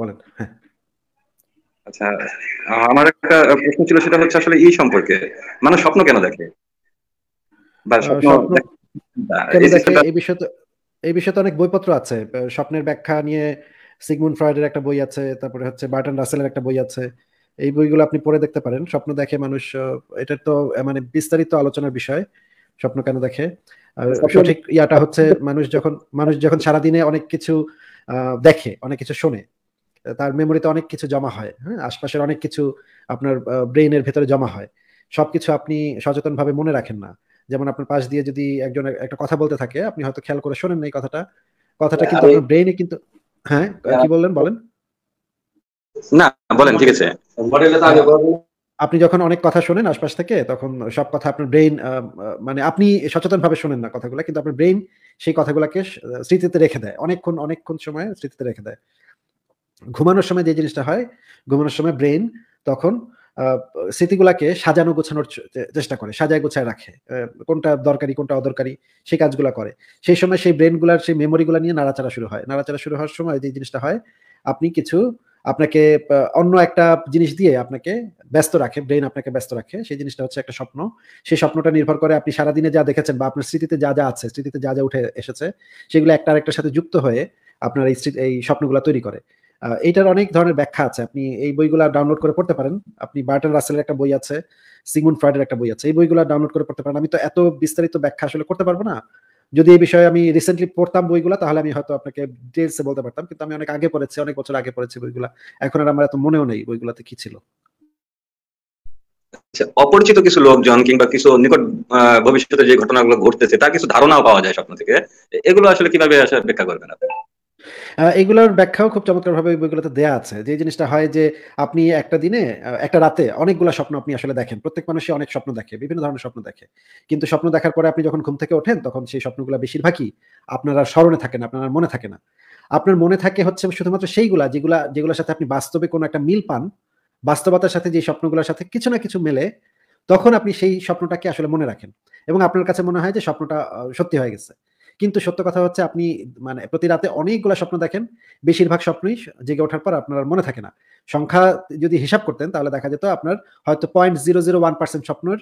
বলেন। আচ্ছা আমার একটা প্রশ্ন ছিল সেটা হচ্ছে আসলে এই সম্পর্কে। মানুষ স্বপ্ন কেন দেখে? বা স্বপ্ন এই বিষয়ে এই বিষয়ে তো অনেক বইপত্র আছে। স্বপ্নের ব্যাখ্যা নিয়ে সিগমুন ফ্রয়েডের একটা বই আছে তারপরে হচ্ছে বার্টন রাসেলের একটা বই আছে। এই বইগুলো আপনি পড়ে দেখতে পারেন। স্বপ্ন দেখে মানুষ এটা তো মানে বিস্তারিত আলোচনার বিষয় স্বপ্ন কেন দেখে? সঠিক ইয়াটা হচ্ছে মানুষ যখন মানুষ যখন সারাদিনে অনেক কিছু দেখে অনেক কিছু শোনে তার মেমোরিতে অনেক কিছু জমা হয় হ্যাঁ? আশপাশের অনেক কিছু আপনার ব্রেইনের ভেতরে জমা হয়। সবকিছু আপনি সচেতনভাবে মনে রাখেন না। যেমন আপনার পাশ দিয়ে যদি একজন একটা কথা বলতে থাকে আপনি হয়তো খেয়াল করে শোনেন না এই কথাটা। কথাটা কিন্তু আপনার ব্রেইনে কিন্তু হ্যাঁ? কি বললেন? বলেন। না বলেন ঠিক আছে। আপনি যখন অনেক কথা শোনেন আশপাশ থেকে তখন সব কথা আপনার ব্রেইন মানে আপনি সচেতন ভাবে শোনেন না কথাগুলো কিন্তু আপনার ব্রেইন সেই কথাগুলোকে স্মৃতিতে রেখে দেয়। অনেকক্ষণ অনেকক্ষণ সময় স্মৃতিতে রেখে দেয়। ঘুমানোর সময় যে জিনিসটা হয়, ঘুমানোর সময় ব্রেন তখন স্মৃতিগুলাকে সাজানো, গোছানোর চেষ্টা করে, সাজায়, গোছায় রাখে। কোনটা দরকারি, কোনটা অদরকারি, সেই কাজগুলো করে। সেই সময় সেই ব্রেনগুলার সেই মেমোরিগুলো নিয়ে নাড়াচাড়া শুরু হয়। নাড়াচাড়া শুরু হওয়ার সময় যে জিনিসটা হয়, আপনি কিছু, আপনাকে অন্য একটা জিনিস দিয়ে আপনাকে ব্যস্ত রাখে ব্রেন আপনাকে ব্যস্ত রাখে, সেই জিনিসটা হচ্ছে একটা স্বপ্ন। সেই স্বপ্নটা নির্ভর করে আপনি সারাদিনে যা দেখেছেন বা আপনার স্মৃতিতে যা যা আছে, স্মৃতিতে যা যা উঠে এসেছে, সেগুলো একটা আরেকটার সাথে যুক্ত হয়ে আপনার এই এই স্বপ্নগুলো তৈরি করে। এইটার অনেক ধরনের ব্যাখ্যা আছে। আপনি এই বইগুলো ডাউনলোড করে পড়তে পারেন। আপনি বার্টন রাসেলের একটা বই আছে সিগুন ফ্রয়েডের একটা বই আছে। এই বইগুলো ডাউনলোড করে পড়তে পারেন। আমি তো এত বিস্তারিত ব্যাখ্যা আসলে করতে পারব না। যদি এই বিষয়ে আমি রিসেন্টলি পড়তাম বইগুলো তাহলে আমি হয়তো আপনাকে ডিটেলসে বলতে পারতাম। কিন্তু আমি অনেক আগে পড়েছি অনেক বছর আগে পড়েছি বইগুলো। এখন আর আমার এত মনেও নেই বইগুলোতে কি ছিল। আচ্ছা, অপরিচিত কিছু লোকজন কিংবা কিছু নিকট ভবিষ্যতে যে ঘটনাগুলো ঘটতেছে তার কিছু ধারণাও পাওয়া যায় স্বপ্ন থেকে। এগুলো আসলে কীভাবে ব্যাখ্যা করবেন আপনি? এগুলোর ব্যাখ্যাও খুব চমৎকারভাবে বইগুলোতে দেয়া আছে যে জিনিসটা হয় যে আপনি একটা দিনে একটা রাতে অনেকগুলো স্বপ্ন আপনি আসলে দেখেন। প্রত্যেক মানুষই অনেক স্বপ্ন দেখে, বিভিন্ন ধরনের স্বপ্ন দেখে। কিন্তু স্বপ্ন দেখার পরে আপনি যখন ঘুম থেকে ওঠেন, তখন সেই স্বপ্নগুলো বেশিরভাগই আপনার আর স্মরণে থাকে না, আপনার মনে থাকে না। আপনার মনে থাকে হচ্ছে শুধুমাত্র সেইগুলা যেগুলা, যেগুলোর সাথে আপনি বাস্তবে কোনো একটা মিল পান, বাস্তবতার সাথে যে স্বপ্নগুলোর সাথে কিছু না কিছু মেলে, তখন আপনি সেই স্বপ্নটাকে আসলে মনে রাখেন। এবং আপনার কাছে মনে হয় যে স্বপ্নটা সত্যি হয়ে গেছে। কিন্তু সত্য কথা হচ্ছে আপনি মানে প্রতি রাতে অনেকগুলো স্বপ্ন দেখেন, বেশিরভাগ স্বপ্নই জেগে ওঠার পর আপনার মনে থাকে না। সংখ্যা যদি হিসাব করতেন তাহলে দেখা যেত আপনার হয়তো point zero zero one percent স্বপ্নের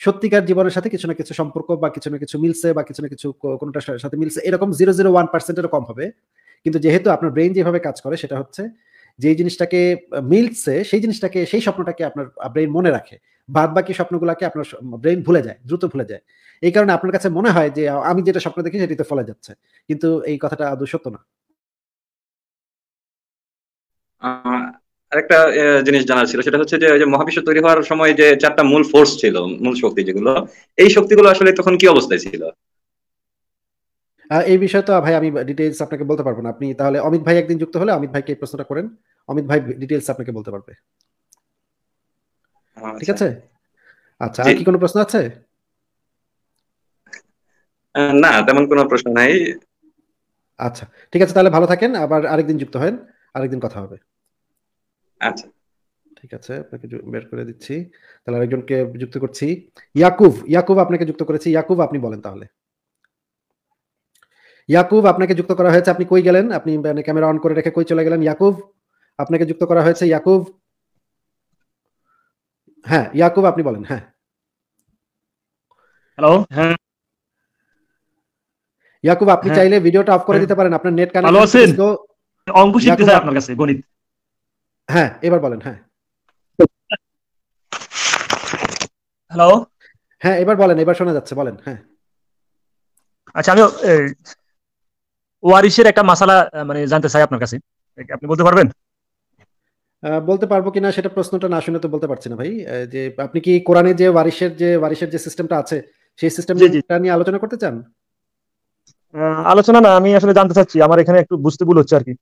সত্যিকার জীবনের সাথে কিছু না কিছু সম্পর্ক বা কিছু না কিছু মিলছে বা কিছু না কিছু কোনটার সাথে মিলছে, এরকম জিরো জিরো ওয়ান পার্সেন্টেরও কম হবে। কিন্তু যেহেতু আপনার ব্রেন যেভাবে কাজ করে সেটা হচ্ছে যে জিনিসটাকে মিলছে সেই জিনিসটাকে, সেই স্বপ্নটাকে আপনার ব্রেন মনে রাখে। বাদ বাকি স্বপ্নগুলোকে আপনার ব্রেন ভুলে যায়, দ্রুত ভুলে যায়। এই কারণে আপনার কাছে মনে হয় যে আমি যেটা স্বপ্ন দেখি সেটিতে ফলে যাচ্ছে। কিন্তু এই কথাটা আদৌ সত্য না। আরেকটা জিনিস জানার ছিল সেটা হচ্ছে যে মহাবিশ্ব তৈরি হওয়ার সময় যে চারটা মূল ফোর্স ছিল মূল শক্তি যেগুলো এই শক্তিগুলো আসলে তখন কি অবস্থায় ছিল? এই বিষয়ে তো ভাই আমি ডিটেইলস আপনাকে বলতে পারব না। আপনি তাহলে অমিত ভাই একদিন যুক্ত হলে অমিত ভাইকে এই প্রশ্নটা করেন। অমিত ভাই ডিটেইলস আপনাকে বলতে পারবে। ঠিক আচ্ছা। আছে? আচ্ছা আর কি কোনো প্রশ্ন আছে? না তেমন কোনো প্রশ্ন নাই। আচ্ছা ঠিক আছে তাহলে ভালো থাকেন আবার আরেকদিন যুক্ত হন আরেকদিন কথা হবে। আচ্ছা। ঠিক আছে আপনাকে বের করে দিচ্ছি। তাহলে আরেকজনকে যুক্ত করছি। ইয়াকুব ইয়াকুব আপনাকে যুক্ত করেছি। ইয়াকুব আপনি বলেন তাহলে। ইয়াকুব আপনাকে যুক্ত করা হয়েছে আপনি কই গেলেন? আপনি মানে ক্যামেরা অন করে রেখে কই চলে গেলেন? ইয়াকুব আপনাকে যুক্ত করা হয়েছে ইয়াকুব? হ্যাঁ ইয়াকুব আপনি বলেন হ্যাঁ। হ্যালো হ্যাঁ। ইয়াকুব আপনি হ্যাঁ। চাইলে ভিডিওটা অফ করে হ্যাঁ। দিতে পারেন আপনার নেট আছেন অঙ্ক শিখতে চাই আপনার কাছে গণিত। হ্যাঁ এবার বলেন হ্যাঁ। হ্যালো? হ্যাঁ এবার বলেন এবার শোনা যাচ্ছে বলেন হ্যাঁ। আচ্ছা আমি ওয়ারিশের একটা মাসালা মানে জানতে চাই আপনার কাছে। আপনি বলতে পারবেন? বলতে পারব কিনা সেটা প্রশ্নটা না শুনে তো বলতে পারছি না ভাই। যে আপনি কি কোরআনে যে ওয়ারিশের যে ওয়ারিশের যে সিস্টেমটা আছে সেই সিস্টেমটা নিয়ে আলোচনা করতে চান? আলোচনা না আমি আসলে জানতে চাচ্ছি আমার এখানে একটু বুঝতে ভুল হচ্ছে আর কি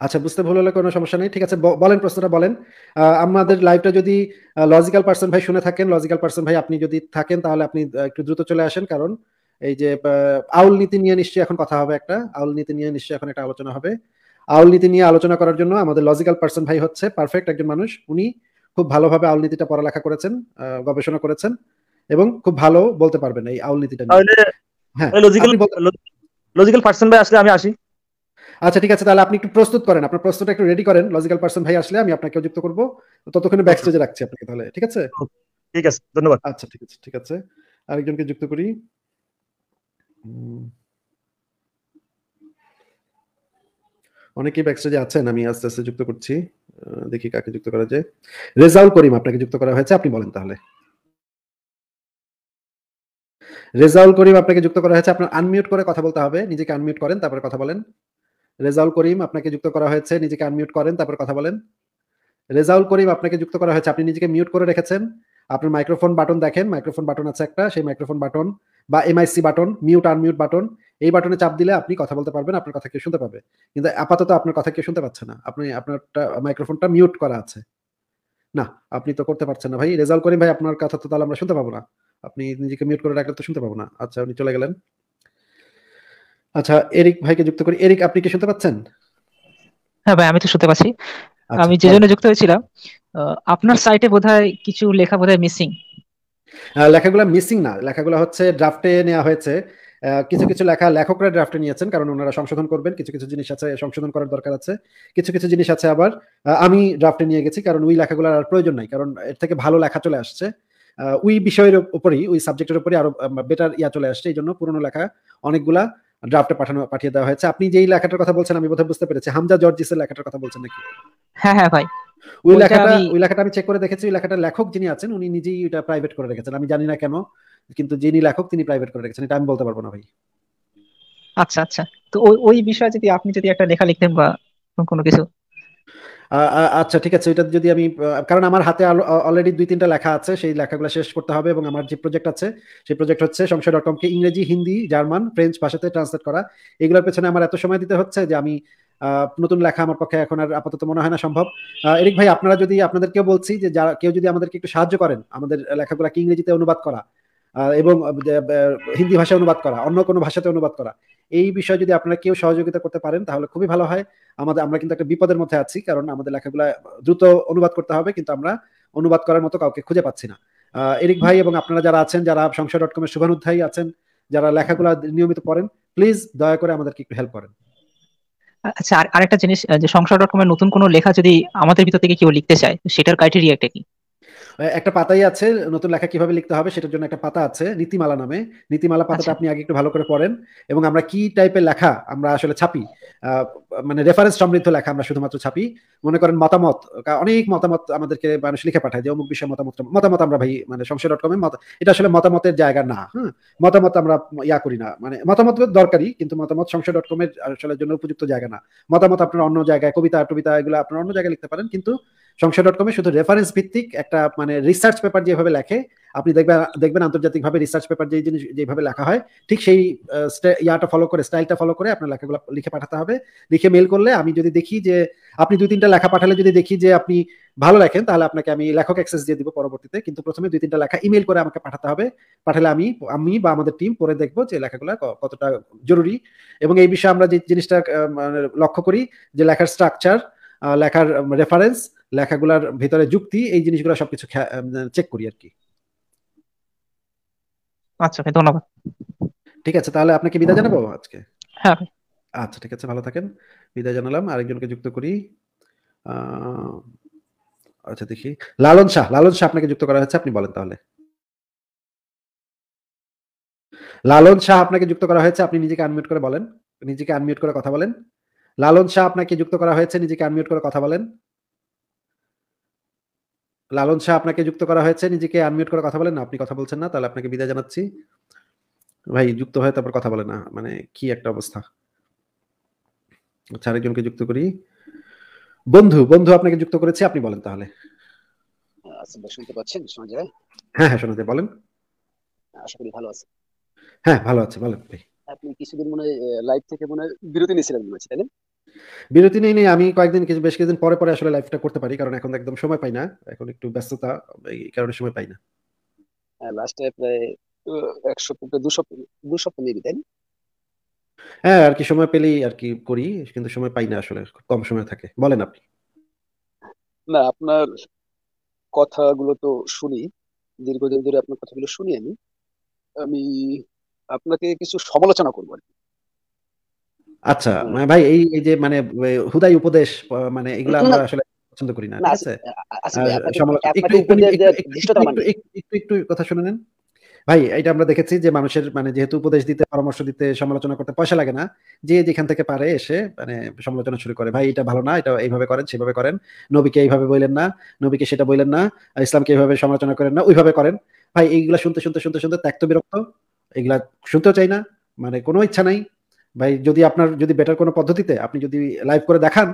আচ্ছা বুঝতে ভুল হলে কোনো সমস্যা নেই ঠিক আছে বলেন প্রশ্নটা বলেন। আমাদের লাইভটা যদি লজিক্যাল পার্সন ভাই শুনে থাকেন লজিক্যাল পার্সন ভাই আপনি যদি থাকেন তাহলে আপনি একটু দ্রুত চলে আসেন কারণ এই যে আউল নীতি নিয়ে নিশ্চয়ই এখন কথা হবে একটা আউল নীতি নিয়ে নিশ্চয়ই এখন একটা আলোচনা হবে। আউল নীতি নিয়ে আলোচনা করার জন্য আমাদের লজিক্যাল পার্সন ভাই হচ্ছে পারফেক্ট একজন মানুষ উনি খুব ভালোভাবে আউল নীতিটা পড়ালেখা করেছেন গবেষণা করেছেন এবং খুব ভালো বলতে পারবেন এই আউল নীতিটা লজিক্যাল পার্সন ভাই আসলে আমি আসি। আচ্ছা ঠিক আছে তাহলে আপনি একটু প্রস্তুত করেন। আপনার প্রশ্নটা একটু রেডি করেন। লজিক্যাল পার্সন ভাই আসলে আমি আপনাকে যুক্ত করব। ততক্ষণে ব্যাক স্টেজে রাখছি আপনাকে তাহলে ঠিক আছে? ঠিক আছে ধন্যবাদ। আচ্ছা ঠিক আছে ঠিক আছে। আরেকজনকে যুক্ত করি। অনেকেই ব্যাকস্টেজে আছেন আমি আস্তে আস্তে যুক্ত করছি। দেখি কাকে যুক্ত করা যায়। রেজাউল করিম আপনাকে যুক্ত করা হয়েছে আপনি বলেন তাহলে। রেজাউল করিম আপনাকে যুক্ত করা হয়েছে, আপনার আনমিউট করে কথা বলতে হবে, নিজেকে আনমিউট করেন, তারপরে কথা বলেন। রেজাউল করিম আপনাকে যুক্ত করা হয়েছে, নিজেকে আনমিউট করেন, তারপর কথা বলেন। রেজাউল করিম আপনাকে যুক্ত করা হয়েছে, আপনি নিজেকে মিউট করে রেখেছেন। আপনার মাইক্রোফোন বাটন দেখেন মাইক্রোফোন বাটন আছে একটা, সেই মাইক্রোফোন বাটন বা MIC button mute unmute button এই বাটনে চাপ দিলে আপনি কথা বলতে পারবেন, আপনার কথা কেউ শুনতে পাবে। কিন্তু আপাতত আপনার কথা কেউ শুনতে পাচ্ছে না, আপনি আপনারটা মাইক্রোফোনটা মিউট করা আছে। না, আপনি তো করতে পারছেন না ভাই রেজাল্ট করিম ভাই, আপনার কথা তো তাহলে আমরা শুনতে পাবো না। আপনি নিজেকে মিউট করে রাখলে তো শুনতে পাবো না। আচ্ছা উনি চলে গেলেন। আচ্ছা এরিক ভাইকে যুক্ত করি। এরিক আপনি কি শুনতে পাচ্ছেন? হ্যাঁ ভাই আমি তো শুনতে পাচ্ছি। আচ্ছা, আমি যে জন্য যুক্ত হয়েছিলাম আপনার সাইটে বোধহয় কিছু লেখা বোধহয় মিসিং লেখাগুলো মিসিং না। লেখাগুলো হচ্ছে ড্রাফটে নেওয়া হয়েছে। কিছু কিছু লেখা লেখকরা ড্রাফটে নিয়েছেন কারণ ওনারা সংশোধন করবেন। কিছু কিছু জিনিস আছে সংশোধন করার দরকার আছে। কিছু কিছু জিনিস আছে আবার আমি ড্রাফটে নিয়ে গেছি কারণ ওই লেখাগুলোর আর প্রয়োজন নাই কারণ এর থেকে ভালো লেখা চলে আসছে। ওই বিষয়ের উপরই ওই সাবজেক্টের উপরই আরও বেটার ইয়া চলে আসছে এই জন্য পুরনো লেখা অনেকগুলা ড্রাফটে পাঠানো পাঠিয়ে দেওয়া হয়েছে। আপনি যেই লেখাটার কথা বলছেন আমি বোধহয় বুঝতে পেরেছি। হামজা জর্জিসের লেখাটার কথা বলছেন নাকি? হ্যাঁ হ্যাঁ ভাই। ওই লেখাটা ওই লেখাটা আমি চেক করে দেখেছি ওই লেখাটার লেখক যিনি আছেন উনি নিজেই এটা প্রাইভেট করে রেখেছেন। আমি জানি না কেন কিন্তু যিনি লেখক তিনি প্রাইভেট করে রেখেছেন। এটা আমি বলতে পারব না ভাই। আচ্ছা আচ্ছা। তো ওই ওই বিষয়ে যদি আপনি যদি একটা লেখা লিখতেন বা কোনো কিছু। আচ্ছা ঠিক আছে। এটা যদি আমি কারণ আমার হাতে অলরেডি দুই, তিনটা লেখা আছে, সেই লেখাগুলো শেষ করতে হবে এবং আমার যে প্রজেক্ট আছে, সেই প্রজেক্ট হচ্ছে সংশয় ডট কমকে ইংরেজি, হিন্দি, জার্মান, ফ্রেঞ্চ ভাষাতে ট্রান্সলেট করা। এগুলোর পেছনে আমার এত সময় দিতে হচ্ছে যে আমি নতুন লেখা আমার পক্ষে এখন আর আপাতত মনে হয় না সম্ভব। এরিক ভাই, আপনারা যদি, আপনাদেরকেও বলছি যে যারা, কেউ যদি আমাদেরকে একটু সাহায্য করেন, আমাদের লেখাগুলোকে ইংরেজিতে অনুবাদ করা। এবং হিন্দি ভাষায় অনুবাদ করা, অন্য কোনো ভাষাতে অনুবাদ করা। এই বিষয়ে যদি আপনারা কেউ সহযোগিতা করতে পারেন, তাহলে খুবই ভালো হয়। আমাদের, আমরা কিন্তু একটা বিপদের মধ্যে আছি, কারণ আমাদের লেখাগুলো দ্রুত অনুবাদ করতে হবে, কিন্তু আমরা অনুবাদ করার মতো কাউকে খুঁজে পাচ্ছি না। এরিক ভাই এবং আপনারা যারা আছেন, যারা সংশয় ডট কমের শুভানুধ্যায়ী আছেন, যারা লেখাগুলো নিয়মিত পড়েন, প্লিজ দয়া করে আমাদেরকে একটু হেল্প করেন। আচ্ছা আর, আরেকটা জিনিস যে সংসার ডট কমের নতুন কোনো লেখা যদি আমাদের ভিতর থেকে কেউ লিখতে চায়, সেটার ক্রাইটেরিয়াটা কি? একটা পাতাই আছে নতুন লেখা কীভাবে লিখতে হবে সেটার জন্য একটা পাতা আছে নীতিমালা নামে। নীতিমালা পাতাটা আচ্ছা। আপনি আগে একটু ভালো করে পড়েন। এবং আমরা কি টাইপের লেখা আমরা আসলে ছাপি? মানে রেফারেন্স সমৃদ্ধ লেখা আমরা শুধুমাত্র ছাপি। মনে করেন মতামত অনেক মতামত আমাদেরকে মানুষ লিখে পাঠায় যে অমুক বিষয়ে মতামত মতামত আমরা ভাই মানে সংশয় ডট কমে এটা আসলে মতামতের জায়গা না হ্যাঁ? মতামত আমরা ইয়া করি না মানে মতামত দরকারি কিন্তু মতামত সংশয় ডট কমের আসলে জন্য উপযুক্ত জায়গা না। মতামত আপনার অন্য জায়গায় কবিতা টবিতা এগুলো আপনার অন্য জায়গায় লিখতে পারেন কিন্তু সংশয় ডট কমে শুধু রেফারেন্স ভিত্তিক একটা মানে রিসার্চ পেপার যেভাবে লেখে, আপনি দেখবেন দেখবেন আন্তর্জাতিকভাবে রিসার্চ পেপার যে জিনিস, যেভাবে লেখা হয়, ঠিক সেই ইয়াটা ফলো করে স্টাইলটা ফলো করে আপনার লেখাগুলো লিখে পাঠাতে হবে। লিখে মেল করলে আমি যদি দেখি যে, আপনি দুই তিনটা লেখা পাঠালে যদি দেখি যে আপনি ভালো লেখেন, তাহলে আপনাকে আমি লেখক অ্যাক্সেস দিয়ে দিব পরবর্তীতে। কিন্তু প্রথমে দুই তিনটা লেখা ইমেল করে আমাকে পাঠাতে হবে। পাঠালে আমি আমি বা আমাদের টিম পরে দেখব যে লেখাগুলো কতটা জরুরি। এবং এই বিষয়ে আমরা যে জিনিসটা মানে লক্ষ্য করি যে লেখার স্ট্রাকচার লেখার রেফারেন্স লেখাগুলোর ভিতরে যুক্তি এই জিনিসগুলো সবকিছু চেক করি আর কি। আচ্ছা ভাই ধন্যবাদ। ঠিক আছে তাহলে আপনাকে বিদায় জানাব আজকে? হ্যাঁ ভাই। আচ্ছা ঠিক আছে ভালো থাকেন। বিদায় জানালাম আরেকজনকে যুক্ত করি। আচ্ছা দেখি। লালন শাহ লালন শাহ আপনাকে যুক্ত করা হয়েছে আপনি বলেন তাহলে। লালন শাহ আপনাকে যুক্ত করা হয়েছে আপনি নিজেকে আনমিউট করে বলেন। নিজেকে আনমিউট করে কথা বলেন। লালন শাহ আপনাকে যুক্ত করা হয়েছে নিজেকে আনমিউট করে কথা বলেন। লালন শাহ আপনাকে যুক্ত করা হয়েছে নিজেকে আনমিউট করে কথা বলেন না আপনি কথা বলছেন না তাহলে আপনাকে বিদায় জানাচ্ছি। ভাই যুক্ত হয়ে তারপর কথা বলে না মানে কি একটা অবস্থা। আচ্ছা আরেকজনকে যুক্ত করি। বন্ধু বন্ধু আপনাকে যুক্ত করেছে আপনি বলেন তাহলে। আচ্ছা শুনতে পাচ্ছেন? শোনা যায়? হ্যাঁ হ্যাঁ শোনাতে বলেন। আশা করি ভালো আছে। হ্যাঁ ভালো আছে বলেন ভাই। আপনি কিছুদিন মনে লাইভ থেকে মনে হয় বিরতি নিয়েছিলেন মনে হচ্ছে তাই না? বিরতি নেই নেই আমি কয়েকদিন কিছু বেশ কিছুদিন পরে পরে আসলে লাইভটা করতে পারি কারণ এখন একদম সময় পাই না। এখন একটু ব্যস্ততা এই কারণে সময় পাই না। লাস্টে প্রায় আহ, এক সপ্তাহ প্রায় দু সপ্তাহ দু সপ্তাহ মেবি তাই হ্যাঁ আর কি সময় পেলেই আর কি করি কিন্তু সময় পাই না আসলে কম সময় থাকে। বলেন আপনি। না আপনার কথাগুলো তো শুনি দীর্ঘদিন ধরে আপনার কথাগুলো শুনি আমি। আমি আপনাকে কিছু সমালোচনা করব আর কি। আচ্ছা মানে ভাই এই এই যে মানে হুদাই উপদেশ মানে এগুলো আমরা আসলে পছন্দ করি না না ঠিক আসিফ আছে আসিফ আর ভাই আপনাকে সমালোচনা একটু একটু উপদেশ একটু দেওয়ার একটু ধৃষ্টতা আমার একটু নেই একটু একটু একটু কথা শুনে নেন। ভাই এটা আমরা দেখেছি যে মানুষের মানে যেহেতু উপদেশ দিতে পরামর্শ দিতে সমালোচনা করতে পয়সা লাগে না যে যেখান থেকে পারে এসে মানে সমালোচনা শুরু করে। ভাই এটা ভালো না এটা এইভাবে করেন সেভাবে করেন। নবীকে এইভাবে বললেন না নবীকে সেটা বললেন না ইসলামকে এইভাবে সমালোচনা করেন না ওইভাবে করেন। ভাই এইগুলা শুনতে শুনতে শুনতে শুনতে ত্যাক্ত বিরক্ত। এগুলা শুনতেও চাই না মানে কোনো ইচ্ছা নাই। ভাই, যদি আপনার, যদি বেটার কোনো পদ্ধতিতে আপনি যদি লাইভ করে দেখান,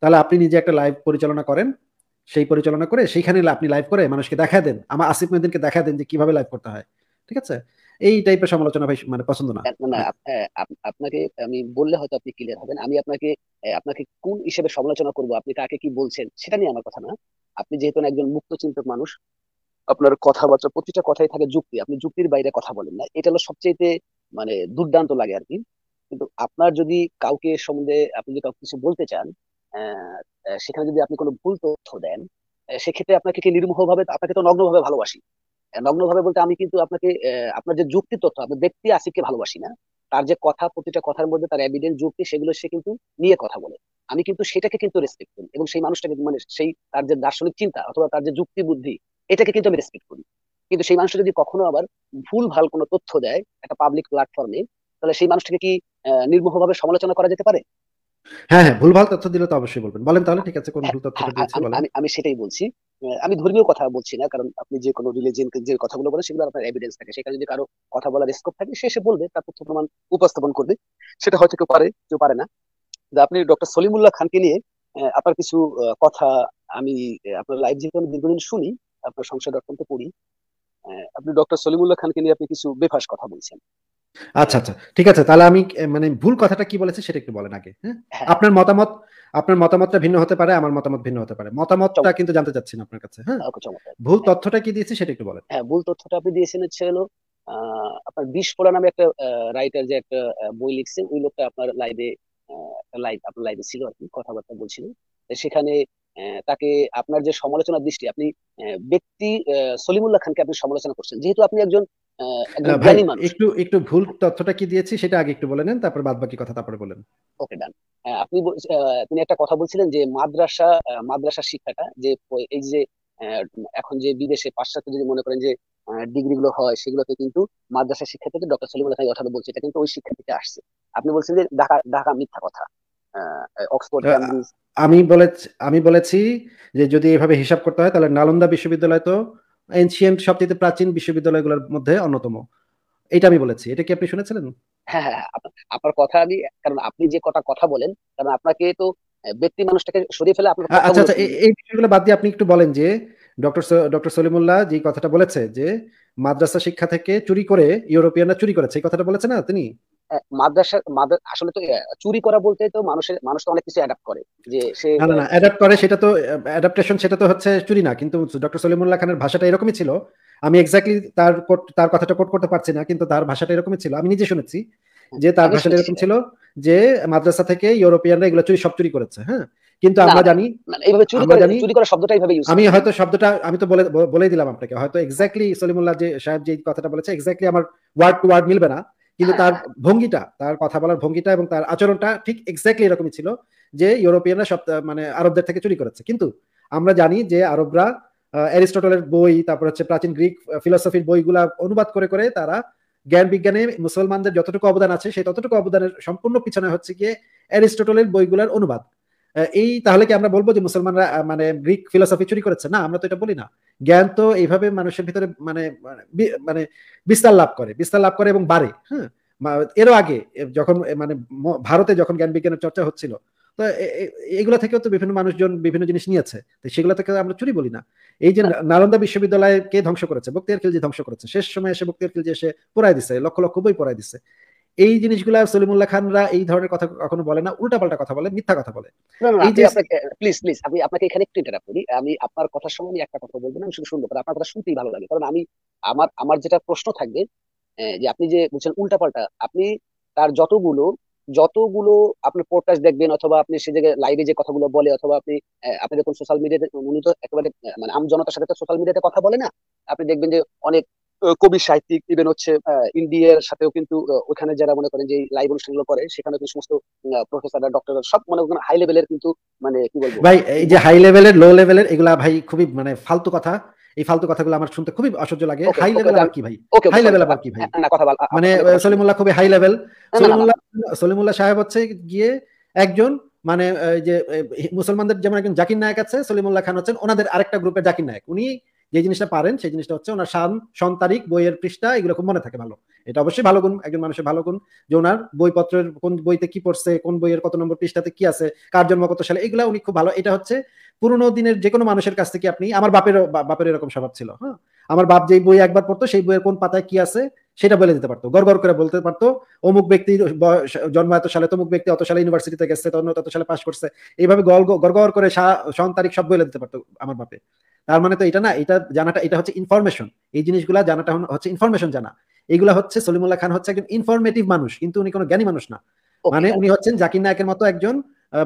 তাহলে আপনি নিজে একটা লাইভ পরিচালনা করেন। সেই পরিচালনা করে সেইখানে আপনি লাইভ করে মানুষকে দেখা দেন। আমার আসিফ মহিউদ্দিনকে দেখা দেন যে কীভাবে লাইভ করতে হয়। ঠিক আছে? এই টাইপের সমালোচনা ভাই মানে পছন্দ না। আপনাকে আমি বললে হয়তো আপনি ক্লিয়ার হবেন। আমি আপনাকে আপনাকে কোন হিসেবে সমালোচনা করব, আপনি কাকে কি বলছেন, সেটা নিয়ে আমার কথা না। আপনি যেহেতু একজন মুক্ত চিন্তক মানুষ, আপনার কথাবার্তা, প্রতিটা কথাই থাকে যুক্তি। আপনি যুক্তির বাইরে কথা বলেন না। এটা হলো সবচেয়ে মানে দুর্দান্ত লাগে আর কি। কিন্তু আপনার যদি কাউকে সম্বন্ধে আপনি যদি কাউকে কিছু বলতে চান সেখানে যদি আপনি কোনো ভুল তথ্য দেন সেক্ষেত্রে আপনাকে কি নির্মোহভাবে আপনাকে তো নগ্নভাবে ভালোবাসি। নগ্নভাবে বলতে আমি কিন্তু আপনাকে আপনার যে যুক্তি তথ্য, আপনার ব্যক্তি আসিফকে ভালোবাসি না, তার যে কথা, প্রতিটা কথার মধ্যে তার এভিডেন্স যুক্তি, সেগুলো সে কিন্তু নিয়ে কথা বলে। আমি কিন্তু সেটাকে কিন্তু রেসপেক্ট করি এবং সেই মানুষটাকে মানে সেই তার যে দার্শনিক চিন্তা অথবা তার যে যুক্তি বুদ্ধি, এটাকে কিন্তু আমি রেসপেক্ট করি। কিন্তু সেই মানুষটা যদি কখনো আবার ভুল ভালো কোনো তথ্য দেয় একটা পাবলিক প্ল্যাটফর্মে তাহলে সেই মানুষটাকে কি নির্মোহভাবে সমালোচনা করা যেতে পারে? হ্যাঁ হ্যাঁ ভুলভাল তথ্য দিলে তো অবশ্যই বলবেন। বলেন তাহলে ঠিক আছে কোন হ্যাঁ ভুল তথ্যটা হ্যাঁ, আমি আমি সেটাই বলছি। আমি ধর্মীয় কথা বলছি না কারণ আপনি যে কোনো রিলিজিয়ন যে কথাগুলো বলেন সেগুলো আপনার এভিডেন্স থাকে। সেখানে যদি কারও কথা বলার স্কোপ থাকে সে এসে বলবে তার তথ্য প্রমাণ উপস্থাপন করবে। সেটা হয়তো কেউ পারে কেউ পারে না। যে আপনি ডক্টর সলিমুল্লাহ খানকে নিয়ে আপনার কিছু কথা আমি আপনার লাইভ যেহেতু আমি দীর্ঘদিন শুনি আপনার সংসদ ডট কমকে পড়ি আপনি ডক্টর সলিমুল্লাহ খানকে নিয়ে আপনি কিছু বেফাস কথা বলছেন। আচ্ছা আচ্ছা ঠিক আছে তাহলে আমি মানে ভুল কথাটা কি বলেছে সেটা একটু বলেন আগে হ্যাঁ? হ্যাঁ। আপনার মতামত আপনার মতামতটা ভিন্ন হতে পারে আমার মতামত ভিন্ন হতে পারে। মতামতটা কিন্তু জানতে চাচ্ছি আপনার কাছে হ্যাঁ? ভুল হ্যাঁ। তথ্যটা কি দিয়েছে সেটা একটু বলেন। হ্যাঁ ভুল তথ্যটা আপনি দিয়েছেন হচ্ছে হলো আহ, আপনার বিষ ফোড়া নামে একটা রাইটার যে একটা বই লিখছে ওই লোকটা আপনার লাইভে লাইভ আপনার লাইভে ছিল আর কি কথাবার্তা বলছিল। সেখানে তাকে আপনার যে সমালোচনার দৃষ্টি আপনি ব্যক্তি সলিমুল্লাহ খানকে আপনি সমালোচনা করছেন। যেহেতু আপনি একজন একটু একটু ভুল তথ্যটা কি দিয়েছি সেটা আগে একটু বলে নেন তারপর বাদ বাকি কথা তারপরে বলেন। ওকে ডান। আপনি তিনি একটা কথা বলছিলেন যে মাদ্রাসা মাদ্রাসা শিক্ষাটা যে এই যে আহ, এখন যে বিদেশে পাশ্চাত্য যদি মনে করেন যে ডিগ্রি গুলো হয় সেগুলোতে কিন্তু মাদ্রাসা শিক্ষা থেকে ডক্টর সলিমুল্লাহ খান কথাটা বলছে। এটা কিন্তু ওই শিক্ষা থেকে আসছে। আপনি বলছেন যে ঢাকা ঢাকা মিথ্যা কথা। আহ, অক্সফোর্ড আমি বলেছি আমি বলেছি যে যদি এভাবে হিসাব করতে হয় তাহলে নালন্দা বিশ্ববিদ্যালয় তো এনশিয়েন্ট সবচেয়ে প্রাচীন বিশ্ববিদ্যালয়গুলোর মধ্যে অন্যতম। এটা আমি বলেছি। এটা কি আপনি শুনেছিলেন? হ্যাঁ হ্যাঁ হ্যাঁ, আপনার কথা আমি কারণ আপনি যে কটা কথা বলেন কারণ আপনাকে তো ব্যক্তি মানুষটাকে সরিয়ে ফেলে আপনার আচ্ছা আচ্ছা এই বিষয়গুলো বাদ দিয়ে আপনি একটু বলেন যে ডক্টর ডক্টর সলিমুল্লাহ যে কথাটা বলেছে যে মাদ্রাসা শিক্ষা থেকে চুরি করে ইউরোপিয়ানরা চুরি করেছে এই কথাটা বলেছে না তিনি? মাদ্রাসা আসলে তো চুরি করা বলতে তো মানুষের মানুষ তো অনেক কিছু অ্যাডাপ্ট করে যে সে না না না অ্যাডাপ্ট করে সেটা তো অ্যাডাপ্টেশন সেটা তো হচ্ছে চুরি না কিন্তু ডক্টর সলিমুল্লাহ খানের ভাষাটা এরকমই ছিল আমি এক্স্যাক্টলি তার তার কথাটা কোট করতে পারছি না কিন্তু তার ভাষাটা এরকমই ছিল আমি নিজে শুনেছি যে তার ভাষাটা এরকম ছিল যে মাদ্রাসা থেকে ইউরোপিয়ানরা এগুলো চুরি সব চুরি করেছে হ্যাঁ কিন্তু আমরা জানি মানে এইভাবে চুরি করে জানি- চুরি শব্দটা এইভাবে ইউজ আমি হয়তো শব্দটা আমি তো বলে বলেই দিলাম আপনাকে হয়তো এক্স্যাক্টলি সলিমুল্লাহ যে সাহেব যে কথাটা বলেছে এক্স্যাক্টলি আমার ওয়ার্ড টু ওয়ার্ড মিলবে না কিন্তু তার ভঙ্গিটা, তার কথা বলার ভঙ্গিটা এবং তার আচরণটা ঠিক এক্স্যাক্টলি এরকমই ছিল যে ইউরোপিয়ানরা সব মানে আরবদের থেকে চুরি করেছে। কিন্তু আমরা জানি যে আরবরা অ্যারিস্টটলের বই, তারপর হচ্ছে প্রাচীন গ্রিক ফিলসফির বইগুলা অনুবাদ করে করে তারা জ্ঞান বিজ্ঞানে মুসলমানদের যতটুকু অবদান আছে, সেই ততটুকু অবদানের সম্পূর্ণ পিছনে হচ্ছে গিয়ে অ্যারিস্টটলের বইগুলার অনুবাদ। এই তাহলে কি আমরা বলব যে মুসলমানরা মানে গ্রিক ফিলোসফি চুরি করেছে? না, আমরা তো এটা বলি না। জ্ঞান তো এইভাবে মানুষের ভিতরে মানে মানে বিস্তার লাভ করে, বিস্তার লাভ করে এবং বাড়ে হ্যাঁ? এরও আগে যখন মানে ভারতে যখন জ্ঞান বিজ্ঞানের চর্চা হচ্ছিল, তো এগুলো থেকেও তো বিভিন্ন মানুষজন বিভিন্ন জিনিস নিয়েছে, তো সেগুলো থেকে আমরা চুরি বলি না। এই যে নালন্দা বিশ্ববিদ্যালয় কে ধ্বংস করেছে, বক্তিয়ার খিলজি ধ্বংস করেছে, শেষ সময় এসে বক্তিয়ার খিলজি এসে পড়ায় দিছে, লক্ষ লক্ষ বই পড়ায় দিছে। এই জিনিসগুলা সলিমুল্লাহ খানরা এই ধরনের কথা কখনো বলে না উল্টাপাল্টা কথা বলে মিথ্যা কথা বলে। প্লিজ প্লিজ আমি আপনাকে এখানে একটু ইন্টারাপ্ট করি। আমি আপনার কথার আমি একটা কথা বলব না আমি শুধু শুনব আপনার কথা শুনতেই ভালো লাগে। কারণ আমি আমার আমার যেটা প্রশ্ন থাকবে যে আপনি যে বলছেন উল্টাপাল্টা আপনি তার যতগুলো যতগুলো আপনি পডকাস্ট দেখবেন অথবা আপনি সে জায়গায় লাইভে যে কথাগুলো বলে অথবা আপনি আপনি দেখুন সোশ্যাল মিডিয়াতে উনি তো একেবারে মানে আম জনতার সাথে তো সোশ্যাল মিডিয়াতে কথা বলে না। আপনি দেখবেন যে অনেক কবি সাহিত্যিক ইভেন হচ্ছে ইন্ডিয়ার সাথেও কিন্তু ওখানে যারা মনে করেন যে লাইভ অনুষ্ঠানগুলো করে সেখানে কিন্তু সমস্ত প্রফেসররা ডক্টর সব মনে করেন হাই লেভেলের কিন্তু মানে কি বলব? ভাই এই যে হাই লেভেলের লো লেভেলের এগুলা ভাই খুবই মানে ফালতু কথা। এই ফালতু কথাগুলো আমার শুনতে খুবই অসহ্য লাগে। হাই লেভেল আবার কি ভাই? হাই লেভেল আবার কি ভাই? মানে সলিমুল্লাহ খুবই হাই লেভেল সলিমুল্লাহ সলিমুল্লাহ সাহেব হচ্ছে গিয়ে একজন মানে যে মুসলমানদের যেমন একজন জাকির নায়ক আছে সলিমুল্লাহ খান হচ্ছেন ওনাদের আরেকটা গ্রুপের জাকির নায়ক। উনি যে জিনিসটা পারেন, সেই জিনিসটা হচ্ছে ওনার শান সন তারিখ, বইয়ের পৃষ্ঠা, এগুলো খুব মনে থাকে ভালো। এটা অবশ্যই ভালো গুণ, একজন মানুষের ভালো গুণ, যে ওনার বইপত্রের কোন বইতে কি পড়ছে, কোন বইয়ের কত নম্বর পৃষ্ঠাতে কি আছে, কার জন্ম কত সালে, এগুলা উনি খুব ভালো। এটা হচ্ছে পুরোনো দিনের যে কোনো মানুষের কাছ থেকে আপনি, আমার বাপের বাপের এরকম স্বভাব ছিল হ্যাঁ? আমার বাপ যেই বই একবার পড়তো, সেই বইয়ের কোন পাতায় কি আছে, সেটা বলে দিতে পারতো, গড় করে বলতে পারতো, অমুক ব্যক্তি জন্ম এত সালে, তমুক ব্যক্তি অত সালে ইউনিভার্সিটিতে গেছে তন্য তত সালে পাশ করছে, এইভাবে গড় করে সন তারিখ সব বলে দিতে পারতো আমার বাপে। তার মানে তো এটা না এটা জানাটা এটা হচ্ছে ইনফরমেশন এই জিনিসগুলা জানাটা হচ্ছে ইনফরমেশন জানা। এগুলা হচ্ছে সলিমুল্লাহ খান হচ্ছে একজন ইনফরমেটিভ মানুষ কিন্তু উনি কোনো জ্ঞানী মানুষ না। মানে উনি হচ্ছেন জাকির নায়কের মতো একজন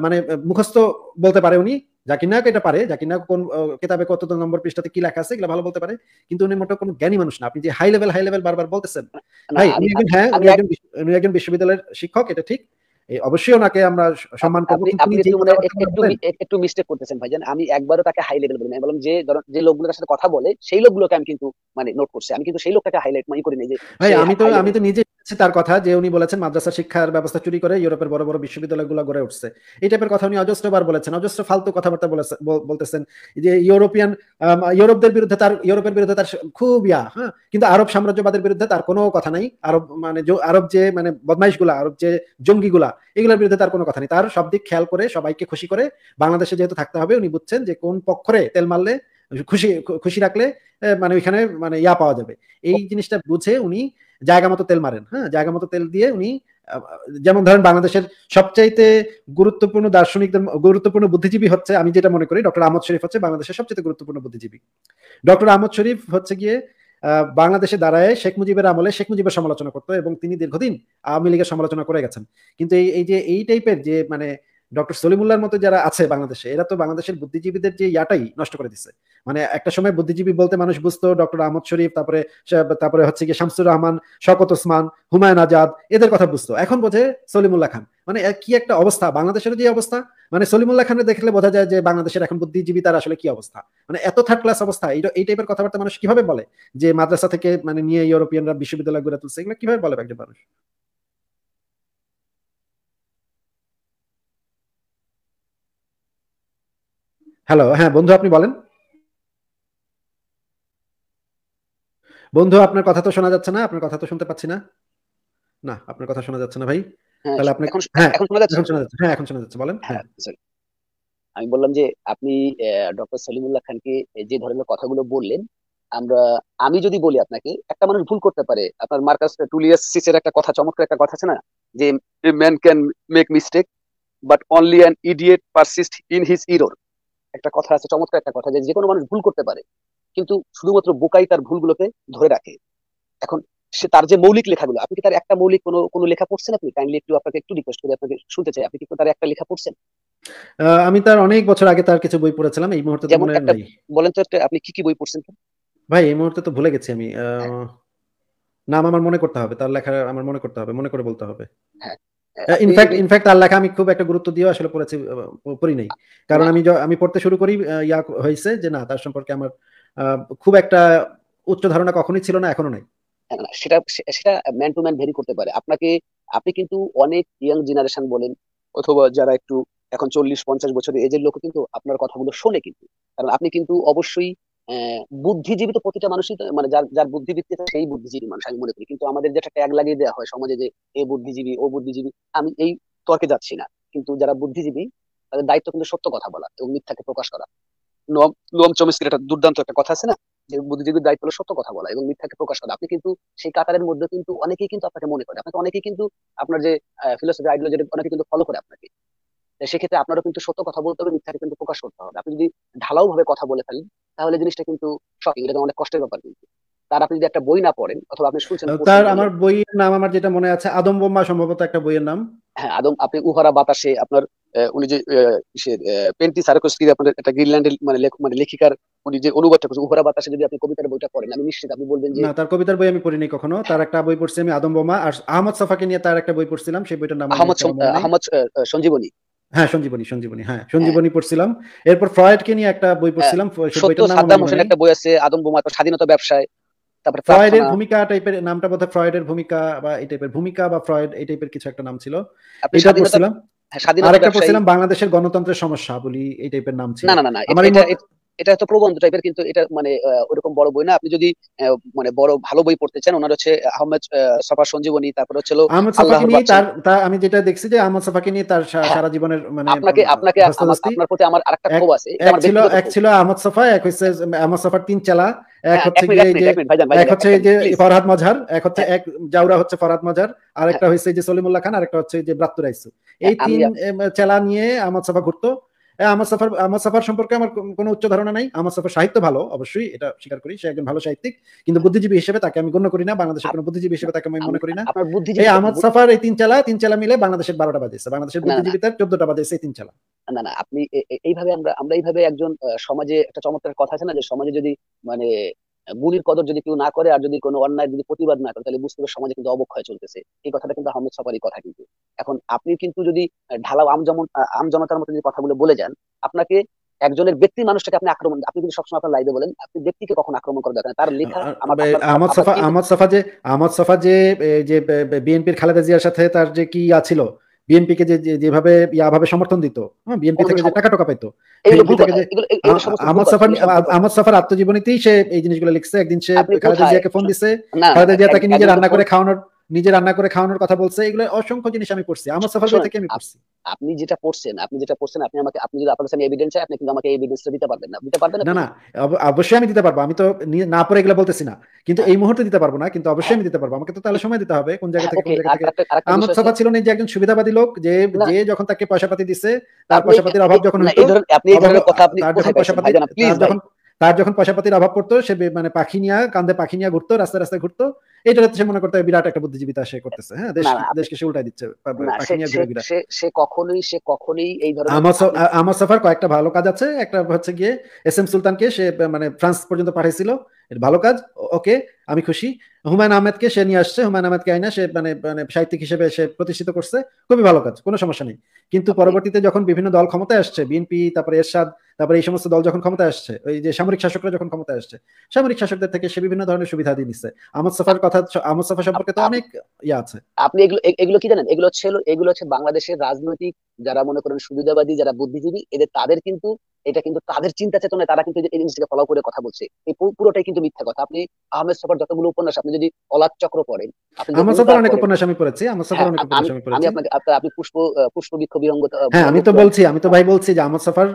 মানে মুখস্থ বলতে পারে উনি। জাকির নায়ক এটা পারে জাকির নায়ক কোন কিতাবে কত নম্বর পৃষ্ঠাতে কি লেখা আছে এগুলো ভালো বলতে পারে। কিন্তু উনি মোটেও কোনো জ্ঞানী মানুষ না। আপনি যে হাই লেভেল হাই লেভেল বারবার বলতেছেন। ভাই উনি একজন হ্যাঁ উনি একজন বিশ্ববিদ্যালয়ের শিক্ষক এটা ঠিক। অবশ্যই ওনাকে আমরা সম্মান করব। একটু মানে মিস্টেক করতেছেন ভাইজান। আমি একবারও তাকে হাই লেভেল বলি না আমি বললাম যে যে লোকগুলোর সাথে কথা বলে সেই লোকগুলোকে আমি কিন্তু মানে নোট করছি। আমি কিন্তু সেই লোকটাকে হাইলাইট মানে করি নাই যে ভাই আমি তো আমি তো নিজে তার কথা যে উনি বলেছেন মাদ্রাসা শিক্ষার ব্যবস্থা চুরি করে ইউরোপের বড় বড় বিশ্ববিদ্যালয়গুলো গড়ে উঠছে। এই টাইপের কথা উনি অজস্রবার বলেছেন। অজস্র ফালতু কথাবার্তা বলতেছেন যে ইউরোপিয়ান ইউরোপদের বিরুদ্ধে তার ইউরোপের বিরুদ্ধে তার খুব ইয়া হ্যাঁ? কিন্তু আরব সাম্রাজ্যবাদের বিরুদ্ধে তার কোনো কথা নাই। আরব মানে আরব যে মানে বদমাইশগুলা আরব যে জঙ্গিগুলা এগুলোর বিরুদ্ধে তার কোনো কথা নেই। তার সব দিক খেয়াল করে সবাইকে খুশি করে বাংলাদেশে যেহেতু থাকতে হবে উনি বুঝছেন যে কোন পক্ষরে তেল মারলে খুশি খুশি রাখলে মানে ওইখানে মানে ইয়া পাওয়া যাবে। এই জিনিসটা বুঝে উনি জায়গা মতো তেল মারেন হ্যাঁ? জায়গা মতো তেল দিয়ে উনি যেমন ধরেন বাংলাদেশের সবচাইতে গুরুত্বপূর্ণ দার্শনিকদের গুরুত্বপূর্ণ বুদ্ধিজীবী হচ্ছে, আমি যেটা মনে করি, ডক্টর আহমদ শরীফ হচ্ছে বাংলাদেশের সবচেয়ে গুরুত্বপূর্ণ বুদ্ধিজীবী। ডক্টর আহমদ শরীফ হচ্ছে গিয়ে বাংলাদেশে দাঁড়ায় শেখ মুজিবের আমলে শেখ মুজিবের সমালোচনা করতো এবং তিনি দীর্ঘদিন আওয়ামী লীগের সমালোচনা করে গেছেন। কিন্তু এই যে, এই টাইপের যে মানে ডক্টর সলিমুল্লাহর মতো যারা আছে বাংলাদেশে, এরা তো বাংলাদেশের বুদ্ধিজীবীদের যে ইয়াটাই নষ্ট করে দিচ্ছে মানে একটা সময় বুদ্ধিজীবী বলতে মানুষ বুঝতো, ডক্টর আহমদ শরীফ, তারপরে তারপরে হচ্ছে গিয়ে শামসুর রহমান, শকত ওসমান, হুমায়ুন আজাদ, এদের কথা বুঝতো। এখন বোঝে সলিমুল্লাহ খান। মানে কি একটা অবস্থা? বাংলাদেশের যে অবস্থা? মানে সলিমুল্লাহ খানের দেখলে বোঝা যায় যে বাংলাদেশের এখন বুদ্ধিজীবী তার আসলে কি অবস্থা? মানে এত থার্ড ক্লাস অবস্থা, এই টাইপের কথাবার্তা মানুষ কীভাবে বলে? যে মাদ্রাসা থেকে মানে নিয়ে ইউরোপিয়ানরা বিশ্ববিদ্যালয় গড়ে তুলছে, এগুলো কীভাবে বলে একজন মানুষ? হ্যালো হ্যাঁ বন্ধু আপনি বলেন। বন্ধু আপনার কথা তো শোনা যাচ্ছে না আপনার কথা তো শুনতে পাচ্ছি না। না আপনার কথা শোনা যাচ্ছে না ভাই। হ্যাঁ, তাহলে আপনি এখন হ্যাঁ এখন শোনা যাচ্ছে? শোনা যাচ্ছে হ্যাঁ এখন শোনা যাচ্ছে বলেন। হ্যাঁ আমি বললাম যে আপনি ডক্টর সলিমুল্লাহ খানকে যে ধরনের কথাগুলো বললেন আমরা আমি যদি বলি আপনাকে একটা মানুষ ভুল করতে পারে। আপনার মার্কাস টুলিয়াস সিসের একটা কথা চমৎকার একটা কথা আছে না? যে man can make mistake but only an idiot persist in his error একটা কথা আছে চমৎকার একটা কথা যে যে কোনো মানুষ ভুল করতে পারে কিন্তু শুধুমাত্র বোকাই তার ভুলগুলোকে ধরে রাখে। এখন সে তার যে মৌলিক লেখাগুলো আপনি কি তার একটা মৌলিক কোনো কোনো লেখা পড়ছেন আপনি? কাইন্ডলি একটু আপনাকে একটু রিকোয়েস্ট করি আপনাকে শুনতে চাই। আপনি কি তার একটা লেখা পড়ছেন? আমি তার অনেক বছর আগে তার কিছু বই পড়েছিলাম এই মুহূর্তে তো যেমন মনে একটা বলেন তো আপনি কি কি বই পড়ছেন? ভাই এই মুহূর্তে তো ভুলে গেছি আমি। আহ, নাম আমার মনে করতে হবে তার লেখা আমার মনে করতে হবে মনে করে বলতে হবে। হ্যাঁ। ইনফ্যাক্ট ইনফ্যাক্ট তার লেখা আমি খুব একটা গুরুত্ব দিয়েও আসলে পড়েছি পড়ি নাই। কারণ আমি আমি পড়তে শুরু করি ইয়া হয়েছে যে না তার সম্পর্কে আমার খুব একটা উচ্চ ধারণা কখনোই ছিল না এখনও নাই। সেটা সেটা ম্যান টু ম্যান ভেরি করতে পারে। আপনাকে আপনি কিন্তু অনেক ইয়াং জেনারেশন বলেন অথবা যারা একটু এখন চল্লিশ পঞ্চাশ বছরের এজের লোক কিন্তু আপনার কথাগুলো শোনে কিন্তু। কারণ আপনি কিন্তু অবশ্যই বুদ্ধিজীবী তো প্রতিটা মানুষই মানে যার যার বুদ্ধিবৃত্তি সেই বুদ্ধিজীবী মানুষ, আমি মনে করি। কিন্তু আমাদের যেটা ট্যাগ লাগিয়ে দেওয়া হয় সমাজে যে এ বুদ্ধিজীবী, ও বুদ্ধিজীবী, আমি এই তর্কে যাচ্ছি না। কিন্তু যারা বুদ্ধিজীবী, তাদের দায়িত্ব কিন্তু সত্য কথা বলা এবং মিথ্যাকে প্রকাশ করা। নোয়াম চমস্কির একটা দুর্দান্ত একটা কথা আছে না? যে বুদ্ধিজীবীর দায়িত্ব হলো সত্য কথা বলা এবং মিথ্যাকে প্রকাশ করা। আপনি কিন্তু সেই কাতারের মধ্যে কিন্তু অনেকেই কিন্তু আপনাকে মনে করে। আপনাকে অনেকেই কিন্তু আপনার যে ফিলোসফি আইডিওলজি অনেকে কিন্তু ফলো করে আপনাকে। সেক্ষেত্রে আপনারও কিন্তু সত্য কথা বলতে হবে মিথ্যাকে কিন্তু প্রকাশ করতে হবে। আপনি যদি ঢালাও ভাবে কথা বলে ফেলেন তাহলে জিনিসটা কিন্তু শকিং এটা অনেক কষ্টের ব্যাপার কিন্তু। তার আপনি যদি একটা বই না পড়েন অথবা আপনি শুনছেন তার আমার বইয়ের নাম আমার যেটা মনে আছে আদম বোম্মা সম্ভবত একটা বইয়ের নাম। হ্যাঁ আদম আপনি উহারা বাতাসে আপনার উনি যে পেন্টি সার্কোস্কি আপনার একটা গ্রিনল্যান্ডের মানে লেখ- মানে লেখিকার উনি যে অনুবাদটা করছেন উহারা বাতাসে যদি আপনি কবিতার বইটা পড়েন আমি নিশ্চিত আপনি বলবেন যে না তার কবিতার বই আমি পড়িনি কখনো। তার একটা বই পড়ছি আমি আদম বোমা আর আহমদ সাফাকে নিয়ে তার একটা বই পড়ছিলাম সেই বইটার নাম আহমদ। আহমদ আহ, আহ, সঞ্জীবনী। হ্যাঁ সঞ্জীবনী সঞ্জীবনী হ্যাঁ সঞ্জীবনী পড়ছিলাম। এরপর ফ্রয়েড কে নিয়ে একটা বই পড়ছিলাম সেই নাম সাদ্দাম হোসেন একটা বই আছে আদম বোমা তো স্বাধীনতা ব্যবসায়। তারপরে ফ্রয়েডের ভূমিকা টাইপের নামটা বোধহয় ফ্রয়েডের ভূমিকা বা এই টাইপের ভূমিকা বা ফ্রয়েড এই টাইপের কিছু একটা নাম ছিল। আপনি এটা পড়ছিলাম। হ্যাঁ, স্বাধীনতা আরেকটা পড়ছিলাম বাংলাদেশের গণতন্ত্রের সমস্যা বলি এই টাইপের নাম ছিল। না না না এটা তো প্রবন্ধ টাইপের কিন্তু এটা মানে ওরকম বড় বই না। আপনি যদি মানে বড় ভালো বই পড়তে চান ওনার হচ্ছে আহমেদ আহ, সফা সঞ্জীবনী তারপর হচ্ছে আহমদ সাফাকে নিয়ে তার তার আমি যেটা দেখছি যে আহমদ সাফাকে নিয়ে তার হ্যাঁ। সারা জীবনের মানে আপনাকে আপনাকে আপনার প্রতি আমার আরেকটা ক্ষোভ আছে এটা এক আমার ছিল এক ছিল আহমদ সাফা এক হচ্ছে আহমদ সাফার তিন চালা এক হ্যাঁ, হচ্ছে এক গিয়ে এক যে হচ্ছে যে ফরহাদ মজহার এক হচ্ছে হ্যাঁ। এক জাউরা হচ্ছে ফরহাদ মজহার আরেকটা হচ্ছে যে সলিমুল্লাহ খান আরেকটা হচ্ছে যে ব্রাত্য রাইসু। এই তিন চেলা নিয়ে আহমদ সাফা ঘুরতো। আহমদ সাফার আমার সাফার সম্পর্কে আমার কোনো উচ্চ ধারণা নাই। আমার সাফার সাহিত্য ভালো অবশ্যই এটা স্বীকার করি। সে একজন ভালো সাহিত্যিক। কিন্তু বুদ্ধিজীবী হিসেবে তাকে আমি গণ্য করি না। বাংলাদেশের কোনো বুদ্ধিজীবী হিসেবে তাকে আমি মনে করি না। এই আমার সাফার এই তিন চালা তিন চালা মিলে বাংলাদেশের বারোটা বাজেছে বাংলাদেশের না, তার চোদ্দটা বাজেছে এই তিন চালা। না না আপনি এইভাবে আমরা আমরা এইভাবে একজন সমাজে একটা চমৎকার কথা আছে না যে সমাজে যদি মানে গুণীর কদর যদি কেউ না করে আর যদি কোনো অন্যায় যদি প্রতিবাদ না করে তাহলে বুঝতে হবে সমাজে কিন্তু অবক্ষয় চলতেছে। এই কথাটা কিন্তু আহমেদ সফারই কথা কিন্তু। এখন আপনি কিন্তু যদি ঢালাও আম যেমন আম জনতার মতো যদি কথাগুলো বলে যান আপনাকে একজনের ব্যক্তি মানুষটাকে আপনি আক্রমণ আপনি কিন্তু সবসময় আপনার লাইভে বলেন আপনি ব্যক্তিকে কখন আক্রমণ করা দরকার তার লেখা আমার আহমদ সাফা আহমদ সাফা যে আহমদ সাফা যে যে বিএনপির খালেদা জিয়ার সাথে তার যে কি আছিল বিএনপি কে যে ইয়া যেভাবে ইয়াভাবে সমর্থন দিত বিএনপি থেকে যে টাকা টাকা পেত। আহমদ সাফার। আহমদ সাফার আত্মজীবনীতেই সে এই জিনিসগুলো লিখছে। একদিন সে খালেদা জিয়াকে ফোন দিছে। না খালেদা জিয়া তাকে নিজে রান্না করে খাওয়ানোর নিজে রান্না করে খাওয়ানোর কথা বলছে এগুলো অসংখ্য জিনিস আমি পড়ছি। সাফার বই শোনেন, থেকে আমি পড়ছি? আপনি যেটা পড়ছেন আপনি যেটা পড়ছেন আপনি আমাকে আপনি যদি আপনার কাছে এভিডেন্স চাই আপনি কিন্তু আমাকে এভিডেন্সটা দিতে পারবেন না। দিতে পারবেন না না অব- অবশ্যই আমি দিতে পারব। আমি তো না পড়ে এগুলো বলতেছি না। কিন্তু এই মুহূর্তে দিতে পারব না কিন্তু অবশ্যই আমি দিতে পারব। আমাকে তো তাহলে সময় দিতে হবে কোন জায়গা থেকে কোন জায়গা থেকে। আরেকটা আহমদ সাফা ছিলেন এই যে একজন সুবিধাবাদী লোক যে যে যখন তাকে পয়সা পাতি দিছে তার পয়সা পাতির অভাব যখন হতো এই ধরনের আপনি এই ধরনের কথা আপনি কোথায় পয়সা পাতি যখন তার যখন পয়সা পাতির অভাব পড়তো সে মানে পাখি নিয়ে কান্দে পাখি নিয়ে ঘুরতো রাস্তায় রাস্তায় ঘুরতো। এটা সে মনে করতো বিরাট একটা বুদ্ধিজীবিতা সে করতেছে। হ্যাঁ দেশ দেশকে সে উল্টাই দিচ্ছে পাখি নিয়ে ঘুরে ঘুরে সে কখনোই সে কখনোই এই ধরনের আমার সাফার কয়েকটা ভালো কাজ আছে। একটা হচ্ছে গিয়ে এস এম সুলতানকে সে মানে ফ্রান্স পর্যন্ত পাঠিয়েছিল। এটা ভালো কাজ ওকে আমি খুশি। হুমায়ুন আহমেদকে সে নিয়ে আসছে হুমায়ুন আহমেদকে আইনা সে মানে মানে সাহিত্যিক হিসেবে সে প্রতিষ্ঠিত করছে খুবই ভালো কাজ কোনো সমস্যা নেই। কিন্তু পরবর্তীতে যখন বিভিন্ন দল ক্ষমতায় আসছে বিএনপি তারপরে এরশাদ তারপরে এই সমস্ত দল যখন ক্ষমতায় আসছে ওই যে সামরিক শাসকরা যখন ক্ষমতায় আসছে সামরিক শাসকদের থেকে সে বিভিন্ন ধরনের সুবিধা দিয়ে নিচ্ছে আহমদ সাফার কথা আহমদ সাফা সম্পর্কে তো অনেক ইয়ে আছে। আপনি এগুলো এগুলো কি জানেন? এগুলো হচ্ছে এগুলো হচ্ছে বাংলাদেশের রাজনৈতিক যারা মনে করেন সুবিধাবাদী যারা বুদ্ধিজীবী এদের তাদের কিন্তু এটা কিন্তু তাদের চিন্তা চেতনায় তারা কিন্তু এই জিনিসটাকে ফলো করে কথা বলছে। এই পুরোটাই কিন্তু মিথ্যা কথা। আপনি আহমেদ সফর যতগুলো উপন্যাস আপনি যদি অলাদ চক্র পড়েন আপনি যদি আহমদ উল্টা সাফার অনেক উপন্যাস আমি পড়েছি আহমদ সাফার হ্যাঁ, অনেক উপন্যাস আমি আমি আপনাকে আপনি- আপনি পুষ্প পুষ্প বৃক্ষ বিহঙ্গ হ্যাঁ আমি তো বলছি আমি তো ভাই বলছি যে আহমদ সাফার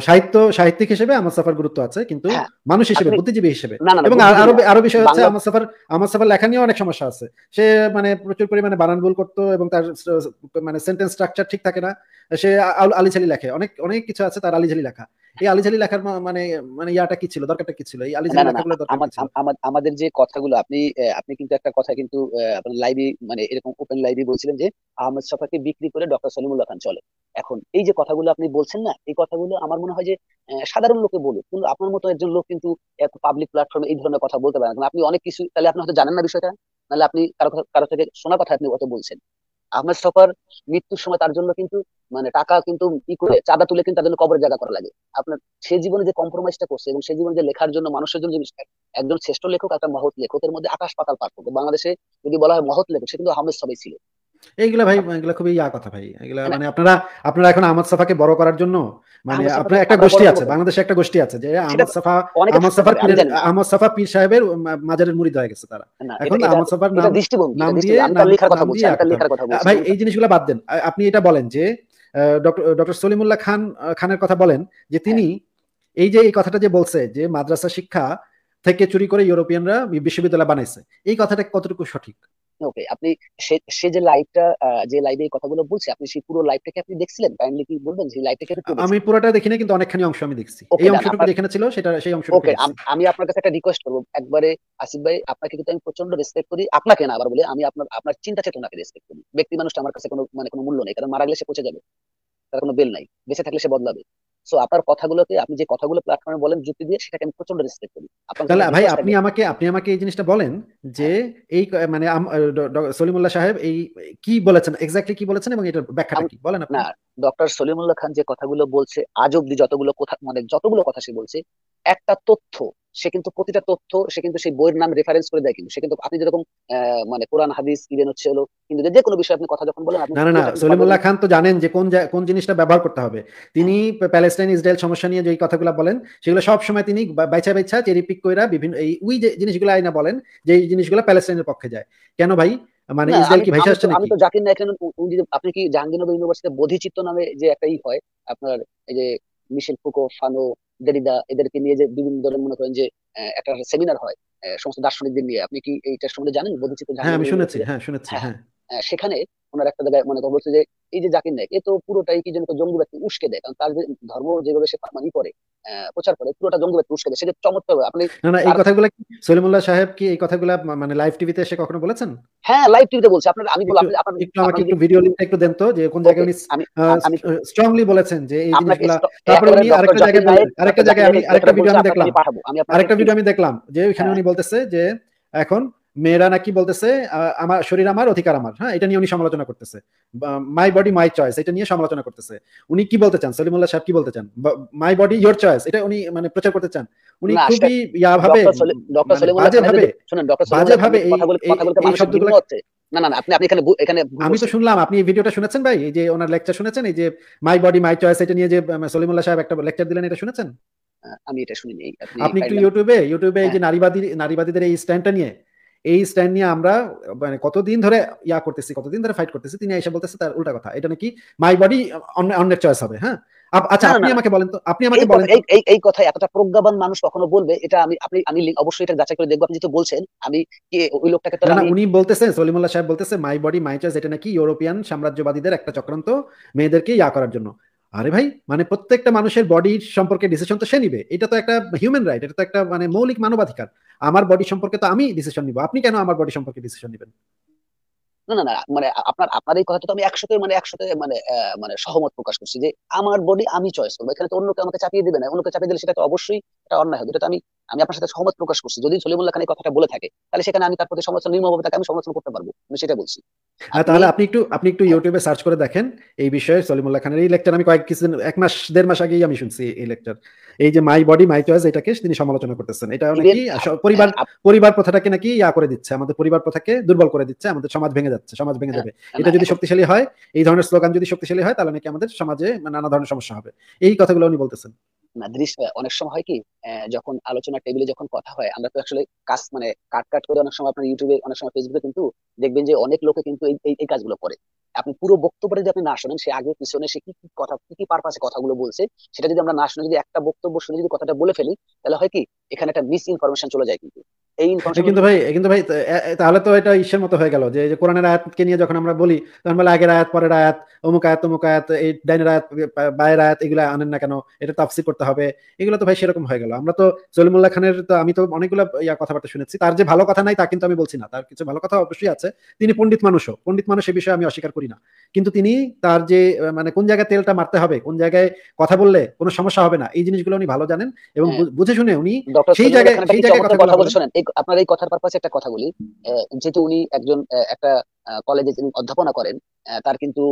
সাহিত্য সাহিত্যিক হিসেবে আহমদ সাফার গুরুত্ব আছে কিন্তু হ্যাঁ, মানুষ হিসেবে বুদ্ধিজীবী হিসেবে। এবং আরও আরও বিষয় হচ্ছে আহমদ সাফার আহমদ সাফার লেখা নিয়ে অনেক সমস্যা আছে। সে মানে প্রচুর পরিমাণে বানান ভুল করতো এবং তার মানে সেন্টেন্স স্ট্রাকচার ঠিক থাকে না। সে আলিঝালি লেখে অনেক অনেক কিছু আছে তার আলিঝালি লেখা। এই আলিঝালি লেখার মানে মানে ইয়াটা কি ছিল? দরকারটা কি ছিল? এই লেখাগুলো দরকার আমার- আমাদের যে কথাগুলো আপনি আপনি কিন্তু একটা কথা কিন্তু আপনার লাইভে মানে এরকম ওপেন লাইভে বলছিলেন যে আহমেদ সফাকে বিক্রি করে ডক্টর সলিমুল্লাহ খান চলে। এখন এই যে কথাগুলো আপনি বলছেন না এই কথাগুলো আমার মনে হয় যে সাধারণ লোকে বলুক কিন্তু আপনার মতো একজন লোক কিন্তু পাবলিক প্ল্যাটফর্মে এই ধরনের কথা বলতে পারেন। আপনি অনেক কিছু তাহলে আপনি হয়তো জানেন না বিষয়টা? নাহলে আপনি কারও কারও থেকে শোনা কথা আপনি অত বলছেন। আহমেদ সফর মৃত্যুর সময় তার জন্য কিন্তু মানে টাকা কিন্তু ই করে চাঁদা তুলে কিন্তু তার জন্য কবরের জায়গা করা লাগে। আপনার সে জীবনে যে কম্প্রোমাইজটা করছে এবং সে জীবনে যে লেখার জন্য, মানুষের জন্য একজন শ্রেষ্ঠ লেখক, একটা মহৎ লেখকের মধ্যে আকাশ পাতাল পার্থক্য। বাংলাদেশে যদি বলা হয় মহৎ লেখক, সে কিন্তু আহমেদ সবাই ছিল। এইগুলা ভাই এগুলা খুবই ইয়া কথা ভাই। এগুলা মানে আপনারা আপনারা এখন আহমদ সাফাকে বড় করার জন্য মানে আপনার একটা গোষ্ঠী আছে বাংলাদেশে একটা গোষ্ঠী আছে যে আহমদ সাফা আহমদ সাফার। আহমদ সাফা পীর সাহেবের মাজারের মুরিদ হয়ে গেছে তারা। এখন আহমদ সাফার নাম নাম দিয়ে ভাই এই জিনিসগুলো বাদ দেন। আপনি এটা বলেন যে ডক্টর সলিমুল্লাহ খান খানের কথা বলেন যে তিনি এই যে এই কথাটা যে বলছে যে মাদ্রাসা শিক্ষা থেকে চুরি করে ইউরোপিয়ানরা বিশ্ববিদ্যালয় বানাইছে এই কথাটা কতটুকু সঠিক? ওকে আপনি সে যে লাইভটা যে লাইভে এই কথাগুলো বলছে আপনি সেই পুরো লাইভটাকে আপনি দেখছিলেন? কাইন্ডলি কি বলবেন? সেই লাইভটাকে আমি পুরোটা দেখিনি কিন্তু অনেকখানি অংশ আমি দেখছি। এই অংশটুকু আপনার- ছিল সেটা সেই অংশটুকু ওকে আমি আপনার কাছে একটা রিকোয়েস্ট করব। একবারে আসিফ ভাই আপনাকে কিন্তু আমি প্রচণ্ড রেসপেক্ট করি। আপনাকে না আবার বলে আমি আপনার আপনার চিন্তা চেতনাকে রেসপেক্ট করি। ব্যক্তি মানুষটা আমার কাছে কোনো মানে কোনো মূল্য নেই কারণ মারা গেলে সে পচে যাবে। তার কোনো বেল নাই। বেঁচে থাকলে সে বদলাবে। সো আপনার কথাগুলোকে আপনি যে কথাগুলো প্ল্যাটফর্মে বলেন যুক্তি দিয়ে সেটাকে আমি প্রচণ্ড রেসপেক্ট করি। তাহলে ভাই আপনি আমাকে আপনি আমাকে এই জিনিসটা বলেন যে এই মানে সলিমুল্লাহ সাহেব এই কি বলেছেন এক্স্যাক্টলি কি বলেছেন এবং এটার ব্যাখ্যাটা কি? বলেন আপনি। না ডক্টর সলিমুল্লাহ খান যে কথাগুলো বলছে আজ অব্দি যতগুলো কথা মানে যতগুলো কথা সে বলছে একটা তথ্য সে কিন্তু প্রতিটা তথ্য সে কিন্তু সেই বইয়ের নাম রেফারেন্স করে দেয় কিন্তু। সে কিন্তু আপনি যেরকম মানে কোরআন হাদিস ইভেন হচ্ছে হলো কিন্তু যে কোনো বিষয়ে আপনি কথা যখন বলেন না না না সলিমুল্লাহ খান তো জানেন যে কোন কোন জিনিসটা ব্যবহার করতে হবে। তিনি প্যালেস্টাইন ইসরায়েল সমস্যা নিয়ে যে কথাগুলো বলেন সেগুলো সব সময় তিনি বা- বাইছা বাইছা চেরি পিক কইরা বিভিন্ন এই ওই যে জিনিসগুলো আইনা বলেন যে এই জিনিসগুলো প্যালেস্টাইনের পক্ষে যায়। কেন ভাই? মানে ইসরায়েল কি ভাইসা আসছে তো- আমি নাকি? তো জাকির উনি আপনি কি জাহাঙ্গীরনগর ইউনিভার্সিটি বোধিচিত্ত নামে যে একটা ই হয় আপনার এই যে মিশেল ফুকো ফানো দেরিদা এদেরকে নিয়ে যে বিভিন্ন ধরনের মনে করেন যে একটা সেমিনার হয় সমস্ত দার্শনিকদের নিয়ে। আপনি কি এইটার সম্বন্ধে জানেন? বোধিচিত্ত হ্যাঁ আমি শুনেছি হ্যাঁ শুনেছি হ্যাঁ, হ্যাঁ। সেখানে ওনার একটা জায়গায় মানে বলছে যে এই যে জাকির নায়ক এ তো পুরোটাই কি যেন জঙ্গিবাদকে উস্কে দেয় কারণ তার যে ধর্ম যেভাবে সে মানে করে প্রচার করে পুরোটা জঙ্গিবাদকে উস্কে দেয়। সেটা চমৎকার আপনি না না এই কথাগুলো সলিমুল্লাহ সাহেব কি এই কথাগুলো মানে লাইভ টিভিতে এসে কখনো বলেছেন? হ্যাঁ লাইভ টিভিতে বলছে। আপনার আমি বললাম আপনি একটু আমাকে একটু ভিডিও লিঙ্কটা একটু দেন তো যে কোন জায়গায় উনি স্ট্রংলি বলেছেন যে এই জিনিসগুলা তারপরে উনি আরেকটা জায়গায় আরেকটা জায়গায় আমি আরেকটা ভিডিও আমি দেখলাম আরেকটা ভিডিও আমি দেখলাম যে ওইখানে হ্যাঁ। উনি বলতেছে যে এখন মেয়েরা নাকি বলতেছে আমার শরীর আমার অধিকার আমার। হ্যাঁ এটা নিয়ে উনি সমালোচনা করতেছে। মাই বডি মাই চয়েস এটা নিয়ে সমালোচনা করতেছে। উনি কি বলতে চান? সলিমুল্লাহ সাহেব কি বলতে চান? মাই বডি ইয়োর চয়েস এটা উনি মানে প্রচার করতে চান। উনি খুবই ইয়া ভাবে বাজে ভাবে বাজে ভাবে এই শব্দগুলো না না আপনি আপনি এখানে এখানে আমি তো শুনলাম আপনি এই ভিডিওটা শুনেছেন ভাই? এই যে ওনার লেকচার শুনেছেন এই যে মাই বডি মাই চয়েস এটা নিয়ে যে সলিমুল্লাহ সাহেব একটা লেকচার দিলেন এটা শুনেছেন? আমি এটা শুনিনি আপনি একটু ইউটিউবে ইউটিউবে এই যে হ্যাঁ। নারীবাদী নারীবাদীদের এই স্ট্যান্ডটা নিয়ে এই স্ট্যান্ড নিয়ে আমরা মানে কতদিন ধরে ইয়া করতেছি কতদিন ধরে ফাইট করতেছি তিনি এসে বলতেছে তার উল্টা কথা। এটা নাকি মাই বডি অন্যের চয়েস হবে হ্যাঁ? আচ্ছা আপনি আমাকে বলেন তো আপনি আমাকে বলেন এই এই এই কথা এতটা প্রজ্ঞাবান মানুষ কখনো বলবে এটা আমি আপনি আমি অবশ্যই এটা যাচাই করে দেখব। আপনি যেহেতু বলছেন আমি কি ওই লোকটাকে তো না উনি বলতেছেন সলিমুল্লাহ সাহেব বলতেছে মাই বডি মাই চয়েস এটা নাকি ইউরোপিয়ান সাম্রাজ্যবাদীদের একটা চক্রান্ত মেয়েদেরকে ইয়া করার জন্য। আরে ভাই মানে প্রত্যেকটা মানুষের বডির সম্পর্কে ডিসিশন তো সে নিবে। এটা তো একটা হিউম্যান রাইট এটা তো একটা মানে মৌলিক মানবাধিকার। আমার বডি সম্পর্কে তো আমি ডিসিশন নিব। আপনি কেন আমার বডি সম্পর্কে ডিসিশন নেবেন? না না না মানে আপনার আপনার এই কথাটা তো আমি একসাথে মানে একসাথে মানে মানে সহমত প্রকাশ করছি যে আমার বডি আমি চয়েস করব। এখানে তো অন্যকে আমাকে চাপিয়ে দিবে না। অন্যকে চাপিয়ে দিলে সেটা তো অবশ্যই এটা অন্যায় হবে এটা তো আমি আমি আপনার সাথে সহমত প্রকাশ করছি। যদি সলিমুল্লাহ খান এই কথাটা বলে থাকে তাহলে সেখানে আমি তার প্রতি সমালোচনা নির্মমভাবে তাকে আমি সমালোচনা করতে পারব। আমি সেটা বলছি। হ্যাঁ তাহলে আপনি একটু আপনি একটু ইউটিউবে সার্চ করে দেখেন এই বিষয়ে সলিমুল্লাহ খানের। এই লেকচার আমি কয়েক কিছুদিন এক মাস দেড় মাস আগেই আমি শুনছি এই লেকচার এই যে মাই বডি মাই চয়েস এটাকে তিনি সমালোচনা করতেছেন। এটা নাকি পরিবার আপ- পরিবার প্রথাটাকে নাকি ইয়া করে দিচ্ছে আমাদের পরিবার প্রথাকে দুর্বল করে দিচ্ছে আমাদের সমাজ ভেঙে যাচ্ছে সমাজ ভেঙে যাবে। এটা যদি শক্তিশালী হয় এই ধরনের স্লোগান যদি শক্তিশালী হয় তাহলে নাকি আমাদের সমাজে নানা ধরনের সমস্যা হবে। এই কথাগুলো উনি বলতেছেন। দৃশ্য অনেক সময় হয় কি যখন আলোচনা টেবিলে যখন কথা হয়, আমরা তো আসলে কাজ মানে কাট কাট করে অনেক সময় আপনার ইউটিউবে অনেক সময় ফেসবুকে কিন্তু দেখবেন যে অনেক লোকে কিন্তু এই, এই- এই কাজগুলো করে। আপনি পুরো বক্তব্যটা যদি আপনি না শোনেন, সে আগে পিছনে সে কি কি কথা, কি কি পারপাসে কথাগুলো বলছে, সেটা যদি আমরা না শুনে যদি একটা বক্তব্য শুনে যদি কথাটা বলে ফেলি, তাহলে হয় কি, এখানে একটা মিস ইনফরমেশন চলে যায় কিন্তু। এই কিন্তু ভাই কিন্তু ভাই এ- এ- তাহলে তো এটা ইসের মতো হয়ে গেল যে যে কোরআনের আয়াতকে নিয়ে যখন আমরা বলি তখন বলে আগের আয়াত পরের আয়াত অমুক আয়াত তমুক আয়াত এই ডাইনের আয়াত বায়ের আয়াত এগুলো আনেন না কেন এটা তাফসির করতে হবে। এগুলো তো ভাই সেরকম হয়ে গেল। আমরা তো সলিমুল্লাহ খানের তো আমি তো অনেকগুলো ইয়া কথাবার্তা শুনেছি তার যে ভালো কথা নাই তা কিন্তু আমি বলছি না তার কিছু ভালো কথা অবশ্যই আছে। তিনি পণ্ডিত মানুষও পণ্ডিত মানুষ এই বিষয়ে আমি অস্বীকার করি না। কিন্তু তিনি তার যে মানে কোন জায়গায় তেলটা মারতে হবে কোন জায়গায় কথা বললে কোনো সমস্যা হবে না এই জিনিসগুলো উনি ভালো জানেন এবং হ্যাঁ। বুঝে শুনে উনি সেই জায়গায়- সেই জায়গায় কথা এই আপনার এই কথার পারপাসে একটা কথা বলি। যেহেতু উনি একজন একটা কলেজে যিনি অধ্যাপনা করেন তার কিন্তু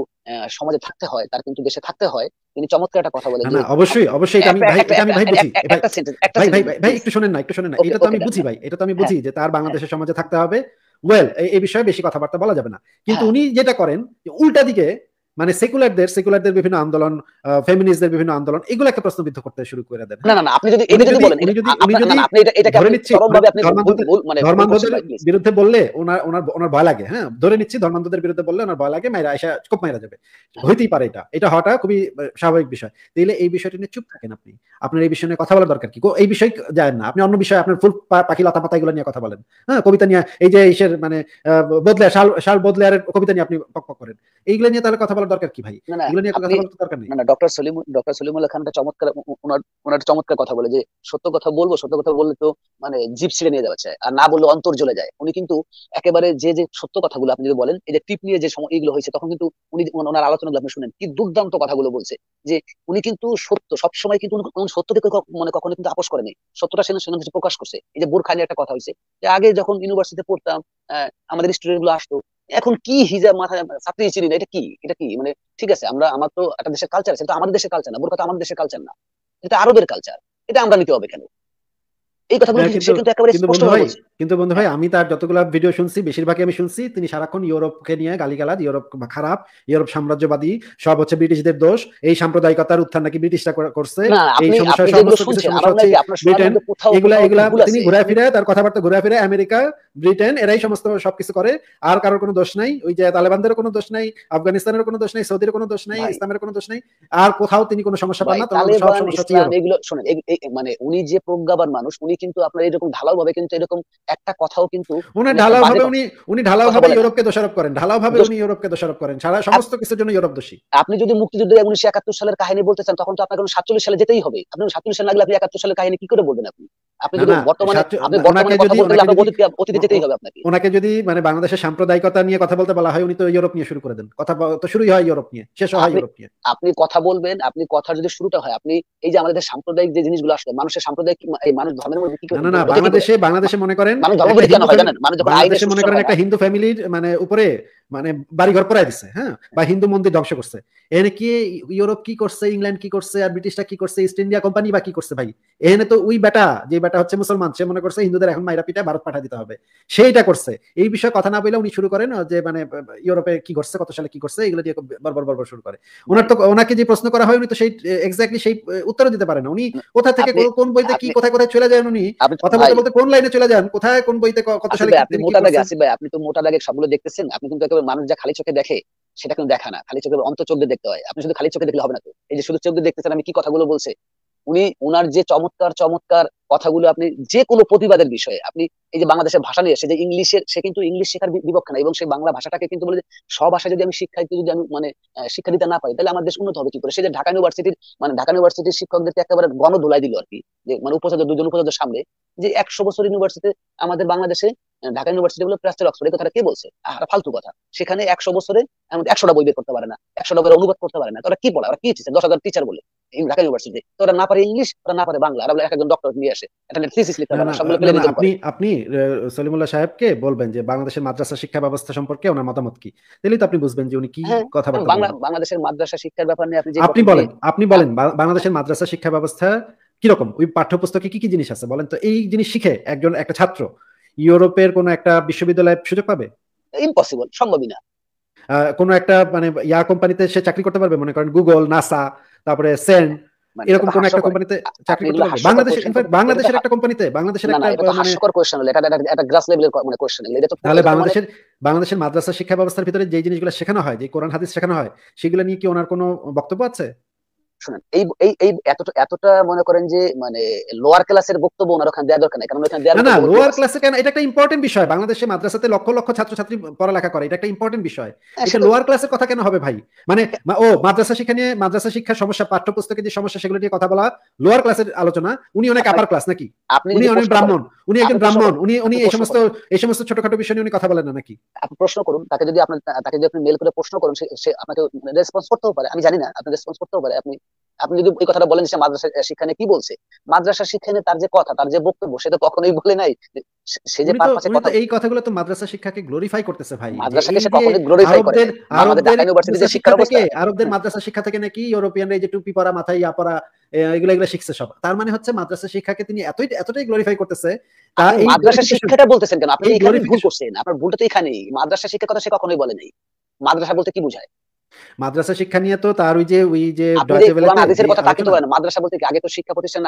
সমাজে থাকতে হয় তার কিন্তু দেশে থাকতে হয়। তিনি চমৎকার একটা কথা বলেন অবশ্যই অবশ্যই আমি ভাই এটা আমি ভাই বুঝি। ভাই ভাই. একটু শোনেন না একটু শোনেন না। এটা তো আমি বুঝি ভাই এটা তো আমি বুঝি যে তার বাংলাদেশের সমাজে থাকতে হবে। ওয়েল এই বিষয়ে বেশি কথাবার্তা বলা যাবে না। কিন্তু হ্যাঁ। উনি যেটা করেন উল্টা দিকে মানে সেকুলারদের সেকুলারদের বিভিন্ন আন্দোলন ফেমিনিস্টদের বিভিন্ন আন্দোলন এগুলাকে প্রশ্নবিদ্ধ করতে শুরু করে দেন। না না আপনি যদি এটা যদি বলেন উনি যদি- উনি যদি আপনি এটা এটাকে ধরে নিচ্ছি, মানে ধর্মান্ধদের। বিরুদ্ধে বললে ওনার ওনার ওনার ভয় লাগে হ্যাঁ? ধরে নিচ্ছি ধর্মান্ধদের বিরুদ্ধে বললে ওনার ভয় লাগে মাইরা আইসা খুব মাইরা যাবে। হইতেই পারে এটা। এটা হওয়াটা খুবই স্বাভাবিক বিষয়। তাইলে এই বিষয়টি নিয়ে চুপ থাকেন আপনি। আপনার এই বিষয় নিয়ে কথা বলার দরকার কি? কো- এই বিষয় যায় না। আপনি অন্য বিষয়ে আপনার ফুল পাখি লতা পাতা এগুলো নিয়ে কথা বলেন। হ্যাঁ? কবিতা নিয়ে এই যে মানে বদলে শাল শাল বদলে আর কবিতা নিয়ে আপনি পক করেন। এইগুলো নিয়ে তাহলে কথা বলার দরকার কি ভাই? এগুলো নিয়ে কথা বলার দরকার নেই। না ডক্টর সলিম ডক্টর সলিমুল্লাহ খান একটা চমৎকার ওনার চমৎকার কথা বলে যে সত্য কথা বলব সত্য কথা বললে তো মানে জিপ ছিঁড়ে নিয়ে আর না বললে অন্তর জ্বলে যায়। উনি কিন্তু একেবারে যে যে সত্য কথাগুলো আপনি যদি বলেন এই যে টিপ নিয়ে যে এইগুলো হয়েছে তখন কিন্তু উনি ওনার আলোচনাগুলো আপনি শুনেন। কি দুর্দান্ত কথাগুলো বলছে যে উনি কিন্তু সত্য সবসময় কিন্তু উনি সত্যকে মানে কখনো কিন্তু আপোষ করেনি। সত্যটা সেখানে সেখানে প্রকাশ করছে। এই যে বোরখা নিয়ে একটা কথা হয়েছে। যে আগে যখন ইউনিভার্সিটিতে পড়তাম আহ, আমাদের স্টুডেন্টগুলো আসতো এখন কি হিজাব মাথায় ছাত্রী চিনি না এটা কি? এটা কি? মানে ঠিক আছে, আমরা, আমার তো একটা দেশের কালচার আছে, এটা আমাদের দেশের কালচার না, বোরখা তো আমাদের দেশের কালচার না, এটা আরবের কালচার এটা আমরা নিতে হবে কেন? এই কথাগুলো হ্যাঁ, কিন্তু- একেবারে স্পষ্ট ভাই কিন্তু বন্ধু ভাই আমি তার যতগুলো ভিডিও শুনছি বেশিরভাগই আমি শুনছি তিনি সারাক্ষণ ইউরোপকে নিয়ে গালিগালাজ ইউরোপ খারাপ ইউরোপ সাম্রাজ্যবাদী সব হচ্ছে ব্রিটিশদের দোষ এই সাম্প্রদায়িকতার উত্থান নাকি ব্রিটিশরা করছে এই সমস্যা ব্রিটেন এগুলা এগুলা তিনি ঘুরে ফিরে তার কথাবার্তা ঘুরে ফিরে আমেরিকা ব্রিটেন এরাই সমস্ত সবকিছু করে আর কারোর কোনো দোষ নাই ওই যে তালেবানদের কোনো দোষ নাই আফগানিস্তানের কোনো দোষ নাই সৌদির কোনো দোষ নাই ইসলামের কোনো দোষ নাই আর কোথাও তিনি কোনো সমস্যা পান না তালেবান ইসলাম এগুলো শোনেন মানে উনি যে প্রজ্ঞাবান মানুষ উনি কিন্তু আপনার এরকম ঢালাও ভাবে কিন্তু এরকম একটা কথাও কিন্তু উনি ঢালাও ভাবে উনি উনি ঢালাও ভাবে ইউরোপকে দোষারোপ করেন। ঢালাও ভাবে উনি ইউরোপকে দোষারোপ করেন। সারা সমস্ত কিছুর জন্য ইউরোপ দোষী আপনি যদি মুক্তিযুদ্ধের উনিশশো একাত্তর সালের কাহিনী বলতে চান তখন তো আপনাকে সাতচল্লিশ সালে যেতেই হবে। আপনি সাতচল্লিশ সালে লাগলে আপনি একাত্তর সালের কাহিনী কি করে বলবেন আপনি? আপনি যদি বর্তমানে আপনি ওনাকে বর্তমানে কথা বলতে ওনাকে যদি- অতীতে অতীতে যেতেই হবে আপনাকে। ওনাকে যদি মানে বাংলাদেশের সাম্প্রদায়িকতা নিয়ে কথা বলতে বলা হয় উনি তো ইউরোপ নিয়ে শুরু করে দেন। কথা তো শুরুই হয় ইউরোপ নিয়ে শেষ হয় আপনি- ইউরোপ নিয়ে। আপনি কথা বলবেন আপনি কথার যদি শুরুটা হয় আপনি এই যে আমাদের সাম্প্রদায়িক যে জিনিসগুলো আসলে মানুষের সাম্প্রদায়িক এই মানুষ ধর্মের না না না হতে কি করে? বাংলাদেশে বাংলাদেশে মনে করেন বাংলাদেশে মনে করেন একটা হিন্দু ফ্যামিলির মানে উপরে মানে বাড়িঘর পড়ায় দিছে হ্যাঁ? বা হিন্দু মন্দির ধ্বংস করছে। এনে কি ইউরোপ কি করছে ইংল্যান্ড কি করছে আর ব্রিটিশরা কি করছে ইস্ট ইন্ডিয়া কোম্পানি বা কি করছে ভাই? এখানে তো ওই বেটা যে বেটা হচ্ছে মুসলমান সে মনে করছে হিন্দুদের এখন মাইরা পিঠা ভারত পাঠা দিতে হবে। সেইটা করছে। এই বিষয়ে কথা না বলে উনি শুরু করেন যে মানে ইউরোপে কি করছে কত সালে কি করছে এগুলো দিয়ে বরবর বরবর শুরু করে। ওনার তো ওনাকে যে প্রশ্ন করা হয় উনি তো সেই এক্স্যাক্টলি সেই উত্তর দিতে পারে না। উনি কোথা থেকে কোন বইতে কি কোথায় কোথায় চলে উনি আপনি কথা বলতে বলতে কোন লাইনে চলে যান? কোথায় কোন বইতে কত সালে আপনি মোটা দাগে? আসিফ ভাই আপনি তো মোটা দাগে সবগুলো দেখতেছেন আপনি কিন্তু একেবারে মানুষ যা খালি চোখে দেখে সেটা কিন্তু দেখা না খালি চোখে অন্ত চোখ দিয়ে দেখতে হয়। আপনি শুধু খালি চোখে দেখলে হবে না তো। এই যে শুধু চোখ দিয়ে দেখতেছেন আমি কি কথাগুলো বলছে? উনি, উনার যে চমৎকার চমৎকার কথাগুলো আপনি যে কোনো প্রতিবাদের বিষয়ে, আপনি এই যে বাংলাদেশের ভাষা নিয়ে এসে যে ইংলিশের, সে কিন্তু ইংলিশ শেখার বিপক্ষে না এবং সেই বাংলা ভাষাটাকে কিন্তু বলে যে, সব ভাষায় যদি আমি শিক্ষায় যদি আমি মানে শিক্ষা দিতে না পারি, তাহলে আমার দেশ উন্নত হবে কি করে? সে যে ঢাকা ইউনিভার্সিটির মানে ঢাকা ইউনিভার্সিটির শিক্ষকদেরকে একেবারে গণ ধুলাই দিল আর কি, যে মানে উপাচার্য দুজন উপাচার্যের সামনে, যে একশো বছর ইউনিভার্সিটি আমাদের বাংলাদেশে ঢাকা ইউনিভার্সিটি বলে প্রাচ্যের অক্সফোর্ড, এই কথাটা কে বলছে? আর ফালতু কথা। সেখানে একশো বছরে একশোটা বই বের করতে পারে না, একশোটা বইয়ের অনুবাদ করতে পারে না। তো ওরা কি পড়া ওরা কি দশ হাজার টিচার বলে। ঢাকা ইউনিভার্সিটি তো ওরা না পারে ইংলিশ ওরা না পারে বাংলা। ওরা একজন ডক্টর নিয়ে আসে। একটা থিসিস লিখতে পারে সবগুলো না, নিজম আপনি আপনি সলিমুল্লাহ সাহেবকে বলবেন যে বাংলাদেশের মাদ্রাসা শিক্ষা ব্যবস্থা সম্পর্কে ওনার মতামত কি? তাহলেই তো আপনি বুঝবেন যে উনি কি হ্যাঁ, কথাবার্তা বাংলা বাংলাদেশের মাদ্রাসা শিক্ষার ব্যাপার নিয়ে আপনি যে আপনি বলেন আপনি বলেন বাংলাদেশের মাদ্রাসা শিক্ষা ব্যবস্থা কীরকম? ওই পাঠ্যপুস্তকে কি কি জিনিস আছে বলেন তো? এই জিনিস শিখে একজন একটা ছাত্র ইউরোপের কোন একটা বিশ্ববিদ্যালয়ে সুযোগ পাবে? ইম্পসিবল সম্ভবই না। কোন একটা মানে ইয়া কোম্পানিতে সে চাকরি করতে পারবে? মনে করেন গুগল নাসা তারপরে সেন মানে এরকম কোন একটা কোম্পানিতে চাকরি করতে পারবে? বাংলাদেশের করতে- বাংলাদেশের একটা কোম্পানিতে বাংলাদেশের একটা মানে হলো এটা এটা- এটা গ্রাস লেভেলের মানে কোশ্চেন এটা তো তাহলে বাংলাদেশের বাংলাদেশের মাদ্রাসা শিক্ষা ব্যবস্থার ভিতরে যে জিনিসগুলো শেখানো হয় যে কোরআন হাদিস শেখানো হয় সেগুলো নিয়ে কি ওনার কোনো বক্তব্য আছে? শুনেন এই এই এই এতটা এতটা মনে করেন যে মানে লোয়ার ক্লাসের বক্তব্য ওনার ওখানে দেওয়া দরকার নাই কারণ ওখানে দেওয়ার না লোয়ার ক্লাসে কেন? এটা একটা ইম্পর্টেন্ট বিষয়। বাংলাদেশে মাদ্রাসাতে লক্ষ লক্ষ ছাত্রছাত্রী পড়ালেখা করে এটা একটা ইম্পর্টেন্ট বিষয়। হ্যাঁ, এটা লোয়ার ক্লাসের কথা কেন হবে ভাই? মানে ও মাদ্রাসা শিক্ষা নিয়ে মাদ্রাসা শিক্ষার সমস্যা পাঠ্যপুস্তকে যে সমস্যা সেগুলো নিয়ে কথা বলা লোয়ার ক্লাসের আলোচনা উনি অনেক আপার ক্লাস নাকি? উনি অনেক ব্রাহ্মণ উনি একজন ব্রাহ্মণ উনি উনি এই সমস্ত এই সমস্ত ছোটখাটো বিষয় নিয়ে উনি কথা বলেন না নাকি? আপনি প্রশ্ন করুন তাকে যদি আপনার তাকে যদি আপনি মেল করে প্রশ্ন করুন সে- সে আপনাকে রেসপন্স করতেও পারে আমি জানি না আপনি রেসপন্স করতেও পারে আপনি আপনি যদি ওই কথাটা বলেন যে সে মাদ্রাসা শিক্ষা কি বলছে? মাদ্রাসা শিক্ষা তার যে কথা তার যে বক্তব্য সে তো কখনোই বলে নাই। সে- যে উনি কথা এই কথাগুলো তো মাদ্রাসা শিক্ষাকে গ্লোরিফাই করতেছে ভাই। মাদ্রাসাকে সে যে কখনোই গ্লোরিফাই করে আমাদের ঢাকা ইউনিভার্সিটিতে শিক্ষা থেকে অবস্থা। আরবদের মাদ্রাসা শিক্ষা থেকে নাকি ইউরোপিয়ানরা এই যে টুপি পরা মাথায় ইয়া পরা এগুলো এগুলো শিখছে সব। তার মানে হচ্ছে মাদ্রাসা শিক্ষাকে তিনি এতই এতটাই গ্লোরিফাই করতেছে তা এই মাদ্রাসা শিক্ষাটা বলতেছেন কেন? আপনি এই এখানে ভুল করছেন। আপনার ভুলটা তো এখানেই। মাদ্রাসা শিক্ষার কথা সে কখনোই বলে নাই। মাদ্রাসা বলতে কি বোঝায়? মাদ্রাসা শিক্ষা নিয়ে তো তার ওই যে ওই যে হাদিসের কথা তা মাদ্রাসা বলতে কি আগে তো শিক্ষা প্রতিষ্ঠান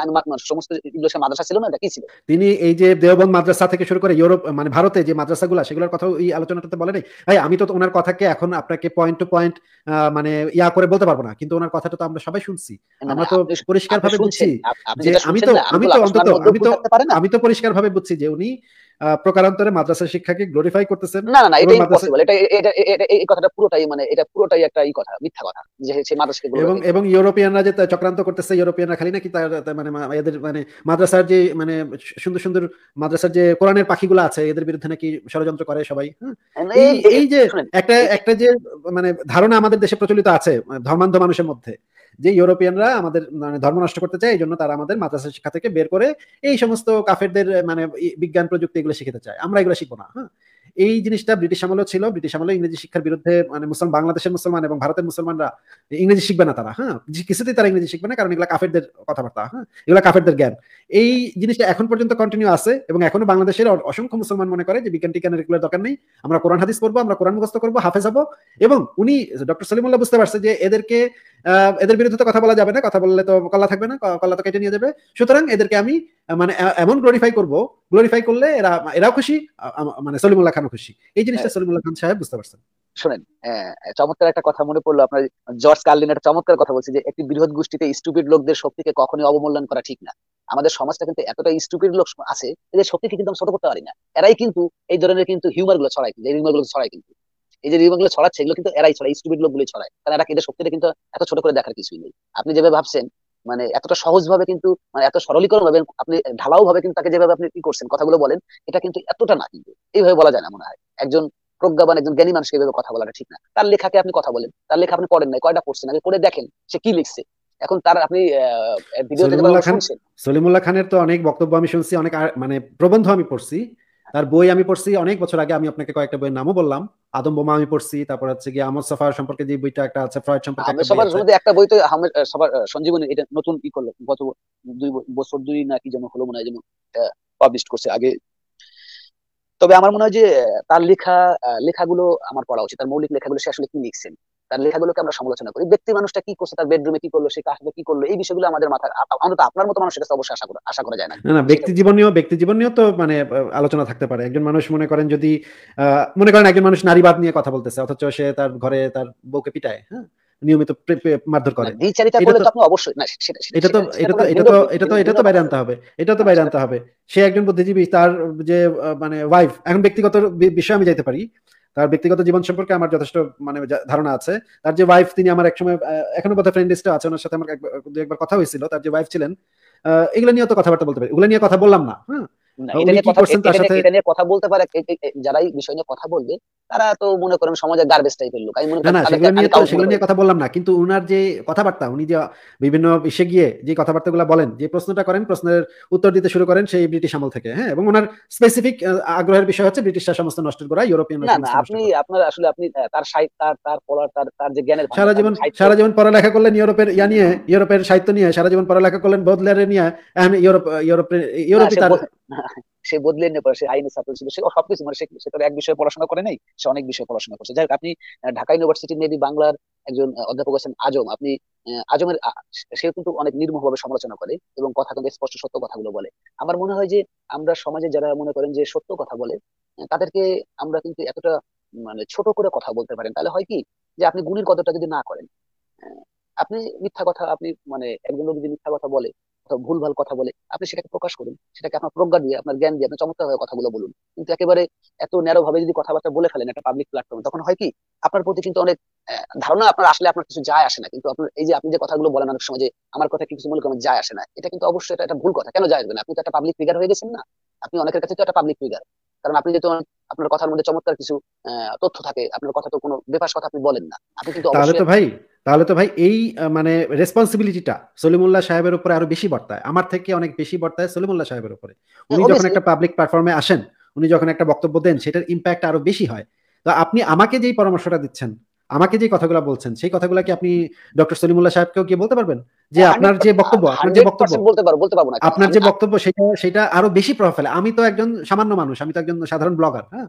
সমস্ত এগুলো মাদ্রাসা ছিল না এটা কি ছিল? তিনি এই যে দেওবন্দ মাদ্রাসা থেকে শুরু করে ইউরোপ মানে ভারতে যে মাদ্রাসাগুলো সেগুলোর কথা এই আলোচনাটাতে বলে নাই ভাই আমি তো ওনার কথাকে এখন আপনাকে পয়েন্ট টু পয়েন্ট মানে ইয়া করে বলতে পারব না কিন্তু ওনার কথাটা তো আমরা সবাই শুনছি। আমরা তো পরিষ্কার ভাবে বুঝছি যে আমি তো আমি তো অন্তত আমি তো আমি তো পরিষ্কার ভাবে বুঝছি যে উনি প্রকারান্তরে মাদ্রাসা শিক্ষাকে গ্লোরিফাই করতেছেন না না না এটা ইম্পসিবল এটা এটা এই কথাটা পুরোটাই মানে এটা পুরোটাই একটা ই কথা মিথ্যা কথা যে সে মাদ্রাসাকে এবং এবং ইউরোপিয়ানরা যে চক্রান্ত করতেছে ইউরোপিয়ানরা খালি নাকি মানে এদের মানে মাদ্রাসার যে মানে সুন্দর সুন্দর মাদ্রাসার যে কোরআনের পাখিগুলো আছে এদের বিরুদ্ধে নাকি ষড়যন্ত্র করে সবাই হ্যাঁ? এই এই যে একটা একটা যে মানে ধারণা আমাদের দেশে প্রচলিত আছে ধর্মান্ধ মানুষের মধ্যে যে ইউরোপিয়ানরা আমাদের মানে ধর্ম নষ্ট করতে চায় এই জন্য তারা আমাদের মাদ্রাসা শিক্ষা থেকে বের করে এই সমস্ত কাফেরদের মানে বিজ্ঞান প্রযুক্তি এগুলো শিখাতে চায়। আমরা এগুলো শিখব না হ্যাঁ? এই জিনিসটা ব্রিটিশ আমলেও ছিল। ব্রিটিশ আমলে ইংরেজি শিক্ষার বিরুদ্ধে মানে মুসলমান, বাংলাদেশের মুসলমান এবং ভারতের মুসলমানরা ইংরেজি শিখবে না তারা হ্যাঁ? কিছুতেই তারা ইংরেজি শিখবে না, কারণ এগুলা কাফেরদের কথাবার্তা হ্যাঁ? এগুলা কাফেরদের জ্ঞান। এই জিনিসটা এখন পর্যন্ত কন্টিনিউ আছে এবং এখনও বাংলাদেশের অসংখ্য মুসলমান মনে করে যে বিজ্ঞান টিজ্ঞানের এগুলোর দরকার নেই। আমরা কোরআন হাদিস পড়ব, আমরা কোরআন মুখস্থ করব, হাফেজ হব এবং উনি, ডক্টর সলিমুল্লাহ বুঝতে পারছে যে এদেরকে এদের বিরুদ্ধে তো কথা বলা যাবে না কথা বললে তো কল্লা থাকবে না কল্লা তো কেটে নিয়ে যাবে। সুতরাং এদেরকে আমি মানে এমন গ্লোরিফাই করব গ্লোরিফাই করলে এরা এরাও খুশি মানে সলিমুল্লাহ খানও খুশি। এই জিনিসটা সলিমুল্লাহ খান সাহেব বুঝতে পারছেন। শোনেন চমৎকার একটা কথা মনে পড়ল আপনার জর্জ কার্লিন একটা চমৎকার কথা বলছে যে একটি বৃহৎ গোষ্ঠীতে স্টুপিড লোকদের শক্তিকে কখনোই অবমূল্যায়ন করা ঠিক না। আমাদের সমাজটা কিন্তু এতটা স্টুপিড লোক আছে এদের শক্তিকে কিন্তু আমরা ছোট করতে পারি না। এরাই কিন্তু এই ধরনের কিন্তু হিউমারগুলো ছড়ায় কিন্তু এই হিউমারগুলো ছড়ায় কিন্তু। এই যে রিউমারগুলো ছড়াচ্ছে এগুলো কিন্তু এরাই ছড়ায় স্টুপিড লোক গুলোই ছড়ায়। কারণ এরা এদের শক্তিটা কিন্তু এত ছোট করে দেখার কিছুই নেই। আপনি যেভাবে ভাবছেন মানে এতটা সহজ ভাবে কিন্তু মানে এত সরলীকরণ ভাবে আপনি ঢালাও ভাবে কিন্তু তাকে যেভাবে আপনি কি করছেন কথাগুলো বলেন এটা কিন্তু এতটা না। কিন্তু এইভাবে বলা যায় না মনে হয়। একজন প্রজ্ঞাবান একজন জ্ঞানী মানুষকে এভাবে কথা বলাটা ঠিক না। তার লেখাকে আপনি কথা বলেন তার লেখা আপনি পড়েন নাই কয়টা পড়ছেন? আগে পড়ে দেখেন সে কি লিখছে? এখন তার আপনি শুনছেন। সলিমুল্লাহ খানের তো অনেক বক্তব্য আমি শুনছি অনেক মানে প্রবন্ধ আমি পড়ছি। তার বই আমি পড়ছি অনেক বছর আগে আমি আপনাকে কয়েকটা বইয়ের নামও বললাম। আদম বোমা আমি পড়ছি তারপর হচ্ছে গিয়ে আমদ সাফার সম্পর্কে যে বইটা একটা আছে ফ্রয়েড সম্পর্কে বই সবার। মধ্যে একটা বই তো আহ, সবার সঞ্জীবনী এটা নতুন কি করল গত দুই বছর দুই না কি যেন হলো মনে হয় যেন পাবলিশ করছে আগে। তবে আমার মনে হয় যে তার লেখা লেখাগুলো আমার পড়া উচিত তার মৌলিক লেখাগুলো সে আসলে কি লিখছেন? তার লেখাগুলোকে আমরা সমালোচনা করি। ব্যক্তি মানুষটা কি করছে, তার বেডরুমে কি করল, সে সাথে কি করল, এই বিষয়গুলো আমাদের মাথায় অন্তত আপনার মতো মানুষের কাছে অবশ্যই আশা করা আশা করা যায় না। না ব্যক্তি জীবন নিয়েও ব্যক্তি জীবন নিয়েও তো মানে আলোচনা থাকতে পারে। একজন মানুষ মনে করেন যদি মনে করেন একজন মানুষ নারীবাদ নিয়ে কথা বলতেছে, অথচ সে তার ঘরে তার বউকে পিটায় হ্যাঁ? নিয়মিত মারধর করে। এটা তো- এটা তো এটা তো এটা তো এটা তো এটা তো ভিন্ন বাইরে আনতে হবে এটা তো বাইরে আনতে হবে। সে একজন বুদ্ধিজীবী তার যে মানে ওয়াইফ এখন ব্যক্তিগত বিষয়ে আমি যাইতে পারি। তার ব্যক্তিগত জীবন সম্পর্কে আমার যথেষ্ট মানে ধারণা আছে। তার যে ওয়াইফ তিনি আমার একসময় আহ, এখনও বোধহয় ফ্রেন্ড লিস্টে আছে ওনার সাথে আমার একবার- দু একবার কথা হয়েছিল। তার যে ওয়াইফ ছিলেন এগুলো নিয়ে তো কথাবার্তা বলতে পারি। ওগুলো নিয়ে কথা বললাম না হ্যাঁ? এটা নিয়ে কথা বলতে পারে বিষয় নিয়ে কথা বলবে তারা তো মনে করেন গার্বেজ টাইপের লোক। আমি মনে করি সেগুলো নিয়ে। কথা বললাম না কিন্তু উনার যে কথাবার্তা উনি যে বিভিন্ন ইসে গিয়ে যে কথাবার্তাগুলো বলেন যে প্রশ্নটা করেন প্রশ্নের উত্তর দিতে শুরু করেন সেই ব্রিটিশ আমল থেকে হ্যাঁ? এবং ওনার স্পেসিফিক আগ্রহের বিষয় হচ্ছে ব্রিটিশরা সমস্ত নষ্ট করা ইউরোপিয়ান না না আপনি আপনার আসলে আপনি তার সাহিত্য তার তার পড়ার তার তার যে জ্ঞানের সারা জীবন সারা জীবন পড়ালেখা করলেন ইউরোপের ইয়া নিয়ে ইউরোপের সাহিত্য নিয়ে সারা জীবন পড়ালেখা করলেন বদলারে নিয়ে ইউরোপ ইউরোপের ইউরোপই সে তার সে বদলে নিয়ে পড়ে সে আইনের ছাত্র ছিল, সে সবকিছু মানে সে সে তো এক বিষয়ে পড়াশোনা করে নাই, সে অনেক বিষয়ে পড়াশোনা করছে। যাই আপনি ঢাকা ইউনিভার্সিটি মেবি বাংলার একজন অধ্যাপক আছেন আজম। আপনি আজমের সে কিন্তু অনেক নির্মমভাবে সমালোচনা করে এবং কথা কিন্তু স্পষ্ট সত্য কথাগুলো বলে। আমার মনে হয় যে আমরা সমাজে যারা মনে করেন যে সত্য কথা বলে তাদেরকে আমরা কিন্তু এতটা মানে ছোট করে কথা বলতে পারেন। তাহলে হয় কি যে আপনি গুণের কদরটা যদি না করেন আপনি মিথ্যা কথা, আপনি মানে একজন লোক যদি মিথ্যা কথা বলে ভুলভাল কথা বলে, আপনি সেটাকে প্রকাশ করুন। সেটাকে আপনার প্রজ্ঞা দিয়ে, আপনার জ্ঞান দিয়ে আপনি চমৎকার কথাগুলো বলুন। কিন্তু একেবারে এত ন্যারো ভাবে যদি কথাবার্তা বলে ফেলেন একটা পাবলিক প্ল্যাটফর্মে তখন হয় কি, আপনার প্রতি কিন্তু অনেক ধারণা আপনার আসলে আপনার কিছু যায় আসে না। কিন্তু আপনার, এই যে আপনি যে কথাগুলো বলেন অনেক সময় যে, আমার কথা কিছু মনে করেন যায় আসে না। এটা কিন্তু অবশ্যই এটা একটা ভুল কথা। কেন যায় আসবে না? আপনি তো একটা পাবলিক ফিগার হয়ে গেছেন না। আপনি অনেকের কাছে তো একটা পাবলিক ফিগার কারণ আপনি যেহেতু আপনার কথার মধ্যে চমৎকার কিছু তথ্য থাকে আপনার কথা তো কোনো বেফাস কথা আপনি বলেন না। আপনি কিন্তু তাহলে তো ভাই তাহলে তো ভাই এই মানে রেসপন্সিবিলিটিটা সলিমুল্লাহ সাহেবের উপরে আরও বেশি বর্তায়। আমার থেকে অনেক বেশি বর্তায় সলিমুল্লাহ সাহেবের উপরে। উনি যখন একটা পাবলিক প্ল্যাটফর্মে আসেন উনি যখন একটা বক্তব্য দেন সেটার ইম্প্যাক্ট আরও বেশি হয়। তো আপনি আমাকে যেই পরামর্শটা দিচ্ছেন আমাকে যে কথাগুলো বলছেন সেই কথাগুলো কি আপনি ডক্টর সলিমুল্লাহ সাহেবকেও কি বলতে পারবেন? যে আপনার যে বক্তব্য আপনার যে বক্তব্য বলতে পারব বলতে পারব না। আপনার যে বক্তব্য সেটা সেটা আরও বেশি প্রভাব ফেলে আমি তো একজন সামান্য মানুষ আমি তো একজন সাধারণ ব্লগার হ্যাঁ?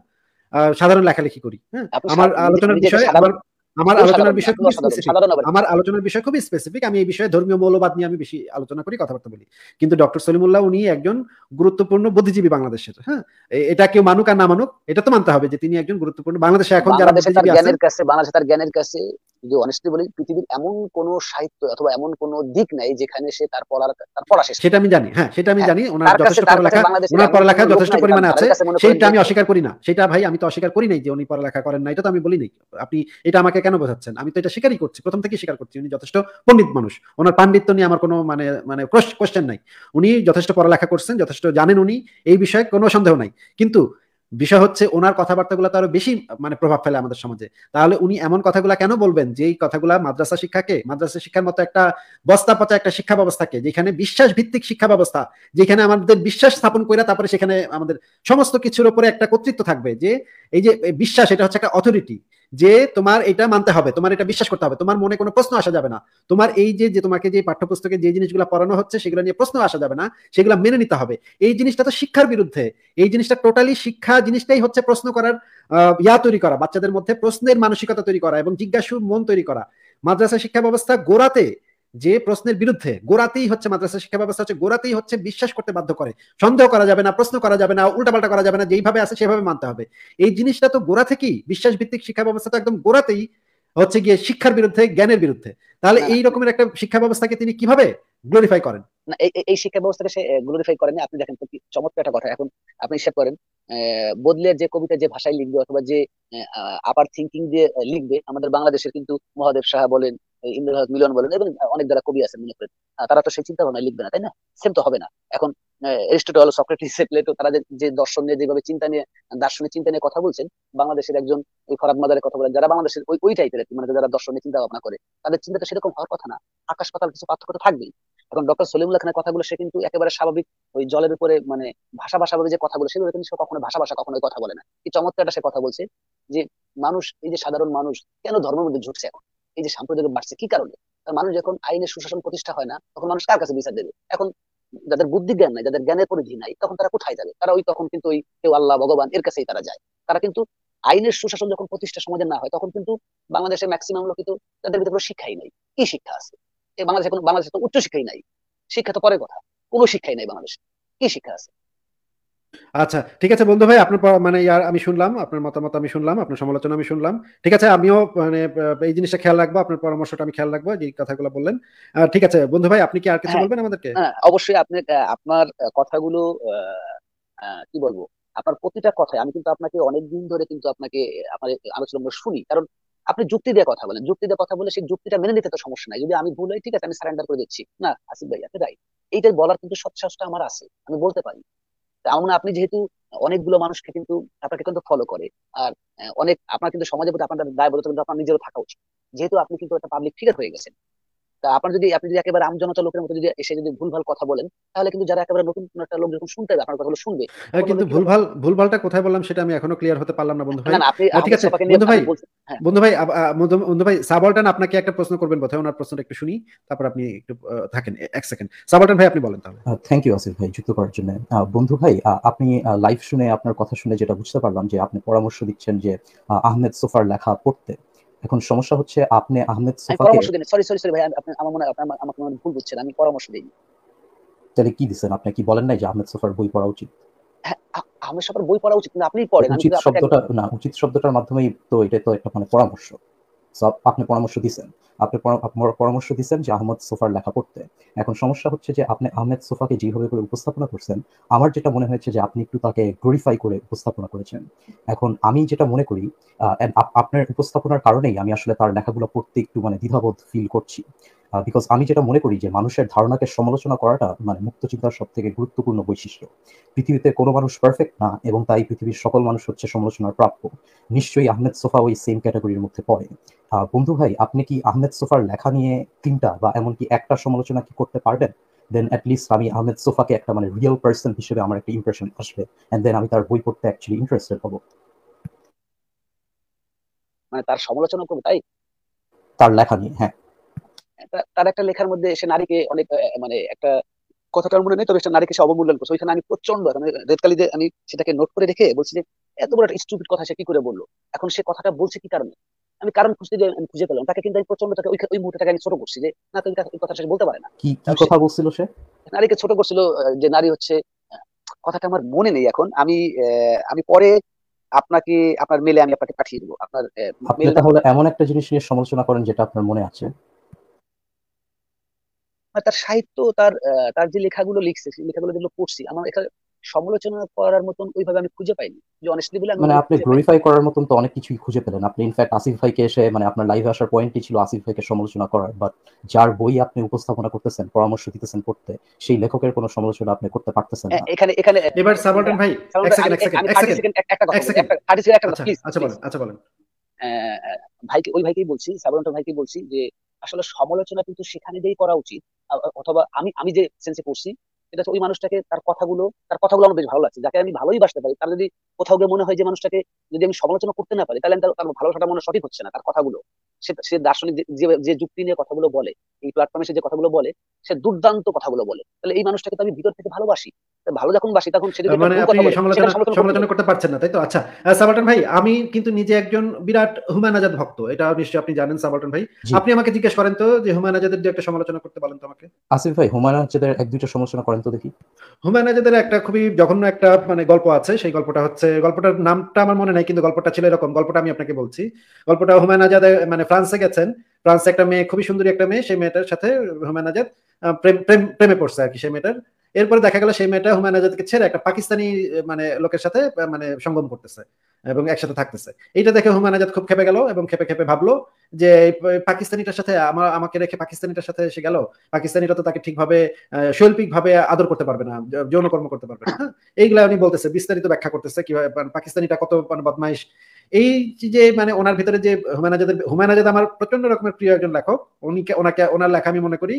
আহ, সাধারণ লেখালেখি করি হ্যাঁ? আমার আলোচনার বিষয় আমার আমার আলোচনার বিষয়? আমার আলোচনার বিষয় খুবই স্পেসিফিক আমি এই বিষয়ে ধর্মীয় মৌলবাদ নিয়ে আমি বেশি আলোচনা করি কথাবার্তা বলি। কিন্তু ডক্টর সলিমুল্লাহ উনি একজন গুরুত্বপূর্ণ বুদ্ধিজীবী বাংলাদেশের হ্যাঁ? এটা কেউ মানুক আর না মানুক এটা তো মানতে হবে যে তিনি একজন গুরুত্বপূর্ণ বাংলাদেশে এখন যারা জ্ঞানের কাছে বাংলাদেশে তার জ্ঞানের কাছে যদি অনেস্টলি বলি পৃথিবীর এমন কোন সাহিত্য অথবা এমন কোন দিক নাই যেখানে সে তার পড়ার তার পড়া শেষ সেটা আমি জানি হ্যাঁ সেটা আমি হ্যাঁ, জানি ওনার যথেষ্ট পড়ালেখা ওনার পড়ালেখা যথেষ্ট পরিমাণে আছে যে আমি অস্বীকার করি না। সেটা ভাই আমি তো অস্বীকার করি নাই যে উনি পড়ালেখা করেন না এটা তো আমি বলি নাই। আপনি এটা আমাকে কেন বোঝাচ্ছেন? আমি তো এটা স্বীকারই করছি প্রথম থেকেই স্বীকার করছি উনি যথেষ্ট পণ্ডিত মানুষ। ওনার পাণ্ডিত্য নিয়ে আমার কোনো মানে মানে কোশ্চেন নাই। উনি যথেষ্ট পড়ালেখা করছেন যথেষ্ট জানেন উনি এই বিষয়ে কোনো সন্দেহ নাই। কিন্তু বিষয় হচ্ছে ওনার কথাবার্তাগুলো তো আরও বেশি মানে প্রভাব ফেলে আমাদের সমাজে। তাহলে উনি এমন কথাগুলো কেন বলবেন যে এই কথাগুলা মাদ্রাসা শিক্ষাকে, মাদ্রাসা শিক্ষার মতো একটা বস্তা পচা একটা শিক্ষা ব্যবস্থাকে, যেখানে বিশ্বাস ভিত্তিক শিক্ষা ব্যবস্থা, যেখানে আমাদের বিশ্বাস স্থাপন করে তারপরে সেখানে আমাদের সমস্ত কিছুর উপরে একটা কর্তৃত্ব থাকবে যে, এই যে বিশ্বাস, এটা হচ্ছে একটা অথরিটি যে তোমার এটা মানতে হবে, তোমার এটা বিশ্বাস করতে হবে, তোমার মনে কোনো প্রশ্ন আসা যাবে না। তোমার এই যে তোমাকে যে পাঠ্যপুস্তকে যে জিনিসগুলো পড়ানো হচ্ছে, সেগুলো নিয়ে প্রশ্ন আসা যাবে না, সেগুলো মেনে নিতে হবে। এই জিনিসটা তো শিক্ষার বিরুদ্ধে। এই জিনিসটা টোটালি শিক্ষা জিনিসটাই হচ্ছে প্রশ্ন করার ইয়া তৈরি করা, বাচ্চাদের মধ্যে প্রশ্নের মানসিকতা তৈরি করা এবং জিজ্ঞাসু মন তৈরি করা। মাদ্রাসা শিক্ষা ব্যবস্থা গোড়াতে যে প্রশ্নের বিরুদ্ধে গোড়াতেই হচ্ছে মাদ্রাসা শিক্ষা ব্যবস্থা হচ্ছে গোড়াতেই হচ্ছে বিশ্বাস করতে বাধ্য করে। সন্দেহ করা যাবে না প্রশ্ন করা যাবে না উল্টাপাল্টা করা যাবে না যেইভাবে আছে সেভাবে মানতে হবে। এই জিনিসটা তো গোড়া থেকেই বিশ্বাস ভিত্তিক শিক্ষা ব্যবস্থা তো একদম গোড়াতেই হচ্ছে গিয়ে শিক্ষার বিরুদ্ধে জ্ঞানের বিরুদ্ধে। তাহলে এই রকমের একটা শিক্ষা ব্যবস্থাকে তিনি কীভাবে গ্লোরিফাই করেন? না এই শিক্ষা ব্যবস্থাকে সে গ্লোরিফাই করেনি। আপনি দেখেন কি চমৎকার একটা কথা। এখন আপনি হিসাব করেন আহ, বদলের যে কবিতা যে ভাষায় লিখবে অথবা যে আপার থিঙ্কিং দিয়ে লিখবে আমাদের বাংলাদেশের কিন্তু মহাদেব সাহা বলেন এই হক মিলন বলেন এবং অনেক যারা কবি আছেন মনে করেন। তারা তো সেই চিন্তা ভাবনা লিখবে না, তাই না? সেম তো হবে না। এখন এরিস্টটল, সক্রেটিস, প্লেটো, তারা যে- দর্শন নিয়ে, যেভাবে চিন্তা নিয়ে, দার্শনিক চিন্তা নিয়ে কথা বলছেন, বাংলাদেশের একজন ওই ফরাদ মাদারের কথা বলেন, যারা বাংলাদেশের ওই ওই টাইপের মানে যারা দর্শনের চিন্তা ভাবনা করে, তাদের চিন্তা তো সেরকম হওয়ার কথা না। আকাশ পাতাল কিছু পার্থক্য তো থাকবেই। এখন ডক্টর সলিমুল্লাহ খানের কথাগুলো, সে কিন্তু একেবারে স্বাভাবিক ওই জলের উপরে মানে ভাষা ভাষা বলে যে কথাগুলো, সেগুলো কিন্তু সে কখনো ভাষা ভাষা কখনোই কথা বলে না। কি চমৎকারটা সে কথা বলছে যে, মানুষ, এই যে সাধারণ মানুষ, কেন ধর্মের মধ্যে ঝুঁকছে এখন? এই যে সাম্প্রদায়িক বাড়ছে, কি কারণে? মানুষ যখন আইনের সুশাসন প্রতিষ্ঠা হয় না, তখন মানুষ কার কাছে বিচার দেবে? এখন যাদের বুদ্ধি জ্ঞান নাই, যাদের জ্ঞানের পরিধি নাই, তখন তারা কোথায় যাবে? তারা ওই তখন কিন্তু ওই কেউ আল্লাহ, ভগবান, এর কাছেই তারা যায়। তারা কিন্তু আইনের সুশাসন যখন প্রতিষ্ঠা সমাজে না হয়, তখন কিন্তু বাংলাদেশের ম্যাক্সিমাম লোক কিন্তু তাদের ভিতরে শিক্ষাই নাই। কি শিক্ষা আছে? বাংলাদেশে কোনো, বাংলাদেশে তো উচ্চ শিক্ষাই নাই। শিক্ষা তো পরের কথা। কোনো শিক্ষাই নাই বাংলাদেশে। কি শিক্ষা আছে? আচ্ছা ঠিক আছে বন্ধু ভাই আপনার মানে ইয়ার আমি শুনলাম আপনার মতামত আমি শুনলাম আপনার সমালোচনা আমি শুনলাম। ঠিক আছে আমিও মানে এই জিনিসটা খেয়াল রাখব আপনার পরামর্শটা আমি খেয়াল রাখব যে কথাগুলো বললেন। ঠিক আছে বন্ধু ভাই আপনি কি আর কিছু হ্যাঁ। বলবেন আমাদেরকে? হ্যাঁ অবশ্যই আপনি আপনার কথাগুলো কি বলব আপনার প্রতিটা কথায় আমি কিন্তু আপনাকে অনেক দিন ধরে কিন্তু আপনাকে আমার আলোচনা শুনি কারণ আপনি যুক্তি দিয়ে কথা বলেন যুক্তি দিয়ে কথা বলে সেই যুক্তিটা মেনে নিতে তো সমস্যা নাই। যদি আমি ভুল হয় ঠিক আছে আমি সারেন্ডার করে দিচ্ছি। না আসিফ ভাই আপনি রাইট এইটাই বলার কিন্তু সৎসাহসটা আমার আছে আমি বলতে পারি। তা না আপনি যেহেতু অনেকগুলো মানুষকে কিন্তু আপনাকে কিন্তু ফলো করে। আর অনেক, আপনার কিন্তু সমাজের প্রতি, আপনার দায়বদ্ধতা কিন্তু আপনার নিজেরও থাকা উচিত। যেহেতু আপনি কিন্তু একটা পাবলিক ফিগার হয়ে গেছেন। আপনার যদি আপনি যদি একেবারে আমজনতা লোকের মতো যদি এসে যদি ভুলভাল কথা বলেন তাহলে কিন্তু যারা একেবারে নতুন কোনো একটা লোক যখন শুনতে হবে আপনার কথাগুলো শুনবে। হ্যাঁ, কিন্তু ভুলভাল ভুলভালটা কোথায় বললাম সেটা আমি এখনও ক্লিয়ার হতে পারলাম না বন্ধু ভাই। ঠিক আছে বন্ধু ভাই হ্যাঁ। বন্ধু ভাই বন্ধু ভাই সাবলটান আপনাকে একটা প্রশ্ন করবেন বোধহয় ওনার প্রশ্নটা একটু শুনি তারপর আপনি একটু থাকেন এক সেকেন্ড সাবলটান ভাই আপনি বলেন তাহলে। থ্যাংক ইউ আসিফ ভাই যুক্ত করার জন্য। আহ, বন্ধু ভাই আপনি লাইভ শুনে আপনার কথা শুনে যেটা বুঝতে পারলাম যে আপনি পরামর্শ দিচ্ছেন যে আহমেদ সোফার লেখা পড়তে। এখন সমস্যা হচ্ছে আপনি আহমেদ সুফাকে সোফাকে পরামর্শ দেন সরি সরি সরি ভাই আপনি আমার মনে হয় আমাকে মনে ভুল বুঝছেন। আমি পরামর্শ দেই তাহলে কি দিবেন আপনি কি বলেন নাই যে আহমেদ সোফার বই পড়া উচিত? হ্যাঁ আহমেদ সুফার বই পড়া উচিত না আপনিই পড়েন। উচিত শব্দটা না উচিত শব্দটার মাধ্যমেই তো এটা তো একটা মানে পরামর্শ। আপনি পরামর্শ দিচ্ছেন আপনি পরামর্শ দিচ্ছেন যে আহমদ সোফার লেখা পড়তে। এখন সমস্যা হচ্ছে যে আপনি আহমেদ সোফাকে যেভাবে করে উপস্থাপনা করছেন, আমার যেটা মনে হয়েছে যে আপনি একটু তাকে গ্লোরিফাই করে উপস্থাপনা করেছেন। এখন আমি যেটা মনে করি আপনার উপস্থাপনার কারণেই আমি আসলে তার লেখাগুলো পড়তে একটু মানে দ্বিধাবোধ ফিল করছি। বিকজ আমি যেটা মনে করি যে মানুষের ধারণাকে সমালোচনা করাটা মানে মুক্ত চিন্তার সব থেকে গুরুত্বপূর্ণ বৈশিষ্ট্য। পৃথিবীতে কোনো মানুষ পারফেক্ট না এবং তাই পৃথিবীর সকল মানুষ হচ্ছে সমালোচনার প্রাপ্য। নিশ্চয়ই আহমেদ সোফা ওই সেম ক্যাটাগরির মধ্যে পড়ে। বন্ধু ভাই আপনি কি আহমেদ সোফার লেখা নিয়ে তিনটা বা এমনকি একটা সমালোচনা কি করতে পারবেন? দেন অ্যাটলিস্ট আমি আহমেদ সোফাকে একটা মানে রিয়েল পার্সন হিসেবে আমার একটা ইমপ্রেশন আসবে। অ্যান্ড দেন আমি তার বই পড়তে অ্যাকচুয়ালি ইন্টারেস্টেড হব। মানে তার সমালোচনা করব তাই? তার লেখা নিয়ে হ্যাঁ। তার একটা লেখার মধ্যে সে নারীকে অনেক মানে একটা কথাটার মনে নেই তবে সে নারীকে সে অবমূল্যায়ন করছে। ওইখানে আমি প্রচণ্ড মানে রেদকালিতে আমি সেটাকে নোট করে রেখে বলছি যে এত বড় একটা স্টুপিড কথা সে কি করে বলল? এখন সে কথাটা বলছে কি কারণে? আমি কারণ খুঁজতে গিয়ে আমি খুঁজে পেলাম। তাকে কিন্তু আমি প্রচণ্ড তাকে ওই ওই মুহূর্তে তাকে আমি ছোট করছি যে না তুমি ওই কথা সে বলতে পারে না। কি কথা বলছিল সে? নারীকে ছোট করছিল যে নারী হচ্ছে কথাটা আমার মনে নেই এখন। আমি আহ, আমি পরে আপনাকে আপনার মেলে আমি আপনাকে পাঠিয়ে দেবো। আপনার আপনি তাহলে এমন একটা জিনিস নিয়ে সমালোচনা করেন যেটা আপনার মনে আছে? তার সাহিত্য তার আহ, তার যে লেখাগুলো লিখছে সেই লেখাগুলো যেগুলো পড়ছি আমার এখানে সমালোচনা করার মতন ওইভাবে আমি খুঁজে পাইনি। যে অনেস্টলি বলে মানে আপনি গ্লোরিফাই করার মতন তো অনেক কিছুই খুঁজে পেলেন। আপনি ইনফ্যাক্ট আসিফ ভাইকে এসে মানে আপনার লাইভে আসার পয়েন্টই ছিল আসিফ ভাইকে সমালোচনা করার। বাট যার বই আপনি উপস্থাপনা করতেছেন পরামর্শ দিতেছেন পড়তে সেই লেখকের কোনো সমালোচনা আপনি করতে পারতেছেন না। এখানে এখানে এবার সাবঅর্ডিনেট ভাই এক সেকেন্ড এক সেকেন্ড এক সেকেন্ড একটা কথা এক বলি, সেকেন্ড। একটা 30 সেকেন্ড কথা আচ্ছা প্লিজ আচ্ছা বলেন আচ্ছা বলেন। ভাইকে ওই ভাইকেই বলছি সাধারণত ভাইকে বলছি যে আসলে সমালোচনা কিন্তু সেখানে দিয়েই করা উচিত অথবা আমি আমি যে সেন্সে পড়ছি এটা ওই মানুষটাকে তার কথাগুলো তার কথাগুলো আমার বেশ ভালো লাগছে। যাকে আমি ভালোই বাসতে পারি, তার যদি কোথাও গিয়ে মনে হয় যে মানুষটাকে যদি আমি সমালোচনা করতে না পারি, তাহলে আমি তার ভালোবাসাটা মনে সঠিক হচ্ছে না, তার কথাগুলো। সে সে দার্শনিক যে- যুক্তি নিয়ে কথাগুলো বলে, এই প্ল্যাটফর্মে সে যে কথাগুলো বলে, সে দুর্দান্ত কথাগুলো বলে। তাহলে এই মানুষটাকে তো আমি ভিতর থেকে ভালোবাসি। ভালো যখন বাসি তখন মানে আপনি সমালোচনা করতে পারছেন না। তাই তো? আচ্ছা সাবাল্টন ভাই আমি কিন্তু নিজে একজন বিরাট হুমায়ুন আজাদ ভক্ত এটা নিশ্চয়ই আপনি জানেন সাবাল্টন ভাই। আপনি আমাকে জিজ্ঞেস করেন তো যে হুমায়ুন আজাদের যে একটা সমালোচনা করতে বলেন তো আমাকে। আসিফ ভাই হুমায়ুন আহমেদের এক দুইটা সমালোচনা করেন তো দেখি। হুমায়ুন আজাদের একটা খুবই জঘন্য একটা মানে গল্প আছে সেই গল্পটা হচ্ছে গল্পটার নামটা আমার মনে নাই কিন্তু গল্পটা ছিল এরকম গল্পটা আমি আপনাকে বলছি। গল্পটা হুমায়ুন আজাদ মানে ফ্রান্সে গেছেন ফ্রান্সে একটা মেয়ে খুবই সুন্দরী একটা মেয়ে সেই মেয়েটার সাথে হুমায়ুন আজাদ প্রেম প্রেম প্রেমে পড়ছে আর কি সেই মেয়েটার। এরপরে দেখা গেল সেই মেয়েটা হুমায়ুন আজাদকে ছেড়ে একটা পাকিস্তানি মানে লোকের সাথে মানে সঙ্গম করতেছে, এবং একসাথে থাকতেছে। এইটা দেখে হুমায়ুন আজাদ খুব খেপে গেল এবং খেপে খেপে ভাবলো যে পাকিস্তানিটার সাথে আমার আমাকে রেখে পাকিস্তানিটার সাথে এসে গেল। পাকিস্তানিটা তো তাকে ঠিকভাবে শৈল্পিক ভাবে আদর করতে পারবে না যৌনকর্ম করতে পারবে না হ্যাঁ? এইগুলা উনি বলতেছে, বিস্তারিত ব্যাখ্যা করতেছে কীভাবে মানে পাকিস্তানিটা কত মানে বদমাইশ। এই যে মানে ওনার ভিতরে যে হুমায়ুন আজাদের, হুমায়ুন আজাদ আমার প্রচণ্ড রকমের প্রিয় একজন লেখক। উনি ওনাকে, ওনার লেখা আমি মনে করি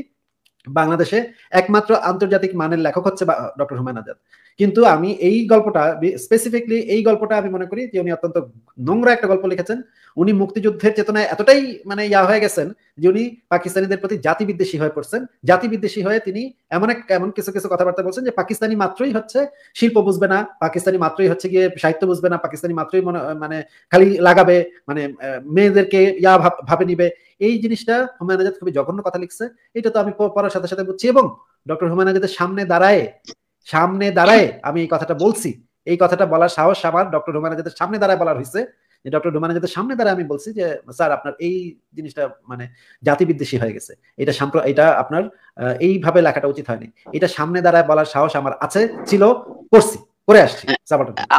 বাংলাদেশে একমাত্র আন্তর্জাতিক মানের লেখক হচ্ছে ডক্টর হুমায়ুন আজাদ। কিন্তু আমি এই গল্পটা স্পেসিফিকলি এই গল্পটা আমি মনে করি যে উনি অত্যন্ত নোংরা একটা গল্প লিখেছেন। উনি মুক্তিযুদ্ধের চেতনায় এতটাই মানে ইয়া হয়ে গেছেন যে উনি পাকিস্তানিদের প্রতি জাতি বিদ্বেষী হয়ে পড়ছেন। জাতি বিদ্বেষী হয়ে তিনি এমন এক, এমন কিছু কিছু কথাবার্তা বলছেন যে পাকিস্তানি মাত্রই হচ্ছে শিল্প বুঝবে না, পাকিস্তানি মাত্রই হচ্ছে গিয়ে সাহিত্য বুঝবে না, পাকিস্তানি মাত্রই মানে খালি লাগাবে মানে মেয়েদেরকে ইয়া ভাব- নিবে। এই জিনিসটা হুমায়ুন আজাদ খুবই জঘন্য কথা লিখছে। এটা তো আমি পড়ার সাথে সাথে বুঝছি এবং ডক্টর হুমায়ুন আজাদের সামনে দাঁড়ায় সামনে দাঁড়ায় আমি এই কথাটা বলছি। এই কথাটা বলার সাহস আমার ডক্টর হুমায়ুন আজাদের সামনে দাঁড়ায় বলার হয়েছে। যে ডক্টর হুমায়ুন আজাদের সামনে দাঁড়ায় আমি বলছি যে, স্যার, আপনার এই জিনিসটা মানে জাতি বিদ্বেষী হয়ে গেছে। এটা সাম্প্র, এটা আপনার এইভাবে লেখাটা উচিত হয়নি। এটা সামনে দাঁড়ায় বলার সাহস আমার আছে, ছিল, করছি। করে আসছি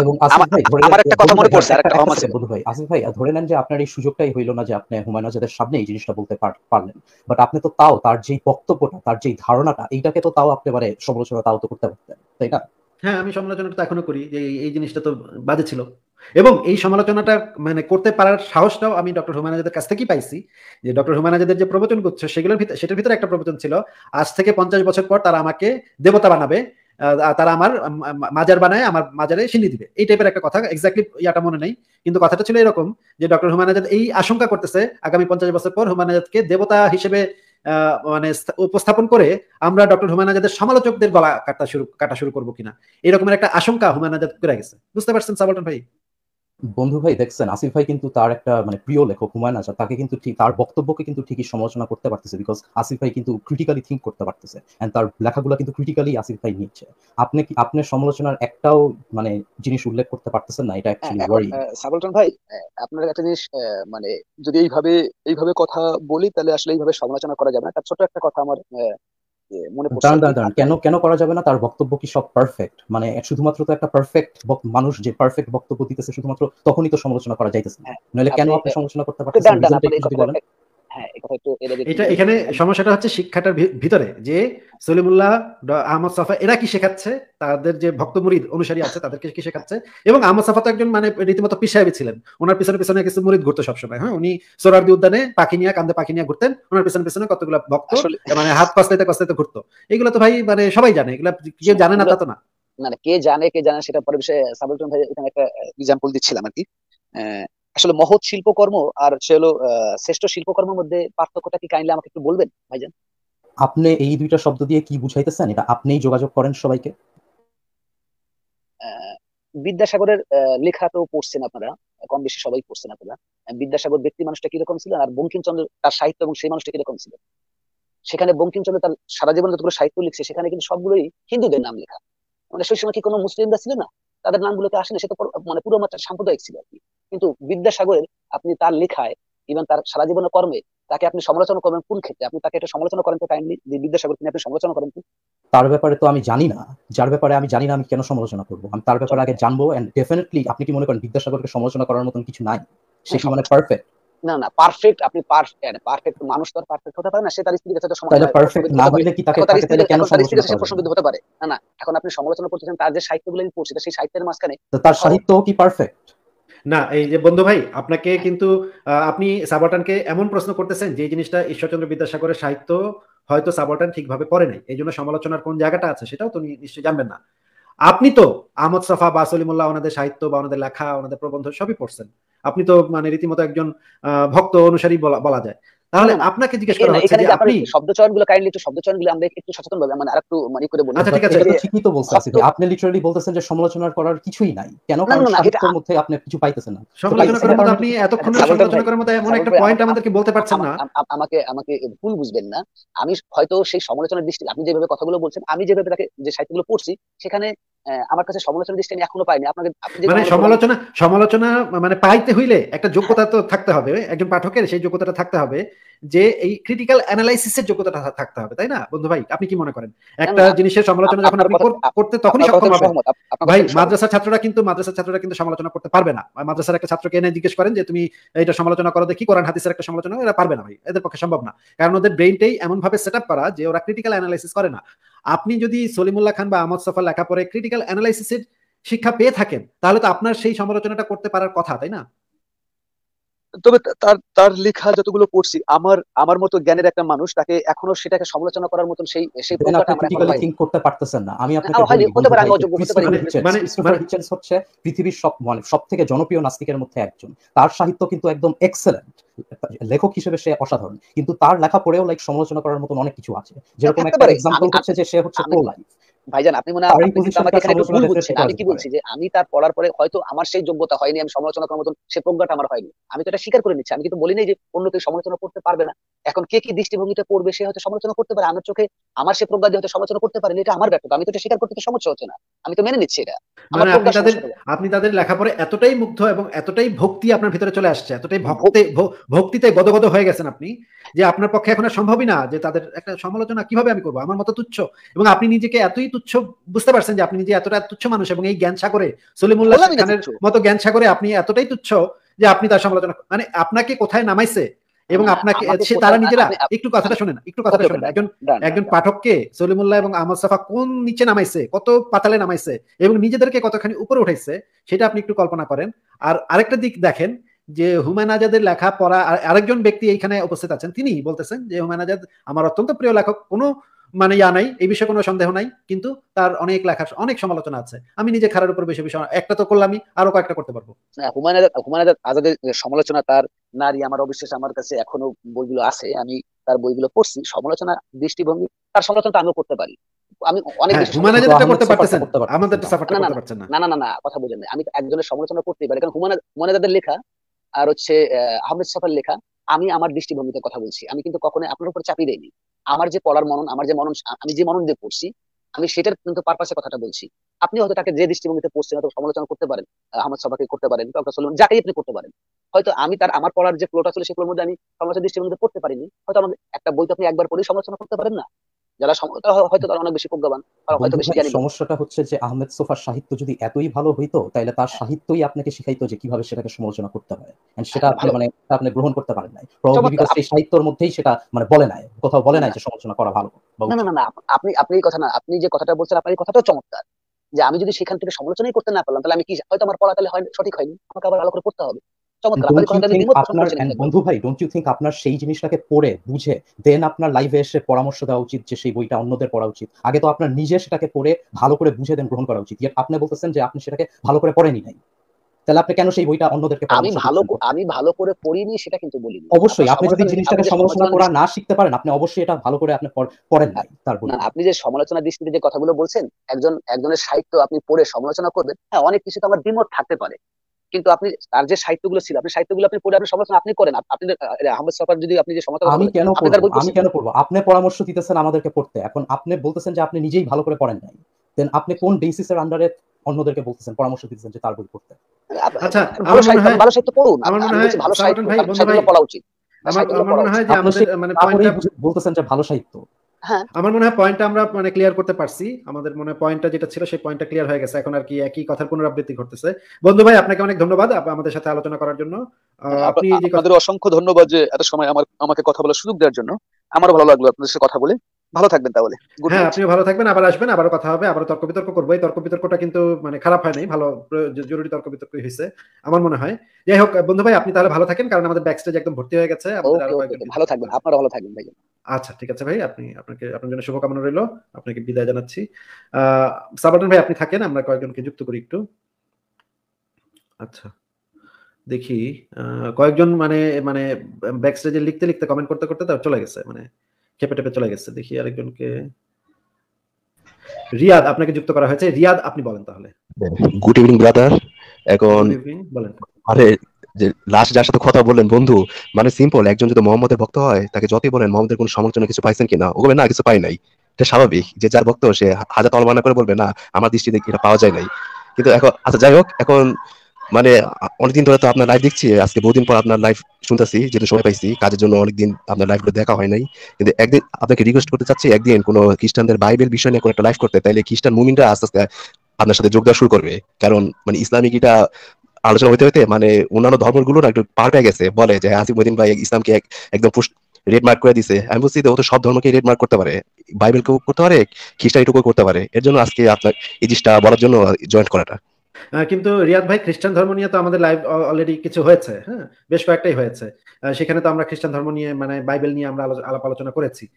এবং আমার ভাই ধরে আমার একটা কথা মনে পড়ছে, আরেকটা একটা বধু ভাই আসিফ ভাই ধরে নেন যে আপনার এই সুযোগটাই হইল না যে আপনি হুমায়ুন আজাদের সামনে এই জিনিসটা বলতে পারলেন। বাট আপনি তো তাও তার যেই বক্তব্যটা তার যেই ধারণাটা এইটাকে তো তাও আপনি মানে সমালোচনা তাও তো করতে পারতেন তাই না? হ্যাঁ আমি সমালোচনাটা তো এখনও করি যে এই- এই জিনিসটা তো বাজে ছিল। এবং এই সমালোচনাটা মানে করতে পারার সাহসটাও আমি ডক্টর হুমায়ুন আজাদের কাছ থেকেই পাইছি যে ডক্টর হুমায়ুন আজাদের যে প্রবচন করছে সেগুলোর ভিতরে সেটার ভিতরে একটা প্রবচন ছিল আজ থেকে পঞ্চাশ বছর পর তারা আমাকে দেবতা বানাবে তারা আমার মাজার বানায়, আমার মাজারে সিন্নি দিবে। এই টাইপের একটা কথা এক্স্যাক্টলি ইয়াটা মনে নেই, কিন্তু কথাটা ছিল এরকম যে ডক্টর হুমায়ুন আজাদ এই আশঙ্কা করতেছে, আগামী পঞ্চাশ বছর পর হুমায়ুন আজাদকে দেবতা হিসেবে মানে উপস্থাপন করে আমরা ডক্টর হুমায়ুন আজাদের সমালোচকদের গলা কাটা শুরু কাটা শুরু করব কিনা। এরকমের একটা আশঙ্কা হুমায়ুন আজাদ করে গেছে। বুঝতে পারছেন সাবলটন ভাই? বন্ধু ভাই দেখছেন আসিফ ভাই কিন্তু তার একটা মানে প্রিয় লেখক হুমায়ুন আজাদ তাকে কিন্তু ঠিক তার বক্তব্যকে কিন্তু ঠিকই সমালোচনা করতে পারতেছে বিকজ আসিফ ভাই কিন্তু ক্রিটিক্যালি থিঙ্ক করতে পারতেছে এন্ড তার লেখাগুলো কিন্তু ক্রিটিক্যালি আসিফ ভাই নিচ্ছে। আপনি কি আপনার সমালোচনার একটাও মানে জিনিস উল্লেখ করতে পারতেছেন না? এটা অ্যাকচুয়ালি ওয়ারি সাবলটন ভাই আপনার একটা জিনিস মানে যদি এইভাবে এইভাবে কথা বলি তাহলে আসলে এইভাবে সমালোচনা করা যাবে না। তার ছোট একটা কথা আমার মনে পড়ছে দাঁড়ান কেন কেন করা যাবে না? তার বক্তব্য কি সব পারফেক্ট মানে শুধুমাত্র তো একটা পারফেক্ট মানুষ যে পারফেক্ট বক্তব্য দিতেছে শুধুমাত্র তখনই তো সমালোচনা করা যাইতেছে হ্যাঁ, নইলে কেন আপনি- সমালোচনা করতে একটু হ্যাঁ এটা এখানে সমস্যাটা হচ্ছে শিক্ষাটার ভিতরে যে সলিমুল্লাহ আহমদ সাফা এরা কি শেখাচ্ছে? তাদের যে ভক্ত মুরিদ অনুসারী আছে তাদেরকে কি শেখাচ্ছে? এবং আহমদ সাফা তো একজন মানে রীতিমতো পিসাহেবি ছিলেন। ওনার পিছনে পিছনে কিছু মুরিদ ঘুরতো সবসময় হ্যাঁ? উনি সোরারদি উদ্যানে পাখি নিয়ে কান্দে পাখি নিয়ে ঘুরতেন। ওনার পিছনে পিছনে কতগুলো ভক্ত মানে হাত কসলাইতে কসলাইতে ঘুরতো। এগুলো তো ভাই মানে সবাই জানে এগুলো কেউ জানে না তা তো না। না কে জানে কে জানে সেটা পরে বিষয়ে সাবলটন ভাই এখানে একটা এক্সাম্পল দিচ্ছিলাম আর কি। আসলে মহৎ শিল্পকর্ম আর সে হলো শ্রেষ্ঠ শিল্পকর্মের মধ্যে পার্থক্যটা কি? কাইন্ডলি আমাকে একটু বলবেন ভাইজান? আপনি এই দুইটা শব্দ দিয়ে কি বুঝাইতেছেন? এটা আপনিই যোগাযোগ করেন সবাইকে? বিদ্যাসাগরের লেখা তো পড়ছেন আপনারা কম বেশি সবাই পড়ছেন আপনারা। বিদ্যাসাগর ব্যক্তি মানুষটা কীরকম ছিল আর বঙ্কিমচন্দ্র তার সাহিত্য এবং সেই মানুষটা কীরকম ছিল? সেখানে বঙ্কিমচন্দ্র তার সারা জীবন যতগুলো সাহিত্য লিখছে সেখানে কিন্তু সবগুলোই হিন্দুদের নাম লেখা। মানে সেই সময় কি কোনো মুসলিমরা ছিল না? তাদের নামগুলোতে আসে না সে তো মানে পুরো মাত্রা সাম্প্রদায়িক ছিল আর কি কিন্তু বিদ্যাসাগরের আপনি তার লেখায় ইভেন তার সারা জীবনের কর্মে তাকে আপনি সমালোচনা করবেন কোন ক্ষেত্রে? আপনি তাকে একটা সমালোচনা করেন তো কাইন্ডলি বিদ্যাসাগর তিনি আপনি সমালোচনা করেন তার ব্যাপারে তো আমি জানি না। যার ব্যাপারে আমি জানি না আমি কেন সমালোচনা করব। আমি তার ব্যাপারে আগে জানব এন্ড ডেফিনেটলি আপনি কি মনে করেন বিদ্যাসাগরকে সমালোচনা করার মতন কিছু নাই? সে কি মানে পারফেক্ট না না পারফেক্ট আপনি পারফেক্ট মানুষ তো পারফেক্ট হতে পারে না সে তার স্ত্রীর কাছে তো সমালোচনা পারফেক্ট না হইলে কি তাকে তার স্ত্রীর কেন তার স্ত্রীর কাছে প্রশ্নবিদ্ধ হতে পারে। না না এখন আপনি সমালোচনা করতেছেন তার যে সাহিত্যগুলো আমি পড়ছি সেই সাহিত্যের মাঝখানে তার সাহিত্য কি পারফেক্ট না এই যে বন্ধু ভাই আপনাকে কিন্তু আপনি সাবাটানকে এমন প্রশ্ন করতেছেন যে জিনিসটা ঈশ্বরচন্দ্র বিদ্যাসাগরের সাহিত্য হয়তো সাবাটান ঠিকভাবে পড়ে নাই। এই জন্য সমালোচনার কোন জায়গাটা আছে সেটাও তো নিশ্চয়ই জানবেন না। আপনি তো আহমদ সাফা বা সলিমুল্লাহ ওনাদের সাহিত্য বা ওনাদের লেখা ওনাদের প্রবন্ধ সবই পড়ছেন। আপনি তো মানে রীতিমতো একজন ভক্ত অনুসারী বলা বলা যায়। তাহলে। আপনাকে জিজ্ঞেস করা হচ্ছে যে আপনি শব্দ চয়নগুলো কাইন্ডলি একটু শব্দ চয়নগুলো আমরা একটু সচেতন ভাবে মানে আরেকটু মানে করে বলি। আচ্ছা, ঠিক আছে। এটা ঠিকই তো বলছে আসিফ আপনি লিটারালি বলতেছেন যে সমালোচনা করার কিছুই নাই। কেন? না, কারণ সাহিত্যের মধ্যে আপনি কিছু পাইতেছেন না। সমালোচনা করার কারণ- আপনি এতক্ষণ আচ্ছা, সমালোচনা করার মতো এমন একটা পয়েন্ট আমাদেরকে বলতে পারছেন না। আমা- আমা- আমাকে আমাকে ভুল বুঝবেন না। আমি হয়তো সেই সমালোচনার দৃষ্টি আপনি যেভাবে কথাগুলো বলছেন আমি যেভাবে তাকে যে সাহিত্যগুলো পড়ছি সেখানে আমার কাছে সমালোচনার দৃষ্টি আমি এখনও পাইনি। আপনাকে মানে সমালোচনা সমালোচনা মানে পাইতে হইলে একটা যোগ্যতা তো থাকতে হবে। একজন পাঠকের সেই যোগ্যতাটা থাকতে হবে যে এই ক্রিটিক্যাল অ্যানালাইসিসের যোগ্যতাটা থাকতে হবে তাই না? বন্ধু ভাই আপনি কি মনে করেন? একটা জিনিসের সমালোচনা যখন আপনি করতে তখনই সক্ষম আপনার ভাই মাদ্রাসার ছাত্ররা কিন্তু মাদ্রাসার ছাত্ররা কিন্তু সমালোচনা করতে পারবে না। মাদ্রাসার একটা ছাত্রকে এনে জিজ্ঞেস করেন যে তুমি এটা সমালোচনা করো দেখি কোরআন হাদিসের একটা সমালোচনা এরা পারবে না ভাই। এদের পক্ষে সম্ভব না। কারণ ওদের ব্রেইনটাই এমন ভাবে সেট আপ করা যে ওরা ক্রিটিক্যাল অ্যানালাইসিস করে না। আপনি যদি সলিমুল্লাহ খান বা আহমদ সফা লেখা পরে ক্রিটিক্যাল অ্যানালাইসিসের শিক্ষা পেয়ে থাকেন, তাহলে তো আপনার সেই সমালোচনাটা করতে পারার কথা, তাই না? তবে তার তার লেখা যতগুলো পড়ছি আমার আমার মতো জ্ঞানের একটা মানুষ তাকে এখনও সেটাকে সমালোচনা করার মতন সেই সেই আমার এখনও। থিঙ্ক করতে পারতেছেন না। আমি আপনাকে বলি, হতে পারে, আমি অযোগ্য, হতে পারি। মানে- ক্রিস্টোফার মানে- হিচেন্স হচ্ছে পৃথিবীর সব মানে সব থেকে জনপ্রিয় নাস্তিকের মধ্যে একজন। তার সাহিত্য কিন্তু একদম এক্সেলেন্ট লেখক হিসেবে সে অসাধারণ। কিন্তু তার লেখা পড়েও লাইক সমালোচনা করার মতন অনেক কিছু আছে। যেরকম একটা এক্সাম্পল হচ্ছে যে সে হচ্ছে প্রো লাইফ ভাইজান আপনি মনে হয় আমাকে এখানে একটু ভুল বুঝছেন আমি কি বলছি যে আমি তার পড়ার পরে হয়তো আমার সেই যোগ্যতা হয়নি আমি সমালোচনা করার মতন সে প্রজ্ঞাটা আমার হয়নি। আমি তো এটা স্বীকার করে নিচ্ছি। আমি কিন্তু বলি নাই যে অন্য কেউ সমালোচনা করতে পারবে না। এখন কে কি দৃষ্টিভঙ্গিতে পড়বে সে হয়তো সমালোচনা করতে পারে। আমার চোখে আমার সে প্রজ্ঞা দিয়ে হয়তো সমালোচনা করতে পারে এটা আমার ব্যর্থতা আমি তো এটা স্বীকার করতে সমস্যা হচ্ছে না। আমি তো মেনে নিচ্ছি এটা। মানে আপনি তাদের। আপনি তাদের লেখাপড়ে এতটাই মুগ্ধ এবং এতটাই ভক্তি আপনার ভিতরে চলে আসছে এতটাই ভক্তি। ভক্তিতে গদগদ হয়ে গেছেন আপনি যে আপনার পক্ষে এখন আর সম্ভবই না যে তাদের একটা সমালোচনা কীভাবে আমি করব? আমার মতো তুচ্ছ। এবং আপনি নিজেকে এতই তুচ্ছ বুঝতে পারছেন যে আপনি নিজে এতটা তুচ্ছ মানুষ এবং এই জ্ঞান সাগরে সলিমুল্লাহ খানের মতো জ্ঞান সাগরে আপনি এতটাই তুচ্ছ যে আপনি তার সমালোচনা মানে আপনাকে কোথায় নামাইছে এবং আপনাকে সে তারা নিজেরা একটু কথাটা শোনেন একটু কথাটা শোনেন। একজন একজন পাঠককে সলিমুল্লাহ এবং আহমদ সাফা কোন নিচে নামাইছে কত পাতালে নামাইছে এবং নিজেদেরকে কতখানি উপরে উঠাইছে সেটা আপনি একটু কল্পনা করেন। আর আরেকটা দিক দেখেন যে হুমায়ুন আজাদের লেখা পড়া আরেকজন ব্যক্তি এইখানে উপস্থিত আছেন তিনি বলতেছেন যে হুমায়ুন আজাদ আমার অত্যন্ত প্রিয় লেখক কোনো মানে ইয়া নাই এই বিষয়ে কোনো সন্দেহ নাই কিন্তু তার অনেক লেখার অনেক সমালোচনা আছে। আমি নিজে খারার উপর বেশি বিষয় একটা তো করলামই আরও কয়েকটা করতে পারব। হুমায়ুন আজাদ আজাদের সমালোচনা তার নারী আমার অবিশ্বাস আমার কাছে এখনও বইগুলো আছে আমি তার বইগুলো পড়ছি সমালোচনা দৃষ্টিভঙ্গি তার সমালোচনা আমিও করতে পারি। আমি অনেক হ্যাঁ বেশি করতে পারতেছেন আমাদের করতে পারছেন না। না না না কথা আমি একজনের সমালোচনা করতেই পারি কারণ হুমায়ুন হুমায়ুন লেখা আর হচ্ছে আহমেদ সাফার লেখা আমি আমার দৃষ্টিভঙ্গিতে কথা বলছি আমি কিন্তু কখনো আপনার উপর চাপিয়ে দেয়নি আমার যে পড়ার মনন আমার যে মনন আমি যে মনন দিয়ে পড়ছি আমি সেটার কিন্তু পারপাসে কথাটা বলছি। আপনি হয়তো তাকে যে দৃষ্টিভঙ্গিতে পড়ছেন হয়তো সমালোচনা করতে পারেন আহ, আহমদ সবাকে করতে পারেন ডক্টর সলমান যাকেই আপনি করতে পারেন। হয়তো আমি তার আমার পড়ার যে ফ্লোটা ছিল সেগুলোর মধ্যে আমি সমালোচনা দৃষ্টিভঙ্গিতে পড়তে পারিনি। হয়তো আমাদের একটা বই তো আপনি একবার পড়ে সমালোচনা করতে পারেন না। যারা হয়তো তারা অনেক বেশি প্রজ্ঞাবান হয়তো বেশি জ্ঞানী। সমস্যাটা হচ্ছে যে আহমেদ সোফার সাহিত্য যদি এতই ভালো হইতো তাহলে তার সাহিত্যই আপনাকে শিখাইতো যে কীভাবে সেটাকে সমালোচনা করতে হয়। সেটা আপনি মানে আপনি গ্রহণ করতে পারেন নাই। Because সেই সাহিত্যের মধ্যেই সেটা মানে বলে নাই কোথাও বলে নাই যে সমালোচনা করা ভালো। না না না আপনি আপনি কথা না আপনি যে কথাটা বলছেন আপনার এই কথাটাও চমৎকার। যে আমি যদি সেখান থেকে সমালোচনাই করতে না পারলাম তাহলে আমি কি হয়তো আমার পড়া তাহলে হয় সঠিক হয়নি আমাকে আবার ভালো করে পড়তে হবে। আপনার। বন্ধু ভাই ডোন্ট ইউ থিঙ্ক আপনার সেই জিনিসটাকে পড়ে বুঝে দেন আপনার লাইভে এসে পরামর্শ দেওয়া উচিত যে সেই বইটা অন্যদের পড়া উচিত। আগে তো আপনার নিজে সেটাকে পড়ে ভালো করে বুঝে দেন গ্রহণ করা উচিত। আপনি বলতেছেন যে আপনি সেটাকে ভালো করে পড়েনি নাই। তাহলে আপনি কেন সেই বইটা অন্যদেরকে আমি ভালো আমি ভালো করে পড়িনি সেটা কিন্তু বলিনি। অবশ্যই আপনি যদি জিনিসটাকে সমালোচনা করা না শিখতে পারেন আপনি অবশ্যই এটা ভালো করে আপনি পড়- পড়েন নাই তার বই না আপনি যে সমালোচনা দৃষ্টিতে যে কথাগুলো বলছেন একজন একজনের সাহিত্য আপনি পড়ে সমালোচনা করবেন। হ্যাঁ অনেক কিছু তো আমার দ্বিমত থাকতে পারে। কিন্তু আপনি তার যে সাহিত্যগুলো ছিল আপনি সাহিত্যগুলো আপনি পড়ে আপনি সমালোচনা আপনি করেন। আপনি আহমেদ সফার যদি আপনি যে সমালোচনা আমি কেন আমি কেন পড়ব? আপনি পরামর্শ দিতেছেন আমাদেরকে পড়তে। এখন আপনি বলতেছেন যে আপনি নিজেই ভালো করে পড়েন নাই। দেন আপনি কোন বেসিসের আন্ডারে অন্যদেরকে বলতেছেন পরামর্শ দিতেছেন যে তার বই পড়তে? আচ্ছা, ভালো সাহিত্য ভালো সাহিত্য পড়ুন। আমার মনে হয় ভালো সাহিত্য সালমান ভাই, বন্ধু ভাই, পড়া উচিত। আমার মনে হয় যে আমাদের মানে পয়েন্টটা বলতেছেন যে ভালো সাহিত্য। আমার মনে হয় পয়েন্টটা আমরা মানে ক্লিয়ার করতে পারছি। আমাদের মনে পয়েন্টটা যেটা ছিল সেই পয়েন্টটা ক্লিয়ার হয়ে গেছে। এখন আর কি একই কথার পুনরাবৃত্তি ঘটতেছে। বন্ধু ভাই আপনাকে অনেক ধন্যবাদ আমাদের সাথে আলোচনা করার জন্য। আপনি আপনাদের অসংখ্য ধন্যবাদ যে এত সময় আমার আমাকে কথা বলার সুযোগ দেওয়ার জন্য। আমার ভালো লাগল আপনাদের সাথে কথা বলে। ভালো থাকবেন তাহলে। হ্যাঁ আপনিও ভালো থাকবেন আবার আসবেন আবারও কথা হবে আবারও তর্ক বিতর্ক করব। এই তর্ক বিতর্কটা কিন্তু মানে খারাপ হয় নাই ভালো জরুরি তর্ক বিতর্কই হয়েছে আমার মনে হয়। যাই হোক বন্ধু ভাই আপনি তাহলে ভালো থাকেন কারণ আমাদের ব্যাক স্টেজ একদম ভর্তি হয়ে গেছে ভালো থাকবেন আপনারা ভালো থাকবেন ভাই আচ্ছা ঠিক আছে ভাই আপনি আপনাকে আপনার জন্য শুভকামনা রইল আপনাকে বিদায় জানাচ্ছি। আহ সাবাটন ভাই আপনি থাকেন আমরা কয়েকজনকে যুক্ত করি একটু। আচ্ছা দেখি কয়েকজন মানে মানে ব্যাক স্টেজে লিখতে লিখতে কমেন্ট করতে করতে তার চলে গেছে মানে চেপে টেপে চলে গেছে। দেখি আরেকজনকে। রিয়াদ আপনাকে যুক্ত করা হয়েছে। রিয়াদ আপনি বলেন তাহলে। গুড ইভিনিং ব্রাদার এখন বলেন। আরে যে লাস্ট যার সাথে কথা বললেন বন্ধু মানে সিম্পল একজন যদি মোহাম্মদের ভক্ত হয় তাকে যতই বলেন মোহাম্মদের কোনো সমালোচনা কিছু পাইছেন কিনা ও না কিছু পাই নাই। এটা স্বাভাবিক যে যার ভক্ত সে হাজার তলবানা করে বলবে না আমার দৃষ্টিতে এটা পাওয়া যায় নাই। কিন্তু এখন আচ্ছা যাই হোক এখন মানে অনেকদিন ধরে তো আপনার লাইভ দেখছি, আজকে বহুদিন পর আপনার লাইভ শুনতেছি, যেহেতু সময় পাইছি, কাজের জন্য অনেকদিন আপনার লাইভ করে দেখা হয় নাই। কিন্তু একদিন আপনাকে রিকোয়েস্ট করতে চাচ্ছি, একদিন কোনো খ্রিস্টানদের বাইবেল বিষয় নিয়ে কোনো একটা লাইভ করতে, তাইলে খ্রিস্টান মুমিনরা আস্তে আস্তে আপনার সাথে যোগ দেওয়া শুরু করবে। কারণ মানে ইসলামিক এটা আলোচনা হইতে হইতে মানে অন্যান্য ধর্মগুলো না একটু পার পেয়ে গেছে। বলে যে আসিফ মদিন ভাই ইসলামকে একদম রেড মার্ক করে দিছে। আমি বলছি ও তো সব ধর্মকে রেড মার্ক করতে পারে। বাইবেল বাইবেলকেও করতে পারে খ্রিস্টানিটুকু করতে পারে। এর জন্য আজকে আপনার এই জিনিসটা বলার জন্য জয়েন করাটা। কিন্তু রিয়াদ ভাই খ্রিস্টান ধর্ম নিয়ে তো আমাদের লাইভ অলরেডি কিছু হয়েছে হ্যাঁ? বেশ কয়েকটাই হয়েছে। সেখানে তো আমরা খ্রিস্টান ধর্ম নিয়ে মানে বাইবেল নিয়ে আমরা আলো- আলাপ আলোচনা করেছি।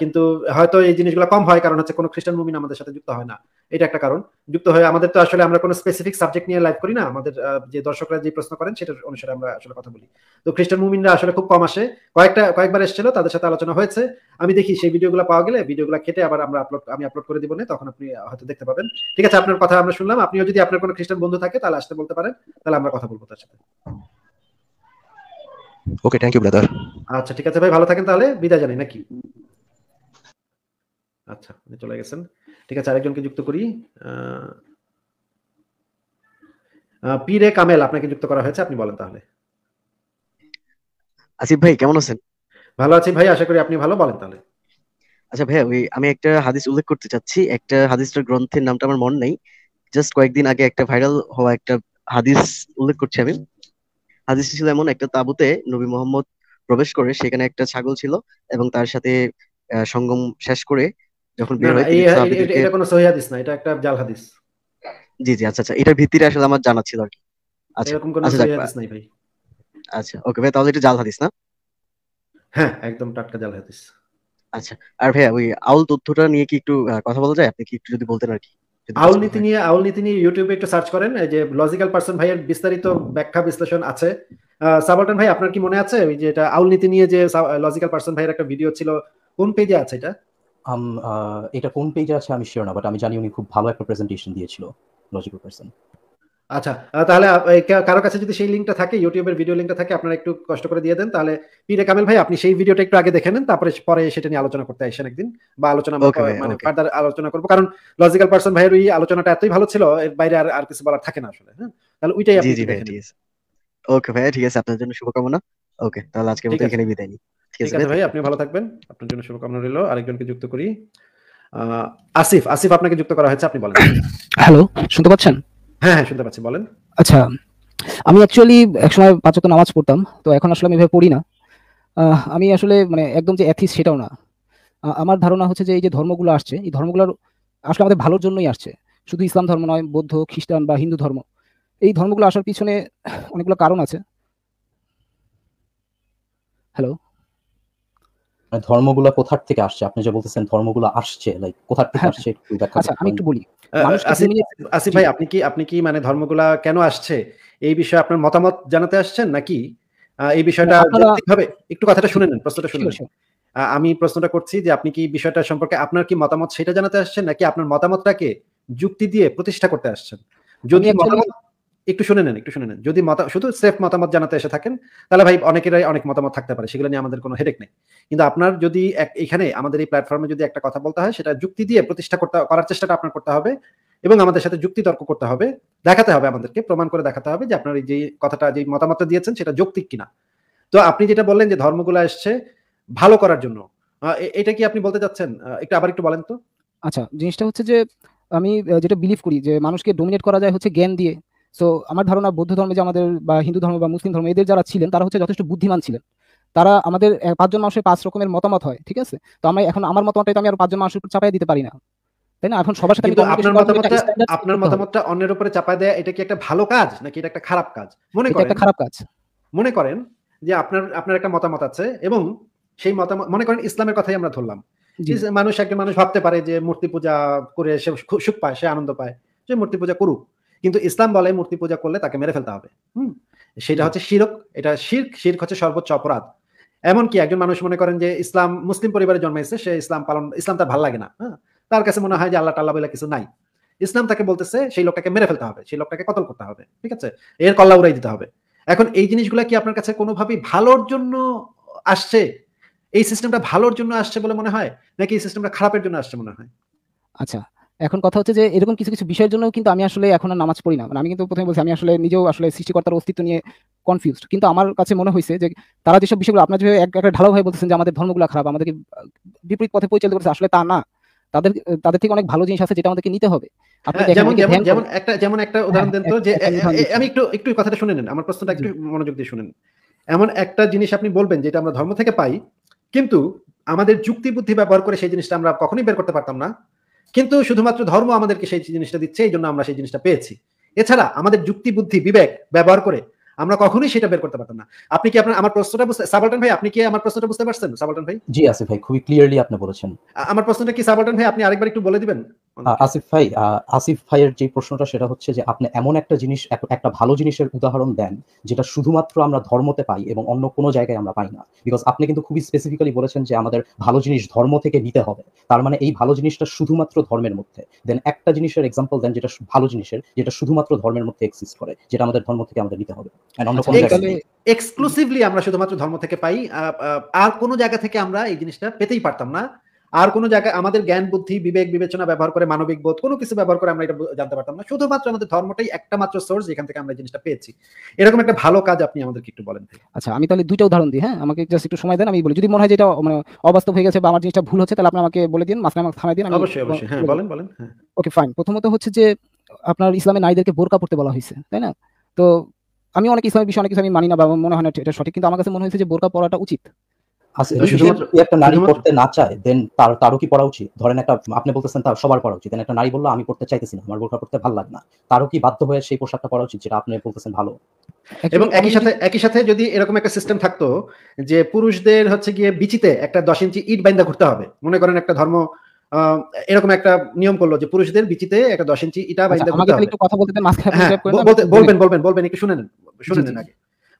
কিন্তু হয়তো এই জিনিসগুলো কম হয় কারণ হচ্ছে কোনো খ্রিস্টান মুমিন আমাদের সাথে যুক্ত হয় না। এটা একটা কারণ। যুক্ত হয়ে আমাদের তো আসলে আমরা কোনো স্পেসিফিক সাবজেক্ট নিয়ে লাইভ করি না। আমাদের যে দর্শকরা যে প্রশ্ন করেন সেটার অনুসারে আমরা আসলে কথা বলি। তো খ্রিস্টান মুমিনরা আসলে খুব কম আসে। কয়েকটা কয়েকবার এসেছিল তাদের সাথে আলোচনা হয়েছে। আমি দেখি সেই ভিডিওগুলো পাওয়া গেলে ভিডিওগুলো কেটে আবার আমরা আপলোড আমি আপলোড করে দিব না তখন আপনি হয়তো দেখতে পাবেন। ঠিক আছে আপনার কথা আমরা শুনলাম। আপনিও যদি আপনার কোনো খ্রিস্টান বন্ধু থাকে তাহলে আসতে বলতে পারেন। তাহলে আমরা কথা বলব তার সাথে। ওকে থ্যাংক ইউ ব্রাদার আচ্ছা ঠিক আছে ভাই ভালো থাকেন তাহলে। বিদায় জানাই নাকি? আচ্ছা উনি চলে গেছেন। ঠিক আছে আরেকজনকে যুক্ত করি। পীরে কামেল আপনাকে যুক্ত করা হয়েছে আপনি বলেন তাহলে। আসিফ ভাই কেমন আছেন? ভালো আছি ভাই আশা করি আপনি ভালো বলেন তাহলে। আচ্ছা ভাই ওই আমি একটা হাদিস উল্লেখ করতে চাচ্ছি। একটা হাদিসটার গ্রন্থের নামটা আমার মনে নাই। জাস্ট কয়েকদিন আগে একটা ভাইরাল হওয়া একটা হাদিস উল্লেখ করছি আমি। হাদিসটি ছিল এমন একটা তাঁবুতে নবী মোহাম্মদ প্রবেশ করে সেখানে একটা ছাগল ছিল এবং তার সাথে সঙ্গম শেষ করে যখন বের হয় এটা- কোনো সহি হাদিস না এটা একটা জাল হাদিস। জি জি আচ্ছা আচ্ছা এটার ভিত্তিটা আসলে আমার জানা ছিল আর কি। আচ্ছা এরকম কোনো আচ্ছা সহি হাদিস নাই ভাই। আচ্ছা ওকে ভাই তাহলে এটা জাল হাদিস না? হ্যাঁ একদম টাটকা জাল হাদিস। আচ্ছা আর ভাইয়া ওই আউল তথ্যটা নিয়ে কি একটু কথা বলা যায়? আপনি কি একটু যদি বলতেন আর কি আউল নীতি নিয়ে আউল নীতি নিয়ে ইউটিউবে একটু সার্চ করেন এই যে লজিক্যাল পার্সন ভাইয়ের বিস্তারিত ব্যাখ্যা বিশ্লেষণ আছে। সাবর্টন ভাই আপনার কি মনে আছে? ওই যে এটা আউল নীতি নিয়ে যে লজিক্যাল পার্সন ভাইয়ের একটা ভিডিও ছিল কোন পেজে আছে এটা? এটা কোন পেজে আছে আমি শিওর না বাট আমি জানি উনি খুব ভালো একটা প্রেজেন্টেশন দিয়েছিল লজিক্যাল পার্সন আচ্ছা তাহলে কারও কাছে যদি সেই লিঙ্কটা থাকে ইউটিউবের ভিডিও লিঙ্কটা থাকে আপনারা একটু কষ্ট করে দিয়ে দেন তাহলে পীরে কামেল ভাই আপনি সেই ভিডিওটা একটু আগে দেখে নেন তারপরে পরে সেটা নিয়ে আলোচনা করতে আসেন একদিন বা আলোচনা মানে ফার্দার আলোচনা করব কারণ লজিক্যাল পার্সন ভাইয়ের ওই আলোচনাটা এতই ভালো ছিল এর বাইরে আর আর কিছু বলার থাকে না আসলে হ্যাঁ? তাহলে ওইটাই আপনি একটু ভাই দেখে ঠিক আছে। ওকে ভাইয়া ঠিক আছে আপনার জন্য শুভকামনা। ওকে তাহলে আজকের ঠিক মতো আছে। এখানে বিদায় নিই। ঠিক আছে ভাই আপনি ভালো থাকবেন। আপনার জন্য শুভকামনা রইল। আরেকজনকে যুক্ত করি। আসিফ আসিফ আপনাকে যুক্ত করা হয়েছে আপনি বলেন। হ্যালো শুনতে পাচ্ছেন? হ্যাঁ হ্যাঁ শুনতে পাচ্ছি বলেন। আচ্ছা আমি অ্যাকচুয়ালি একসময় পাঁচ ওয়াক্ত নামাজ পড়তাম তো এখন আসলে আমি এভাবে পড়ি না। আহ, আমি আসলে মানে একদম যে অ্যাথিস সেটাও না। আমার ধারণা হচ্ছে যে এই যে ধর্মগুলো আসছে এই ধর্মগুলোর আসলে আমাদের ভালোর জন্যই আসছে। শুধু ইসলাম ধর্ম নয় বৌদ্ধ খ্রিস্টান বা হিন্দু ধর্ম। এই ধর্মগুলো আসার পিছনে অনেকগুলো কারণ আছে। হ্যালো? ধর্মগুলো কোথার থেকে আসছে? আপনি যে বলতেছেন ধর্মগুলো আসছে লাইক কোথার থেকে হ্যাঁ, আসছে একটু ব্যাখ্যা আচ্ছা আমি একটু বলি। আসিফ। ভাই আপনি কি আপনি কি মানে ধর্মগুলা কেন আসছে? এই বিষয়ে আপনার মতামত জানাতে আসছেন নাকি? এই বিষয়টা যৌক্তিকভাবে একটু কথাটা শুনে নেন প্রশ্নটা শুনে নেন। আমি প্রশ্নটা করছি যে আপনি কি বিষয়টা সম্পর্কে আপনার কি মতামত সেটা জানাতে আসছেন নাকি আপনার মতামতটাকে যুক্তি দিয়ে প্রতিষ্ঠা করতে আসছেন? যদি মতামত একটু শুনে নেন, একটু শুনে নেন। যদি মতা, শুধু সেফ মতামত জানাতে এসে থাকেন, তাহলে ভাই অনেকেরাই অনেক মতামত থাকতে পারে, সেগুলো নিয়ে আমাদের কোনো হেডেক নেই। কিন্তু আপনার যদি এখানে আমাদের এই প্ল্যাটফর্মে যদি একটা কথা বলতে হয়, সেটা যুক্তি দিয়ে প্রতিষ্ঠা করতে, করার চেষ্টাটা আপনার করতে হবে এবং আমাদের সাথে যুক্তি তর্ক করতে হবে, দেখাতে হবে আমাদেরকে, প্রমাণ করে দেখাতে হবে যে আপনার এই যে কথাটা, যে মতামতটা দিয়েছেন, সেটা যৌক্তিক কিনা। তো আপনি যেটা বললেন যে ধর্মগুলো এসছে ভালো করার জন্য এটা কি আপনি বলতে চাচ্ছেন? একটু আবার একটু বলেন তো। আচ্ছা জিনিসটা হচ্ছে যে আমি যেটা বিলিভ করি যে মানুষকে ডোমিনেট করা যায় হচ্ছে জ্ঞান দিয়ে। সো আমার ধারণা বৌদ্ধ ধর্মে যে আমাদের বা হিন্দু ধর্ম বা মুসলিম ধর্ম এদের যারা ছিলেন তারা হচ্ছে যথেষ্ট বুদ্ধিমান ছিলেন। তারা আমাদের পাঁচজন মানুষের পাঁচ রকমের মতামত হয় ঠিক আছে? তো আমি এখন আমার মতামতটাই তো আমি আর পাঁচজন মানুষের উপর চাপাই দিতে পারি না। তাই না? এখন সবার সাথে আপনার একটা মতামতটা আপনার মতামতটা অন্যের উপরে চাপায় দেয়া এটা কি একটা ভালো কাজ নাকি এটা একটা খারাপ কাজ? মনে করেন একটা খারাপ কাজ। মনে করেন যে আপনার আপনার একটা মতামত আছে এবং সেই মতামত মনে করেন ইসলামের কথাই আমরা ধরলাম। যে মানুষ একজন মানুষ ভাবতে পারে যে মূর্তি পূজা করে সে সুখ পায় সে আনন্দ পায় সে মূর্তি পূজা করুক। কিন্তু ইসলাম বলে মূর্তি পূজা করলে তাকে মেরে ফেলতে হবে। হুম? সেটা হচ্ছে শিরক এটা শির্ক শির্ক হচ্ছে সর্বোচ্চ অপরাধ। এমনকি একজন মানুষ মনে করেন যে ইসলাম মুসলিম পরিবারে জন্মাইছে সে ইসলাম পালন ইসলাম তার ভালো লাগে না হ্যাঁ? তার কাছে মনে হয় যে আল্লাহ টাল্লাহ বলে কিছু নাই। ইসলাম তাকে বলতেছে সেই লোকটাকে মেরে ফেলতে হবে সেই লোকটাকে কতল করতে হবে ঠিক আছে? এর কল্লা উড়াই দিতে হবে। এখন এই জিনিসগুলা কি আপনার কাছে কোনোভাবেই ভালোর জন্য আসছে? এই সিস্টেমটা ভালোর জন্য আসছে বলে মনে হয়? নাকি এই সিস্টেমটা খারাপের জন্য আসছে মনে হয়? আচ্ছা এখন কথা হচ্ছে যে এরকম কিছু কিছু বিষয়ের জন্য কিন্তু আমি আসলে এখন আর নামাজ পড়ি না। মানে আমি কিন্তু প্রথমে বলছি আমি আসলে নিজেও আসলে সৃষ্টিকর্তার অস্তিত্ব নিয়ে কনফিউজড কিন্তু আমার কাছে মনে হয়েছে যে তারা যেসব বিষয়গুলো আপনার যেভাবে এক- একটা ঢালাওভাবে বলতেছেন যে আমাদের ধর্মগুলো খারাপ আমাদেরকে বিপরীত পথে পরিচালিত করছে আসলে তা না। তাদের তাদের থেকে অনেক ভালো জিনিস আছে যেটা আমাদেরকে নিতে হবে। আপনি হ্যাঁ, যেমন। একটা যেমন একটা উদাহরণ দেন তো যে। আমি একটু একটু কথাটা শুনে নেন। আমার প্রশ্নটা একটু মনোযোগ দিয়ে শুনেন। এমন একটা জিনিস আপনি বলবেন যেটা আমরা ধর্ম থেকে পাই কিন্তু আমাদের যুক্তি বুদ্ধি ব্যবহার করে সেই জিনিসটা আমরা কখনোই বের করতে পারতাম না। কিন্তু শুধুমাত্র ধর্ম আমাদেরকে সেই জিনিসটা দিচ্ছে এই জন্য আমরা সেই জিনিসটা পেয়েছি। এছাড়া আমাদের যুক্তি বুদ্ধি বিবেক ব্যবহার করে আমরা কখনোই সেটা বের করতে পারতাম না। আপনি কি আপনার আমার প্রশ্নটা বুঝতে সাবাল্টান ভাই আপনি কি আমার প্রশ্নটা বুঝতে পারছেন? সাবাল্টান ভাই? জি আসিফ ভাই খুবই ক্লিয়ারলি আপনি বলেছেন। আমার প্রশ্নটা কি সাবাল্টান ভাই আপনি আরেকবার একটু বলে দিবেন? আসিফ ভাই আসিফ ভাইয়ের যে প্রশ্নটা সেটা হচ্ছে যে আপনি এমন একটা জিনিস একটা ভালো জিনিসের উদাহরণ দেন যেটা শুধুমাত্র আমরা ধর্মতে পাই এবং অন্য কোনো জায়গায় আমরা পাই না। বিকজ আপনি কিন্তু খুবই স্পেসিফিক্যালি বলেছেন যে আমাদের ভালো জিনিস ধর্ম থেকে নিতে হবে। তার মানে এই ভালো জিনিসটা শুধুমাত্র ধর্মের মধ্যে। দেন একটা জিনিসের এক্সাম্পল দেন যেটা ভালো জিনিসের যেটা শুধুমাত্র ধর্মের মধ্যে এক্সিস্ট করে যেটা আমাদের ধর্ম থেকে আমাদের নিতে হবে। অন্য কোনো আচ্ছা, জায়গায় এক্সক্লুসিভলি আমরা শুধুমাত্র ধর্ম থেকে পাই আর কোনো জায়গা থেকে আমরা এই জিনিসটা পেতেই পারতাম না। আর কোনো জায়গায় আমাদের জ্ঞান বুদ্ধি বিবেক বিবেচনা ব্যবহার করে মানবিক বোধ কোনো কিছু ব্যবহার করে আমরা এটা জানতে পারতাম না। শুধুমাত্র আমাদের ধর্মটাই একটা মাত্র সোর্স যেখান থেকে আমরা জিনিসটা পেয়েছি। এরকম একটা ভালো কাজ আপনি আমাদেরকে একটু বলেন আচ্ছা আমি তাহলে দুইটা উদাহরণ দিই হ্যাঁ? আমাকে জাস্ট একটু সময় দেন আমি বলি যদি মনে হয় যে এটা মানে অবাস্তব হয়ে গেছে বা আমার জিনিসটা ভুল হচ্ছে তাহলে আপনি আমাকে বলে দিন মাঝখানে আমাকে থামাই দিন অবশ্যই অবশ্যই হ্যাঁ বলেন বলেন হ্যাঁ। ওকে ফাইন প্রথমত হচ্ছে যে আপনার ইসলামে নারীদেরকে বোরকা পড়তে বলা হয়েছে তাই না? তো আমি অনেক ইসলামের বিষয়ে অনেক কিছু আমি মানি না বা মনে হয় না এটা সঠিক কিন্তু আমার কাছে মনে হয়েছে যে বোরকা পড়াটা উচিত। আসিফ শুধুমাত্র- একটা নারী পড়তে না চায় দেন তার তারও কি পড়া উচিত? ধরেন একটা আপনি বলতেছেন তার সবার পড়া উচিত দেন একটা নারী বলল আমি পড়তে চাইতেছি না আমার বোরকা পড়তে ভালো লাগে না। তারও কি বাধ্য হয়ে সেই পোশাকটা পড়া উচিত যেটা আপনি বলতেছেন ভালো? এবং একই সাথে একই সাথে যদি এরকম একটা সিস্টেম থাকতো যে পুরুষদের হচ্ছে গিয়ে বিচিতে একটা দশ ইঞ্চি ইট বাইন্দা ঘুরতে হবে। মনে করেন একটা ধর্ম আহ, এরকম একটা নিয়ম করল যে পুরুষদের বিচিতে একটা দশ ইঞ্চি ইটা আচ্ছা, বাইন্দা ঘুরতে হবে। কথা বলতে দেন মাঝখানে আপনি হ্যাঁ বলবেন বলবেন বলবেন একটু শুনে নেন শুনে নেন আগে।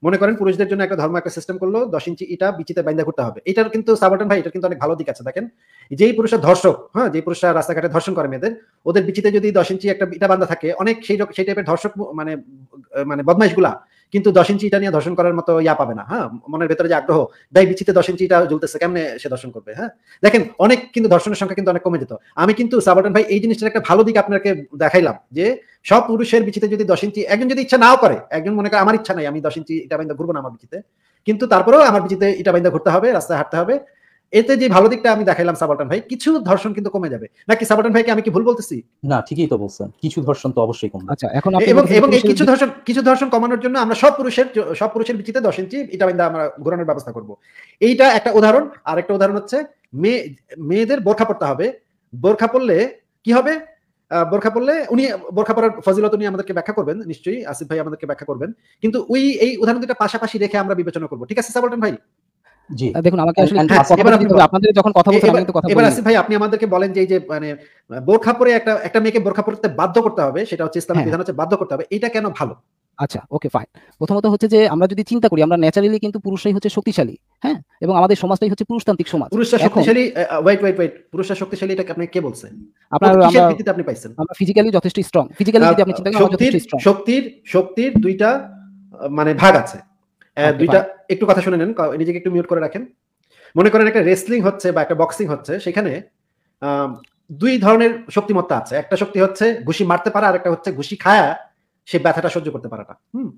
মনে করেন পুরুষদের জন্য একটা ধর্ম, একটা সিস্টেম করল, দশ ইঞ্চি ইটা বিচিতে বাইন্দা করতে হবে। এটার কিন্তু সাবাটন ভাই, এটার কিন্তু অনেক ভালো দিক আছে, দেখেন। যেই পুরুষরা ধর্ষক হ্যাঁ যে পুরুষরা রাস্তাঘাটে ধর্ষণ করে মেয়েদের, ওদের বিচিতে যদি দশ ইঞ্চি একটা ইটা বান্ধা থাকে, অনেক সেই সেই টাইপের ধর্ষক মানে মানে বদমাইশগুলা কিন্তু দশ ইঞ্চি ইটা নিয়ে ধর্ষণ করার মতো ইয়া পাবে না হ্যাঁ? মনের ভেতরে যে আগ্রহ দায় বিচিতে দশ ইঞ্চি ইটা জ্বলতেছে, কেমনে সে দর্শন করবে হ্যাঁ? দেখেন, অনেক কিন্তু দর্শনের সংখ্যা কিন্তু অনেক কমে যেত। আমি কিন্তু সাবাটন ভাই এই জিনিসটার একটা ভালো দিক আপনাকে দেখাইলাম যে, সব পুরুষের বিচিতে যদি দশ ইঞ্চি, একজন যদি ইচ্ছা নাও করে, একজন মনে করে আমার ইচ্ছা নাই, আমি দশ ইঞ্চি ইটা বাইন্দা ঘুরবো না আমার বিচিতে, কিন্তু তারপরেও আমার বিচিতে ইটা বাইন্দা ঘুরতে হবে, রাস্তায় হাঁটতে হবে এতে যে ভালো দিকটা আমি দেখাইলাম সাবাটন ভাই কিছু ধর্ষণ কিন্তু কমে যাবে। নাকি সাবাটন ভাইকে আমি কি ভুল বলতেছি? না ঠিকই তো বলছেন। কিছু ধর্ষণ তো অবশ্যই কমবে। আচ্ছা এখন আপনি এবং এবং এই কিছু ধর্ষণ কিছু ধর্ষণ কমানোর জন্য আমরা সব পুরুষের সব পুরুষের বিচিতে দশ ইঞ্চি ইটা বাইন্দা আমরা ঘোরানোর ব্যবস্থা করব। এইটা একটা উদাহরণ। আর একটা উদাহরণ হচ্ছে মেয়ে মেয়েদের বোরখা পড়তে হবে। বোরখা পড়লে কি হবে? বোরখা পড়লে উনি বোরখা পড়ার ফজিলত উনি আমাদেরকে ব্যাখ্যা করবেন নিশ্চয়ই আসিফ ভাই আমাদেরকে ব্যাখ্যা করবেন। কিন্তু ওই এই উদাহরণ দুটা পাশাপাশি রেখে আমরা বিবেচনা করব। ঠিক আছে সাবলটন ভাই? দেখুন আমাকে আসলে and একটু হ্যাঁ, কথা এবার বলতে আপনি দিতে হবে। বলেন। আপনাদের যখন কথা বলছেন আমি এবার কথা এবার আসিফ ভাই আপনি আমাদেরকে বলেন যে এই যে মানে বোরখা পরে একটা একটা মেয়েকে বোরখা পরতে বাধ্য করতে হবে সেটা হচ্ছে ইসলামিক হ্যাঁ। বিধান হচ্ছে বাধ্য করতে হবে এটা কেন ভালো? আচ্ছা ওকে ফাইন প্রথমত হচ্ছে যে আমরা যদি চিন্তা করি আমরা ন্যাচারালি কিন্তু পুরুষরাই হচ্ছে শক্তিশালী হ্যাঁ? এবং আমাদের সমাজটাই হচ্ছে পুরুষতান্ত্রিক সমাজ। পুরুষরা শক্তিশালী ওয়েট ওয়েট ওয়েট পুরুষরা শক্তিশালী এটা আপনি কে বলছেন? আপনার কিসের ভিত্তিতে আপনি পাইছেন? আমরা ফিজিক্যালি যথেষ্ট স্ট্রং ফিজিক্যালি যদি আপনি চিন্তা করেন আমরা শক্তির যথেষ্ট স্ট্রং শক্তির শক্তির দুইটা মানে ভাগ আছে। দুইটা একটু কথা শুনে নেন নিজেকে একটু মিউট করে রাখেন। মনে করেন একটা রেসলিং হচ্ছে বা একটা বক্সিং হচ্ছে সেখানে দুই ধরনের শক্তিমত্তা আছে। একটা শক্তি হচ্ছে ঘুষি মারতে পারা আর একটা হচ্ছে ঘুষি খায়া সে ব্যথাটা সহ্য করতে পারাটা। হুম?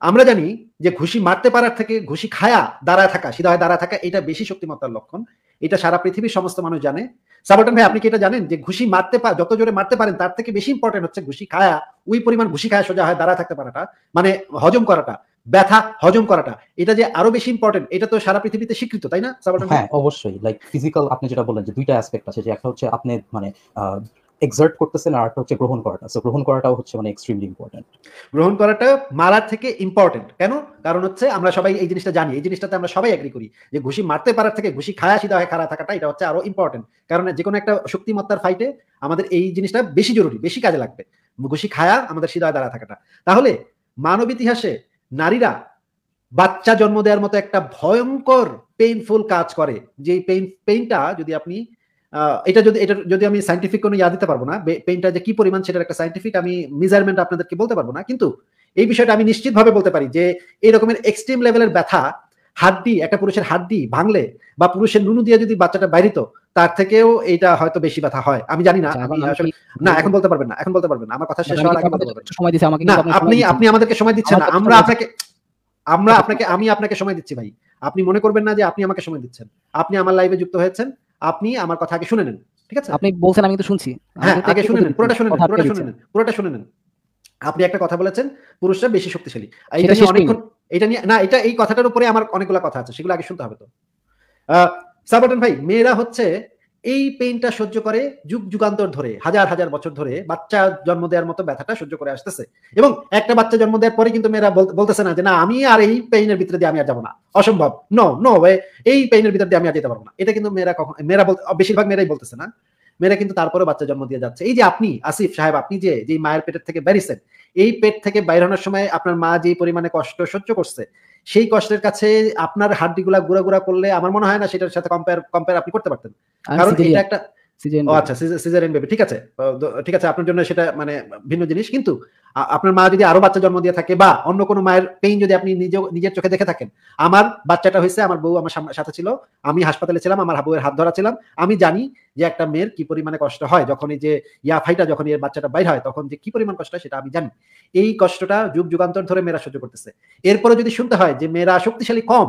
আমরা জানি যে ঘুষি মারতে পারার থেকে ঘুষি খায়া দাঁড়ায় থাকা সিধা হয়ে দাঁড়ায় থাকা এটা বেশি শক্তিমত্তার লক্ষণ। এটা সারা পৃথিবীর সমস্ত মানুষ জানে। সাবটন ভাই আপনি কি এটা জানেন যে ঘুষি মারতে পার যত জোরে মারতে পারেন তার থেকে বেশি ইম্পর্টেন্ট হচ্ছে ঘুষি খায়া ওই পরিমাণ ঘুষি খায়া সোজা হয় দাঁড়ায় থাকতে পারাটা মানে হজম করাটা। ব্যথা হজম করাটা এটা যে আরও বেশি ইম্পর্টেন্ট এটা তো সারা পৃথিবীতে স্বীকৃত তাই না হ্যাঁ অবশ্যই। লাইক ফিজিক্যাল আপনি যেটা বললেন যে দুইটা অ্যাসপেক্ট আছে যে একটা হচ্ছে আপনি মানে এক্সার্ট করতেছেন আর একটা হচ্ছে গ্রহণ করাটা। সো গ্রহণ করাটাও হচ্ছে মানে এক্সট্রিমলি ইম্পর্টেন্ট গ্রহণ করাটা মারার থেকে ইম্পর্টেন্ট কেন? কারণ হচ্ছে আমরা সবাই এই জিনিসটা জানি এই জিনিসটাতে আমরা সবাই এগ্রি করি যে ঘুষি মারতে পারার থেকে ঘুষি খায়া সিধা হয়ে খাড়া থাকাটা এটা হচ্ছে আরও ইম্পর্টেন্ট কারণ যে কোনো একটা শক্তিমত্তার ফাইটে আমাদের এই জিনিসটা বেশি জরুরি বেশি কাজে লাগবে। ঘুষি খায়া আমাদের সিধা দাঁড়া থাকাটা। তাহলে মানব ইতিহাসে নারীরা বাচ্চা জন্ম দেওয়ার মতো একটা ভয়ঙ্কর পেইনফুল কাজ করে। যে পেইন পেইনটা যদি আপনি এটা যদি এটা যদি আমি সাইন্টিফিক কোনো ইয়া দিতে পারব না পেইনটা যে কি পরিমাণ সেটার একটা সাইন্টিফিক আমি মেজারমেন্ট আপনাদেরকে বলতে পারব না। কিন্তু এই বিষয়টা আমি নিশ্চিতভাবে বলতে পারি যে, এই রকমের এক্সট্রিম লেভেলের ব্যথা, হাড্ডি, একটা পুরুষের হাড্ডি ভাঙলে বা পুরুষের নুনু দিয়ে যদি বাচ্চাটা বাইরিত তার থেকেও এইটা হয়তো বেশি ব্যথা হয়। আমি জানি না আচ্ছা, না এখন বলতে পারবেন না এখন বলতে পারবেন না। আমার কথা শেষ হওয়ার আগে সময় দিয়েছি আমাকে না আপনি আপনি আমাদেরকে সময় দিচ্ছেন না। আমরা আপনাকে আমরা আপনাকে আমি আপনাকে সময় দিচ্ছি ভাই। আপনি মনে করবেন না যে আপনি আমাকে সময় দিচ্ছেন। আপনি আমার লাইভে যুক্ত হয়েছেন। আপনি আমার কথা আগে শুনে নেন ঠিক আছে? আপনি বলছেন আমি কিন্তু শুনছি। হ্যাঁ আগে শুনে নেন পুরোটা শুনে নেন পুরোটা শুনে নেন পুরোটা শুনে নেন। আপনি একটা কথা বলেছেন পুরুষরা বেশি শক্তিশালী। এটা নিয়ে অনেকক্ষণ এটা নিয়ে না এটা এই কথাটার উপরে আমার অনেকগুলো কথা আছে সেগুলো আগে শুনতে হবে তো। সাবাটন ভাই, মেয়েরা হচ্ছে এই পেইনটা সহ্য করে যুগ যুগান্তর ধরে, হাজার হাজার বছর ধরে বাচ্চা জন্ম দেওয়ার মতো ব্যথাটা সহ্য করে আসতেছে। এবং একটা বাচ্চা জন্ম দেওয়ার পরে কিন্তু মেয়েরা বলতেছে না যে, না, আমি আর এই পেইনের ভিতরে দিয়ে আমি আর যাব না। অসম্ভব। নো নো এই পেইনের ভিতর দিয়ে আমি আর যেতে পারব না। এটা কিন্তু মেয়েরা কখন মেয়েরা বেশিরভাগ মেয়েরাই বলতেছে না। মেয়েরা কিন্তু তারপরে বাচ্চা জন্ম দিয়ে যাচ্ছে। এই যে আপনি, আসিফ সাহেব, আপনি যে যে মায়ের পেটের থেকে বেরিয়েছেন, এই পেট থেকে বাইর হওয়ার সময় আপনার মা যে পরিমাণে কষ্ট সহ্য করছে সেই কষ্টের কাছে আপনার হাড্ডিগুলা গুড়া গুড়া করলে আমার মনে হয় না সেটার সাথে কম্পেয়ার কম্পেয়ার আপনি করতে পারতেন। কারণ এটা একটা ও আচ্ছা সিজারিয়ান বেবি ঠিক আছে। ঠিক আছে আপনার জন্য সেটা মানে ভিন্ন জিনিস কিন্তু আপনার মা যদি আরও বাচ্চা জন্ম দিয়ে থাকে বা অন্য কোনো মায়ের পেইন যদি আপনি নিজে নিজের চোখে দেখে থাকেন আমার বাচ্চাটা হয়েছে আমার বউ আমার সাথে ছিল আমি হাসপাতালে ছিলাম আমার বউয়ের হাত ধরা ছিলাম আমি জানি যে একটা মেয়ের কি পরিমাণে কষ্ট হয় যখন এই যে ইয়া ফাইটা যখন এর বাচ্চাটা বাইর হয় তখন যে কি পরিমাণ কষ্ট হয় সেটা আমি জানি। এই কষ্টটা যুগ যুগান্তর ধরে মেয়েরা সহ্য করতেছে। এরপরে যদি শুনতে হয় যে মেয়েরা শক্তিশালী কম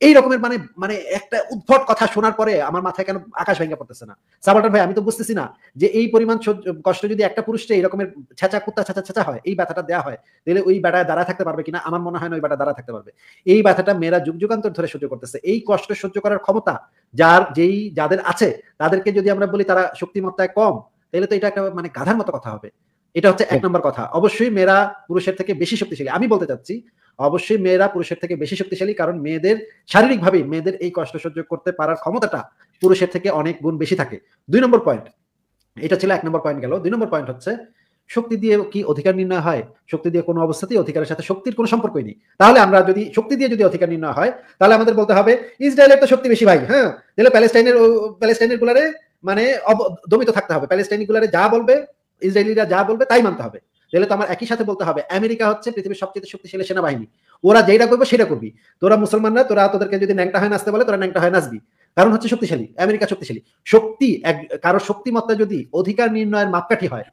এই রকমের মানে মানে একটা উদ্ভট কথা শোনার পরে আমার মাথায় কেন আকাশ ভেঙে পড়তেছে না? সাবাটার ভাই আমি তো বুঝতেছি না যে এই পরিমাণ কষ্ট যদি একটা পুরুষকে এই রকমের ছেঁচা কুত্তা ছেঁচা ছেঁচা হয় এই ব্যথাটা দেওয়া হয় তাহলে ওই ব্যথায় দাঁড়া থাকতে পারবে কিনা? আমার মনে হয় না ওই ব্যথা দাঁড়া থাকতে পারবে। এই ব্যথাটা মেয়েরা যুগ যুগান্তর ধরে সহ্য করতেছে। এই কষ্ট সহ্য করার ক্ষমতা যার যেই যাদের আছে তাদেরকে যদি আমরা বলি তারা শক্তিমত্তায় কম তাহলে তো এটা একটা মানে গাধার মতো কথা হবে। এটা হচ্ছে এক নম্বর কথা। অবশ্যই মেয়েরা পুরুষের থেকে বেশি শক্তিশালী। আমি বলতে চাচ্ছি অবশ্যই মেয়েরা পুরুষের থেকে বেশি শক্তিশালী, কারণ মেয়েদের, শারীরিকভাবেই মেয়েদের এই কষ্ট সহ্য করতে পারার ক্ষমতাটা পুরুষের থেকে অনেক গুণ বেশি থাকে। দুই নম্বর পয়েন্ট এটা ছিল এক নম্বর পয়েন্ট গেল। দুই নম্বর পয়েন্ট হচ্ছে, শক্তি দিয়ে কি অধিকার নির্ণয় হয়? শক্তি দিয়ে কোনো অবস্থাতেই অধিকারের সাথে শক্তির কোনো সম্পর্কই নেই। তাহলে আমরা যদি, শক্তি দিয়ে যদি অধিকার নির্ণয় হয়, তাহলে আমাদের বলতে হবে, ইসরায়েলের তো শক্তি বেশি ভাই হ্যাঁ? তাহলে প্যালেস্টাইনের প্যালেস্টাইনের গুলারে মানে দমিত থাকতে হবে। প্যালেস্টাইনি গুলারে যা বলবে, ইসরায়েলিরা যা বলবে, তাই মানতে হবে। তাহলে তো আমার একই সাথে বলতে হবে, আমেরিকা হচ্ছে পৃথিবীর সবচেয়ে শক্তিশালী সেনাবাহিনী। ওরা যেটা করবে সেটা করবি। তোরা মুসলমানরা, তোরা তোদেরকে যদি ন্যাংটা হয় নাচতে বলে, তোরা ন্যাংটা হয় নাচবি। কারণ হচ্ছে শক্তিশালী, আমেরিকা শক্তিশালী। শক্তি কারও শক্তিমত্তা যদি অধিকার নির্ণয়ের মাপকাঠি হয়,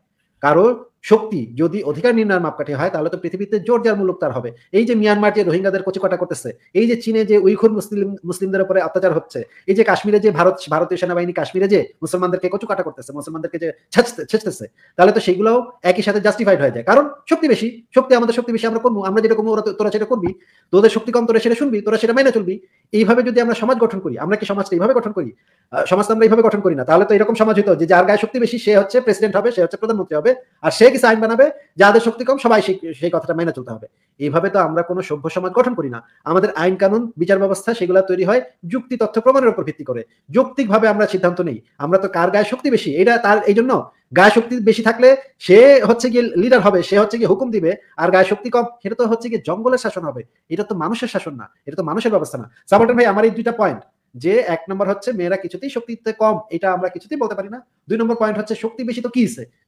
কারও শক্তি যদি অধিকার নির্ণয়ের মাপকাঠি হয় তাহলে তো পৃথিবীতে জোর যার মুলুক তার হবে। এই যে মিয়ানমার যে রোহিঙ্গাদের কচিকটা করতেছে এই যে চীনে যে উইখুর মুসলিম মুসলিমদের উপরে অত্যাচার হচ্ছে এই যে কাশ্মীরে যে ভারত ভারতীয় সেনাবাহিনী কাশ্মীরে যে মুসলমানদেরকে কচুকাটা করতেছে মুসলমানদেরকে যে ছেঁচতে- ছেঁচতেছে তাহলে তো সেগুলোও একই সাথে জাস্টিফাইড হয়ে যায়। কারণ শক্তি বেশি শক্তি আমাদের শক্তি বেশি আমরা করব আমরা যেটা করব ওরা তোরা সেটা করবি তোদের শক্তি কম তোরা সেটা শুনবি তোরা সেটা মেনে চলবি। এইভাবে যদি আমরা সমাজ গঠন করি আমরা কি সমাজটা এইভাবে গঠন করি? আহ, সমাজ আমরা এইভাবে গঠন করি না তাহলে তো এরকম সমাজ হতো যে যার গায়ে শক্তি বেশি সে হচ্ছে প্রেসিডেন্ট হবে সে হচ্ছে প্রধানমন্ত্রী হবে আর সে কিছু আইন বানাবে? যাদের শক্তি কম, সবাই সেই কথাটা মেনে চলতে হবে। এইভাবে তো আমরা কোনো সভ্য সমাজ গঠন করি না। আমাদের আইন কানুন, বিচার ব্যবস্থা, সেগুলো তৈরি হয় যুক্তি, তথ্য প্রমাণের উপর ভিত্তি করে। যৌক্তিকভাবে আমরা সিদ্ধান্ত নেই। আমরা তো কার গায়ে শক্তি বেশি? এটা তার এই জন্য গায়ে শক্তি বেশি থাকলে সে হচ্ছে গিয়ে লিডার হবে, সে হচ্ছে গিয়ে হুকুম দিবে। আর গায়ে শক্তি কম, সেটা তো হচ্ছে গিয়ে জঙ্গলের শাসন হবে। এটা তো মানুষের শাসন না, এটা তো মানুষের ব্যবস্থা না। সাপোর্টার ভাই, আমার এই দুইটা পয়েন্ট যে এক নম্বর হচ্ছে মেয়েরা কিছুতেই শক্তিতে কম এটা আমরা কিছুতেই বলতে পারি না। দুই নম্বর পয়েন্ট হচ্ছে শক্তি বেশি তো কি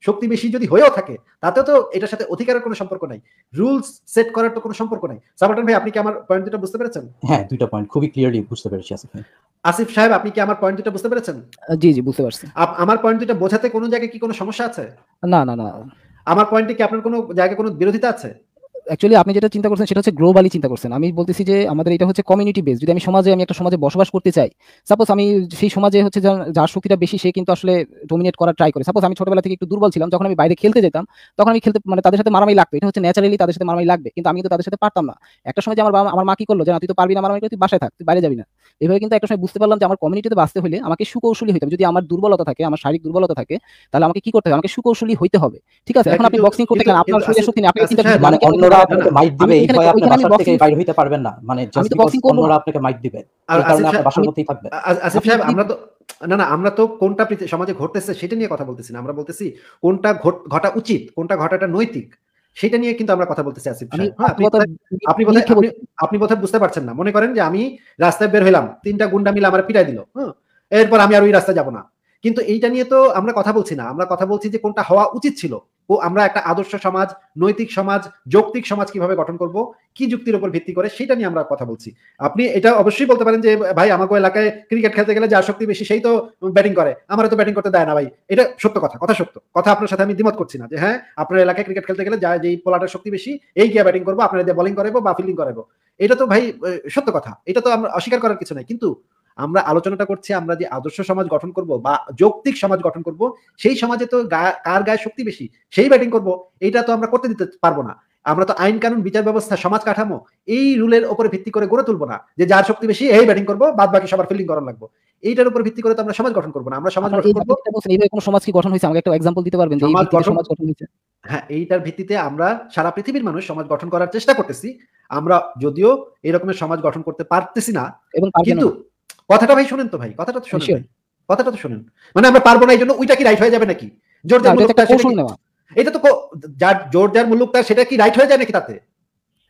শক্তি বেশি যদি হয়েও থাকে তাতেও তো এটার সাথে অধিকারের কোনো সম্পর্ক নাই। রুলস সেট করার তো কোনো সম্পর্ক নাই। সাপোর্টার ভাই আপনি কি আমার পয়েন্ট দুটো বুঝতে পেরেছেন? হ্যাঁ দুইটা পয়েন্ট খুবই ক্লিয়ারলি বুঝতে পেরেছি আসিফ ভাই। আসিফ সাহেব আপনি কি আমার পয়েন্ট দুটো বুঝতে পেরেছেন? জি জি বুঝতে পারছি। আমার পয়েন্ট দুটো বোঝাতে কোনো জায়গায় কি কোনো সমস্যা আছে? না না না। আমার পয়েন্টে কি আপনার কোনো জায়গায় কোনো বিরোধিতা আছে? অ্যাকচুয়ালি আপনি যেটা চিন্তা করছেন সেটা হচ্ছে গ্লোবালি চিন্তা করছেন। আমি বলতেছি যে আমাদের এটা হচ্ছে কমিউনিটি বেস যদি আমি সমাজে আমি একটা সমাজে বসবাস করতে চাই সাপোজ আমি সেই সমাজে হচ্ছে যার- শক্তিটা বেশি সে কিন্তু আসলে ডোমিনেট করার ট্রাই করে। সাপোজ আমি ছোটবেলা থেকে একটু দুর্বল ছিলাম, যখন আমি বাইরে খেলতে যেতাম, তখন আমি খেলতে মানে তাদের সাথে মারামারি লাগবে এটা হচ্ছে ন্যাচারালি তাদের সাথে মারামারি লাগবে। কিন্তু আমি কিন্তু তাদের সাথে পারতাম না। একটা সময় যে আমার আমার মা কি করল? যে, না, তুই তো পারবি না মারামারি করে তুই বাসায় থাক, তুই বাইরে যাবি না। এভাবে কিন্তু একটা সময় বুঝতে পারলাম যে আমার কমিউনিটিতে বাঁচতে হলে আমাকে সুকৌশলী হইতে হবে। যদি আমার দুর্বলতা থাকে আমার শারীরিক দুর্বলতা থাকে তাহলে আমাকে কি করতে হবে? আমাকে সুকৌশলী হইতে হবে। ঠিক আছে? এখন আপনি বক্সিং করতে গেলেন আপনার শরীরে শক্তি নেই আপনি চিন্তা সাহেব, মানে অন্যরা আপনাকে মাইট আমি দিবে এই ভয়ে আপনি বাসার থেকে বাইরে হইতে পারবেন না। মানে আমি তো boxing করব না। অন্যরা আপনাকে মাইট দিবে। আর আসিফ আপনার সাহেব, বাসার মধ্যেই থাকবেন আসিফ সাহেব আমরা তো না না আমরা তো কোনটা সমাজে ঘটতেছে সেটা নিয়ে কথা বলতেছি না। আমরা বলতেছি কোনটা ঘটা উচিত কোনটা ঘটাটা নৈতিক। সেটা নিয়ে কিন্তু আমরা কথা বলতেছি আসিফ হ্যাঁ, আপনি আপনি বোধহয় আপনি আপনি বোধহয় বুঝতে পারছেন না। মনে করেন যে আমি রাস্তায় বের হইলাম তিনটা গুন্ডা মিলে আমার পিটাই দিল হ্যাঁ? এরপর আমি আর ওই রাস্তায় যাব না। কিন্তু এইটা নিয়ে তো আমরা কথা বলছি না। আমরা কথা বলছি যে কোনটা হওয়া উচিত ছিল। ও আমরা একটা আদর্শ সমাজ, নৈতিক সমাজ, যৌক্তিক সমাজ কীভাবে গঠন করব, কি যুক্তির উপর ভিত্তি করে, সেটা নিয়ে আমরা কথা বলছি। আপনি এটা অবশ্যই বলতে পারেন যে, ভাই আমাকে এলাকায় ক্রিকেট খেলতে গেলে যার শক্তি বেশি, সেই তো ব্যাটিং করে। আমার তো ব্যাটিং করতে দেয় না, ভাই। এটা সত্য কথা কথা সত্য। কথা আপনার সাথে আমি দ্বিমত করছি না যে হ্যাঁ আপনার এলাকায় ক্রিকেট খেলতে গেলে যা যেই পোলাটার শক্তি বেশি, এই গিয়ে ব্যাটিং করব, আপনার দিয়ে বোলিং করাবো বা ফিল্ডিং করাবো এটা তো ভাই সত্য কথা। এটা তো আমরা অস্বীকার করার কিছু নাই। কিন্তু আমরা আলোচনাটা করছি আমরা যে আদর্শ সমাজ গঠন করব বা যৌক্তিক সমাজ গঠন করব সেই সমাজে তো কার গায়ে শক্তি বেশি? সেই ব্যাটিং করব এটা তো আমরা করতে দিতে পারব না। আমরা তো আইন কানুন বিচার ব্যবস্থা সমাজ কাঠামো এই রুলের উপরে ভিত্তি করে গড়ে তুলবো না। যে যার শক্তি বেশি এই ব্যাটিং করব বাদ বাকি সবার ফিল্ডিং করার লাগবো। এইটার উপর ভিত্তি করে তো আমরা সমাজ গঠন করব না। আমরা সমাজ গঠন করব কোনো সমাজ কি গঠন হয়েছে? আমাকে একটা এক্সাম্পল দিতে পারবেন যে সমাজ গঠন- হয়েছে? হ্যাঁ এইটার ভিত্তিতে আমরা সারা পৃথিবীর মানুষ সমাজ গঠন করার চেষ্টা করতেছি। আমরা যদিও এই রকমের সমাজ গঠন করতে পারতেছি না এবং কিন্তু কথাটা ভাই শুনেন তো ভাই কথাটা তো শুনেন কথাটা তো শুনেন। মানে আমরা পারব না এই জন্য ওইটা কি রাইট হয়ে যাবে নাকি? এটা তো যার জোর যার মুলুক তার সেটা কি রাইট হয়ে যায় নাকি তাতে?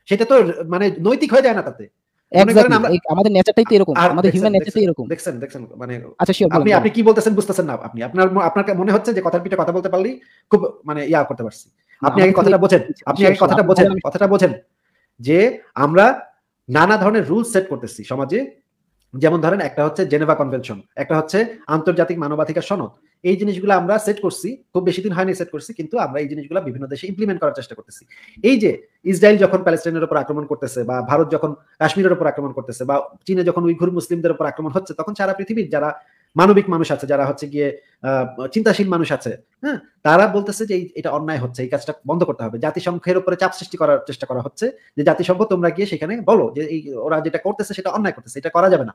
সেটা তো মানে নৈতিক হয়ে যায় না তাতে। আমাদের নেচারটাই তো এরকম আমাদের হিউম্যান নেচারটাই এরকম। দেখছেন দেখছেন মানে আচ্ছা আপনি আপনি কি বলতেছেন বুঝতেছেন না আপনি। আপনার আপনার মনে হচ্ছে যে কথার পিঠে কথা বলতে পারলেই খুব মানে ইয়া করতে পারছি। আপনি আগে কথাটা বোঝেন আপনি আগে কথাটা বোঝেন কথাটা বোঝেন যে আমরা নানা ধরনের রুল সেট করতেছি সমাজে যেমন ধরেন একটা হচ্ছে জেনেভা কনভেনশন, একটা হচ্ছে আন্তর্জাতিক মানবাধিকার সনদ। এই জিনিসগুলো আমরা সেট করছি, খুব বেশি দিন হয়নি সেট করছি, কিন্তু আমরা এই জিনিসগুলো বিভিন্ন দেশে ইমপ্লিমেন্ট করার চেষ্টা করতেছি। এই যে ইসরায়েল যখন প্যালেস্টাইনের উপর আক্রমণ করতেছে বা ভারত যখন কাশ্মীরের উপর আক্রমণ করতেছে বা চীনে যখন উইঘুর মুসলিমদের উপর আক্রমণ হচ্ছে, তখন সারা পৃথিবীর যারা মানবিক মানুষ আছে, যারা হচ্ছে গিয়ে চিন্তাশীল মানুষ আছে হ্যাঁ? তারা বলতেছে যে এটা অন্যায় হচ্ছে, এই কাজটা বন্ধ করতে হবে। জাতিসংঘের উপরে চাপ সৃষ্টি করার চেষ্টা করা হচ্ছে, যে জাতিসংঘ তোমরা গিয়ে সেখানে বলো যে এই, ওরা যেটা করতেছে সেটা অন্যায় করতেছে, এটা করা যাবে না।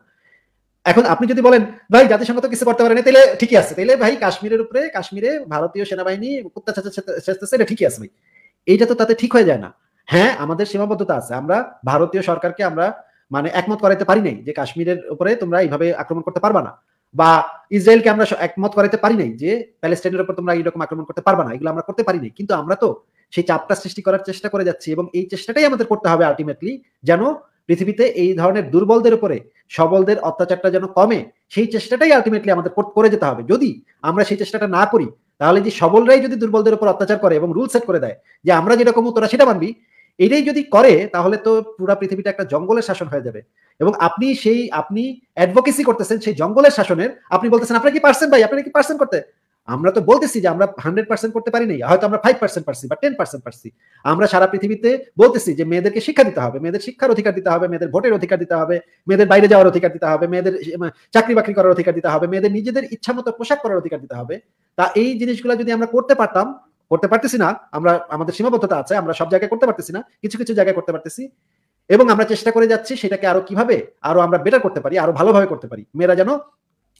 এখন আপনি যদি বলেন, ভাই, জাতিসংঘ তো কিছু করতে পারে না, তাহলে ঠিকই আছে, তাহলে ভাই, কাশ্মীরের উপরে, কাশ্মীরে ভারতীয় সেনাবাহিনী চেষ্টাছে এটা ঠিকই আছে ভাই। এইটা তো তাতে ঠিক হয়ে যায় না। হ্যাঁ আমাদের সীমাবদ্ধতা আছে, আমরা ভারতীয় সরকারকে আমরা মানে একমত করাইতে পারি নাই যে কাশ্মীরের উপরে তোমরা এইভাবে আক্রমণ করতে পারবা না। বা ইসরায়েলকে আমরা একমত করাইতে পারি নাই যে প্যালেস্টাইনের উপর তোমরা এইরকম আক্রমণ করতে পারবা না, এগুলো আমরা করতে পারি নাই। কিন্তু আমরা তো সেই চাপটা সৃষ্টি করার চেষ্টা করে যাচ্ছি এবং এই চেষ্টাটাই আমাদের করতে হবে আলটিমেটলি যেন পৃথিবীতে এই ধরনের দুর্বলদের উপরে সবলদের অত্যাচারটা যেন কমে, সেই চেষ্টাটাই আলটিমেটলি আমাদের করে যেতে হবে। যদি আমরা সেই চেষ্টাটা না করি, তাহলে যে সবলরাই যদি দুর্বলদের উপর অত্যাচার করে এবং রুল সেট করে দেয়, যে আমরা যেরকম কমু তোরা সেটা মানবি এটাই যদি করে, তাহলে তো পুরো পৃথিবীটা একটা জঙ্গলের শাসন হয়ে যাবে। এবং আপনি সেই, আপনি অ্যাডভোকেসি করতেছেন সেই জঙ্গলের শাসনের, আপনি বলতেছেন, আপনারা কি পারছেন ভাই? আপনারা কি পারছেন করতে? আমরা তো বলতেছি যে আমরা হান্ড্রেড পার্সেন্ট করতে পারি নাই। হয়তো আমরা ফাইভ পার্সেন্ট পারছি বা টেন পার্সেন্ট পারছি। আমরা সারা পৃথিবীতে বলতেছি যে মেয়েদেরকে শিক্ষা দিতে হবে, মেয়েদের শিক্ষার অধিকার দিতে হবে, মেয়েদের ভোটের অধিকার দিতে হবে, মেয়েদের বাইরে যাওয়ার অধিকার দিতে হবে, মেয়েদের চাকরি বাকরি করার অধিকার দিতে হবে, মেয়েদের নিজেদের ইচ্ছা মতো পোশাক পরার অধিকার দিতে হবে। তা এই জিনিসগুলো যদি আমরা করতে পারতাম করতে পারতেছি না, আমরা, আমাদের সীমাবদ্ধতা আছে, আমরা সব জায়গায় করতে পারতেছি না, কিছু কিছু জায়গায় করতে পারতেছি, এবং আমরা চেষ্টা করে যাচ্ছি সেটাকে আরও কীভাবে, আরও আমরা বেটার করতে পারি, আরও ভালোভাবে করতে পারি। মেয়েরা যেন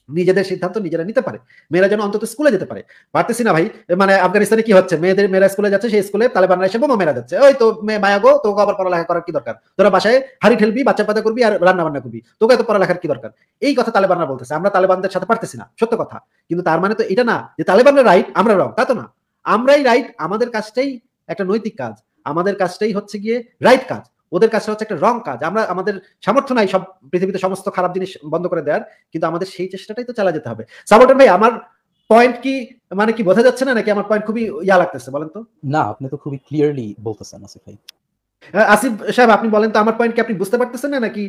নিজেদের সিদ্ধান্ত নিজেরা নিতে পারে, মেয়েরা যেন অন্তত স্কুলে যেতে পারে। পারতেছি না ভাই মানে আফগানিস্তানে কি হচ্ছে, মেয়েদের, মেয়েরা স্কুলে যাচ্ছে, সেই স্কুলে তালেবানরা এসে বোমা মেরা যাচ্ছে ওই তো মেয়ে মায়া গো, তোকে আবার পড়ালেখা করার কি দরকার? তোরা বাসায় হাড়ি ঠেলবি, বাচ্চা পাতা করবি আর রান্না বান্না করবি, তোকে এত পড়ালেখার কি দরকার? এই কথা তালেবানরা বলতেছে, আমরা তালেবানদের সাথে পারতেছি না, সত্য কথা। কিন্তু তার মানে তো এটা না, যে তালেবানরা রাইট আমরা রং তা তো না। আমরাই রাইট আমাদের কাজটাই একটা নৈতিক কাজ। আমাদের কাজটাই হচ্ছে গিয়ে রাইট কাজ। ওদের কাছে হচ্ছে একটা রং কাজ। আমরা, আমাদের সামর্থ্য নাই সব পৃথিবীতে সমস্ত খারাপ জিনিস বন্ধ করে দেওয়ার, কিন্তু আমাদের সেই চেষ্টাটাই তো চালা যেতে হবে। সাবর্টন ভাই, আমার পয়েন্ট কি মানে কি বোঝা যাচ্ছে না নাকি? আমার পয়েন্ট খুবই ইয়া লাগতেছে, বলেন তো। না, আপনি তো খুবই ক্লিয়ারলি বলতেছেন, আসিফ ভাই। আসিফ সাহেব আপনি বলেন তো আমার পয়েন্ট কি আপনি বুঝতে পারতেছেন না নাকি?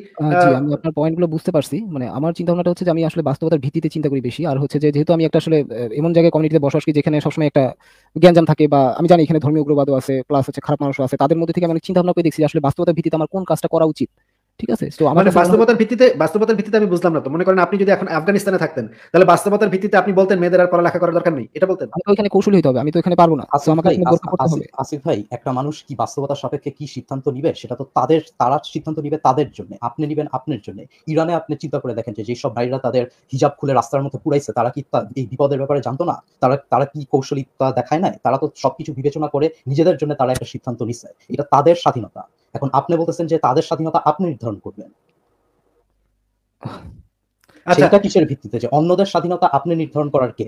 আমি আপনার পয়েন্টগুলো বুঝতে পারছি। মানে আমার চিন্তা ভাবনাটা হচ্ছে যে আমি আসলে বাস্তবতার ভিত্তিতে চিন্তা করি বেশি। আর হচ্ছে যে যেহেতু আমি একটা আসলে এমন জায়গায় কমিউনিটিতে বসবাস করি যেখানে সবসময় একটা জ্ঞানজাম থাকে বা আমি জানি এখানে ধর্মীয় উগ্রবাদও আছে প্লাস হচ্ছে খারাপ মানুষও আছে তাদের মধ্যে থেকে আমি চিন্তা ভাবনা করে দেখছি আসলে বাস্তবতার ভিত্তিতে আমার কোন কাজটা করা উচিত। ঠিক আছে? তো আমার মানে বাস্তবতার ভিত্তিতে বাস্তবতার ভিত্তিতে আমি বুঝলাম না তো। মনে করেন আপনি যদি এখন আফগানিস্তানে থাকতেন তাহলে বাস্তবতার ভিত্তিতে আপনি বলতেন মেয়েদের আর পড়ালেখা করার দরকার নেই। এটা বলতেন। আমি তো এখানে কৌশলী হতে হবে আমি তো এখানে পারব না। তো আসিফ আমাকে হবে। আসিফ- ভাই একটা মানুষ কি বাস্তবতার সাপেক্ষে কি সিদ্ধান্ত নিবে সেটা তো তাদের তারা সিদ্ধান্ত নিবে তাদের জন্য আপনি নিবেন আপনার জন্য। ইরানে আপনি চিন্তা করে দেখেন যে যেসব নারীরা তাদের হিজাব খুলে রাস্তার মধ্যে পুরাইছে তারা কি এই বিপদের ব্যাপারে জানতো না? তারা তারা কি কৌশলিতা দেখায় নাই? তারা তো সবকিছু বিবেচনা করে নিজেদের জন্য তারা একটা সিদ্ধান্ত নিচ্ছে এটা তাদের স্বাধীনতা। এখন আপনি বলতেছেন যে তাদের স্বাধীনতা আপনি নির্ধারণ করবেন। আচ্ছা। সেটা কিসের ভিত্তিতে? যে অন্যদের স্বাধীনতা আপনি নির্ধারণ করার কে?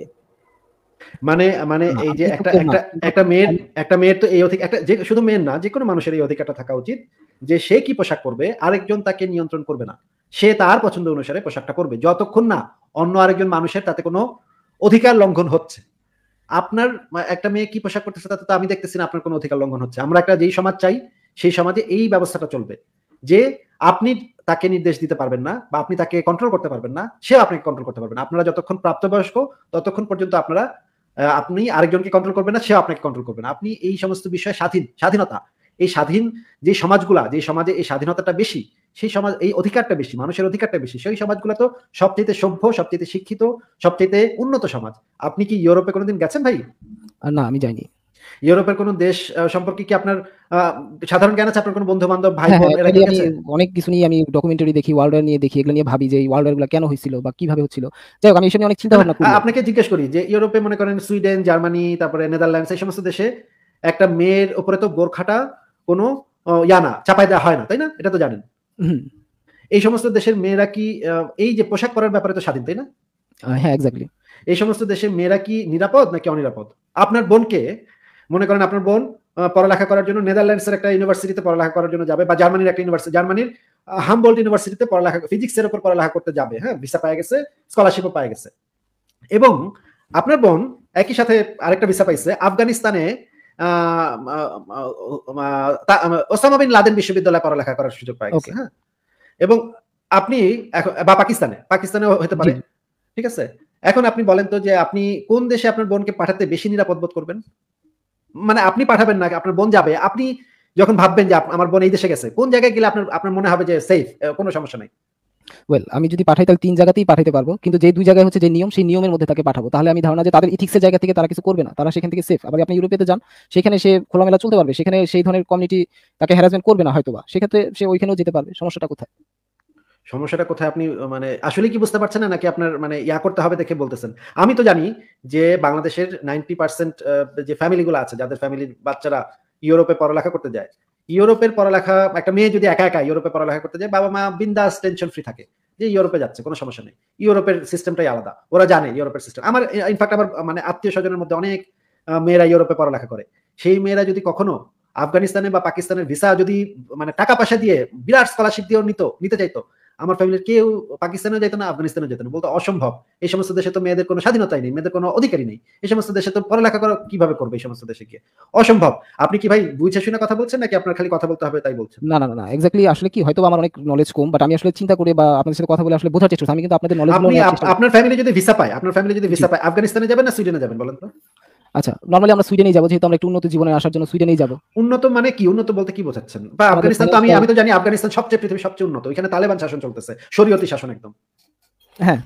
মানে মানে এই যে একটা একটা একটা মেয়ের একটা মেয়ের তো এই অধিকার একটা যে শুধু মেয়ের না যে কোনো মানুষের এই অধিকারটা থাকা উচিত যে সে কি পোশাক পরবে আরেকজন তাকে নিয়ন্ত্রণ করবে না। সে তার পছন্দ অনুসারে পোশাকটা করবে যতক্ষণ না অন্য আরেকজন মানুষের তাতে কোনো অধিকার লঙ্ঘন হচ্ছে। আপনার একটা মেয়ে কি পোশাক করতেছে তাতে তো আমি দেখতেছি না আপনার কোনো অধিকার লঙ্ঘন হচ্ছে। আমরা একটা যেই সমাজ চাই সেই সমাজে এই ব্যবস্থাটা চলবে। যে আপনি তাকে নির্দেশ দিতে পারবেন না বা আপনি তাকে কন্ট্রোল করতে পারবেন না সে আপনাকে কন্ট্রোল করতে পারবেন। আপনারা যতক্ষণ প্রাপ্তবয়স্ক, ততক্ষণ পর্যন্ত আপনারা আপনি আরেকজনকে কন্ট্রোল করবেন না, সেও আপনাকে কন্ট্রোল করবে না। আপনি এই সমস্ত বিষয়ে স্বাধীন, স্বাধীনতা, এই স্বাধীন যে সমাজগুলা, যে সমাজে এই স্বাধীনতাটা বেশি, সেই সমাজ, এই অধিকারটা বেশি, মানুষের অধিকারটা বেশি, সেই সমাজগুলো তো সবচেয়ে সভ্য সবচেয়ে শিক্ষিত সবচেয়ে উন্নত সমাজ। আপনি কি ইউরোপে কোনোদিন গেছেন ভাই? না, আমি যাইনি। ইউরোপের কোন দেশ সম্পর্কে কি আপনার সাধারণ জ্ঞান আছে? আপনার কোনো বন্ধু বান্ধব ভাই হ্যাঁ হ্যাঁ আমি অনেক কিছু নিয়ে আমি ডকুমেন্টারি দেখি ওয়ার্ল্ড নিয়ে দেখি এগুলো নিয়ে ভাবি যে এই ওয়ার্ল্ডগুলো কেন হয়েছিল বা কীভাবে হচ্ছিল। যাই হোক আমি এসব নিয়ে অনেক চিন্তা ভাবনা করি। আপনাকে জিজ্ঞেস করি যে ইউরোপে মনে করেন সুইডেন জার্মানি তারপরে নেদারল্যান্ডস এই সমস্ত দেশে একটা মেয়ের উপরে তো গোর্খাটা কোনো ইয়ানা চাপাই দেওয়া হয় না তাই না? এটা তো জানেন। হুম, এই সমস্ত দেশের মেয়েরা কি এই যে পোশাক পরার ব্যাপারে তো স্বাধীন তাই না? হ্যাঁ এক্স্যাক্টলি এই সমস্ত দেশের মেয়েরা কি নিরাপদ নাকি অনিরাপদ? আপনার বোনকে মনে করেন আপনার বোন পড়ালেখা করার জন্য নেদারল্যান্ডসের একটা ইউনিভার্সিটিতে পড়ালেখা করার জন্য যাবে বা জার্মানির একটা ইউনিভার্সিটি জার্মানির হামবোল্ড ইউনিভার্সিটিতে পড়ালেখা ফিজিক্সের উপর পড়ালেখা করতে যাবে হ্যাঁ ভিসা পায় গেছে স্কলারশিপও পায় গেছে। এবং আপনার বোন একই সাথে আরেকটা ভিসা পাইছে আফগানিস্তানে ওসামা বিন লাদেন বিশ্ববিদ্যালয়ে পড়ালেখা করার সুযোগ পায় হ্যাঁ। এবং আপনি এখন বা পাকিস্তানে পাকিস্তানেও হতে পারে ঠিক আছে? এখন আপনি বলেন তো যে আপনি কোন দেশে আপনার বোনকে পাঠাতে বেশি নিরাপদ বোধ করবেন? মানে আপনি পাঠাবেন না, আপনার বোন যাবে, আপনি যখন ভাববেন যে আমার বোন এই দেশে গেছে, কোন জায়গায় গেলে আপনার আপনার মনে হবে যে সেফ কোনো সমস্যা নাই? ওয়েল আমি যদি পাঠাই তাহলে তিন জায়গাতেই পাঠাতে পারব, কিন্তু যে দুই জায়গায় হচ্ছে যে নিয়ম, সেই নিয়মের মধ্যে তাকে পাঠাবো। তাহলে আমি ধারণা যে তাদের ইথিক্সের জায়গা থেকে তারা কিছু করবে না, তারা সেখান থেকে সেফ আবার আপনি ইউরোপেতে যান, সেখানে সে খোলামেলা চলতে পারবে, সেখানে সেই ধরনের কমিউনিটি তাকে হ্যারাসমেন্ট করবে না হয়তোবা, সেক্ষেত্রে সে ওইখানেও যেতে পারবে, সমস্যাটা কোথায়? সমস্যাটা কোথায় আপনি মানে আসলে কি বুঝতে পারছেন নাকি আপনার মানে ইয়া করতে হবে দেখে বলতেছেন? আমি তো জানি যে বাংলাদেশের নাইনটি পার্সেন্ট যে ফ্যামিলিগুলো আছে, যাদের ফ্যামিলির বাচ্চারা ইউরোপে পড়ালেখা করতে যায়, ইউরোপের পড়ালেখা, একটা মেয়ে যদি একা একা ইউরোপে পড়ালেখা করতে যায়, বাবা মা বিন্দাস টেনশন ফ্রি থাকে যে ইউরোপে যাচ্ছে, কোনো সমস্যা নেই। ইউরোপের সিস্টেমটাই আলাদা, ওরা জানে ইউরোপের সিস্টেম আমার ইনফ্যাক্ট আমার মানে আত্মীয় স্বজনের মধ্যে অনেক মেয়েরা ইউরোপে পড়ালেখা করে। সেই মেয়েরা যদি কখনো আফগানিস্তানে বা পাকিস্তানের ভিসা যদি মানে টাকা পয়সা দিয়ে, বিরাট স্কলারশিপ দিয়েও নিত, নিতে চাইতো আমার ফ্যামিলির কেউ পাকিস্তানেও যেত না আফগানিস্তানেও যেত না বলতো অসম্ভব। এই সমস্ত দেশে তো মেয়েদের কোনো স্বাধীনতাই নেই মেয়েদের কোনো অধিকারই নেই। এই সমস্ত দেশে তো পড়ালেখা করা কীভাবে করবে এই সমস্ত দেশে গিয়ে? অসম্ভব। আপনি কি ভাই বুঝে শুনে কথা বলছেন নাকি আপনার খালি কথা বলতে হবে তাই বলছেন? না না না এক্স্যাক্টলি আসলে কি হয়তো আমার অনেক নলেজ কম বাট আমি আসলে চিন্তা করে বা আপনার সাথে কথা বলে আসলে বোঝার চেষ্টা। আমি কিন্তু আপনাদের নলেজ আপনি আপনার ফ্যামিলি যদি ভিসা পায় আপনার ফ্যামিলি যদি ভিসা পায় আফগানিস্তানে যাবেন না সুইডেনে যাবেন বলেন তো? আচ্ছা নর্মালি আমরা সুইডেনেই যাব যেহেতু আমরা একটু উন্নত জীবনে আসার জন্য সুইডেনেই যাব। উন্নত মানে কি? উন্নত বলতে কি বোঝাচ্ছেন? বা আফগানিস্তান তো আমি আমি তো জানি আফগানিস্তান সবচেয়ে পৃথিবীর সবচেয়ে উন্নত। ওইখানে তালেবান শাসন চলতেছে শরীয়তি শাসন একদম। হ্যাঁ।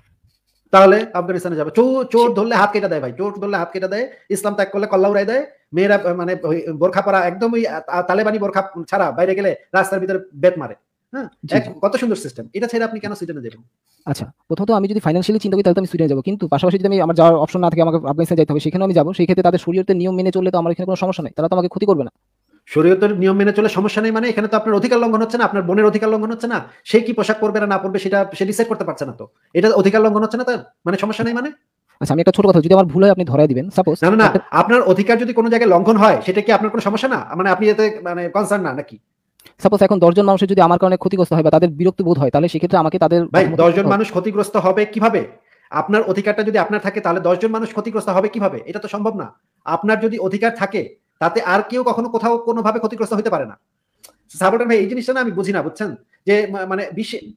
তাহলে আফগানিস্তানে যাবে। চোর চোর ধরলে হাত কেটে দেয় ভাই চোর ধরলে হাত কেটে দেয় ইসলাম ত্যাগ করলে কল্লা উড়াই দেয় মেয়েরা মানে বোরখা পরা একদম ওই তালেবানি বোরখা ছাড়া বাইরে গেলে রাস্তার ভিতরে বেত মারে। হ্যাঁ। কত সুন্দর সিস্টেম এটা ছেড়ে আপনি কেন সুইডেনে যাবেন আচ্ছা প্রথমত আমি যদি ফাইন্যান্সিয়ালি চিন্তা করি তাহলে আমি সুইডেনে যাব। কিন্তু পাশাপাশি যদি আমি আমার যাওয়ার অপশন না থাকে আমাকে আফগানিস্তান হবে সেখানেও আমি যাব। সেই ক্ষেত্রে তাদের শরীয়তের নিয়ম মেনে চললে তো আমার এখানে কোনো সমস্যা নেই। তারা তো আমাকে ক্ষতি করবে না। শরীয়তের নিয়ম মেনে চলে সমস্যা নেই মানে এখানে তো আপনার অধিকার লঙ্ঘন হচ্ছে না আপনার বোনের অধিকার লঙ্ঘন হচ্ছে না। সে কি পোশাক পরবে না না পরবে সেটা সে ডিসাইড করতে পারছে না তো। এটা অধিকার লঙ্ঘন হচ্ছে না তার? মানে সমস্যা নেই মানে? আচ্ছা আমি একটা ছোট কথা যদি আমার ভুল হয় আপনি ধরাই দিবেন সাপোজ না না না আপনার অধিকার যদি কোনো জায়গায় লঙ্ঘন হয় সেটা কি আপনার কোনো সমস্যা না? মানে আপনি এতে মানে কনসার্ন না নাকি? সাপোজ এখন দশজন মানুষের যদি আমার কারণে ক্ষতিগ্রস্ত হয় বা তাদের বিরক্তি বোধ হয় তাহলে সেক্ষেত্রে আমাকে তাদের ভাই দশজন। মানুষ ক্ষতিগ্রস্ত হবে কীভাবে? আপনার অধিকারটা যদি আপনার থাকে তাহলে দশজন মানুষ ক্ষতিগ্রস্ত হবে কীভাবে? এটা তো সম্ভব না। আপনার যদি অধিকার থাকে তাতে আর কেউ কখনো কোথাও কোনোভাবে ক্ষতিগ্রস্ত হতে পারে না। সাবর্টন ভাই এই জিনিসটা না আমি বুঝি না বুঝছেন? যে মানে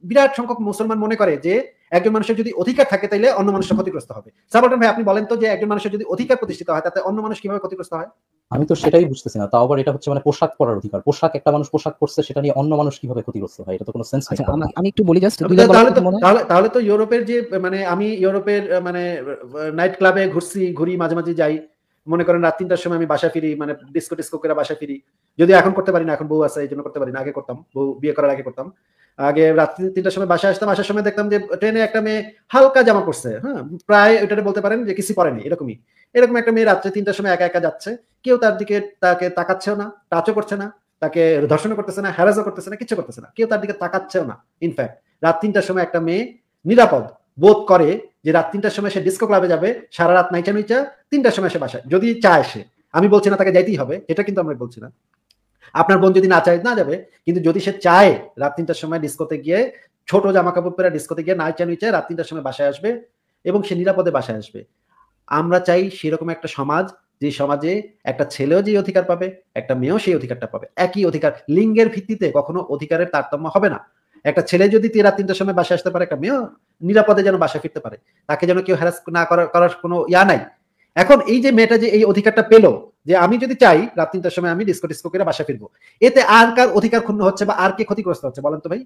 বিরাট সংখ্যক মুসলমান মনে করে যে একজন মানুষের যদি অধিকার থাকে তাইলে অন্য মানুষটা ক্ষতিগ্রস্ত হবে। সাবর্টন ভাই আপনি বলেন তো যে একজন মানুষের যদি অধিকার প্রতিষ্ঠিত হয় তাতে অন্য মানুষ কীভাবে ক্ষতিগ্রস্ত হয়? আমি তো সেটাই বুঝতেছি না। তাও আবার এটা হচ্ছে মানে পোশাক পরার অধিকার। পোশাক একটা মানুষ পোশাক পরছে সেটা নিয়ে অন্য মানুষ কীভাবে ক্ষতিগ্রস্ত হয়? এটা তো কোনো সেন্স আচ্ছা আমা- আমি একটু বলি জাস্ট তাহলে তো তাহলে তাহলে তো ইউরোপের যে মানে আমি ইউরোপের মানে নাইট ক্লাবে ঘুরছি ঘুরি মাঝে মাঝে যাই। মনে করেন রাত তিনটার সময় আমি বাসা ফিরি মানে ডিস্কো টিস্কো করে বাসা ফিরি। যদি এখন করতে পারি না এখন বউ আছে এই জন্য করতে পারি না আগে করতাম। বউ বিয়ে করার আগে করতাম। আগে রাত তিন- তিনটার সময় বাসা আসতাম, আসার সময় দেখতাম যে ট্রেনে একটা মেয়ে হালকা জামা পড়ছে হ্যাঁ? প্রায় ওইটাতে বলতে পারেন যে কিছু পরেনি, এরকমই। এরকম একটা মেয়ে রাত্রে তিনটার সময় একা একা যাচ্ছে। কেউ তার দিকে তাকে তাকাচ্ছেও না টাচও করছে না, তাকে ধর্ষণ করতেছে না হ্যারাসও করতেছে না কিছু করতেছে না। কেউ তার দিকে তাকাচ্ছেও না ইনফ্যাক্ট রাত তিনটার সময় একটা মেয়ে নিরাপদ বোধ করে যে রাত তিনটার সময় সে ডিস্কো ক্লাবে যাবে, সারা রাত নাইচা নুইচা তিনটার সময় সে বাসায়, যদি চায় সে। আমি বলছি না তাকে যাইতেই হবে, এটা কিন্তু আমরা বলছি না। আপনার বোন যদি না চায়, না যাবে। কিন্তু যদি সে চায়, রাত তিনটার সময় ডিস্কোতে গিয়ে, ছোট জামা কাপড় পরে ডিস্কোতে গিয়ে নাইচা চায় রাত তিনটার সময় বাসায় আসবে এবং সে নিরাপদে বাসায় আসবে। আমরা চাই সেরকম একটা সমাজ, যে সমাজে একটা ছেলেও যে অধিকার পাবে, একটা মেয়েও সেই অধিকারটা পাবে। একই অধিকার, লিঙ্গের ভিত্তিতে কখনো অধিকারের তারতম্য হবে না। একটা ছেলে যদি রাত তিনটার সময় বাসায় আসতে পারে, একটা মেয়েও নিরাপদে যেন বাসায় ফিরতে পারে। তাকে যেন কেউ হ্যারাস না করার কোনো ইয়া নাই। এখন এই যে মেয়েটা যে এই অধিকারটা পেল যে আমি যদি চাই রাত তিনটার সময় আমি ডিস্কো ডিস্কো করে বাসা ফিরবো এতে আর কার অধিকার ক্ষুণ্ণ হচ্ছে বা আর কে ক্ষতিগ্রস্ত হচ্ছে বলেন তো ভাই?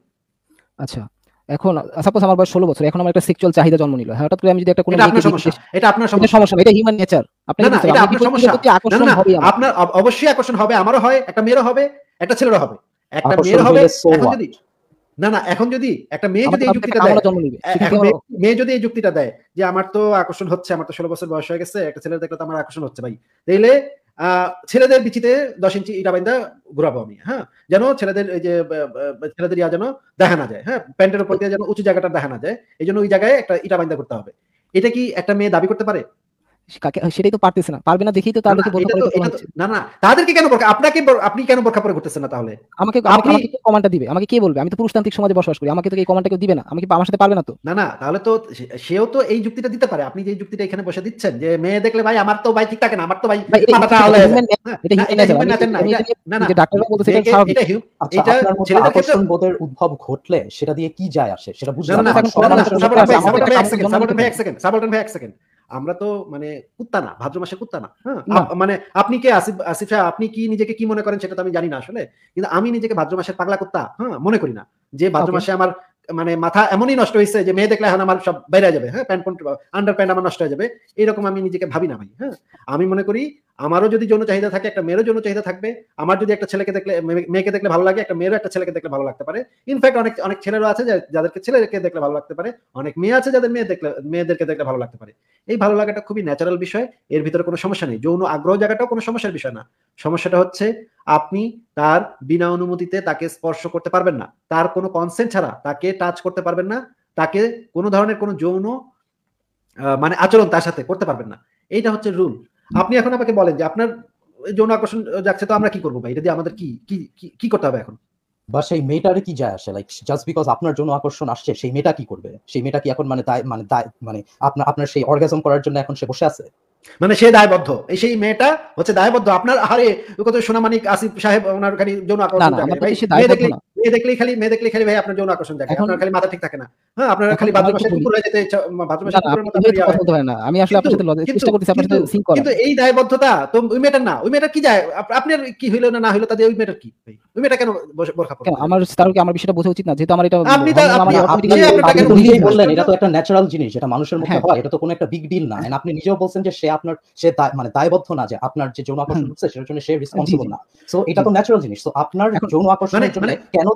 আচ্ছা এখন সাপোজ আমার বয়স ষোলো বছর এখন আমার একটা সেক্সুয়াল চাহিদা জন্ম নিল হ্যাঁ হঠাৎ করে আমি যদি একটা কোনো এটা আপনার সমস্যা এটা আপনার সমস্যা সমস্যা এটা হিউম্যান নেচার আপনার সমস্যা। আকর্ষণ আপনার অবশ্যই আকর্ষণ হবে আমারও হয় একটা মেয়েরও হবে একটা ছেলেরও হবে একটা মেয়ের হবে এখন যদি না না এখন যদি একটা মেয়ে যদি এই যুক্তিটা দেয় মেয়ে- যদি এই যুক্তিটা দেয় যে আমার তো আকর্ষণ হচ্ছে আমার তো ষোলো বছর বয়স হয়ে গেছে একটা ছেলে দেখলে তো আমার আকর্ষণ হচ্ছে ভাই। তাইলে ছেলেদের বিচিতে দশ ইঞ্চি ইটা বাইন্দা ঘুরাবো আমি হ্যাঁ? যেন ছেলেদের এই যে ছেলেদের ইয়া যেন দেখা না যায় হ্যাঁ? প্যান্টের উপর দিয়ে যেন উঁচু জায়গাটা দেখা না যায় এই জন্য ওই জায়গায় একটা ইটা বাইন্দা করতে হবে। এটা কি একটা মেয়ে দাবি করতে পারে? সেটাই তো পারতেছে না। পারবে না দেখেই তো তাদেরকে না, বোরখা পরে তাদেরকে কেন বোরখা আপনাকে আপনি কেন বোরখা পরে ঘুরতেছেন না তাহলে? আমাকে আমাকে আপনি- কে কমান্ডটা দিবে? আমাকে কে বলবে? আমি তো পুরুষতান্ত্রিক সমাজে বসবাস করি। আমাকে তো এই কমান্ডটা কেউ দিবে না। আমাকে আমার সাথে পারবে না তো? না না তাহলে তো সেও তো এই যুক্তিটা দিতে পারে। আপনি যে যুক্তিটা এখানে বসে দিচ্ছেন যে মেয়ে দেখলে ভাই আমার তো ভাই ঠিক থাকে না আমার তো ভাই মাথাটা এটা না, না, না, যে ডাক্তাররা বলতেছে স্বাভাবিক। এটা আচ্ছা ছেলেদের আকর্ষণ বোধের উদ্ভব ঘটলে সেটা দিয়ে কি যায় আসে? সেটা বুঝলাম। না, না, ভাই, এক সেকেন্ড, সাবলটন ভাই, এক সেকেন্ড, সাবলটন ভাই, এক সেকেন্ড। আমরা তো মানে কুত্তা না ভাদ্র মাসে কুত্তা না হ্যাঁ? মানে আপনি কে আসিফ আসিফ সাহেব আপনি কি নিজেকে কি মনে করেন সেটা তো আমি জানি না আসলে। কিন্তু আমি নিজেকে ভাদ্র মাসের পাগলা কুত্তা হ্যাঁ? মনে করি না। যে ভাদ্র মাসে আমার মানে মাথা এমনই নষ্ট হয়েছে যে মেয়ে দেখলে এখন আমার সব বেড়ে যাবে হ্যাঁ? প্যান্ট প্যান্ট আন্ডার প্যান্ট আমার নষ্ট হয়ে যাবে। এরকম আমি নিজেকে ভাবি না ভাই হ্যাঁ? আমি মনে করি আমারও যদি যৌন চাহিদা থাকে, একটা মেয়েরও যৌন চাহিদা থাকবে। আমার যদি একটা ছেলেকে দেখলে মেয়েকে দেখলে ভালো লাগে, একটা মেয়েরও একটা ছেলেকে দেখলে ভালো লাগতে পারে। ইনফ্যাক্ট অনেক অনেক ছেলেরও আছে যাদেরকে ছেলেকে দেখলে ভালো লাগতে পারে। অনেক মেয়ে আছে যাদের মেয়ে দেখলে, মেয়েদেরকে দেখলে ভালো লাগতে পারে। এই ভালো লাগাটা খুবই ন্যাচারাল বিষয়। এর ভিতরে কোনো সমস্যা নেই। যৌন আগ্রহ জায়গাটাও কোনো সমস্যার বিষয় না। সমস্যাটা হচ্ছে, আপনি তার বিনা অনুমতিতে তাকে স্পর্শ করতে পারবেন না। তার কোনো কনসেন্ট ছাড়া তাকে টাচ করতে পারবেন না। তাকে কোনো ধরনের কোনো যৌন মানে আচরণ তার সাথে করতে পারবেন না। এইটা হচ্ছে রুল আপনি এখন আমাকে বলেন যে আপনার যৌন আকর্ষণ যাচ্ছে তো আমরা কি করব ভাই? এটা দিয়ে আমাদের কি কি করতে হবে এখন? বা সেই মেয়েটারে কি যায় আসে? লাইক জাস্ট বিকজ আপনার জন্য আকর্ষণ আসছে সেই মেয়েটা কি করবে? সেই মেয়েটা কি এখন মানে দায় মানে দায় মানে আপনার আপনার সেই অর্গাজম করার জন্য এখন সে বসে আছে? মানে সে দায়বদ্ধ। এই সেই মেয়েটা হচ্ছে দায়বদ্ধ। আপনার আরে কত সোনামানিক আসিফ সাহেব ওনার খালি যৌন আকর্ষণ মেয়ে দেখলেই খালি মেয়ে দেখলেই খালি ভাই আপনার যৌন আকর্ষণ জাগে আপনার খালি মাথা ঠিক থাকে না। হ্যাঁ আপনার খালি আমি ভাদ্র একটু মাসে কুকুর হয়ে যেতে ভাদ্র মাসে কুকুরের মতো হয়। না। আমি আসলে আপনার সাথে চেষ্টা করতেছি আপনার সাথে sync করার। কিন্তু এই দায়বদ্ধতা তো ওই মেয়েটার না। ওই মেয়েটার কি যায়? আপনার কি হইল না না হইল ওই মেয়েটার কি ওই মেয়েটা কেন বোরখা? আমার তার কি আমার বিষয়টা বোঝা উচিত না? যেহেতু আমার এটা আপনি আপনি- কেন নিজেই বললেন? এটা তো একটা ন্যাচারাল জিনিস যেটা মানুষের মধ্যে হ্যাঁ। হয় এটা তো কোনো একটা বিগ ডিল না। And আপনি নিজেও বলছেন যে সে আপনার সে মানে দায়বদ্ধ না যে আপনার যে যৌন আকর্ষণ হচ্ছে সেটার জন্য সে রেসপন্সিবল না। সো এটা তো ন্যাচারাল জিনিস। তো আপনার যৌন আকর্ষণের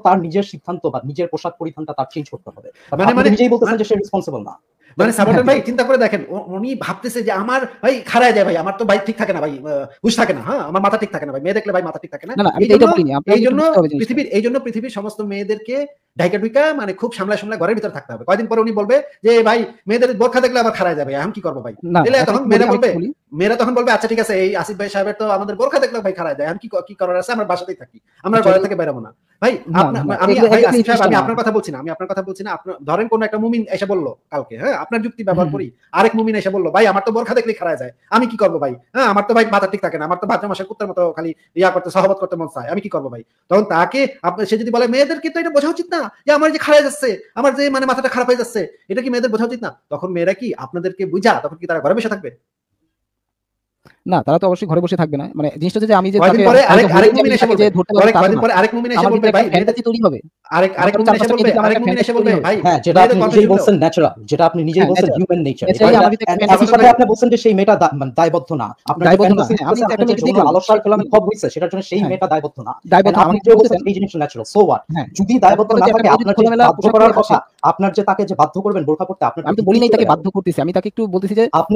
তার নিজের সিদ্ধান্ত বা নিজের পোশাক পরিধানটা তার চেঞ্জ করতে হবে। মানে মানে নিজেই বলতেছেন মানে যে সে রেসপন্সিবল না। মানে হ্যাঁ, হ্যাঁ, ভাই হ্যাঁ। চিন্তা করে দেখেন উনি ভাবতেছে যে আমার ভাই খারায় যায় ভাই আমার তো ভাই ঠিক থাকে না ভাই হুশ থাকে না হ্যাঁ আমার মাথা ঠিক থাকে না ভাই মেয়ে দেখলে ভাই মাথা ঠিক থাকে না। এই জন্য পৃথিবীর এই জন্য পৃথিবীর সমস্ত মেয়েদেরকে ঢাইকা ঢুইকা মানে খুব সামলা সামলা ঘরের ভিতরে থাকতে হবে। কয়দিন পরে উনি বলবে যে ভাই মেয়েদের বোরখা দেখলে আবার খারায় যাবে কি করব ভাই? তখন মেয়েরা বলবে মেয়েরা তখন বলবে আচ্ছা ঠিক আছে এই আসিফ ভাই সাহেবের তো আমাদের বোরখা দেখলে ভাই খারায় যায় আমি কি করার আছে? আমরা বাসাতেই থাকি আমরা আচ্ছা, ঘরে থেকে বেরোবো না। ভাই আমি আমি আপনার কথা বলছি না আমি আপনার কথা বলছি না। ধরেন কোন একটা মুমিন এসে বলল কালকে হ্যাঁ আপনার যুক্তি ব্যবহার করি আরেক মুমিন এসে বলল ভাই আমার তো দেখলে যায় আমি কি করব ভাই? হ্যাঁ আমার তো ভাই মাথা ঠিক থাকে না আমার তো ভাদ্র মাসে কুত্তার মতো খালি ইয়া করতে সহবত করতে মন চায় আমি কি করব ভাই? তখন তাকে সে যদি বলে মেয়েদের তো এটা বোঝা উচিত না যে আমার যে খারাপ যাচ্ছে আমার যে মানে মাথাটা খারাপ হয়ে যাচ্ছে এটা কি মেয়েদের বোঝা উচিত না? তখন মেয়েরা কি আপনাদেরকে বুঝা তখন কি তারা ঘরে বসে থাকবে? না তারা তো অবশ্যই ঘরে বসে থাকবে না। মানে জিনিসটা হচ্ছে যে আমি যে যেটা আপনি নিজেই বলছেন। হিউম্যান নেচার আপনি বলছেন যে সেই মেয়েটা দায়বদ্ধ না। আলোচনার কলামে খুব হইছে সেটার জন্য সেই মেটা দায়বদ্ধ না। আপনি যে বলছেন এই জিনিসটা ন্যাচারাল সো হোয়াট যদি দায়বদ্ধ না থাকে আপনার যে বাধ্য করার কথা আপনার যে তাকে যে বাধ্য করবেন বোরখা পড়তে আপনি আমি তো বলি নাই তাকে বাধ্য করতেছি আমি তাকে একটু বলতেছি যে আপনি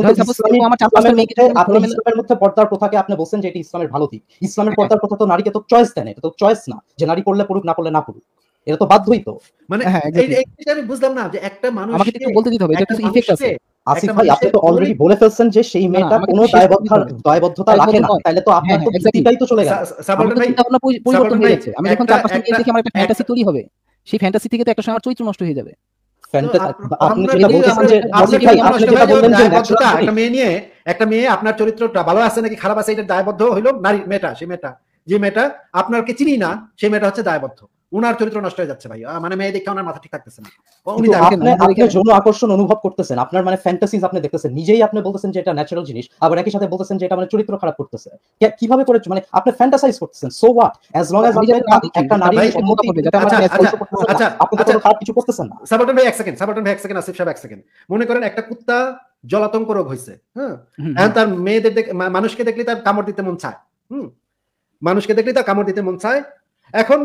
আমার চার পাঁচটা মেয়েকে আপনি বিরুদ্ধে পর্দার প্রথাকে আপনি বলছেন যে এটি ইসলামের ভালো দিক। ইসলামের পর্দার প্রথা তো নারীকে তো চয়েস দেন এটা তো চয়েস না যে নারী পড়লে পড়ুক না পড়লে না পড়ুক। এটা তো বাধ্যই তো। মানে হ্যাঁ, আমি বুঝলাম না যে একটা মানুষ আমাকে একটু বলতে দিতে হবে এটা কিছু ইফেক্ট আছে। আসিফ ভাই আপনি তো অলরেডি বলে ফেলছেন যে সেই মেয়েটা কোনো দায়বদ্ধতা দায়বদ্ধতা রাখে না। তাহলে তো আপনার হ্যাঁ, তো ভিত্তিটাই তো চলে গেল। সাবারুল ভাই আপনার পরিবর্তন হয়ে গেছে। আমি যখন চারপাশে গিয়ে দেখি আমার একটা ফ্যান্টাসি তৈরি হবে সেই ফ্যান্টাসি থেকে তো একটা সময় চরিত্র নষ্ট হয়ে যাবে। একটা মেয়ে নিয়ে একটা মেয়ে আপনার চরিত্রটা ভালো আছে নাকি খারাপ আছে? এটা দায়বদ্ধ হইল নারী মেয়েটা সে মেয়েটা। যে মেয়েটা আপনার কে চিনি না সেই মেয়েটা হচ্ছে দায়বদ্ধ। উনার চরিত্র নষ্ট হয়ে যাচ্ছে ভাই। মানে মেয়ে দেখে ওনার মাথা ঠিক থাকতেছে না। যৌন আকর্ষণ অনুভব করতেছেন। আপনার মানে ফ্যান্টাসিজ আপনি দেখতেছেন। নিজেই আপনি বলতেছেন যে এটা ন্যাচারাল জিনিস আবার একই সাথে বলতেছেন যে এটা মানে চরিত্র খারাপ করতেছে। কীভাবে মানে আপনি ফ্যান্টাসাইজ করতেছেন। So what as long as একটা নারী মানে আপনি আচ্ছা, আচ্ছা, আচ্ছা। খারাপ কিছু করতেছেন না। সাবাটন ভাই এক সেকেন্ড সাবাটন ভাই এক সেকেন্ড আসিফ সাহেব এক সেকেন্ড মনে করেন একটা কুত্তা জলাতঙ্ক রোগ হয়েছে হ্যাঁ? তার মেয়েদের মানুষকে দেখলে তার কামড় দিতে মন চায় হুম? মানুষকে দেখলে তার কামড় দিতে মন চায়। এখন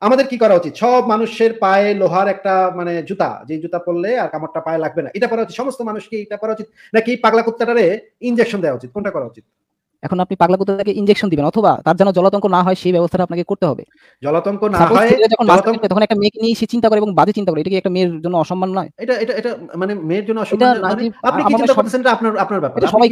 আমাদের কি করা উচিত? সব মানুষের পায়ে লোহার একটা মানে জুতা। যে জুতা পরলে আর কামড়টা পায়ে লাগবে না। এটা করা উচিত। সমস্ত মানুষকে এটা করা উচিত। নাকি পাগলা কুত্তাটারে ইনজেকশন দেওয়া উচিত? কোনটা করা উচিত? এখন আপনি পাগলা কুত্তাকে ইনজেকশন দিবেন অথবা তার যেন জলাতঙ্ক না হয় সেই ব্যবস্থাটা আপনাকে করতে হবে। জলাতঙ্ক না হয় যখন তখন একটা মেয়েকে নিয়ে সে চিন্তা করে এবং বাজে চিন্তা করে এটা কি একটা মেয়ের জন্য অসম্মান নয়? এটা এটা এটা মানে মেয়ের জন্য অসম্মান মানে আপনি কি চিন্তা করতেছেন এটা আপনার আপনার ব্যাপার। সবাই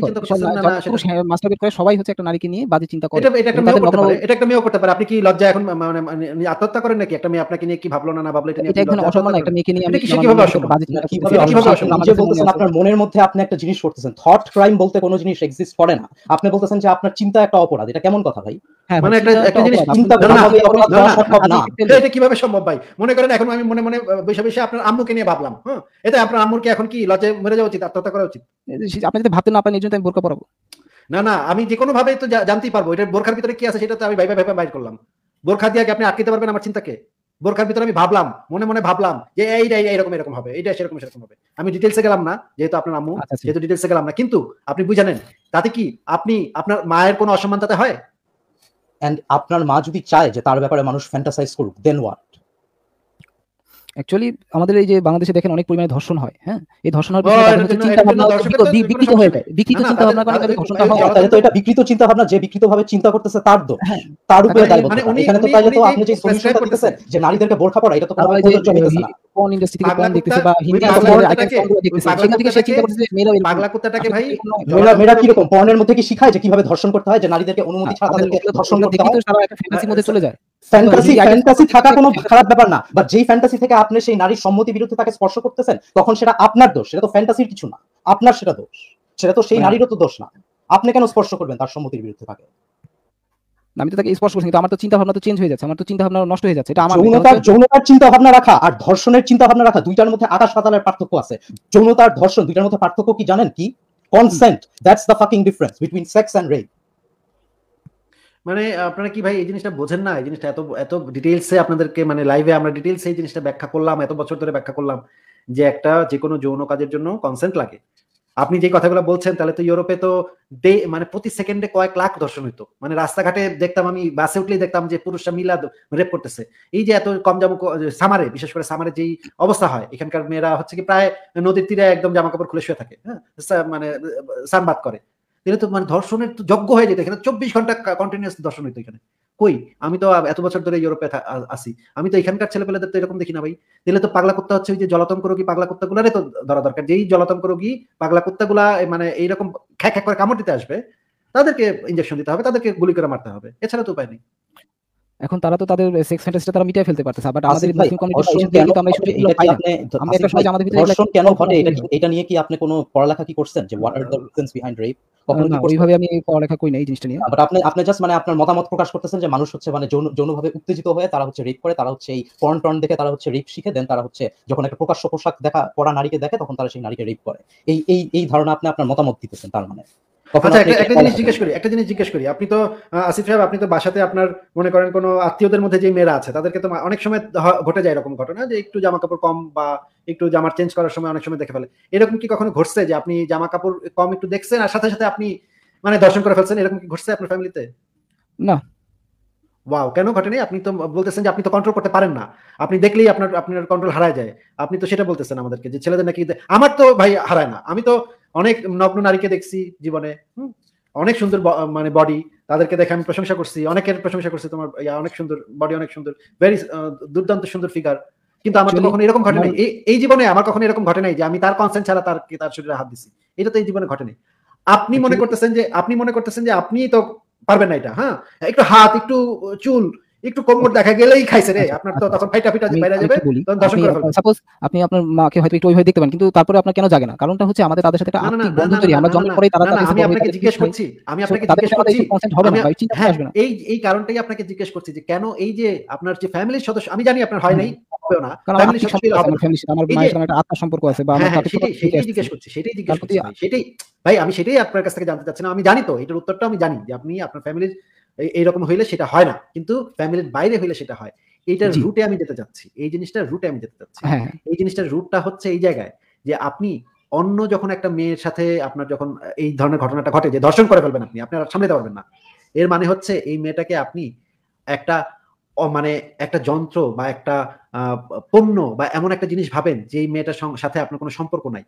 মাস্টারবেট হ্যাঁ, করে সবাই হচ্ছে একটা নারীকে নিয়ে বাজে চিন্তা করে। এটা এটা একটা মেয়ে করতে পারে এটা একটা মেয়ে করতে পারে। আপনি কি লজ্জা এখন মানে, মানে, মানে আত্মহত্যা করেন নাকি? একটা মেয়ে আপনাকে নিয়ে কি ভাবলো না না ভাবলো এটা নিয়ে এটা একদম অসম্মান একটা মেয়েকে নিয়ে আপনি কি কীভাবে অসম্মান? বাজে চিন্তা কীভাবে অসম্মান? আপনি বলতেছেন আপনার মনের মধ্যে আপনি একটা জিনিস করতেছেন থট ক্রাইম বলতে কোনো জিনিস এক্সিস্ট করে না। আপনি বলতেছেন যে আপনার চিন্তা একটা অপরাধ এটা কেমন কথা ভাই? হ্যাঁ, মানে একটা একটা জিনিস চিন্তা এটা কীভাবে সম্ভব ভাই? মনে করেন এখন আমি মনে মনে আপনার আম্মুকে নিয়ে ভাবলাম হ্যাঁ? এটা আপনার আম্মুর এখন কি লজে মরে যাওয়া উচিত আত্মহত্যা করা উচিত? আপনি যদি ভাবতে না এই জন্য আমি বোরকা পরাবো। না না আমি যে কোনো ভাবে তো জানতেই পারব এটা বোরখার ভিতরে কি আছে সেটা তো আমি ভাই ভাই বাইর করলাম। বোরখা দিয়ে আপনি আটকাতে পারবেন আমার চিন্তাকে? বোরকার ভিতরে আমি ভাবলাম মনে মনে ভাবলাম যে এইটা এইরকম এরকম হবে এটা সেরকম সেরকম হবে। আমি ডিটেলসে গেলাম না যেহেতু আপনার আম্মু আচ্ছা, আচ্ছা। যেহেতু ডিটেলসে গেলাম না। কিন্তু আপনি বুঝানেন তাতে কি আপনি আপনার মায়ের কোনো অসম্মান তাতে হয়? এন্ড আপনার মা যদি চায় যে তার ব্যাপারে মানুষ ফ্যান্টাসাইজ করুক দেন ওয়াট অ্যাকচুয়ালি আমাদের এই যে বাংলাদেশে দেখেন অনেক পরিমাণে ধর্ষণ হয় হ্যাঁ? এই ধর্ষণ হওয়ার চিন্তা ভাবনা দর্শকদের বিকৃত হয়ে যায় বিকৃত চিন্তা ভাবনা কারণে কারণে ধর্ষণ হয় তাহলে তো এটা বিকৃত চিন্তা ভাবনা যে বিকৃত ভাবে চিন্তা করতেছে তার দোষ। হ্যাঁ। তার উপরে দায়ী দায়বদ্ধতা মানে এখানে তো তাইলে তো আপনি যে সলিউশনটা দিতেছেন যে নারীদেরকে বোরখা পরা এটা তো কোনো প্রযোজ্য হইতেছে না। কোন ইন্ডাস্ট্রি থেকে কোন দেখতেছে বা হিন্দি মেয়েরা কি রকম পর্নের মধ্যে কি শিখায় যে কীভাবে ধর্ষণ করতে হয়? যে নারীদেরকে অনুমতি ছাড়া চলে যায়। ফ্যান্টাসি থাকা কোনো খারাপ ব্যাপার না। যেই ফ্যান্টাসি থেকে আপনি সেই নারীর সম্মতি বিরুদ্ধে তাকে স্পর্শ করতেছেন তখন সেটা আপনার দোষ। সেটা তো ফ্যান্টাসির কিছু না। আপনার সেটা দোষ। সেটা তো সেই নারীরও তো দোষ না। আপনি কেন স্পর্শ করবেন তার সম্মতির বিরুদ্ধে থাকে আমি তো তাকে স্পর্শ করছি কিন্তু আমার তো চিন্তা ভাবনা তো চেঞ্জ হয়ে যাচ্ছে আমার তো চিন্তা ভাবনা নষ্ট হয়ে যাচ্ছে এটা আমার যৌনতার যৌনতার চিন্তা ভাবনা রাখা আর ধর্ষণের চিন্তা ভাবনা রাখা দুইটার মধ্যে আকাশ পাতালের পার্থক্য আছে। যৌনতার ধর্ষণ দুইটার মধ্যে পার্থক্য কি জানেন কি? Consent that's the fucking difference between sex and rape মানে আপনারা কি ভাই এই জিনিসটা বোঝেন না? এই জিনিসটা এত এত ডিটেইলসে আপনাদেরকে মানে লাইভে আমরা ডিটেইলসে এই জিনিসটা ব্যাখ্যা করলাম এত বছর ধরে ব্যাখ্যা করলাম যে একটা যে কোনো যৌন কাজের জন্য কনসেন্ট লাগে। আপনি যে কথাগুলো বলছেন, তাহলে তো ইউরোপে তো মানে প্রতি সেকেন্ডে কয়েক লাখ ধর্ষণ হইতো। মানে রাস্তাঘাটে দেখতাম আমি, বাসে উঠলেই দেখতাম যে পুরুষরা মিলা রেপ করতেছে। এই যে এত কম জামা সামারে, বিশেষ করে সামারে যেই অবস্থা হয়, এখানকার মেয়েরা হচ্ছে কি প্রায় নদীর তীরে একদম জামা কাপড় খুলে শুয়ে থাকে হ্যাঁ? মানে সানবাদ করে। তাহলে তো মানে ধর্ষণের যোগ্য হয়ে যেত। এখানে চব্বিশ ঘণ্টা কন্টিনিউস ধর্ষণ হইতো এখানে। কই? আমি তো এত বছর ধরে ইউরোপে আসি আমি তো এখানকার ছেলেপেলেদের তো এরকম দেখি না ভাই। তাহলে তো পাগলা কুত্তা হচ্ছে ওই যে জলাতঙ্ক রোগী, পাগলা কুত্তা গুলারে তো ধরা দরকার। যেই জলাতঙ্ক রোগী, পাগলা কুত্তা গুলা মানে এইরকম খ্যাক খ্যাক করে কামড় দিতে আসবে, তাদেরকে ইঞ্জেকশন দিতে হবে, তাদেরকে গুলি করে মারতে হবে। এছাড়া তো উপায় নেই। এখন তারা তো তাদের সেক্স ফ্যান্টাসিটা তারা মিটাই ফেলতে পারতেছে। বাট আমাদের মুসলিম কেন কিন্তু আমরা এই পাই না। আমরা একটা সময় আমাদের ভিতরে ধর্ষণ কেন ঘটে? এটা নিয়ে কি আপনি কোনো পড়ালেখা কি করছেন যে what are the reasons behind rape কখনো কি ওইভাবে আমি পড়ালেখা করি না এই জিনিসটা নিয়ে। বাট আপনি আপনি জাস্ট মানে আপনার মতামত প্রকাশ করতেছেন যে মানুষ হচ্ছে মানে যৌন যৌনভাবে উত্তেজিত হয়ে তারা হচ্ছে রেপ করে তারা হচ্ছে এই পর্ন টর্ন দেখে তারা হচ্ছে রেপ শিখে দেন তারা হচ্ছে যখন একটা প্রকাশ্য পোশাক দেখা পড়া নারীকে দেখে তখন তারা সেই নারীকে রেপ করে। এই এই এই ধারণা আপনি আপনার মতামত দিতেছেন তার মানে। আচ্ছা একটা জিনিস জিজ্ঞেস করি একটা জিনিস জিজ্ঞেস করি। আপনি তো আসিফ সাহেব আপনি তো বাসাতে আপনার মনে করেন কোনো আত্মীয়দের মধ্যে যে মেয়েরা আছে তাদেরকে তো অনেক সময় ঘটে যায় এরকম ঘটনা যে একটু জামা কাপড় কম বা একটু জামার চেঞ্জ করার সময় অনেক সময় দেখে ফেলে। এরকম কি কখনো ঘটছে যে আপনি জামা কাপড় কম একটু দেখছেন আর সাথে সাথে আপনি মানে দর্শন করে ফেলছেন? এরকম কি ঘটছে আপনার ফ্যামিলিতে না। ওয়াও কেন ঘটেনি আপনি তো বলতেছেন যে আপনি তো কন্ট্রোল করতে পারেন না। আপনি দেখলেই আপনার আপনার কন্ট্রোল হারায় যায়। আপনি তো সেটা বলতেছেন আমাদেরকে যে ছেলেদের নাকি আমার তো ভাই হারায় না। আমি তো অনেক নগ্ন নারীকে দেখছি জীবনে অনেক সুন্দর মানে বডি তাদেরকে দেখে আমি প্রশংসা করছি অনেকের প্রশংসা করছি তোমার অনেক সুন্দর বডি অনেক সুন্দর ভেরি দুর্দান্ত সুন্দর ফিগার কিন্তু আমার তো কখনো এরকম ঘটে নাই। এই জীবনে আমার কখনো এরকম ঘটে নাই যে আমি তার কনসেন্ট ছাড়া তার তার শরীরে হাত দিছি। এটা তো এই জীবনে ঘটে নাই। আপনি মনে করতেছেন যে আপনি মনে করতেছেন যে আপনি তো পারবেন না এটা হ্যাঁ? একটু হাত একটু চুল একটু কোমর দেখা গেলেই খাইছে রে। আপনার তো তখন ফাইটা ফিটা বাইরে যাবে তখন দর্শন করে ফেলবে সাপোজ আপনি আপনার মাকে হয়তো একটু ওইভাবে দেখতে পান কিন্তু তারপরে আপনার কেন জাগে না? কারণটা হচ্ছে আমাদের তাদের সাথে একটা আত্মিক বন্ধন তৈরি। আমরা জন্মের পরেই তারা তাদের আমি আপনাকে জিজ্ঞেস করছি আমি আপনাকে জিজ্ঞেস করছি consent হবে না এই চিন্তা হ্যাঁ আসবে না। এই এই কারণটাই আপনাকে জিজ্ঞেস করছি যে কেন এই যে আপনার যে ফ্যামিলির সদস্য আমি জানি আপনার হয় নাই হবেও না ফ্যামিলির সদস্য সম্পর্ক আছে হবে আমার ফ্যামিলির সাথে আমার মায়ের সাথে একটা সম্পর্ক আছে বা হ্যাঁ আমার হ্যাঁ সেটাই থেকে সেটাই জিজ্ঞেস করছি সেটাই জিজ্ঞেস করছি সেটাই ভাই আমি সেটাই আপনার কাছ থেকে জানতে চাচ্ছি না আমি জানি তো এটার উত্তরটা আমি জানি যে আপনি আপনার ফ্যামিলির এইরকম হইলে সেটা হয় না। কিন্তু ফ্যামিলির বাইরে হইলে সেটা হয়। এইটার রুটে আমি যেতে চাচ্ছি। এই জিনিসটার রুটে আমি যেতে চাচ্ছি। হ্যাঁ এই জিনিসটার রুটটা হচ্ছে এই জায়গায় যে আপনি অন্য যখন একটা মেয়ের সাথে আপনার যখন এই ধরনের ঘটনাটা ঘটে যে ধর্ষণ করে ফেলবেন আপনি আপনার আর সামলাতে পারবেন না। এর মানে হচ্ছে এই মেয়েটাকে আপনি একটা মানে একটা যন্ত্র বা একটা আহ, পণ্য বা এমন একটা জিনিস ভাবেন যে এই মেয়েটার সাথে আপনার কোনো সম্পর্ক নাই।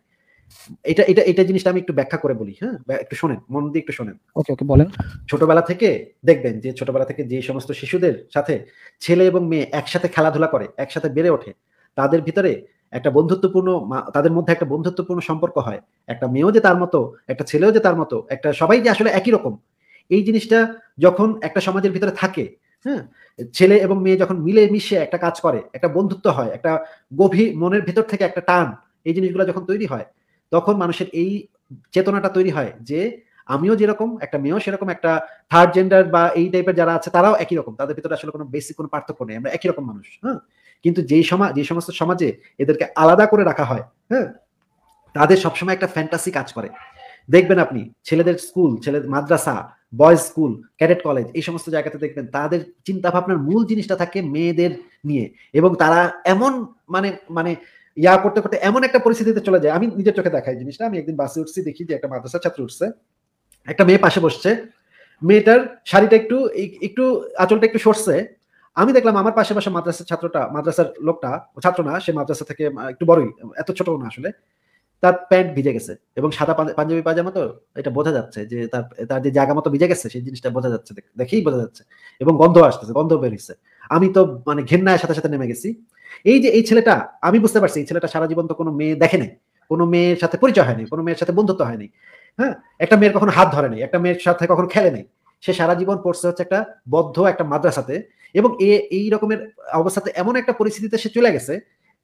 এটা এটা এটা জিনিসটা আমি একটু ব্যাখ্যা করে বলি হ্যাঁ? একটু শোনেন মন দিয়ে একটু শোনেন। ওকে ওকে বলেন। ছোটবেলা থেকে দেখবেন যে ছোটবেলা থেকে যে সমস্ত শিশুদের সাথে ছেলে এবং মেয়ে একসাথে খেলাধুলা করে একসাথে বেড়ে ওঠে তাদের ভিতরে একটা বন্ধুত্বপূর্ণ তাদের মধ্যে একটা বন্ধুত্বপূর্ণ সম্পর্ক হয়। একটা মেয়েও যে তার মতো একটা ছেলেও যে তার মতো একটা সবাই যে আসলে একই রকম। এই জিনিসটা যখন একটা সমাজের ভিতরে থাকে হ্যাঁ? ছেলে এবং মেয়ে যখন মিলে মিশে একটা কাজ করে একটা বন্ধুত্ব হয় একটা গভীর মনের ভিতর থেকে একটা টান এই জিনিসগুলো যখন তৈরি হয় তখন মানুষের এই চেতনাটা তৈরি হয় যে আমিও যেরকম, একটা মেয়েও সেরকম, একটা থার্ড জেন্ডার বা এই টাইপের যারা আছে তারাও একই রকম। তাদের ভিতরে আসলে কোনো বেসিক কোনো পার্থক্য নেই, আমরা একই রকম মানুষ হ্যাঁ? কিন্তু যেই সমাজ যে সমস্ত সমাজে এদেরকে আলাদা করে রাখা হয় হ্যাঁ? তাদের সবসময় একটা ফ্যান্টাসি কাজ করে। দেখবেন আপনি, ছেলেদের স্কুল ছেলেদের মাদ্রাসা বয়েজ স্কুল ক্যাডেট কলেজ এই সমস্ত জায়গাতে দেখবেন তাদের চিন্তা ভাবনার মূল জিনিসটা থাকে মেয়েদের নিয়ে। এবং তারা এমন মানে মানে ইয়া করতে করতে এমন একটা পরিস্থিতিতে চলে যায়। আমি নিজের চোখে দেখাই জিনিসটা। আমি একদিন বাসে উঠছি, দেখি যে একটা মাদ্রাসা ছাত্র উঠছে। একটা মেয়ে পাশে বসছে। মেয়েটার শাড়িটা একটু একটু আঁচলটা একটু সরছে। আমি দেখলাম আমার পাশে পাশে মাদ্রাসার ছাত্রটা, মাদ্রাসার লোকটা ছাত্র না, সে মাদ্রাসা থেকে একটু বড়ই, এত ছোট না আসলে। তার প্যান্ট ভিজে গেছে এবং সাদা পাঞ্জাবি পাজামা তো, এটা বোঝা যাচ্ছে যে তার তার যে জায়গা মতো ভিজে গেছে, সেই জিনিসটা বোঝা যাচ্ছে দেখেই বোঝা যাচ্ছে। এবং গন্ধ আসতেছে, গন্ধ বেরিয়েছে আমি তো মানে ঘেন্নায় সাথে সাথে নেমে গেছি। এই যে এই ছেলেটা, আমি বুঝতে পারছি, এই ছেলেটা সারা জীবন তো কোনো মেয়ে দেখে নাই, কোনো মেয়ের সাথে পরিচয় হয়নি কোনো মেয়ের সাথে বন্ধুত্ব হয়নি হ্যাঁ? একটা মেয়ের কখনো হাত ধরে নেই, একটা মেয়ের সাথে কখনো খেলে নেই। সে সারা জীবন পড়ছে হচ্ছে একটা বদ্ধ একটা মাদ্রাসাতে এবং এ, এই রকমের অবস্থাতে এমন একটা পরিস্থিতিতে সে চলে গেছে,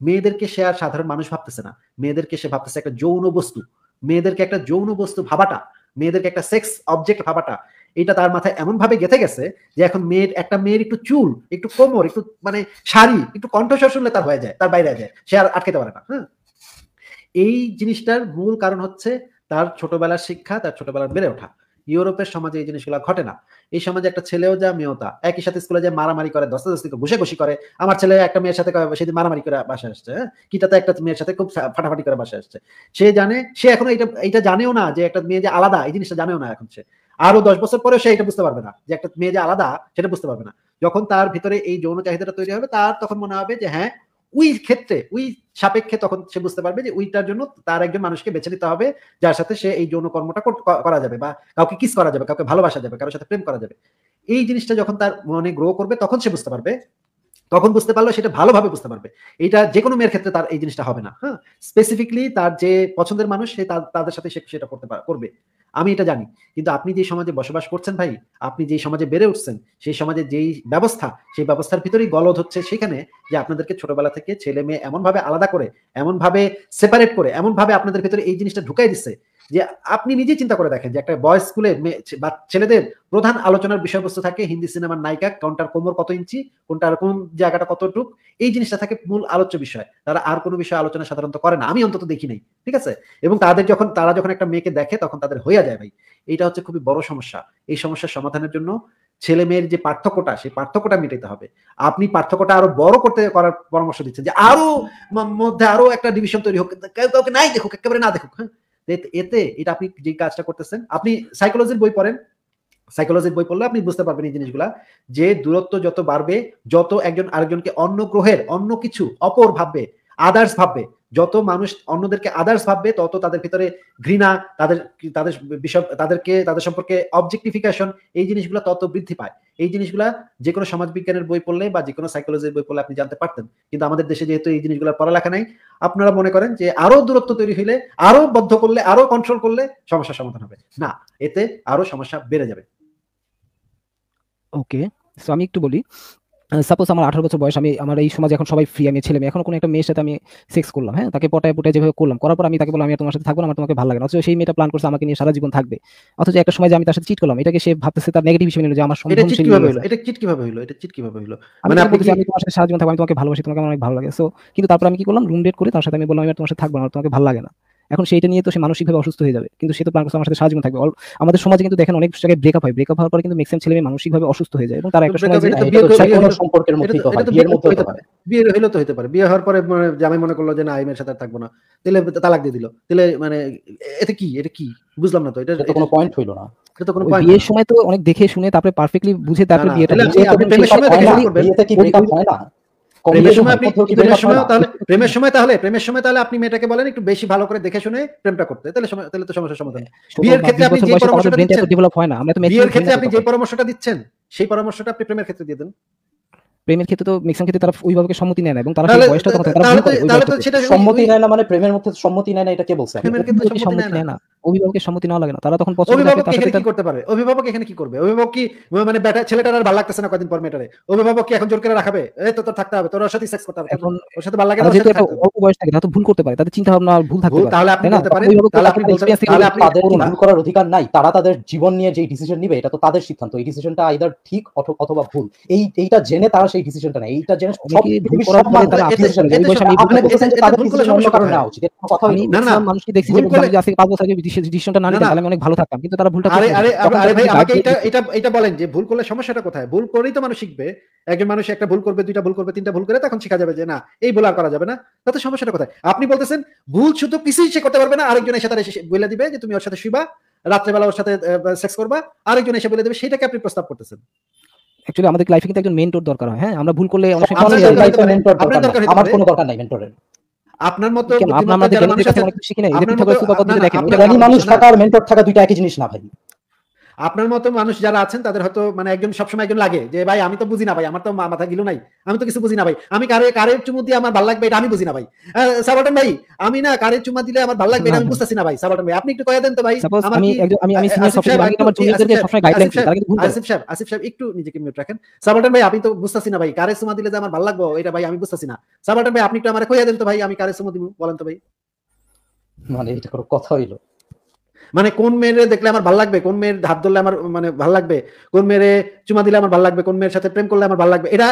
মেয়েদেরকে সে আর সাধারণ মানুষ ভাবতেছে না। মেয়েদেরকে সে ভাবতেছে একটা যৌন বস্তু। মেয়েদেরকে একটা যৌন বস্তু ভাবাটা, মেয়েদেরকে একটা সেক্স অবজেক্ট ভাবাটা এটা তার মাথায় এমন ভাবে গেথে গেছে যে এখন মেয়ের, একটা মেয়ের একটু চুল, একটু কোমর, একটু মানে শাড়ি, একটু কণ্ঠস্বর শুনলে তার হয়ে যায়, তার বাইরে যায়, সে আর আটকেতে পারে না হ্যাঁ এই জিনিসটার মূল কারণ হচ্ছে তার ছোটবেলার শিক্ষা, তার ছোটবেলার বেড়ে ওঠা। ইউরোপের সমাজে এই জিনিসগুলো ঘটে না। এই সমাজে একটা ছেলেও যা মেয়েও তা। একই সাথে স্কুলে যে মারামারি করে দস্তাদস্তি করে ঘুষাঘুষি করে। আমার ছেলে একটা মেয়ের সাথে সেদিন মারামারি করে বাসায় আসছে হ্যাঁ? কিটাতে একটা মেয়ের সাথে খুব ফাটাফাটি করে বাসায় আসছে। সে জানে, সে এখন এটা এটা জানেও না যে একটা মেয়ে যে আলাদা, এই জিনিসটা জানেও না এখন সে। আরও দশ বছর পরেও সে এটা বুঝতে পারবে না, যে একটা মেয়ে যে আলাদা সেটা বুঝতে পারবে না। যখন তার ভিতরে এই যৌন চাহিদাটা তৈরি হবে, তার তখন মনে হবে যে হ্যাঁ ওই ক্ষেত্রে, ওই সাপেক্ষে তখন সে বুঝতে পারবে যে ওইটার জন্য তার একজন মানুষকে বেছে নিতে হবে, যার সাথে সে এই যৌন কর্মটা করা যাবে বা কাউকে কিস করা যাবে, কাউকে ভালোবাসা যাবে, কারোর সাথে প্রেম করা যাবে। এই জিনিসটা যখন তার মনে গ্রো করবে, তখন সে বুঝতে পারবে তখন বুঝতে পারল সেটা ভালোভাবে বুঝতে পারবে। এটা যে কোনো মেয়ের ক্ষেত্রে তার এই জিনিসটা হবে না হ্যাঁ? স্পেসিফিকলি তার যে পছন্দের মানুষ সে তাদের সাথে সেটা করতে করবে। আমি এটা জানি। কিন্তু আপনি যে সমাজে বসবাস করছেন ভাই, আপনি যেই সমাজে বেড়ে উঠছেন, সেই সমাজে যেই ব্যবস্থা, সেই ব্যবস্থার ভিতরেই গলদ হচ্ছে সেখানে যে আপনাদেরকে ছোটবেলা থেকে ছেলে মেয়ে এমন ভাবে আলাদা করে এমন ভাবে সেপারেট করে এমন ভাবে আপনাদের ভিতরে এই জিনিসটা ঢুকাই দিচ্ছে যে আপনি নিজেই চিন্তা করে দেখেন যে একটা বয়স স্কুলে বা ছেলেদের প্রধান আলোচনার বিষয়বস্তু থাকে হিন্দি সিনেমার নায়িকা কোনটার কোমর কত ইঞ্চি কোনটার কোন জায়গাটা কতটুক, এই জিনিসটা থাকে মূল আলোচ্য বিষয়। তারা আর কোনো বিষয় আলোচনা সাধারণত করে না। আমি অন্তত দেখি নাই, ঠিক আছে? এবং তাদের যখন, তারা যখন একটা মেয়েকে দেখে তখন তাদের হইয়া যায় ভাই। এইটা হচ্ছে খুবই বড় সমস্যা। এই সমস্যার সমাধানের জন্য ছেলে মেয়ের যে পার্থক্যটা, সেই পার্থক্যটা মেটাতে হবে। আপনি পার্থক্যটা আরও বড় করতে করার পরামর্শ দিচ্ছেন যে আরও মধ্যে আরও একটা ডিভিশন তৈরি হোক। কাউকে নাই দেখুক, একেবারে না দেখুক হ্যাঁ? এতে- এটা আপনি যে কাজটা করতেছেন, আপনি সাইকোলজির বই পড়েন। সাইকোলজির বই পড়লে আপনি বুঝতে পারবেন এই জিনিসগুলা, যে দূরত্ব যত বাড়বে, যত একজন আরেকজনকে অন্য গ্রহের অন্য কিছু, অপর ভাববে আদার্স ভাববে। যত মানুষ অন্যদেরকে আদার্স ভাববে, তত তাদের ভিতরে ঘৃণা, তাদের তাদের বিষয়, তাদেরকে, তাদের সম্পর্কে অবজেক্টিফিকেশন এই জিনিসগুলো তত বৃদ্ধি পায়। এই জিনিসগুলা যে কোনো সমাজ বিজ্ঞানের বই পড়লে বা যে কোনো সাইকোলজির বই পড়লে আপনি জানতে পারতেন। কিন্তু আমাদের দেশে যেহেতু এই জিনিসগুলোর পড়ালেখা নাই, আপনারা মনে করেন যে আরও দূরত্ব তৈরি হইলে, আরও বদ্ধ করলে, আরও কন্ট্রোল করলে সমস্যার সমাধান হবে। না, এতে আরও সমস্যা বেড়ে যাবে। ওকে আমি একটু বলি সাপোজ আমার আঠারো বছর বয়স আমি আমার এই সমাজে এখন সবাই ফ্রি আমি ছেলে মেয়ে। এখন কোনো একটা মেয়ের সাথে আমি সেক্স করলাম হ্যাঁ? তাকে পটায় পটায় যেভাবে করলাম করার পর আমি তাকে বললাম আমি তোমার সাথে থাকব আমার তোমাকে ভালো লাগে না। অথচ সেই মেয়েটা প্ল্যান করছে আমাকে নিয়ে সারা জীবন থাকবে। অথচ একটা সময় যে আমি তার সাথে চিট করলাম এটাকে সে ভাবতেছে তার নেগেটিভ হিসেবে নিল যে আমার এটা সম্ভব চিট কীভাবে হলো? এটা চিট কীভাবে হলো? এটা চিট কীভাবে হলো? মানে আপনি আমি তোমার সাথে সারা জীবন থাকব আমি তোমাকে ভালোবাসি তোমাকে আমার অনেক ভালো লাগে। সো কিন্তু তারপর আমি কি করলাম? রুম ডেট করে তার সাথে আমি বললাম আমি তোমার সাথে থাকব না আমার তোমাকে ভালো লাগে না। এখন সেইটা নিয়ে তো সে মানসিকভাবে অসুস্থ হয়ে যাবে। কিন্তু সে তো আমার সাথে জীবন থাকবে। আমাদের সমাজে কিন্তু দেখেন অনেক জায়গায় ব্রেকআপ হয়। ব্রেকআপ হওয়ার পরে কিন্তু ম্যাক্সিমাম ছেলে মেয়ে মানসিকভাবে অসুস্থ হয়ে যায় এবং তারা একটা সময় এটা এটা সম্পর্কের এটা এটা বিয়ের বিয়ে তো পারে। বিয়ে হইলেও তো হতে পারে। বিয়ে হওয়ার পরে মানে জামাই মনে করল যে না মেয়ের সাথে থাকব না। তাহলে তালাক দিয়ে দিল। তাহলে মানে এতে কি? এটা কি? বুঝলাম না তো। এটা এটা কোনো পয়েন্ট হইল না। এটা বিয়ের সময় তো অনেক দেখে শুনে তারপরে পারফেক্টলি বুঝে তারপরে বিয়েটা প্রেমের সময় আপনি প্রেমের তাহলে প্রেমের সময় তাহলে প্রেমের সময় তাহলে আপনি মেয়েটাকে বলেন একটু বেশি ভালো করে দেখে শুনে প্রেমটা করতে। তাহলে তাহলে তো সমস্যার সমাধান। বিয়ের ক্ষেত্রে আপনি যে পরামর্শটা দিচ্ছেন ডেভেলপ হয় না। আমরা তো বিয়ের ক্ষেত্রে আপনি যে পরামর্শটা দিচ্ছেন সেই পরামর্শটা আপনি প্রেমের ক্ষেত্রে দিয়ে দেন। প্রেমের ক্ষেত্রে তো ম্যাক্সিমাম ক্ষেত্রে তারা ওইভাবে সম্মতি নেয় না এবং তারা সেই বয়সটা তখন তারা সম্মতি নেয় না মানে প্রেমের মধ্যে সম্মতি নেয় না এটা কে বলছে? প্রেমের ক্ষেত্রে সম্মতি সম্মতি নেয় না। নেয় না। অভিভাবকের সম্মতি নেওয়া লাগে না তারা তখন পছন্দ অভিভাবক এখানে কি করতে পারে অভিভাবক এখানে কি করবে অভিভাবক কি মানে বেটা ছেলেটার আর ভালো লাগতেছে না কদিন পর মেয়েটারে অভিভাবক কি এখন জোর করে রাখাবে এই তো তোর থাকতে হবে তোর সাথে সেক্স করতে হবে এখন ওর সাথে ভালো লাগে না যেহেতু একটা অল্প বয়স থাকে তারা তো ভুল করতে পারে তাদের চিন্তা ভাবনা ভুল থাকতে পারে তাহলে আপনি বলতে পারেন অভিভাবক তাহলে আপনি বলতে থেকে তাহলে আপনি তাদের। ভুল করার অধিকার নাই তারা তাদের জীবন নিয়ে যে ডিসিশন নিবে এটা তো তাদের সিদ্ধান্ত এই ডিসিশনটা আইদার ঠিক অথবা ভুল এই এইটা জেনে তারা সেই ডিসিশনটা নেয় এইটা জেনে সব ভুল করার পরে তারা আপনি বলছেন তাদের ভুল করলে ডিসিশন অন্য সমস্যা কারণে নেওয়া উচিত কথা না, না, মানুষকে দেখছি যে আজকে পাঁচ বছর আগে ডিসিশনটা না নিতাম তাহলে আমি অনেক ভালো থাকতাম। কিন্তু তারা ভুলটা আরে আরে আরে ভাই আমাকে এটা এটা এটা বলেন যে ভুল করলে সমস্যাটা কোথায়? ভুল করেই তো মানুষ শিখবে। একজন মানুষ একটা ভুল করবে দুইটা ভুল করবে তিনটা ভুল করে তখন শেখা যাবে যে না এই ভুল আর করা যাবে না। তাতে সমস্যাটা কোথায়? আপনি বলতেছেন ভুল শুধু কিছুই সে করতে পারবে না। আরেকজন এসে তার এসে বলে দিবে যে তুমি ওর সাথে শুবা রাত্রেবেলা ওর সাথে সেক্স করবা। আরেকজন এসে বলে দেবে সেটাকে আপনি প্রস্তাব করতেছেন। অ্যাকচুয়ালি আমাদের লাইফে কিন্তু একজন মেন্টর দরকার হয়। হ্যাঁ আমরা ভুল করলে অনেক সময় আমার কোনো দরকার নাই মেন্টরের আপনার মতো আপনার শিখি না। মতো মানুষ আর মেন্টর থাকা দুইটা একই জিনিস না ভাই আপনার মতো মানুষ যারা আছেন তাদের হয়তো মানে একজন সবসময় একজন লাগে যে ভাই আমি তো বুঝি না ভাই আমার তো মাথা গিলো নাই আমি তো কিছু বুঝি না ভাই আমি কারে কারে চুমু দিয়ে আমার ভালো লাগবে এটা আমি বুঝি না ভাই। সাবাটন ভাই আমি না কারে চুমা দিলে আমার ভালো লাগবে এটা আমি। বুঝতেছি না ভাই সাবাটন ভাই আপনি একটু কয়ে দেন তো ভাই আমি আমি আমি সিনিয়র আসিফ সফটওয়্যার সাহেব, আমার জুনিয়রদেরকে আসিফ সবসময় সাহেব, একটু নিজেকে মিউট রাখেন। সাবাটন ভাই আপনি তো বুঝতেছি না ভাই কারে চুমা দিলে যে আমার ভালো লাগবে এটা ভাই আমি বুঝতেছি না। সাবাটন ভাই আপনি একটু আমার কইয়া দেন তো ভাই আমি কারে চুমা দিব বলেন তো ভাই। মানে এটা কোনো কথা হইল। মানে কোন মেয়েরে দেখলে আমার ভালো লাগবে? কোন মেয়ের হাত ধরলে আমার মানে ভালো লাগবে? কোন মেয়েরে চুমা দিলে আমার ভালো লাগবে? কোন মেয়ের সাথে প্রেম করলে আমার ভালো লাগবে? এটা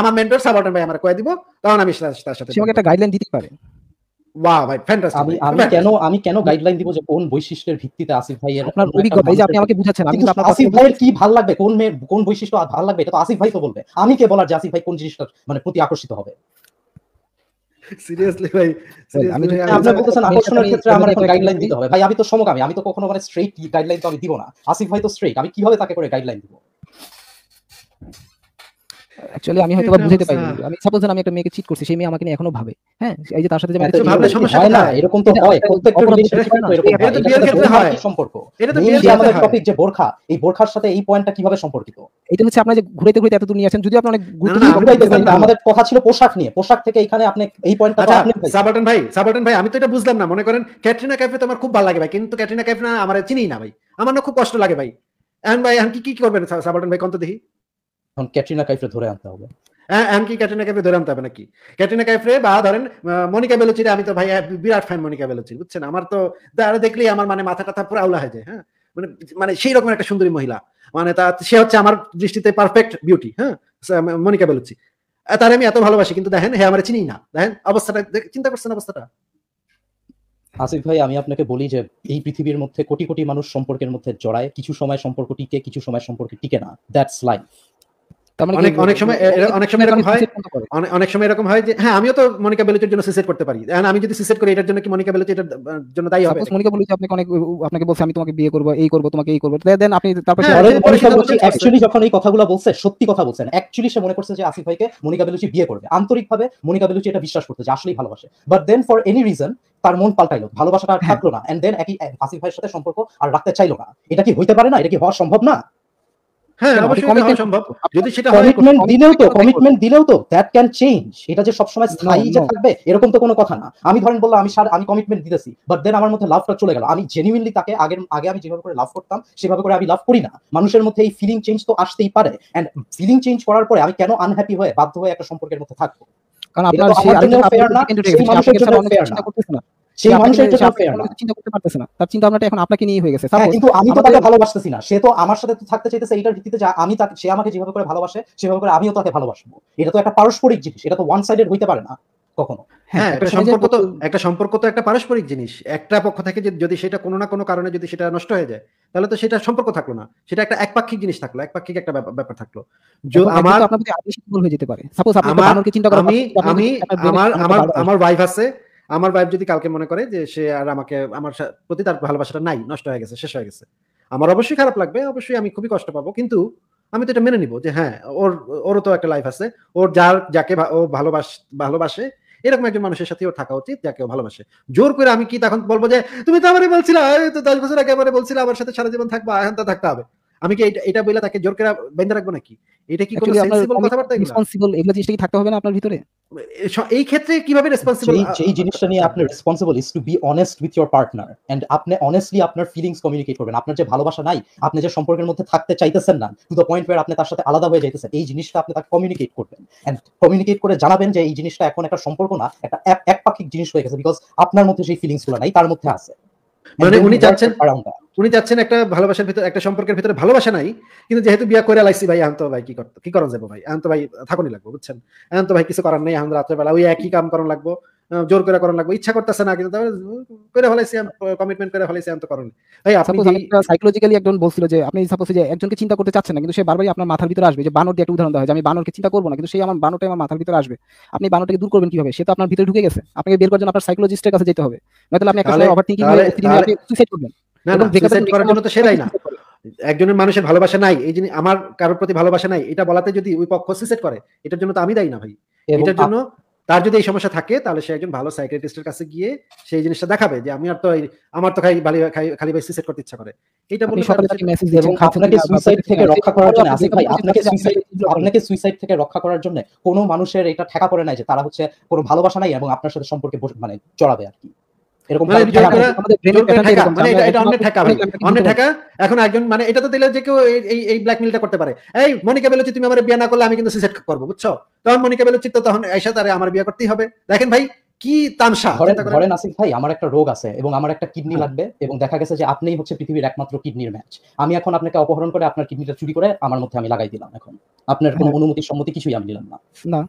আমার মেন্টর সাবাটন ভাই আমার কয়ে দিব তখন আমি তার সাথে একটা গাইডলাইন দিতে পারে। বাহ ভাই ফ্যান্টাস্টিক আমি আমি কেন আমি কেন গাইডলাইন দিব যে কোন বৈশিষ্ট্যের ভিত্তিতে আসিফ ভাইয়ের আপনার অভিজ্ঞতা এই যে আপনি আমাকে বুঝাচ্ছেন আমি কিন্তু কিন্তু আপনার আসিফ ভাইয়ের কি ভালো লাগবে? কোন মেয়ের কোন বৈশিষ্ট্য ভালো লাগবে? এটা তো আসিফ ভাই তো বলবে। আমি কে বলার যে আসিফ ভাই কোন জিনিসটা মানে প্রতি আকর্ষিত হবে? সিরিয়াসলি ভাই আমি আপনি বলতেছেন আকর্ষণের ক্ষেত্রে আমার এখন গাইডলাইন দিতে হবে। ভাই আমি তো সমকামী আমি তো কখনো মানে স্ট্রেট গাইডলাইন তো আমি দিব না। আসিফ ভাই তো স্ট্রেট আমি কীভাবে তাকে করে গাইডলাইন দিব? অ্যাকচুয়ালি আমি হয়তো বুঝাতে পারিনি। আমি সাপোজ আমি একটা মেয়েকে চিট করছি সেই মেয়ে আমাকে নিয়ে এখনও ভাবে হ্যাঁ? এই যে তার সাথে যে এত ভাবলে সমস্যা হয় না এরকম তো হয় প্রত্যেকটা হয়। এরকম এটা তো বিয়ের সম্পর্ক। এটা তো বিয়ের যে ক্ষেত্রে আমাদের টপিক যে বোরখা এই বোরখার সাথে এই পয়েন্টটা কীভাবে সম্পর্কিত? এটা হচ্ছে আপনার যে ঘুরাইতে ঘুরাইতে এত দূর নিয়ে আসেন যদি আপনি অনেক গুরুত্ব দিয়ে আমি ঘুরাইতে বুঝলাম চাই না, না। আমাদের কথা ছিল পোশাক নিয়ে। পোশাক থেকে এখানে আপনি এই পয়েন্টটা আচ্ছা আপনি। সাবাটন ভাই সাবাটন ভাই আমি তো এটা বুঝলাম না। মনে করেন ক্যাটরিনা ক্যাফে তো আমার খুব ভালো লাগে ভাই কিন্তু ক্যাটরিনা কাইফ না আমার চিনি না ভাই। আমার না খুব কষ্ট লাগে ভাই। এখন ভাই এখন কি কি করবেন সাবাটন ভাই কন্ত দেখি। এখন ক্যাটরিনা কাইফে ধরে আনতে হবে। হ্যাঁ, এখন কি ক্যাটরিনা কাইফে ধরে আনতে হবে নাকি? ক্যাটরিনা কাইফরে বা ধরেন মনিকা বেলুচিরে আমি তো ভাই বিরাট ফ্যান মনিকা বেলুচির বুঝছেন? আমার তো তারা দেখলেই আমার মানে মাথা টাথা পুরো আউলা হয়ে যায় হ্যাঁ? মানে মানে সেই রকম একটা সুন্দরী মহিলা। মানে তা সে হচ্ছে আমার দৃষ্টিতে পারফেক্ট বিউটি হ্যাঁ? Monica Bellucci. তারে আমি এত ভালোবাসি কিন্তু দেখেন হ্যাঁ আমার চিনি না। দেখেন অবস্থাটা চিন্তা করছেন অবস্থাটা? আসিফ ভাই আমি আপনাকে বলি যে এই পৃথিবীর মধ্যে কোটি কোটি মানুষ সম্পর্কের মধ্যে জড়ায় কিছু সময় সম্পর্ক টিকে কিছু সময় সম্পর্ক টিকে না। দ্যাটস লাইফ অনেক অনেক সময় অনেক এরকম হয়। অনেক সময় এরকম হয় যে হ্যাঁ আমিও তো মনিকা বেলুচির জন্য সুইসাইড করতে পারি। আমি যদি সুইসাইড করি এটার জন্য কি মনিকা বেলুচি এটার জন্য দায়ী হবে? মনিকা আপনাকে অনেক আপনাকে বলছে আমি তোমাকে বিয়ে করব এই করব তোমাকে এই করব। দেন আপনি তারপর হ্যাঁ, অ্যাকচুয়ালি যখন এই কথাগুলো বলছে সত্যি কথা বলছেন অ্যাকচুয়ালি সে মনে করছে যে আসিফ ভাইকে মনিকা বেলুচি বিয়ে করবে। আন্তরিকভাবে মনিকা বেলুচি এটা বিশ্বাস করতে যে আসলেই ভালোবাসে। But then for any reason তার মন পাল্টাইলো ভালোবাসাটা আর থাকল না। এন্ড দেন একই আসিফ ভাইয়ের সাথে সম্পর্ক আর রাখতে চাইলো না। এটা কি হইতে পারে না? এটা কি হওয়া সম্ভব না? হ্যাঁ অবশ্যই আপনি এটা হওয়া commitment- সম্ভব যদি সেটা কমিটমেন্ট দিলেও তো কমিটমেন্ট দিলেও তো দ্যাট ক্যান চেঞ্জ এটা যে সবসময় স্থায়ী যে থাকবে এরকম তো কোনো কথা না। আমি ধরেন বললাম আমি সার- আমি কমিটমেন্ট দিতেছি বাট দেন আমার মধ্যে লাভটা চলে গেল। আমি জেনুইনলি তাকে আগের আগে আমি যেভাবে করে লাভ করতাম সেভাবে করে আমি লাভ করি না। মানুষের মধ্যে এই ফিলিং চেঞ্জ তো আসতেই পারে। এন্ড ফিলিং চেঞ্জ করার পরে আমি কেন আনহ্যাপি হয়ে বাধ্য হয়ে একটা সম্পর্কের মধ্যে থাকব? কারণ আপনার সেই মানুষের না। সেই মানুষের চিন্তা করতে পারতেছে না। তার চিন্তা ভাবনাটা এখন আপনাকে নিয়ে হয়ে গেছে। হ্যাঁ কিন্তু আমি তো তাকে ভালোবাসতেছি না। সে তো আমার সাথে থাকতে চাইতেছে এটার ভিত্তিতে যে আমি তাকে সে আমাকে যেভাবে করে ভালোবাসে সেভাবে করে আমিও তাকে ভালোবাসবো। এটা তো একটা পারস্পরিক জিনিস এটা তো ওয়ান সাইডেড হইতে পারে না কখনো। হ্যাঁ একটা সম্পর্ক তো একটা সম্পর্ক তো একটা পারস্পরিক জিনিস। একটা পক্ষ থেকে যদি সেটা কোনো না কোনো কারণে যদি সেটা নষ্ট হয়ে যায় তাহলে তো সেটা সম্পর্ক থাকল না। সেটা একটা একপাক্ষিক জিনিস থাকল একপাক্ষিক একটা ব্যাপার থাকল। আমার হয়ে আমার আমার আমার ওয়াইফ আছে। আমার ওয়াইফ যদি কালকে মনে করে যে সে আর আমাকে, আমার প্রতি তার ভালোবাসাটা নাই, নষ্ট হয়ে গেছে, শেষ হয়ে গেছে। আমার অবশ্যই খারাপ লাগবে, অবশ্যই আমি খুবই কষ্ট পাবো, কিন্তু আমি তো এটা মেনে নিব যে হ্যাঁ ওর, ওরও তো একটা লাইফ আছে, ওর যার, যাকে ও ভালোবাস, ভালোবাসে, এরকম একজন মানুষের সাথে ওর থাকা উচিত, যাকে ও ভালোবাসে। জোর করে আমি কি তখন বলব যে, তুমি তো আমারই বলছিলা তো দশ বছর আগে আমারে বলছিলা, আমার সাথে সারা জীবন থাকবা, এখন তো থাকতে হবে। আমি কি এটা- এটা বলে তাকে জোর করে বেঁধে রাখব নাকি? এটা কি কোনো সেন্সিবল কথাবার্তা রেসপন্সিবল এগুলো জিনিসটা কি থাকতে হবে না আপনার ভিতরে? এই ক্ষেত্রে কীভাবে রেসপন্সিবল যেই জিনিসটা নিয়ে আপনি responsible is to be honest with your partner and আপনি অনেস্টলি আপনার ফিলিংস কমিউনিকেট করবেন। আপনার যে ভালোবাসা নাই আপনি যে সম্পর্কের মধ্যে থাকতে চাইতেছেন না টু দ্য পয়েন্ট ওয়ার আপনি তার সাথে আলাদা হয়ে যাইতেছেন এই জিনিসটা আপনি তাকে কমিউনিকেট করবেন। এন্ড কমিউনিকেট করে জানাবেন যে এই জিনিসটা এখন একটা সম্পর্ক না একটা এক একপাক্ষিক জিনিস হয়ে গেছে বিকজ আপনার মধ্যে সেই ফিলিংসগুলো নাই তার মধ্যে আছে। মানে উনি চাচ্ছেন উনি চাচ্ছেন একটা ভালোবাসার ভিতরে একটা সম্পর্কের ভিতরে ভালোবাসা নাই কিন্তু যেহেতু বিয়া করে লাইছি ভাই আহন্ত ভাই কি করতো কি করা যাব ভাই? আহন্ত ভাই থাকুনি লাগবো বুঝছেন? আহন্ত ভাই কিছু করার নেই আহন্ত রাত্রেবেলা ওই একই কাম করন লাগবো। জোর করে করন লাগবো। ইচ্ছা করতেছে না কিন্তু করে ফেলাইছি কমিটমেন্ট করে ফেলাইছি এখন তো করন। ভাই আপনি সাইকোলজিক্যালি একজন বলছিল যে আপনি সাপোজ যে একজনকে চিন্তা করতে চাচ্ছেন না কিন্তু সে বারবারই আপনার মাথার ভিতরে আসবে যে বানর দিয়ে একটা উদাহরণ দেওয়া হয় যে আমি বানরকে চিন্তা করব না কিন্তু সেই আমার বানরটা আমার মাথার ভিতরে আসবে। আপনি বানরটাকে দূর করবেন কীভাবে? সে তো আপনার ভিতরে ঢুকে গেছে। আপনাকে বের করার জন্য আপনার সাইকোলজিস্টের কাছে যেতে হবে। নয়তো আপনি একটা তাহলে- ওভার থিঙ্কিং তাহলে- আপনি সুইসাইড করবেন। না না suicide করার জন্য তো সেটাই না। একজনের মানুষের ভালোবাসা নাই এই জিনিস আমার কারোর প্রতি ভালোবাসা নাই এটা বলাতে যদি ওই পক্ষ সুইসাইড করে এটার জন্য তো আমি দায়ী না ভাই। এটার জন্য তার যদি এই সমস্যা থাকে তাহলে সে একজন ভালো সাইকিয়াট্রিস্টের কাছে গিয়ে সেই জিনিসটা দেখাবে যে আমি আর তো আমার তো খালি খালি খালি ভাই সুইসাইড করতে ইচ্ছা করে। এটা বলে তাকে মেসেজ এবং আপনাকে সুইসাইড থেকে রক্ষা করার জন্য আসিফ ভাই? আপনাকে আপনাকে সুইসাইড আপনাকে সুইসাইড থেকে রক্ষা করার জন্য কোনো মানুষের এটা ঠেকা পড়ে নাই যে তারা হচ্ছে কোনো ভালোবাসা নাই এবং আপনার সাথে সম্পর্কে মানে চড়াবে আর কি। এরকম আমরা এটা- এটা একজন অন্যের ঠেকা ভাই। আপনাকে আপনাকে অন্যের বুঝতে ঠেকা। এখন একজন মানে এটা তো দিলে যে কেউ এই- এই এই ব্ল্যাকমেলটা করতে পারে। এই মনিকা বেলুচি তুমি আমার বিয়ে না করলে আমি কিন্তু সুইসাইড করব বুঝছ? তখন মনিকা বেলুচি তো তখন এসে তারে আমার বিয়ে করতেই হবে। দেখেন ভাই কি তামসা ধরেন চিন্তা আসিফ ভাই আমার একটা রোগ আছে এবং আমার একটা কিডনি লাগবে এবং দেখা গেছে যে আপনিই হচ্ছে পৃথিবীর একমাত্র কিডনির ম্যাচ আমি এখন আপনাকে অপহরণ করে আপনার কিডনিটা চুরি করে আমার মধ্যে আমি লাগাই দিলাম এখন। আপনার কোনো হ্যাঁ। অনুমতি সম্মতি কিছুই আমি নিলাম না। না।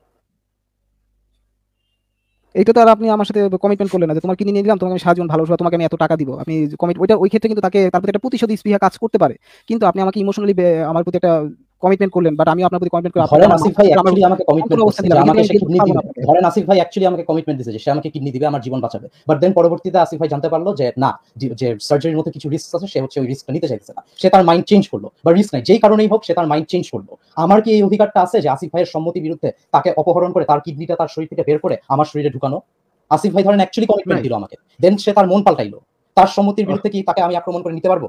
এইটা তো আর আপনি আমার সাথে কমিটমেন্ট করলেন না যে তোমার কিনে নিয়ে দিলাম তোমাকে আমি সাহায্য ভালো ভালোবাসবো তোমাকে আমি এত টাকা দিব। আপনি কমিট ওইটা ওই ক্ষেত্রে কিন্তু তাকে তার একটা প্রতিশোধ স্পৃহা কাজ করতে পারে। কিন্তু আপনি আমাকে ইমোশনালি আমার প্রতি একটা কমিটমেন্ট করলেন বাট আমি আপনার প্রতি কমিটমেন্ট করে ধরেন আসিফ ভাই অ্যাকচুয়ালি আমাকে কমিটমেন্ট যে আমাকে সে কিডনি দিবে। ধরেন আসিফ ভাই অ্যাকচুয়ালি আমাকে কমিটমেন্ট দিয়েছে যে সে আমাকে কিডনি দিবে আমার জীবন বাঁচাবে। বাট দেন পরবর্তীতে আসিফ ভাই জানতে পারল যে না যে- সার্জারির মধ্যে কিছু রিস্ক আছে সে হচ্ছে ওই রিস্কটা নিতে চাইছে না। সে তার মাইন্ড চেঞ্জ করল। বা রিস্ক নাই যেই কারণেই হোক সে তার মাইন্ড চেঞ্জ করল। আমার কি এই অধিকারটা আছে যে আসিফ ভাইয়ের সম্মতি বিরুদ্ধে তাকে অপহরণ করে তার কিডনিটা তার শরীর থেকে বের করে আমার শরীরে ঢুকানো? আসিফ ভাই ধরেন অ্যাকচুয়ালি কমিটমেন্ট। দিল আমাকে। দেন সে তার মন পাল্টাইলো। তার সম্মতির বিরুদ্ধে কি তাকে আমি আক্রমণ করে নিতে পারব?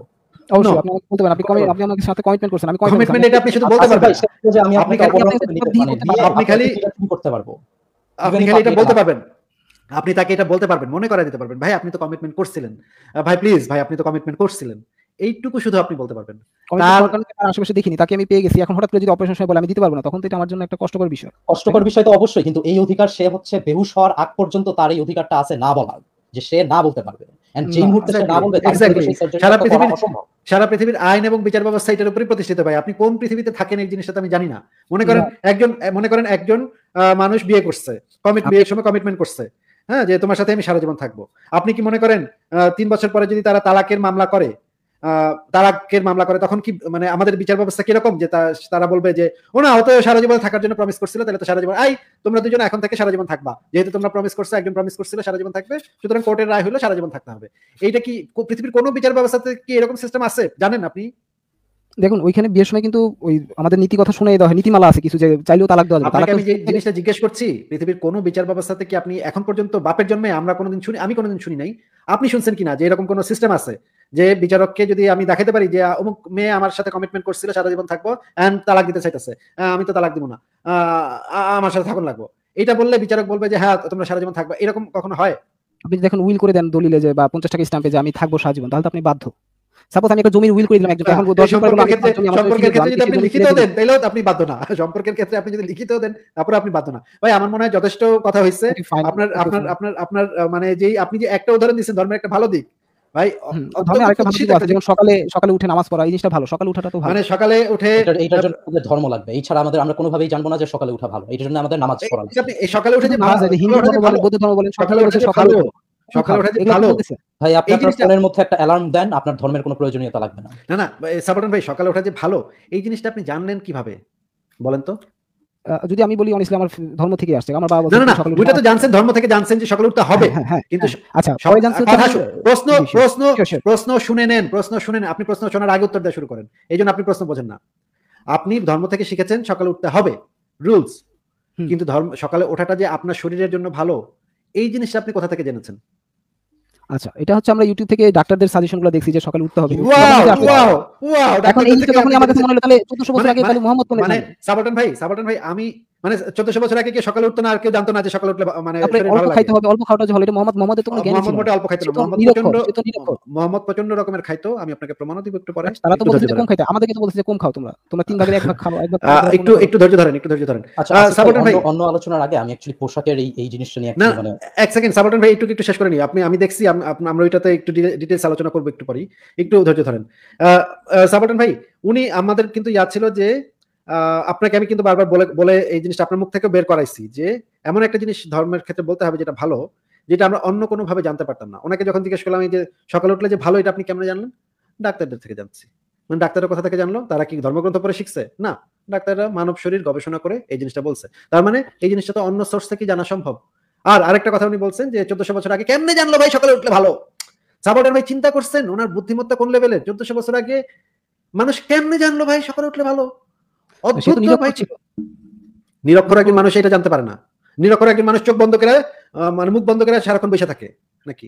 অবশ্যই আপনি বলতে পারেন আপনি আপনি আমাকে সাথে কমিটমেন্ট করছেন আমি কমিটমেন্ট এটা আপনি শুধু বলতে পারবেন ভাই, সে বলছে যে আমি আপনি আপনাকে খালি- অপহরণ আপনি করে নিতে আপনি করতে দিয়ে আপনি আপনাকে খালি- করতে পারব? আপনি খালি এটা বলতে পারবেন। আপনি তাকে এটা বলতে পারবেন মনে করাই দিতে পারবেন ভাই আপনি তো কমিটমেন্ট করছিলেন। ভাই প্লিজ ভাই আপনি তো কমিটমেন্ট করছিলেন। এইটুকু শুধু আপনি বলতে পারবেন। তার আশেপাশে দেখিনি তাকে আমি পেয়ে গেছি। এখন হঠাৎ করে যদি অপারেশন সময় বলে আমি দিতে পারব না তখন তো এটা আমার জন্য একটা কষ্টকর বিষয়। কষ্টকর বিষয় তো অবশ্যই কিন্তু এই অধিকার সে হচ্ছে বেহুশ হওয়ার আগ পর্যন্ত তার এই অধিকারটা আছে না বলার। যে সে না বলতে পারবে। সারা পৃথিবীর- সারা পৃথিবীর আইন এবং বিচার ব্যবস্থা এটার উপরে প্রতিষ্ঠিত ভাই। আপনি কোন পৃথিবীতে থাকেন এই জিনিসটা আমি জানি না। মনে করেন একজন মনে করেন একজন আহ, মানুষ বিয়ে করছে কমিট বিয়ের সময় কমিটমেন্ট করছে। হ্যাঁ যে তোমার সাথে আমি সারা জীবন থাকব। আপনি কি মনে করেন আহ, তিন বছর পরে যদি তারা তালাকের মামলা করে আহ, তালাকের মামলা করে তখন কি মানে আমাদের বিচার ব্যবস্থা কীরকম? যে তারা বলবে যে ও না হয়তো সারা জীবন থাকার জন্য প্রমিস করছিল তাহলে তো সারা জীবন আই তোমরা দুজন এখন থেকে সারা জীবন থাকবা। যেহেতু তোমরা প্রমিস করছ একজন প্রমিস করছিল সারা জীবন থাকবে সুতরাং কোর্টের রায় হলো সারা জীবন থাকতে হবে। এইটা কি পৃথিবীর কোনো বিচার ব্যবস্থাতে কি এরকম সিস্টেম আছে? জানেন আপনি? দেখুন ওইখানে বিয়ের সময় কিন্তু ওই আমাদের নীতি কথা শুনে দেওয়া হয় নীতিমালা আছে কিছু যে চাইলেও তালাক দেওয়া যাবে আমি যে জিনিসটা জিজ্ঞেস করছি পৃথিবীর কোনো বিচার ব্যবস্থাতে কি আপনি এখন পর্যন্ত বাপের জন্মে আমরা কোনোদিন শুনি আমি কোনোদিন শুনি নাই। আপনি শুনছেন কিনা যে এরকম কোনো সিস্টেম আছে? যে বিচারককে যদি আমি দেখাতে পারি যে অমুক মেয়ে আমার সাথে কমিটমেন্ট করছিল সারা জীবন থাকব এন্ড তালাক দিতে চাইতেছে আমি তো তালাক দিব না আমার সাথে থাকুন লাগবো। এটা বললে বিচারক বলবে যে হ্যাঁ তোমরা সারা জীবন থাকবে। এরকম কখনো হয়? আপনি যদি দেখুন উইল করে দেন দলিলে যে বা পঞ্চাশ টাকা স্ট্যাম্পে যে আমি থাকব সারা জীবন তাহলে তো আপনি বাধ্য। সাপোজ আমি একটা জমির উইল করে দিলাম একজন এখন এই দশ বছর পরে বলব, সম্পর্কের ক্ষেত্রে যদি আপনি লিখিত দেন তাহলেও আপনি বাধ্য না। সম্পর্কের ক্ষেত্রে আপনি যদি লিখিত দেন তারপরে আপনি বাধ্য না। ভাই আমার মনে হয় যথেষ্ট কথা হয়েছে আপনার আপনার আপনার আপনার মানে যেই আপনি যে একটা উদাহরণ দিচ্ছেন ধর্মের একটা ভালো দিক। ভাই ধর্মে আরেকটা ভালো দিক আছে যেমন সকালে সকালে উঠে নামাজ পড়া এই জিনিসটা ভালো। সকালে উঠাটা তো ভালো। মানে সকালে উঠে এটার জন্য আমাদের ধর্ম লাগবে। এছাড়া আমাদের আমরা কোনোভাবেই জানব না যে সকালে উঠা ভালো। এটার জন্য আমাদের নামাজ পড়া লাগবে আপনি সকালে উঠে যে নামাজ আছে, হিন্দু ধর্ম বলেন বৌদ্ধ ধর্ম বলেন সকালে সকালে উঠে সকালে। সকালে উঠে যে ভালো আপনি ভাই আপনি এই আপনার ফোনের মধ্যে একটা অ্যালার্ম দেন আপনার ধর্মের কোনো প্রয়োজনীয়তা লাগবে না। না না সাপোর্টন ভাই সকালে ওঠা যে ভালো এই জিনিসটা আপনি জানলেন কীভাবে? বলেন তো। যদি আমি বলি অনেস্টলি আমার ধর্ম থেকে আসছে। আমার বাবা না না না সকালে উঠে। ওইটা তো জানছেন ধর্ম থেকে জানছেন যে সকালে উঠতে হবে। হ্যাঁ, হ্যাঁ, কিন্তু হ্যাঁ। আচ্ছা সবাই জানছে হচ্ছে কথা আমার- শু- প্রশ্ন শুনে নেন প্রশ্ন শুনে নেন। আপনি প্রশ্ন শোনার আগে উত্তর দেওয়া শুরু করেন। এই জন্য আপনি প্রশ্ন বোঝেন না। আপনি ধর্ম থেকে শিখেছেন সকালে উঠতে হবে। রুলস কিন্তু ধর্ম সকালে ওঠাটা যে আপনার শরীরের জন্য ভালো এই জিনিসটা আপনি কোথা থেকে জেনেছেন? আচ্ছা এটা হচ্ছে আমরা ইউটিউব থেকে ডাক্তারদের সাজেশনগুলো দেখছি যে সকালে উঠতে হবে। এখন এই আমার কাছে মনে হলো তাহলে চোদ্দশো বছর মানে- আগে তাহলে মোহাম্মদ মানে সাবাটন ভাই সাবাটন ভাই আমি মানে চোদ্দশো বছর আগে কি সকালে উঠতো না আর কেউ জানতো না যে সকালে উঠলে মানে অল্প খাইতে হবে অল্প খাওয়াটা হলো এটা মোহাম্মদ মোহাম্মদের তো কোনো জ্ঞান ছিল মোহাম্মদ অল্প খাইতো মোহাম্মদ প্রচণ্ড রকমের খাইতো আমি আপনাকে প্রমাণও দিব একটু পরে। তারা তো বলছে কম খাইতে আমাদেরকে তো বলছে কম খাও তোমরা। তোমরা তিন ভাগের এক ভাগ খাও এক ভাগ আহ, খাও, তোমরা একটু একটু ধৈর্য ধরেন একটু ধৈর্য ধরেন। আচ্ছা আহ, ভাই, অন্য- আলোচনার আগে আমি অ্যাকচুয়ালি পোশাকের এই এই জিনিসটা নিয়ে মানে এক সেকেন্ড সাবাটন ভাই একটু একটু শেষ করে নি আপনি আমি দেখছি আমরা ওইটাতে একটু ডিটেলস আলোচনা করব একটু পরেই। একটু ধৈর্য ধরেন। আহ, আহ, ভাই উনি আমাদের কিন্তু ইয়া ছিল যে আপনাকে আমি কিন্তু বারবার বলে বলে এই জিনিসটা আপনার মুখ থেকে বের করাইছি যে এমন একটা জিনিস ধর্মের ক্ষেত্রে বলতে হবে যেটা ভালো, যেটা আমরা অন্য কোনো ভাবে জানতে পারতাম না। ওনাকে যখন জিজ্ঞেস করলাম, এই যে সকালে উঠলে যে ভালো, এটা আপনি কেমন জানলেন? ডাক্তারদের থেকে জানছি। মানে ডাক্তারের কথা থেকে জানলো, তারা কি ধর্মগ্রন্থ পড়ে শিখছে? না, ডাক্তাররা মানব শরীর গবেষণা করে এই জিনিসটা বলছে। তার মানে এই জিনিসটা তো অন্য সোর্স থেকে জানা সম্ভব। আর আরেকটা কথা উনি বলছেন যে চোদ্দশো বছর আগে কেমনে জানলো ভাই সকালে উঠলে ভালো? সাপোর্টার ভাই চিন্তা করছেন, ওনার বুদ্ধিমত্তা কোন লেভেলের চোদ্দশো বছর আগে মানুষ কেমনে জানলো ভাই সকালে উঠলে ভালো? অদ্ভুত নিরক্ষর ভাই ছিল। নিরক্ষর একজন মানুষ এটা জানতে পারে না। নিরক্ষর একজন মানুষ চোখ বন্ধ করে মানে মুখ বন্ধ করে সারাক্ষণ বসে থাকে নাকি?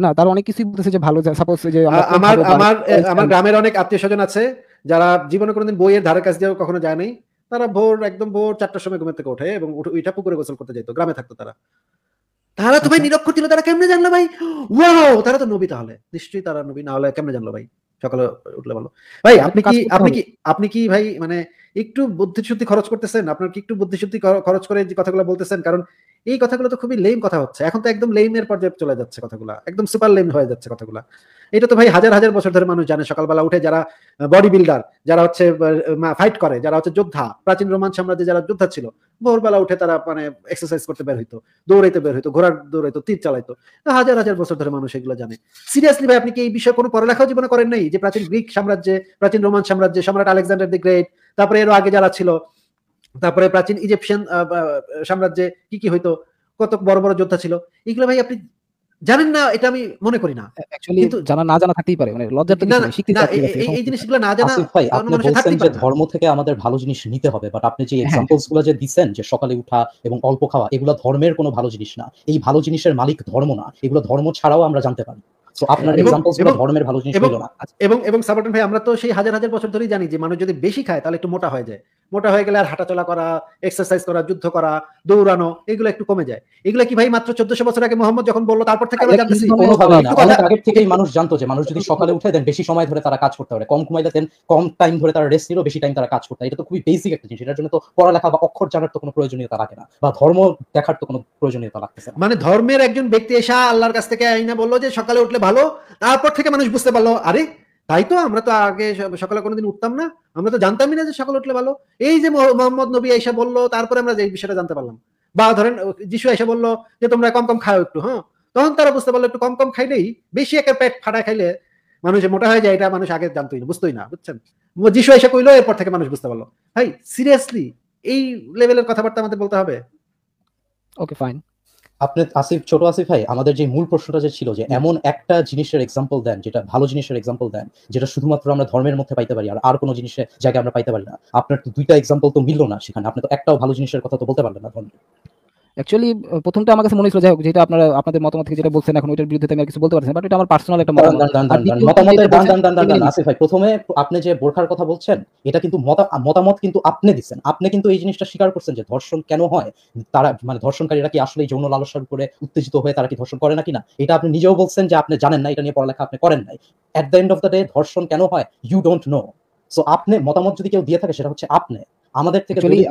না তার অনেক কিছুই বলতেছে যে ভালো সাপোজ যে আমরা আমার আমার গ্রামের অনেক আত্মীয় স্বজন আছে যারা জীবনে কোনোদিন বইয়ের ধারে কাছ দিয়েও কখনো যায় নাই। তারা ভোর একদম ভোর চারটার সময় ঘুমের থেকে ওঠে এবং উইঠা পুকুরে গোসল করতে যেত গ্রামে থাকতো তারা। তারা তো ভাই আচ্ছা। নিরক্ষর ছিল তারা কেমনে জানলো ভাই? ওয়াও তারা তো নবী তাহলে। নিশ্চয়ই তারা নবী না হলে কেমনে জানলো ভাই? সকালে উঠলে ভালো। ভাই আপনি কি আপনি কি আপনি কি ভাই মানে একটু বুদ্ধিশুদ্ধি খরচ করতেছেন? আপনার কি একটু বুদ্ধিশুদ্ধি খরচ করে যে কথাগুলো বলতেছেন? কারণ এই কথাগুলো তো খুবই লেম কথা হচ্ছে। এখন তো একদম লেমের পর্যায়ে চলে যাচ্ছে কথাগুলো। একদম সুপার লেম হয়ে যাচ্ছে কথাগুলো। এটা তো ভাই হাজার হাজার বছর ধরে মানুষ জানে, সকালবেলা উঠে যারা বডি বিল্ডার যারা হচ্ছে ফাইট করে, যারা হচ্ছে যোদ্ধা, প্রাচীন রোমান সাম্রাজ্যে যারা যোদ্ধা ছিল, ভোরবেলা উঠে তারা মানে এক্সারসাইজ করতে বের হইতো, দৌড়াইতে বের হইতো, ঘোড়ার দৌড়াইতো, তীর চালাইতো। হাজার হাজার বছর ধরে মানুষ এগুলো জানে। সিরিয়াসলি ভাই, আপনি কি এই বিষয়ে কোনো পড়ালেখাও জীবনে করেন নাই? যে প্রাচীন গ্রিক সাম্রাজ্যে, প্রাচীন রোমান সাম্রাজ্যে, সম্রাট আলেকজান্ডার দি গ্রেট, তারপরে এরও আগে যারা ছিল, তারপরে প্রাচীন ইজিপশিয়ান সাম্রাজ্যে কি কি হইতো কত বড় বড় যোদ্ধা ছিল, এগুলো ভাই আপনি জানেন না এটা আমি মনে করি না। কিন্তু জানা না জানা থাকতেই পারে মানে লজ্জার তো শিখতে এই- জিনিসগুলো না জানা ভাই আপনি বলছেন যে ধর্ম থেকে আমাদের ভালো জিনিস নিতে হবে বাট আপনি যে হ্যাঁ। এক্সাম্পলসগুলো যে দিচ্ছেন যে সকালে উঠা এবং অল্প খাওয়া এগুলো ধর্মের কোনো ভালো জিনিস না। এই ভালো জিনিসের মালিক ধর্ম না এগুলো ধর্ম ছাড়াও আমরা জানতে পারি। আপনার এবং এবং ধর্মের ভালো জিনিস এবং না। এবং এবং সাপোর্টন ভাই আমরা তো সেই হাজার হাজার বছর ধরেই জানি যে মানুষ যদি বেশি খায় তাহলে একটু মোটা হয়ে যায়। মোটা হয়ে গেলে আর হাঁটাচলা করা এক্সারসাইজ করা যুদ্ধ করা দৌড়ানো এগুলো একটু কমে যায়। এগুলো কি ভাই মাত্র চোদ্দশো বছর আগে মোহাম্মদ যখন বলল তারপর থেকে আমরা জানতেছি অনেক আগের থেকেই মানুষ জানতো যে মানুষ যদি সকালে উঠে দেন বেশি সময় ধরে তারা কাজ করতে পারে। কম ঘুমাইলে দেন কম টাইম ধরে তারা রেস্ট নিল বেশি টাইম তারা কাজ করতে এটা তো খুবই বেসিক একটা জিনিস। এটার জন্য তো পড়ালেখা বা অক্ষর জানার তো কোনো প্রয়োজনীয়তা রাখে না। বা ধর্ম দেখার তো কোনো প্রয়োজনীয়তা লাগতেছে মানে ধর্মের একজন ব্যক্তি এসে আল্লাহর কাছ থেকে আইনা বলল যে সকালে উঠলে ভালো তারপর থেকে মানুষ বুঝতে পারল, আরে তাই তো আমরা তো আগে সকালে কোনোদিন উঠতাম না, আমরা তো জানতামই না যে সকালে উঠলে ভালো। এই যে মোহাম্মদ নবী এসে বলল, তারপরে আমরা এই বিষয়টা জানতে পারলাম। বা ধরেন যিশু এসে বলল যে, তোমরা কম কম খাও একটু হ্যাঁ? তখন তারা বুঝতে পারল, একটু কম কম খাইলেই বেশি একের পেট ফাটা খাইলে মানুষ মোটা হয়ে যায়, এটা মানুষ আগে জানতোই না, বুঝতোই না, বুঝছেন? যিশু এসে কইলো, এরপর থেকে মানুষ বুঝতে পারল। ভাই, সিরিয়াসলি এই লেভেলের কথাবার্তা আমাদের বলতে হবে? ওকে ফাইন আপনি আসিফ ছোট আসিফ ভাই আমাদের যে মূল প্রশ্নটা যে ছিল যে এমন একটা জিনিসের এক্সাম্পল দেন যেটা ভালো জিনিসের এক্সাম্পল দেন যেটা শুধুমাত্র আমরা ধর্মের মধ্যে পাইতে পারি আর আর কোনো জিনিসের জায়গায় আমরা পাইতে পারি না। আপনার তো দুইটা এক্সাম্পল তো মিললো না সেখানে আপনি তো একটাও ভালো জিনিসের কথা তো বলতে পারলেন না ধর্মের অ্যাকচুয়ালি প্রথমটা আমার কাছে মনে হচ্ছিল যাই হোক যেটা আপনারা আপনাদের মতামত থেকে যেটা বলছেন এখন ওইটার বিরুদ্ধে আমি আর কিছু বলতে পারছি না বাট এটা আমার পার্সোনাল একটা মতামত। আসিফ ভাই প্রথমে আপনি যে বোরখার কথা বলছেন এটা কিন্তু মতামত কিন্তু আপনি দিচ্ছেন। আপনি কিন্তু এই জিনিসটা স্বীকার করছেন যে ধর্ষণ কেন হয়? তারা মানে ধর্ষণকারীরা কি আসলে যৌন লালসার উপরে উত্তেজিত হয়ে তারা কি ধর্ষণ করে নাকি না? কিনা এটা আপনি নিজেও বলছেন যে আপনি জানেন না এটা নিয়ে পড়ালেখা আপনি করেন নাই। At the end of the day ধর্ষণ কেন হয়? ইউ ডোন্ট নো সো আপনি মতামত যদি কেউ দিয়ে থাকে সেটা হচ্ছে আপনি। আমাদের থেকে আমি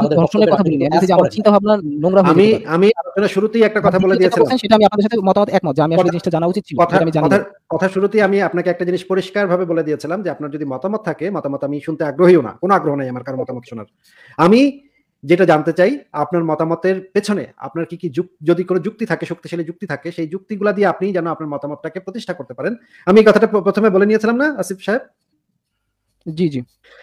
আমাদের আমি যে ask আমার করেন। চিন্তা ভাবনা নোংরা আমি আমি আলোচনা শুরুতেই একটা কথা বলে যেটা দিয়েছিলাম। সেটা আমি আপনাদের সাথে মতামত একমত যে আমি আসলে জিনিসটা জানা উচিত ছিল আমি জানি। কথা শুরুতেই আমি আপনাকে একটা জিনিস পরিষ্কার ভাবে বলে দিয়েছিলাম যে আপনার যদি মতামত থাকে মতামত আমি শুনতে আগ্রহীও না কোনো আগ্রহ নাই আমার কারও মতামত শোনার। আমি যেটা জানতে চাই আপনার মতামতের পেছনে আপনার কি কি যুক- যদি কোনো যুক্তি থাকে শক্তিশালী যুক্তি থাকে সেই যুক্তিগুলা দিয়ে আপনি যেন আপনার মতামতটাকে প্রতিষ্ঠা করতে পারেন। আমি এই কথাটা প্রথমে বলে নিয়েছিলাম না আসিফ সাহেব? জি জি।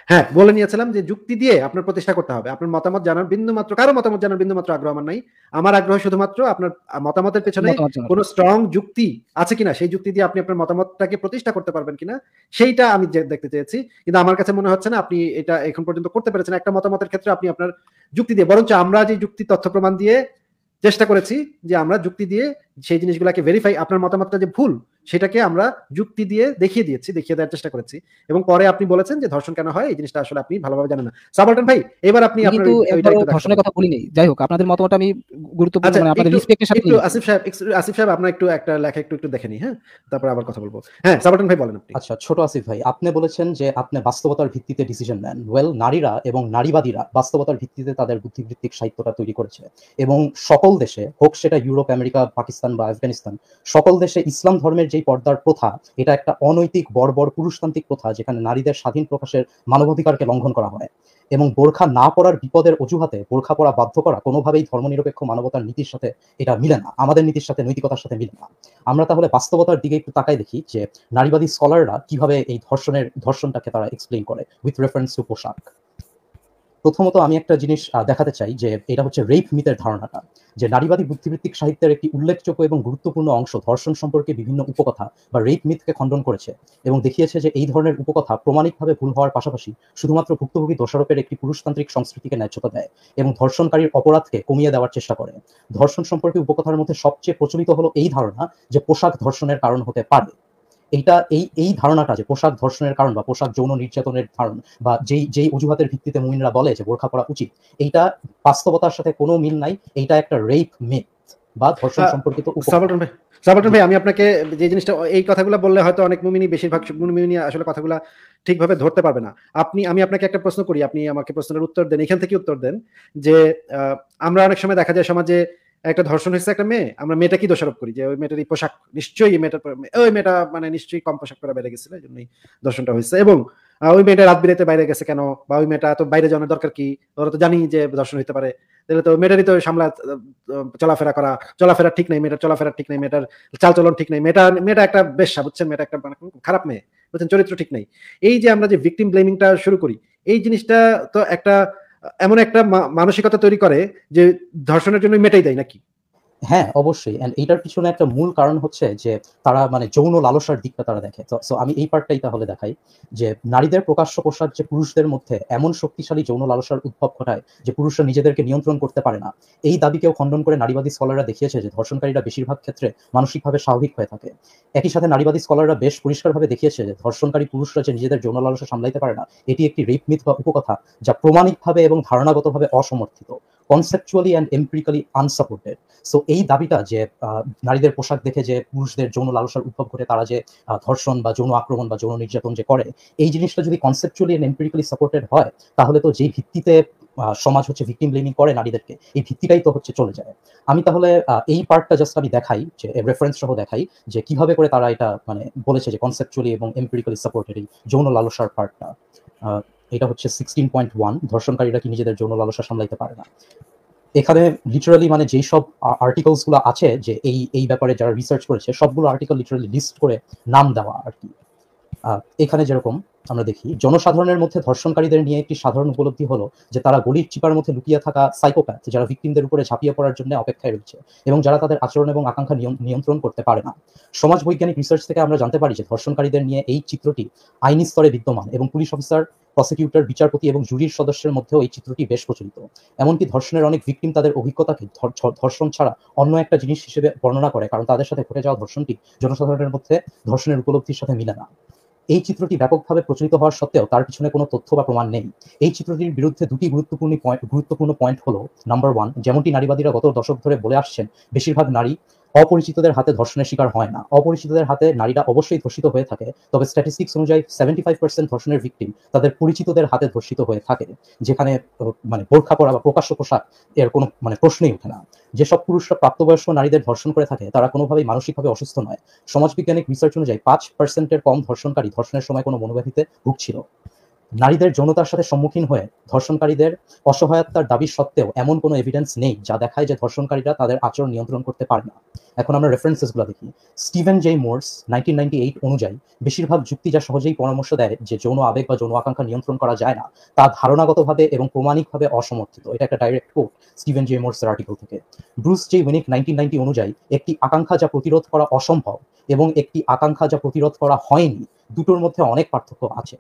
হ্যাঁ বলে নিয়েছিলাম যে যুক্তি দিয়ে আপনার প্রতিষ্ঠা করতে হবে। আপনার মতামত জানার বিন্দু মাত্র কারও মতামত জানার বিন্দু মাত্র আগ্রহ আমার নাই। আমার আগ্রহ শুধুমাত্র আপনার মতামতের পেছনে কোনো স্ট্রং যুক্তি আছে কিনা সেই যুক্তি দিয়ে আপনি আপনার মতামতটাকে প্রতিষ্ঠা করতে পারবেন কিনা সেইটা আমি দেখতে চেয়েছি। কিন্তু আমার কাছে মনে হচ্ছে না আপনি এটা এখন পর্যন্ত করতে পেরেছেন। একটা মতামতের ক্ষেত্রে আপনি আপনার যুক্তি দিয়ে বরঞ্চ আমরা যে যুক্তি তথ্য প্রমাণ দিয়ে চেষ্টা করেছি যে আমরা যুক্তি দিয়ে সেই জিনিসগুলোকে ভেরিফাই আপনার মতামতটা যে ভুল সেটাকে আমরা যুক্তি দিয়ে দেখিয়ে দিয়েছি দেখিয়ে দেওয়ার চেষ্টা করেছি। এবং পরে আপনি বলেছেন যে ধর্ষণ কেন হয়? এই জিনিসটা আসলে আপনি ভালোভাবে জানেন না। সাবাল্টন ভাই এবার আপনি কিন্তু ধর্ষণের কথা বলিনি। যাই হোক আপনাদের মতামত আমি গুরুত্বপূর্ণ আচ্ছা মানে আপনাদের রেসপেক্টের সাথে একটু আসিফ সাহেব আসিফ সাহেব আপনার একটু একটা লেখা একটু একটু দেখে নি হ্যাঁ? তারপর আবার কথা বলব। হ্যাঁ সাবাল্টন ভাই বলেন আপনি। আচ্ছা ছোট আসিফ ভাই আপনি বলেছেন যে আপনি বাস্তবতার ভিত্তিতে ডিসিশন নেন। ওয়েল নারীরা এবং নারীবাদীরা বাস্তবতার ভিত্তিতে তাদের বুদ্ধিবৃত্তিক সাহিত্যটা তৈরি করেছে। এবং সকল দেশে হোক সেটা ইউরোপ আমেরিকা পাকিস্তান বা আফগানিস্তান সকল দেশে ইসলাম ধর্মের যেই পর্দার প্রথা, এটা একটা অনৈতিক, বর্বর, পুরুষতান্ত্রিক প্রথা যেখানে নারীদের স্বাধীন প্রকাশের মানবাধিকারকে লঙ্ঘন করা হয়। এবং বোরখা না পড়ার বিপদের অজুহাতে বোরখা পড়া বাধ্য করা কোনোভাবেই ধর্মনিরপেক্ষ মানবতার নীতির সাথে এটা মিলে না। আমাদের নীতির সাথে, নৈতিকতার সাথে মিলে না। আমরা তাহলে বাস্তবতার দিকে একটু তাকাই দেখি যে নারীবাদী স্কলাররা কীভাবে এই ধর্ষণের, ধর্ষণটাকে তারা এক্সপ্লেইন করে উইথ রেফারেন্স টু পোশাক। প্রথমত আমি একটা জিনিস দেখাতে চাই যে এটা হচ্ছে রেপ মিথের ধারণাটা, যে নারীবাদী বুদ্ধিবৃত্তিক সাহিত্যের একটি উল্লেখযোগ্য এবং গুরুত্বপূর্ণ অংশ ধর্ষণ সম্পর্কে বিভিন্ন উপকথা বা রেপ মিথকে খণ্ডন করেছে এবং দেখিয়েছে যে এই ধরনের উপকথা প্রমাণিকভাবে ভুল হওয়ার পাশাপাশি শুধুমাত্র ভুক্তভোগী দোষারোপের একটি পুরুষতান্ত্রিক সংস্কৃতিকে ন্যায্যতা দেয় এবং ধর্ষণকারীর অপরাধকে কমিয়ে দেওয়ার চেষ্টা করে। ধর্ষণ সম্পর্কে উপকথার মধ্যে সবচেয়ে প্রচলিত হলো এই ধারণা যে পোশাক ধর্ষণের কারণ হতে পারে। এইটা এই এই ধারণাটা যে পোশাক ধর্ষণের কারণ বা পোশাক যৌন নির্যাতনের কারণ বা যেই যেই অজুহাতের ভিত্তিতে মুমিনরা বলে যে বোরখা পরা উচিত এইটা বাস্তবতার সাথে কোনো মিল নাই এইটা একটা রেপ মিথ বা ধর্ষণ সম্পর্কিত উপ সাবাল্টন ভাই আমি আপনাকে যে জিনিসটা এই কথাগুলো বললে হয়তো অনেক মুমিনি বেশিরভাগ মুমিনি আসলে কথাগুলো ঠিকভাবে ধরতে পারবে না। আপনি আমি আপনাকে একটা প্রশ্ন করি আপনি আমাকে প্রশ্নের উত্তর দেন এখান থেকে উত্তর দেন যে আহ, আমরা অনেক সময় দেখা যায় সমাজে একটা ধর্ষণ হয়েছে একটা মেয়ে, আমরা মেয়েটা কি দোষারোপ করি? যে ওই মেয়েটার পোশাক, নিশ্চয়ই মেয়েটার ওই মেয়েটা মানে নিশ্চয়ই কম পোশাক পরে বাইরে গেছিল এই জন্যই ধর্ষণটা হয়েছে। এবং ওই মেয়েটা রাত বিরাতে বাইরে গেছে কেন? বা ওই মেয়েটা তো বাইরে যাওয়ার দরকার কি? ওরা তো জানি যে দর্শন হতে পারে। তাহলে তো মেয়েটারই তো সামলা চলাফেরা করা, চলাফেরা ঠিক নেই, মেয়েটার চলাফেরা ঠিক নেই, মেয়েটার চালচলন ঠিক নেই মেয়েটা মেয়েটা একটা বেশ বুঝছেন? মেয়েটা একটা মানে খারাপ মেয়ে, বুঝছেন? চরিত্র ঠিক নেই। এই যে আমরা যে ভিকটিম ব্লেমিংটা শুরু করি, এই জিনিসটা তো একটা এমন একটা মানসিকতা তৈরি করে যে ধর্ষণের জন্য মেটাই দেয় নাকি? হ্যাঁ অবশ্যই। এন্ড এইটার পিছনে একটা মূল কারণ হচ্ছে যে, তারা মানে যৌন লালসার দিকটা তারা দেখে। তো আমি এই পার্টটাই তাহলে দেখাই যে, নারীদের প্রকাশ্য পোশাক যে পুরুষদের মধ্যে এমন শক্তিশালী যৌন লালসার উদ্ভব ঘটায় যে পুরুষরা নিজেদেরকে নিয়ন্ত্রণ করতে পারে না। এই দাবিকেও খণ্ডন করে নারীবাদী স্কলাররা দেখিয়েছে যে, ধর্ষণকারীরা বেশিরভাগ ক্ষেত্রে মানসিকভাবে স্বাভাবিক হয়ে থাকে। একই সাথে নারীবাদী স্কলাররা বেশ পরিষ্কারভাবে দেখিয়েছে যে, ধর্ষণকারী পুরুষরা যে নিজেদের যৌন লালসা সামলাইতে পারে না, এটি একটি রেপ মিথ বা উপকথা যা প্রমাণিকভাবে এবং ধারণাগতভাবে অসমর্থিত। Conceptually and empirically unsupported so এই দাবিটা যে নারীদের পোশাক দেখে যে, পুরুষদের যৌন লালসার উদ্ভব ঘটে, তারা যে ধর্ষণ বা যৌন আক্রমণ বা যৌন নির্যাতন যে করে, এই জিনিসটা যদি কনসেপচুয়ালি অ্যান্ড এমপ্রিক্যালি সাপোর্টেড হয়, তাহলে তো যেই ভিত্তিতে সমাজ হচ্ছে ভিকটিম ব্লেমিং করে নারীদেরকে, এই ভিত্তিটাই তো হচ্ছে চলে যায়। আমি তাহলে এই পার্টটা জাস্ট আমি দেখাই, যে রেফারেন্স সহ দেখাই, যে কীভাবে করে তারা এটা মানে বলেছে যে কনসেপচুয়ালি এবং এমপ্রিক্যালি সাপোর্টেড এই যৌন লালসার পার্টটা এটা হচ্ছে সিক্সটিন পয়েন্ট ওয়ান ধর্ষণকারীরা কি নিজেদের যৌন লালসা সামলাইতে পারে না। এখানে লিটারালি মানে যেই সব আর্টিকেলসগুলো আছে, যে এই এই ব্যাপারে যারা রিসার্চ করেছে, সবগুলো আর্টিকেল লিটারালি লিস্ট করে নাম দেওয়া আর কি। এখানে যেরকম আমরা দেখি, জনসাধারণের মধ্যে ধর্ষণকারীদের নিয়ে একটি সাধারণ উপলব্ধি হলো যে তারা গলির চিপার মধ্যে লুকিয়ে থাকা সাইকোপ্যাথ যারা ভিকটিমদের উপরে ঝাঁপিয়ে পড়ার জন্য অপেক্ষায় রয়েছে এবং যারা তাদের আচরণ এবং আকাঙ্ক্ষা নিয়ন্ত্রণ করতে পারে না। সমাজ বৈজ্ঞানিক রিসার্চ থেকে আমরা জানতে পারি যে ধর্ষণকারীদের নিয়ে এই চিত্রটি আইনি স্তরে বিদ্যমান এবং পুলিশ অফিসার প্রসিকিউটর বিচারপতি এবং জুরির সদস্যের মধ্যেও এই চিত্রটি বেশ প্রচলিত। এমনকি ধর্ষণের অনেক ভিকটিম তাদের অভিজ্ঞতাকে ধর- ধর- ধর্ষণ ছাড়া অন্য একটা জিনিস হিসেবে বর্ণনা করে, কারণ তাদের সাথে ঘটে যাওয়া ধর্ষণটি জনসাধারণের মধ্যে ধর্ষণের উপলব্ধির সাথে মিলে না। এই চিত্রটি ব্যাপকভাবে প্রচলিত হওয়ার সত্ত্বেও তার পিছনে কোনো তথ্য বা প্রমাণ নেই। এই চিত্রটির বিরুদ্ধে দুটি গুরুত্বপূর্ণ গুরুত্বপূর্ণ পয়েন্ট হলো নাম্বার ওয়ান যেমনটি নারীবাদীরা গত দশক ধরে বলে আসছেন, বেশিরভাগ নারী অপরিচিতদের হাতে ধর্ষণের শিকার হয় না। অপরিচিতদের হাতে নারীরা অবশ্যই ধর্ষিত হয়ে থাকে, তবে স্ট্যাটিস্টিক্স অনুযায়ী সেভেন্টি ফাইভ পার্সেন্ট ধর্ষণের ভিকটিম তাদের পরিচিতদের হাতে ধর্ষিত হয়ে থাকে, যেখানে মানে বোরখা পরা বা প্রকাশ্য পোশাক এর কোনো মানে প্রশ্নই ওঠে না। যেসব পুরুষরা প্রাপ্তবয়স্ক নারীদের ধর্ষণ করে থাকে, তারা কোনোভাবেই মানসিকভাবে অসুস্থ নয়। সমাজবিজ্ঞানিক রিসার্চ অনুযায়ী পাঁচ পার্সেন্টের কম ধর্ষণকারী ধর্ষণের সময় কোনো মনোব্যাধিতে ভুগছিল। নারীদের যৌনতার সাথে সম্মুখীন হয়ে ধর্ষণকারীদের অসহায়তার দাবি সত্ত্বেও এমন কোনো এভিডেন্স নেই যা দেখায় যে ধর্ষণকারীরা তাদের আচরণ নিয়ন্ত্রণ করতে পারে না। এখন আমরা রেফারেন্সেসগুলো দেখি। Steven J Morse nineteen ninety eight অনুযায়ী বেশিরভাগ যুক্তি যা সহজেই পরামর্শ দেয় যে যৌন আবেগ বা যৌন আকাঙ্ক্ষা নিয়ন্ত্রণ করা যায় না, তা ধারণাগতভাবে এবং প্রমাণিকভাবে অসমর্থিত। এটা একটা ডাইরেক্ট কোট স্টিভেন জে মোর্সের আর্টিকেল থেকে। Bruce J Winick nineteen ninety অনুযায়ী একটি আকাঙ্ক্ষা যা প্রতিরোধ করা অসম্ভব এবং একটি আকাঙ্ক্ষা যা প্রতিরোধ করা হয়নি, দুটোর মধ্যে অনেক পার্থক্য আছে।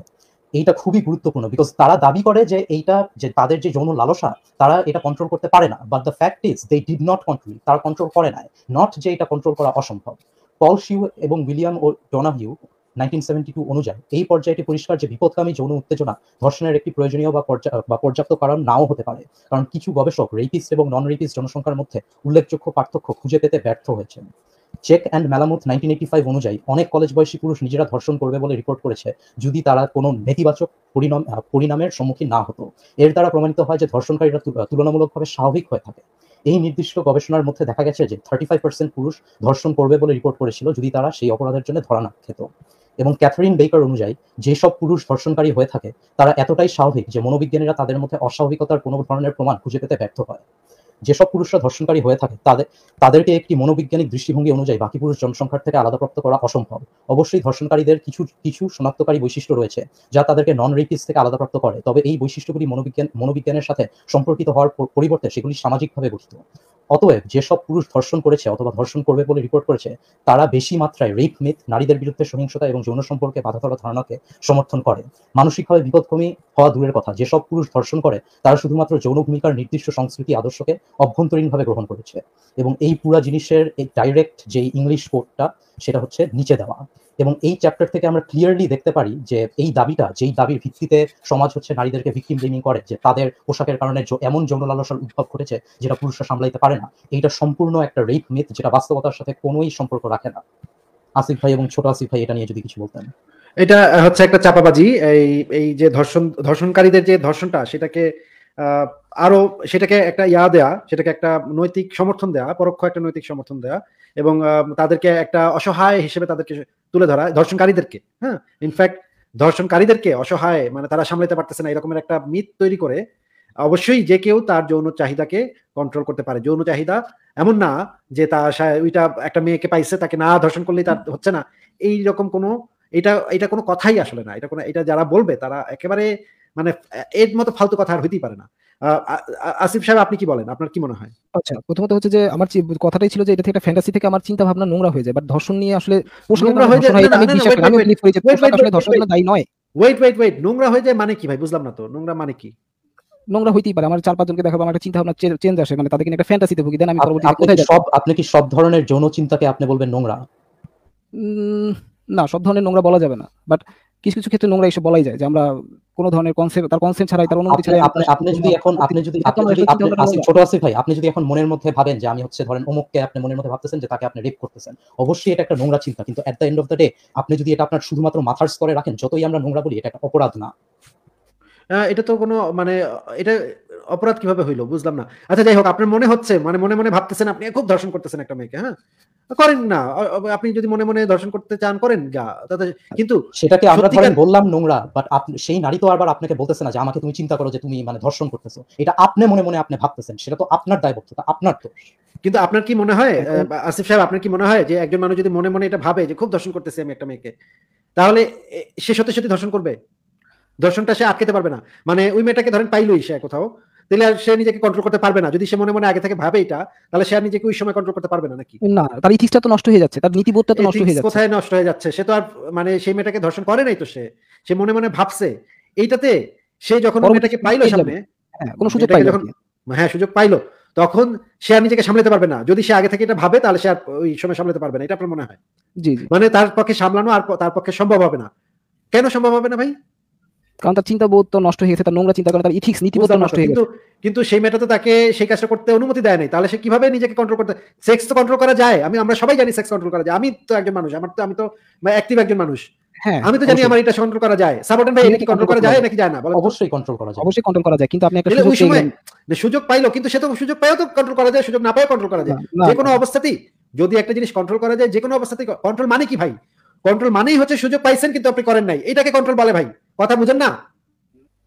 এইটা খুবই গুরুত্বপূর্ণ বিকজ তারা দাবি করে যে এইটা, যে তাদের যে যৌন লালসা, তারা এটা কন্ট্রোল করতে পারে না। But the fact is they did not control তারা কন্ট্রোল করে নাই। নট যে এটা কন্ট্রোল করা অসম্ভব। পল শিউ এবং William O Donohue nineteen seventy two অনুযায়ী এই পর্যায়টি পরিষ্কার যে বিপদকামী যৌন উত্তেজনা ধর্ষণের একটি প্রয়োজনীয় বা বা পর্যাপ্ত কারণ নাও হতে পারে। কারণ কিছু গবেষক রেপিস্ট এবং নন রেপিস্ট জনসংখ্যার মধ্যে উল্লেখযোগ্য পার্থক্য খুঁজে পেতে ব্যর্থ হয়েছেন। Check and Malamuth nineteen eighty five অনুযায়ী অনেক কলেজ বয়সী পুরুষ নিজেরা ধর্ষণ করবে বলে রিপোর্ট করেছে যদি তারা কোনো নেতিবাচক পরিণাম পরিণামের সম্মুখীন না হতো। এর দ্বারা প্রমাণিত হয় যে ধর্ষণকারীরা তুলনামূলকভাবে স্বাভাবিক হয়ে থাকে। এই নির্দিষ্ট গবেষণার মধ্যে দেখা গেছে যে থার্টি ফাইভ পার্সেন্ট পুরুষ ধর্ষণ করবে বলে রিপোর্ট করেছিল যদি তারা সেই অপরাধের জন্য ধরা না খেত। এবং ক্যাথরিন বেকার অনুযায়ী যেসব পুরুষ ধর্ষণকারী হয়ে থাকে, তারা এতটাই স্বাভাবিক যে মনোবিজ্ঞানীরা তাদের মধ্যে অস্বাভাবিকতার কোনো ধরনের প্রমাণ খুঁজে পেতে ব্যর্থ হয়। যেসব পুরুষরা ধর্ষণকারী হয়ে থাকে, তাদের, তাদেরকে একটি মনোবৈজ্ঞানিক দৃষ্টিভঙ্গি অনুযায়ী বাকি পুরুষ জনসংখ্যার থেকে আলাদাপ্রাপ্ত করা অসম্ভব। অবশ্যই ধর্ষণকারীদের কিছু কিছু শনাক্তকারী বৈশিষ্ট্য রয়েছে, যা তাদেরকে নন রেপিস থেকে আলাদাপ্রাপ্ত করে। তবে এই বৈশিষ্ট্যগুলি মনোবিজ্ঞান, মনোবিজ্ঞানের সাথে সম্পর্কিত হওয়ার পরিবর্তে সেগুলি সামাজিকভাবে গঠিত। অতএব যেসব পুরুষ ধর্ষণ করেছে অথবা ধর্ষণ করবে বলে রিপোর্ট করেছে, তারা বেশি মাত্রায় রেপ মিথ নারীদের বিরুদ্ধে সহিংসতা এবং যৌন সম্পর্কে বাধা ধরা ধারণাকে সমর্থন করে। মানসিকভাবে বিপদকমী হওয়া দূরের কথা, যেসব পুরুষ ধর্ষণ করে, তারা শুধুমাত্র যৌন ভূমিকার নির্দিষ্ট সংস্কৃতি আদর্শকে অভ্যন্তরীণভাবে গ্রহণ করেছে। এবং এই পুরা জিনিসের ডাইরেক্ট যে ইংলিশ কোডটা সেটা হচ্ছে নিচে দেওয়া। এবং এই চ্যাপ্টার থেকে আমরা ক্লিয়ারলি দেখতে পারি যে এই দাবিটা, যেই দাবির ভিত্তিতে সমাজ হচ্ছে নারীদেরকে ভিকটিম ব্লেমিং করে, যে তাদের পোশাকের কারণে এমন যৌন লালসার উদ্ভব ঘটেছে যেটা পুরুষরা সামলাইতে পারে না, এইটা সম্পূর্ণ একটা রেপ মিথ যেটা বাস্তবতার সাথে কোনোই সম্পর্ক রাখে না। আসিফ ভাই এবং ছোট আসিফ ভাই এটা নিয়ে যদি কিছু বলতেন। এটা হচ্ছে একটা চাপাবাজি। এই এই যে ধর্ষণ, ধর্ষণকারীদের যে ধর্ষণটা সেটাকে আরও সেটাকে একটা ইয়া দেয়া, সেটাকে একটা নৈতিক সমর্থন দেয়া, পরোক্ষ একটা নৈতিক সমর্থন দেয়া এবং তাদেরকে একটা অসহায় হিসেবে তাদেরকে তুলে ধরা, ধর্ষণকারীদেরকে হ্যাঁ? ইনফ্যাক্ট ধর্ষণকারীদেরকে অসহায় মানে তারা সামলাতে পারতেছে না, এরকমের একটা মিথ তৈরি করে অবশ্যই যে কেউ তার যৌন চাহিদাকে কন্ট্রোল করতে পারে। যৌন চাহিদা এমন না যে তা সা- ওইটা একটা মেয়েকে পাইছে, তাকে না ধর্ষণ করলেই তার হচ্ছে না। এই রকম কোনো, এটা এটা কোনো কথাই আসলে না। এটা কোনো, এটা যারা বলবে, তারা একেবারে মানে এর মতো ফালতু কথা আর হইতেই পারে না। আসিফ সাহেব আপনি কি বলেন? আপনার কি মনে হয়? আচ্ছা প্রথমত হচ্ছে যে আমার কথাটাই ছিল যে এটা থেকে একটা ফ্যান্টাসি থেকে আমার চিন্তা ভাবনা নোংরা হয়ে যায় বাট ধর্ষণ নিয়ে আসলে নোংরা হয়ে যায় আমি বিশ্বাস করি বিলিভ করি যে আসলে. দায়ী নয়। ওয়েট ওয়েট ওয়েট নোংরা হয়ে যায় মানে কি ভাই? বুঝলাম না তো নোংরা মানে কি? নোংরা হইতেই পারে আমার চার পাঁচজনকে দেখাবো আমার একটা চিন্তা ভাবনা চেঞ্জ আসে মানে তাদেরকে একটা ফ্যান্টাসিতে ভুগি দেন আমি পরবর্তীতে কোথায় সব আপনি কি সব ধরনের যৌন চিন্তাকে আপনি বলবেন নোংরা? উম, না সব ধরনের নোংরা বলা যাবে না বাট কিছু কিছু ক্ষেত্রে নোংরা এসে বলাই যায় যে আমরা কোনো ধরনের কনসেপ্ট তার কনসেন্ট ছাড়াই তার অনুমতি আপনি ছাড়াই আপনি আপনি যদি এখন আপনি যদি আপনি যদি আপনি আসিফ ছোট আসিফ ভাই আপনি যদি এখন মনের মধ্যে ভাবেন যে আমি হচ্ছে ধরেন অমুককে আপনি মনের মধ্যে ভাবতেছেন যে তাকে আপনি রেপ করতেছেন অবশ্যই এটা একটা নোংরা চিন্তা। কিন্তু at the end of the day আপনি যদি এটা আপনার শুধুমাত্র মাথার স্তরে রাখেন যতই আমরা নোংরা বলি এটা একটা অপরাধ না। এটা তো কোনো মানে এটা অপরাধ কীভাবে হইল বুঝলাম না। আচ্ছা যাই হোক আপনার মনে হচ্ছে মানে মনে মনে ভাবতেছেন আপনি খুব ধর্ষণ করতেছেন একটা মেয়েকে হ্যাঁ? করেন না আপনি যদি মনে মনে ধর্ষণ করতে চান করেন তাতে কিন্তু সেটাকে আমরা ধরেন বললাম নোংরা বাট সেই নারী তো আবার আপনাকে বলতেছে না যে আমাকে তুমি চিন্তা করো যে তুমি মানে ধর্ষণ করতেছো। এটা আপনি মনে মনে আপনি ভাবতেছেন সেটা তো আপনার দায়বদ্ধতা আপনার তো কিন্তু আপনার কি মনে হয় আসিফ সাহেব আপনার কি মনে হয় যে একজন মানুষ যদি মনে মনে এটা ভাবে যে খুব ধর্ষণ করতেছে আমি একটা মেয়েকে তাহলে সে সত্যি সত্যি ধর্ষণ করবে? ধর্ষণটা সে আটকেতে পারবে না। মানে ওই মেয়েটাকে ধরেন পাইলই সে কোথাও তাহলে আর সে নিজেকে কন্ট্রোল করতে পারবে না। যদি সে মনে মনে আগে থেকে ভাবে এটা তাহলে সে আর নিজেকে ওই সময় কন্ট্রোল করতে পারবে না নাকি? না তার ইথিক্সটা তো নষ্ট হয়ে যাচ্ছে তার নীতিবোধটা তো নষ্ট হয়ে যাচ্ছে। কোথায় নষ্ট হয়ে যাচ্ছে? সে তো আর মানে সেই মেয়েটাকে ধর্ষণ করে নাই তো সে। সে মনে মনে ভাবছে। এইটাতে সে যখন মেয়েটাকে পাইলো সামনে হ্যাঁ কোনো সুযোগ পাইলো যখন হ্যাঁ সুযোগ পাইলো তখন সে আর নিজেকে সামলাতে পারবে না। যদি সে আগে থেকে এটা ভাবে তাহলে সে আর ওই সময় সামলাতে পারবে না। এটা আপনার মনে হয়? জি। মানে তার পক্ষে সামলানো আর তার পক্ষে সম্ভব হবে না। কেন সম্ভব হবে না ভাই? কারণ তার চিন্তা বোধ তো নষ্ট হয়ে গেছে তার নোংরা চিন্তা করে তার ইথিক্স নীতিবোধ নষ্ট হয়ে গেছে। কিন্তু সেই মেয়েটা তো তাকে সেই কাজটা করতে অনুমতি দেয় নাই। তাহলে সে কীভাবে নিজেকে কন্ট্রোল করতে সেক্স তো কন্ট্রোল করা যায়। আমি আমরা সবাই জানি সেক্স কন্ট্রোল করা যায়। আমি তো একজন মানুষ আমার তো আমি তো অ্যাক্টিভ একজন মানুষ। হ্যাঁ আমি তো জানি আমার এটা কন্ট্রোল করা যায়। সাবর্টন ভাই এটা এটা কি কন্ট্রোল করা যায় নাকি যায় না? অবশ্যই কন্ট্রোল করা যায়। অবশ্যই কন্ট্রোল করা যায়। কিন্তু আপনি একটা সুযোগ ওই পেয়ে সময় গেলেন। যে সুযোগ পাইলো কিন্তু সে তো সুযোগ পাইও তো কন্ট্রোল করা যায় সুযোগ না পাইও কন্ট্রোল করা যায়। না, যে কোনো অবস্থাতেই যদি একটা জিনিস কন্ট্রোল করা যায় যে কোনো অবস্থাতেই কন্ট্রোল মানে কি ভাই? কন্ট্রোল মানেই হচ্ছে সুযোগ পাইছেন কিন্তু আপনি করেন নাই। এটাকে কন্ট্রোল বলে ভাই। কথা বুঝেন না?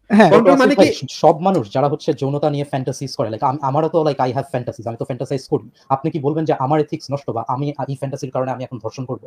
হ্যাঁ। মানে কি? সব মানুষ যারা হচ্ছে যৌনতা নিয়ে ফ্যান্টাসিজ করে লাইক আমারও তো লাইক আই হ্যাভ ফ্যান্টাসিজ আমি তো ফ্যান্টাসাইজ করি। আপনি কি বলবেন যে আমার এথিক্স নষ্ট বা আমি এই ফ্যান্টাসির কারণে আমি এখন ধর্ষণ করব?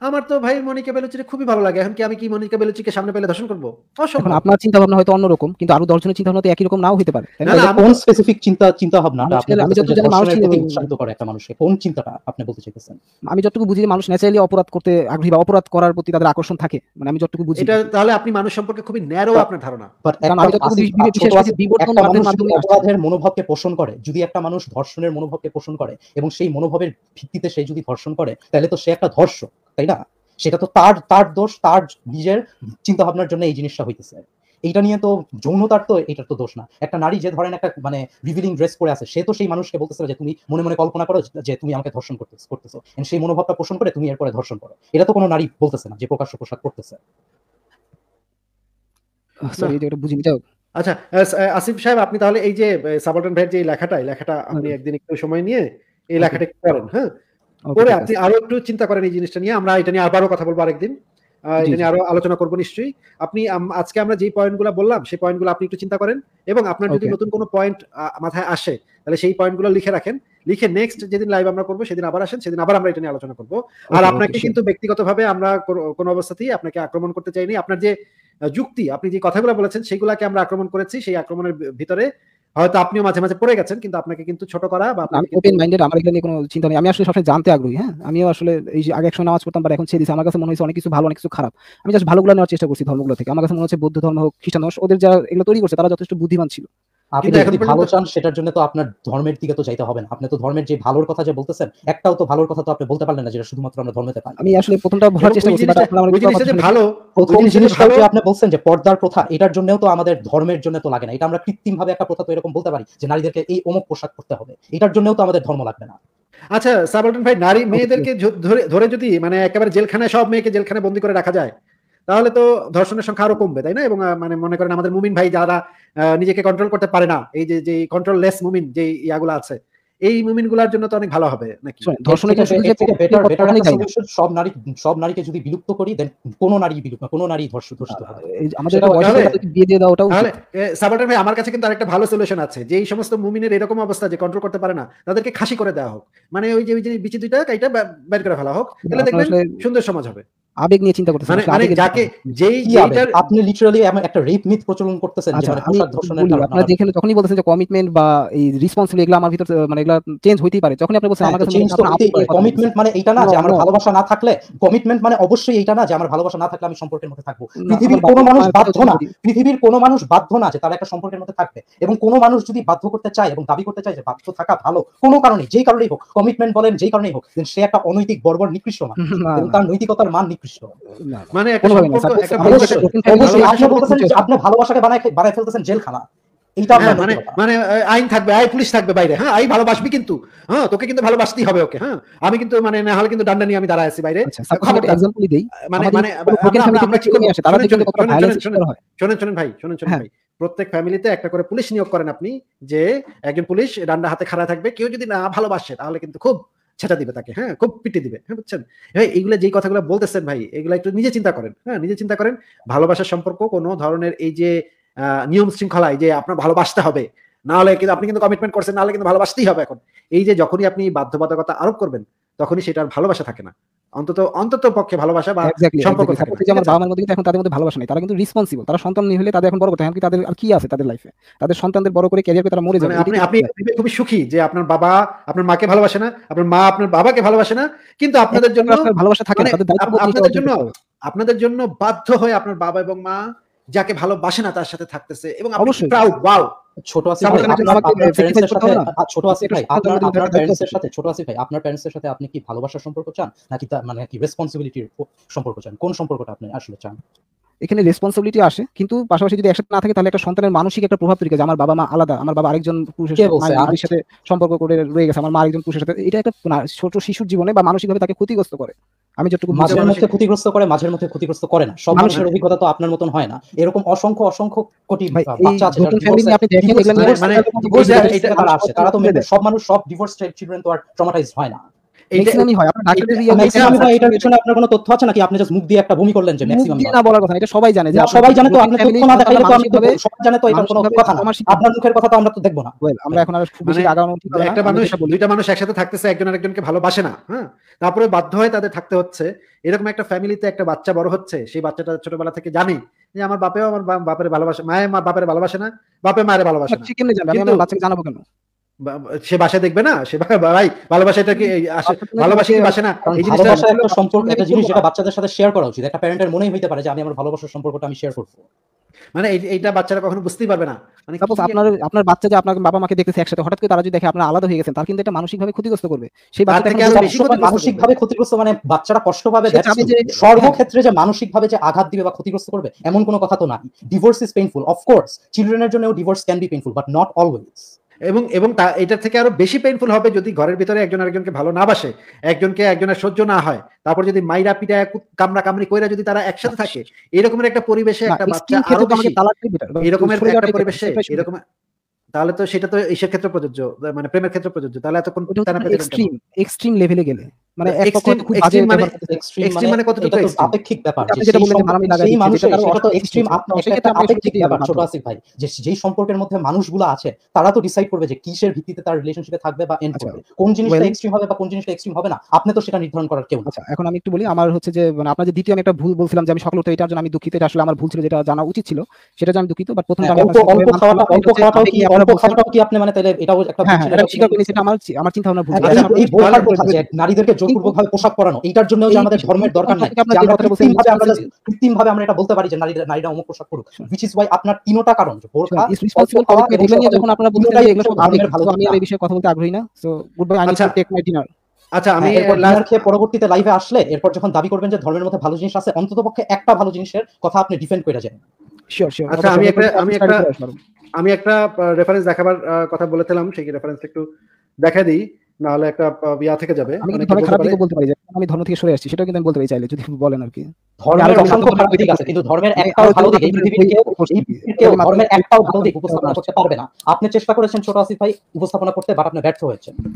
আমার তো ভাই মনিকা বেলুচিকে খুবই ভালো লাগে। এখন কি আমি কি মনিকা বেলুচিকে সামনে পেলে দর্শন করব? অসম্ভব। আপনার চিন্তা ভাবনা হয়তো অন্যরকম কিন্তু আরও দর্শনের চিন্তা ভাবনা তো একই রকম নাও হতে পারে। কোন স্পেসিফিক চিন্তা চিন্তা ভাবনা আমি যতটুকু জানি মানুষ উৎসাহিত করে একটা মানুষকে কোন চিন্তাটা আপনি বলতে চাইতেছেন? আমি যতটুকু বুঝি মানুষ ন্যাচারালি অপরাধ করতে আগ্রহী বা অপরাধ করার প্রতি তাদের আকর্ষণ থাকে মানে আমি যতটুকু বুঝি। এটা তাহলে আপনি মানুষ সম্পর্কে খুবই ন্যারো আপনার ধারণা। বাট কারণ আমি যতটুকু বি- বি- বিশেষ করে বিবর্তন একটা মাধ্যমে অপরাধের মনোভাবকে পোষণ করে। যদি একটা মানুষ ধর্ষণের মনোভাবকে পোষণ করে এবং সেই মনোভাবের ভিত্তিতে সে যদি ধর্ষণ করে তাহলে তো সে একটা ধর্ষক। তাই না? সেটা তো তার তার দোষ তার নিজের চিন্তা ভাবনার জন্য এই জিনিসটা হইতেছে। এইটা নিয়ে তো যৌনতার তো এটার তো দোষ না। একটা নারী যে ধরেন একটা মানে রিভিলিং ড্রেস পরে আছে সে তো সেই মানুষকে বলতেছে যে তুমি মনে মনে কল্পনা করো যে তুমি আমাকে ধর্ষণ করতে করতেছো। সেই মনোভাবটা পোষণ করে তুমি এরপরে ধর্ষণ করো। এটা তো কোনো নারী বলতেছে না যে প্রকাশ্য পোশাক করতেছে যাও আচ্ছা আসিফ সাহেব আপনি তাহলে এই যে সাবর্টন ভাইয়ের যে লেখাটা এই লেখাটা আপনি একদিন একটু সময় নিয়ে এই লেখাটা একটু করেন হ্যাঁ? ঠিক আপনি আরও একটু চিন্তা করেন এই জিনিসটা নিয়ে। আমরা এটা নিয়ে আবারও কথা বলব আরেকদিন। এটা নিয়ে আরও আলোচনা করব নিশ্চয়ই। আপনি আজকে আমরা যে পয়েন্টগুলো বললাম সেই পয়েন্টগুলো আপনি একটু চিন্তা করেন এবং আপনার যদি নতুন কোনো পয়েন্ট মাথায় আসে তাহলে সেই পয়েন্টগুলো লিখে রাখেন। লিখে নেক্সট যেদিন লাইভ আমরা করব সেদিন আবার আসেন সেদিন আবার আমরা এটা নিয়ে আলোচনা করব। আর আপনাকে. কিন্তু ব্যক্তিগতভাবে আমরা কোনো- কোনো অবস্থাতেই আপনাকে আক্রমণ করতে চাইনি। আপনার যে যুক্তি আপনি যে কথাগুলো বলেছেন সেগুলাকে আমরা আক্রমণ করেছি সেই আক্রমণের ভিতরে হয়তো আপনিও মাঝে মাঝে পড়ে গেছেন কিন্তু আপনাকে কিন্তু ছোট করা বা ওপেন মাইন্ডেড আমার এখানে কোনো চিন্তা নেই। আমি আসলে সবসময় জানতে আগ্রহী হ্যাঁ? আমিও আসলে এই যে আগে একসময় নামাজ পড়তাম বা এখন ছেড়ে দিয়েছি। আমার কাছে মনে হয়েছে অনেক কিছু ভালো অনেক কিছু খারাপ। আমি জাস্ট ভালোগুলো নেওয়ার চেষ্টা করছি ধর্মগুলো থেকে। আমার কাছে মনে হচ্ছে বৌদ্ধ ধর্ম হোক খ্রিস্টান হোক ওদের যারা এগুলো তৈরি করছে তারা যথেষ্ট বুদ্ধিমান ছিল। আপনি যদি ভালো চান সেটার জন্য তো আপনার ধর্মের দিকে তো যাইতে হবে না। আপনি তো ধর্মের যে ভালোর কথা যে বলতেছেন একটাও তো ভালোর কথা তো আপনি বলতে পারলেন না যেটা শুধুমাত্র আমরা ধর্মেতে পাই। আমি আসলে প্রথমটা বলার চেষ্টা করছি বাট শুনে ভালো প্রথম জিনিসটা যে আপনি বলছেন যে পর্দার প্রথা এটার জন্যও তো আমাদের ধর্মের জন্য তো লাগে না। এটা আমরা কৃত্রিম ভাবে একটা প্রথা তো এরকম বলতে পারি যে নারীদেরকে এই অমুক পোশাক পরতে হবে। এটার জন্যও তো আমাদের ধর্ম লাগবে না। আচ্ছা সাবলটন ভাই নারী মেয়েদেরকে ধরে ধরে যদি মানে একেবারে জেলখানায় সব মেয়েকে জেলখানায় বন্দি করে রাখা যায় তাহলে তো ধর্ষণের সংখ্যা আরও কমবে তাই না? এবং মানে মনে করেন আমাদের মুমিন ভাই যারা নিজেকে কন্ট্রোল করতে পারে না এই যে যে কন্ট্রোল লেস মুমিন যে ইয়াগুলো আছে এই মুমিনগুলার জন্য তো অনেক ভালো হবে নাকি? দায়ী। সব নারী সব নারীকে যদি বিলুপ্ত করি দেন কোনো নারী বিলুপ্ত কোন নারী ধর্ষ ধর্ষিত হবে আমাদের বিয়ে দিয়ে দেওয়া ওটাও সাবাল্টার ভাই আমার কাছে কিন্তু আরেকটা ভালো সলিউশন আছে যে এই সমস্ত মুমিনের এরকম অবস্থা যে কন্ট্রোল করতে পারে না তাদেরকে খাসি করে দেওয়া হোক। মানে ওই যে ওই যে বিচি দুইটা কাইটা বের করে ফেলা হোক। তাহলে দেখবেন সুন্দর সমাজ হবে। আবেগ নিয়ে চিন্তা করতেছেন মানে মানে যাকে যেই? যেইটার আপনি লিটারালি একটা রেপ মিথ প্রচলন করতেছেন যে আচ্ছা মানে আমি পোশাক ধর্ষণের কারণে আপনারা যেখানে যখনই বলতেছেন যে কমিটমেন্ট বা এই রেসপন্সিবিলিটি এগুলো আমার ভিতর মানে এগুলো চেঞ্জ হইতেই পারে। যখনই আপনি বলছেন আমার কাছে মনে হয় আবেগের কথা কমিটমেন্ট মানে এইটা না যে আমার ভালোবাসা না থাকলে কমিটমেন্ট মানে অবশ্যই এইটা না যে আমার ভালোবাসা না থাকলে আমি সম্পর্কের মধ্যে থাকব। পৃথিবীর আমার কোনো মানুষ বাধ্য না। পৃথিবীর কোনো মানুষ বাধ্য না যে তারা একটা সম্পর্কের মধ্যে থাকবে। এবং কোনো মানুষ যদি বাধ্য করতে চায় এবং দাবি করতে চায় যে বাধ্য থাকা ভালো কোনো কারণে যেই কারণেই হোক কমিটমেন্ট বলেন যেই কারণেই হোক সে একটা অনৈতিক বর্বর নিকৃষ্ট মানুষ। না, এবং তার নৈতিকতার মান নিকৃষ্ট। মানে একটা আপনি ভালোবাসাকে বানায় বানায় ফেলতেছেন জেলখানা। হ্যাঁ মানে মানে আইন থাকবে আই পুলিশ থাকবে বাইরে হ্যাঁ আই ভালোবাসবি কিন্তু। হ্যাঁ তোকে কিন্তু ভালোবাসতেই হবে ওকে হ্যাঁ। আমি কিন্তু মানে না হলে কিন্তু ডান্ডা নিয়ে আমি দাঁড়ায় আছি বাইরে। আচ্ছা দেই। মানে মানে হয়? শোনেন শোনেন ভাই শোনেন শোনেন হ্যাঁ। ভাই। প্রত্যেক ফ্যামিলিতে একটা করে পুলিশ নিয়োগ করেন আপনি যে একজন পুলিশ ডান্ডা হাতে খাড়া থাকবে কেউ যদি না ভালোবাসে তাহলে কিন্তু খুব ছেটা দিবে তাকে হ্যাঁ? খুব পিটি দিবে হ্যাঁ বুঝছেন? ভাই, এইগুলো যেই কথাগুলো বলতেছেন ভাই, এগুলো একটু নিজে চিন্তা করেন হ্যাঁ নিজে চিন্তা করেন। ভালোবাসার সম্পর্ক কোনো ধরনের এই যে নিয়ম শৃঙ্খলায় যে আপনার ভালোবাসতে হবে, না হলে কিন্তু আপনি কিন্তু কমিটমেন্ট করছেন, না হলে কিন্তু ভালোবাসতেই হবে এখন। এই যে যখনই আপনি বাধ্যবাধকতা আরোপ করবেন, তখনই সেটার ভালোবাসা থাকে না। অন্তত অন্তত পক্ষে ভালোবাসা বা সম্পর্ক থাকে। আমার বাবা মার মধ্যে কিন্তু এখন তাদের মধ্যে ভালোবাসা নেই। তারা কিন্তু রেসপন্সিবল তারা সন্তান নিয়ে হলে তাদের এখন বড় কথা কি তাদের আর কি আছে তাদের লাইফে তাদের সন্তানদের বড় করে ক্যারিয়ার তারা মরে যাবে মানে আপনি আপনি খুবই সুখী যে আপনার বাবা আপনার মাকে ভালোবাসে না আপনার মা আপনার বাবাকে ভালোবাসে না কিন্তু আপনাদের জন্য ভালোবাসা থাকে না মানে আপনাদের জন্য আপনাদের জন্য বাধ্য হয়ে আপনার বাবা এবং মা যাকে ভালোবাসে না তার সাথে থাকতেছে এবং অবশ্যই। প্রাউড ওয়াও ছোট আসিফ ভাই ছোট আসিফ ভাই আপনার প্যারেন্টস এর সাথে। ছোট আসিফ ভাই আপনার প্যারেন্টস এর সাথে আপনি কি ভালোবাসার সম্পর্ক চান? নাকি মানে কি রেসপন্সিবিলিটির সম্পর্ক চান? কোন সম্পর্কটা আপনি আসলে চান? এখানে রেসপন্সিবিলিটি আসে। কিন্তু পাশাপাশি যদি একসাথে না থাকে তাহলে একটা সন্তানের মানসিক একটা প্রভাব তৈরি করে আমার বাবা মা আলাদা আমার বাবা আরেকজন পুরুষের সাথে- নারীর সাথে সম্পর্ক করে রয়ে গেছে আমার মা আরেকজন পুরুষের সাথে। এটা একটা ছোট শিশুর জীবনে বা মানসিকভাবে তাকে ক্ষতিগ্রস্ত করে। আমি যতটুকু মাঝের মধ্যে ক্ষতিগ্রস্ত করে মাঝের মধ্যে ক্ষতিগ্রস্ত করে না। সব মানুষের- অভিজ্ঞতা তো আপনার মতন হয় না। এরকম অসংখ্য অসংখ্য কোটি বাচ্চা আছে মানে- এটা- তারা তারা তো সব মানুষ সব ডিভোর্স চিলড্রেন তো আর ট্রমাটাইজ হয় না। এইটা- হয়। আপনার ডাক্তারের এটা- বলছে, ম্যাক্সিমাম এটা- এটার পিছনে আপনার কোনো তথ্য আছে নাকি? আপনি জাস্ট মুখ দিয়ে একটা ভূমি করলেন যে ম্যাক্সিমাম না বলার কথা এটা সবাই জানে যে সবাই জানে তো আপনি তথ্য না দেখাইলে তো আমি তো সবাই জানে তো এটা কোনো কথা না। আপনার মুখের কথা তো আমরা তো দেখব না। আমরা এখন আর খুব বেশি মানে আগানো উচিত না, একটা মানুষ দুইটা মানুষ একসাথে থাকতেছে একজন আরেকজনকে ভালোবাসে না হ্যাঁ? তারপরে বাধ্য হয়ে তাদের থাকতে হচ্ছে। এরকম একটা ফ্যামিলিতে একটা বাচ্চা বড় হচ্ছে সেই বাচ্চাটা ছোটবেলা থেকে জানে যে আমার বাপেও আমার বাপের ভালোবাসে মায়ের মা বাপের ভালোবাসে না বাপে মায়ের ভালোবাসে না। সে জানবে? আমি বাচ্চাকে জানাব কেন? সে বাসা দেখবে না? সে বা- ভাই ভালোবাসা এটা কি আসে- ভালোবাসা কি বাসে না? এই জিনিসটা একটা সম্পর্ক একটা জিনিস যেটা বাচ্চাদের সাথে শেয়ার করা উচিত। একটা প্যারেন্টের মনেই হইতে পারে যে আমি আমার ভালোবাসার সম্পর্কটা আমি শেয়ার করব। মানে এই- এইটা বাচ্চারা কখনো বুঝতেই পারবে না। মানে সাপোজ আপনার আপনার বাচ্চা যে আপনার বাবা মাকে দেখতেছে একসাথে হঠাৎ করে তারা যদি দেখে আপনার আলাদা হয়ে গেছেন তার কিন্তু এটা মানসিকভাবে ক্ষতিগ্রস্ত করবে। সেই বাচ্চাটা মানসিক ভাবে ক্ষতিগ্রস্ত মানে বাচ্চারা কষ্ট পাবে সর্বক্ষেত্রে যে মানসিক ভাবে যে আঘাত দিবে বা ক্ষতিগ্রস্ত করবে এমন কোনো কথা তো না divorce is painful of course চিলড্রেনের জন্য divorce can be painful but not always এবং এবং তা এটার থেকে আরও বেশি পেইনফুল হবে যদি ঘরের ভিতরে একজন আরেকজনকে ভালো না বাসে একজনকে একজনের সহ্য না হয় তারপর যদি মাইরা পিটা কামড়া কামড়ি কইরা যদি তারা একসাথে থাকে এরকমের একটা পরিবেশে একটা বাচ্চা আরও বেশি এরকমের একটা পরিবেশে এরকম তাহলে তো সেটা তো ঈশের ক্ষেত্রে প্রযোজ্য মানে প্রেমের ক্ষেত্রে প্রযোজ্য তাহলে এতক্ষণ টানা পেতে এক্সট্রিম এক্সট্রিম লেভেলে গেলে। মানে এক পক্ষ Extreme- খুব বাজে extreme মানে- এক্সট্রিম মানে কতটুকু এটা আপেক্ষিক ব্যাপার। যেটা বললেন সম্পর্ক- লাগাই সেই মানুষের সেটা তো এক্সট্রিম আপনার একটা আপেক্ষিক ব্যাপার ছোট আসিফ ভাই যে যেই সম্পর্কের মধ্যে মানুষগুলো আছে তারা তো ডিসাইড করবে যে কিসের ভিত্তিতে তার রিলেশনশিপে থাকবে বা এন্ড আচ্ছা, করবে। কোন জিনিসটা এক্সট্রিম হবে বা কোন জিনিসটা এক্সট্রিম হবে না আপনি তো সেটা নির্ধারণ করার কেউ না। আচ্ছা এখন আমি একটু বলি আমার হচ্ছে যে মানে আপনার যে দ্বিতীয় আমি একটা ভুল বলছিলাম যে আমি সকল উঠে এটার জন্য আমি দুঃখিত এটা আসলে আমার ভুল ছিল যেটা জানা উচিত ছিল সেটা আমি দুঃখিত বাট প্রথমে হ্যাঁ, আমি অল্প খাওয়াটা অল্প খাওয়াটাও কি কি আপনি মানে তাহলে এটাও একটা ভুল হ্যাঁ হ্যাঁ ছিল, এটা এটা স্বীকার করে নিয়েছি, আমার আমার চিন্তা ভাবনা ভুল এই আচ্ছা, যে নারীদেরকে পোশাক পরানো জন্য যে আমাদের ধর্মের দরকার নাই। থেকে আপনার যে যে আমরা কৃত্রিম ভাবে আমরা কৃত্রিম ভাবে আমরা এটা বলতে পারি যে নারীরা নারীরা অমুক পোশাক পরুক। হুইচ ইজ ওয়াই আপনার তিনোটা কারণ বোরখা রেসপন্সিবল নিয়ে যখন আপনারা এগুলো সব আমি আর এই বিষয়ে কথা বলতে আগ্রহী না। So goodbye I need আচ্ছা। টু টেক মাই ডিনার আচ্ছা আমি হ্যাঁ, খেয়ে পরবর্তীতে লাইভে আসলে এরপর যখন দাবি করবেন যে ধর্মের মধ্যে ভালো জিনিস আছে অন্তত পক্ষে একটা ভালো জিনিসের কথা আপনি ডিফেন্ড করে যান। শিওর শিওর আচ্ছা আমি একটা আমি একটা আমি একটা রেফারেন্স দেখাবার কথা বলেছিলাম সেই রেফারেন্স একটু দেখা দিই নাহলে একটা আহ, ইয়া থেকে যাবে। আমি বলতে খারাপ দিকে বলতে পারি যে আমি ধর্ম থেকে সরে আসছি সেটাও কিন্তু আমি বলতে পারি চাইলে যদি বলেন আর কি। ধর্মের অসংখ্য খারাপ দিক আছে কিন্তু ধর্মের একটাও ভালো দিক এই একটা পৃথিবীর কেউ ধর্মের একটাও ভালো দিক উপস্থাপনা করতে পারবে না। আপনি চেষ্টা করেছেন ছোট আসিফ ভাই উপস্থাপনা করতে বাট আপনি ব্যর্থ হয়েছেন। না,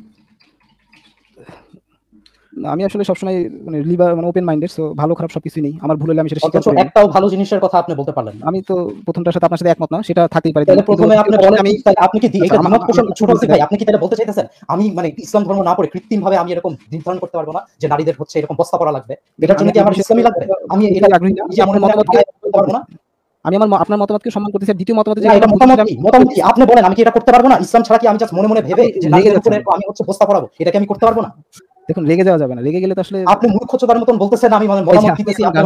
আমি আসলে সবসময় মানে লিভার মানে ওপেন মাইন্ডেড সো ভালো খারাপ সবকিছুই নেই। আমার ভুল হলে আমি সেটা স্বীকার করি একটাও ভালো জিনিসের কথা আপনি বলতে পারলেন আমি তো প্রথমটার সাথে আপনার সাথে একমত না সেটা থাকতেই পারে। তাহলে প্রথমে আপনি বলেন আমি তাই আপনি কি আচ্ছা, এটা আমার- দ্বিমত পোষণ ছোট ভাই আপনি কি তাহলে বলতে চাইতেছেন? আমি মানে ইসলাম ধর্ম না পড়ে কৃত্রিম ভাবে আমি এরকম নির্ধারণ করতে পারব না যে নারীদের হচ্ছে এরকম বস্তা পড়া লাগবে। এটার জন্য কি আমার ইসলামই লাগবে? আমি এটা আগ্রহী না। মনে মনে মতামতকে পারব না। আমি আমার আপনার মতামতকে সম্মান করতে চাই দ্বিতীয় মতামতে যে এটা মতামত কি মতামত কি? আপনি বলেন আমি কি এটা করতে পারব না? ইসলাম ছাড়া কি আমি জাস্ট মনে মনে ভেবে যে নারীদের উপরে আমি হচ্ছে বস্তা পড়াবো এটা কি আমি করতে পারব না? দেখুন রেগে যাওয়া যাবে না রেগে গেলে তো আসলে আপনি মূর্খচোদার মতন বলতেছেন আমি মানে মতামত আপনি দিতেছি আপনি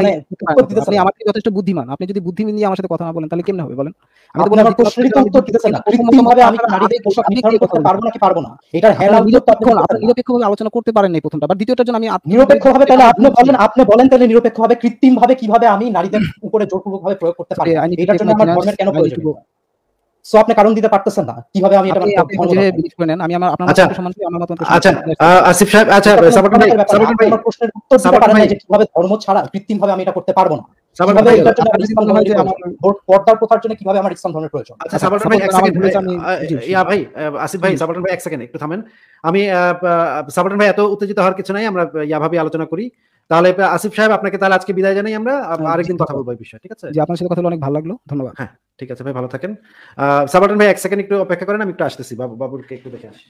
আপনি না। থেকে যথেষ্ট বুদ্ধিমান আপনি যদি বুদ্ধি নিয়ে আমার সাথে কথা না বলেন তাহলে কেমনে হবে বলেন আমি তো আপনি বললাম প্রশ্নের মতামতে উত্তর দিতেছেন না প্রথম কৃত্রিম ভাবে আমি মতামতে নারীদের পোশাক আপনি নির্ধারণ করতে পারব নাকি পারব না এটার হ্যাঁ আপনারা না উত্তর আপনি নিরপেক্ষ না। নিরপেক্ষভাবে আলোচনা করতে পারেন নাই প্রথমটা বাট দ্বিতীয়টার জন্য আমি আপনি নিরপেক্ষ হবে তাহলে আপনি বলেন আপনি বলেন তাহলে নিরপেক্ষ হবে কৃত্রিম ভাবে কীভাবে আমি নারীদের উপরে জোরপূর্বক ভাবে প্রয়োগ করতে পারি এটার জন্য আমার ধর্মের কেন প্রয়োজন. সো আপনি কারণ দিতে পারতেছেন না কীভাবে আমি এটা আপনি মানে আমি আমার আপনার আচ্ছা। আচ্ছা আসিফ সাহেব আচ্ছা এটা ভাই ক্ষমতার ব্যাপার না। সাবাটন আপনি ভাই প্রশ্নের উত্তর দিতে পারেন না যে কীভাবে ধর্ম ছাড়া কৃত্রিম ভাবে আমি এটা করতে পারব না প্রথার জন্য কীভাবে আমার ইসলাম ধর্মের প্রয়োজন? আচ্ছা ভাই এক সেকেন্ড। ইয়া ভাই আসিফ ভাই সাবাটন ভাই এক সেকেন্ড একটু থামেন। আমি সাবাটন ভাই এত উত্তেজিত হওয়ার কিছু নাই আমরা ইয়া ভাবে আলোচনা করি। তাহলে আসিফ সাহেব আপনাকে তাহলে আজকে বিদায় জানাই আমরা। হ্যাঁ, আরেকদিন কথা বলব এই বিষয়ে ঠিক আছে? জি আপনার সাথে কথা বলে অনেক ভালো লাগল ধন্যবাদ। হ্যাঁ ঠিক আছে ভাই ভালো থাকেন। আহ, সাবাটন ভাই এক সেকেন্ড একটু অপেক্ষা করেন আমি একটু আসতেছি। বাবু বাবুরকে একটু দেখে আসি।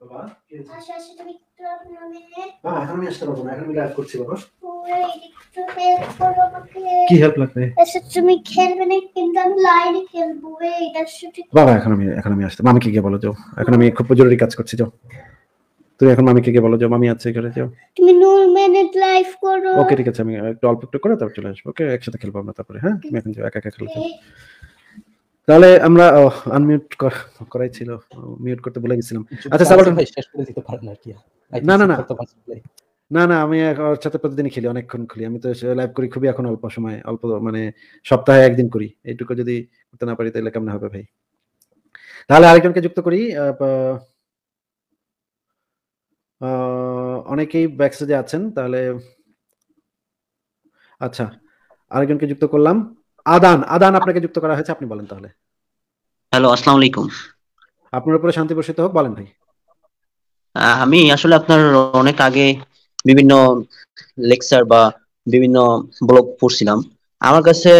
বাবা, বাবা, এখন আমি আসতে পারব না এখন আমি লাইভ করছি বাবা। হেল্প কি হেল্প লাগবে? আচ্ছা তুমি খেলবে না কিন্তু আমি লাইনে খেলব শুধু বাবা এখন আমি এখন আমি আসতে মামিকে গিয়ে বলো যাও। এখন আমি খুব জরুরি কাজ করছি যাও। তুমি এখন মামিকে গিয়ে বলো যাও মামি আছে ঘরে যাও। তুমি নূর মিনিট লাইভ করো। ওকে ঠিক আছে আমি একটু অল্প একটু করে তারপর চলে আসব ওকে একসাথে খেলব আমরা তারপরে হ্যাঁ? তুমি এখন যাও একা একা খেলতে তাহলে আমরা আনমিউট করাই ছিল মিউট করতে ভুলে গেছিলাম। আচ্ছা সাবাটন ভাই শেষ করে দিতে পারেন আর কি। না, না, না। না না আমি ওর সাথে প্রতিদিনই খেলি অনেকক্ষণ খেলি। আমি তো লাইভ করি খুবই এখন অল্প সময় অল্প মানে সপ্তাহে একদিন করি। এইটুকু যদি করতে না পারি তাহলে কেমন হবে ভাই? তাহলে আরেকজনকে যুক্ত করি অনেকেই ব্যাকস্টেজে আছেন তাহলে আচ্ছা আরেকজনকে যুক্ত করলাম। আদান আদান আপনাকে যুক্ত করা হয়েছে আপনি বলেন তাহলে। হ্যালো আসসালামু আলাইকুম। আপনার উপরে শান্তি বর্ষিত হোক বলেন ভাই। আমি আসলে আপনার অনেক আগে বিভিন্ন লেকচার বা বিভিন্ন ব্লগ পড়ছিলাম। আমার কাছে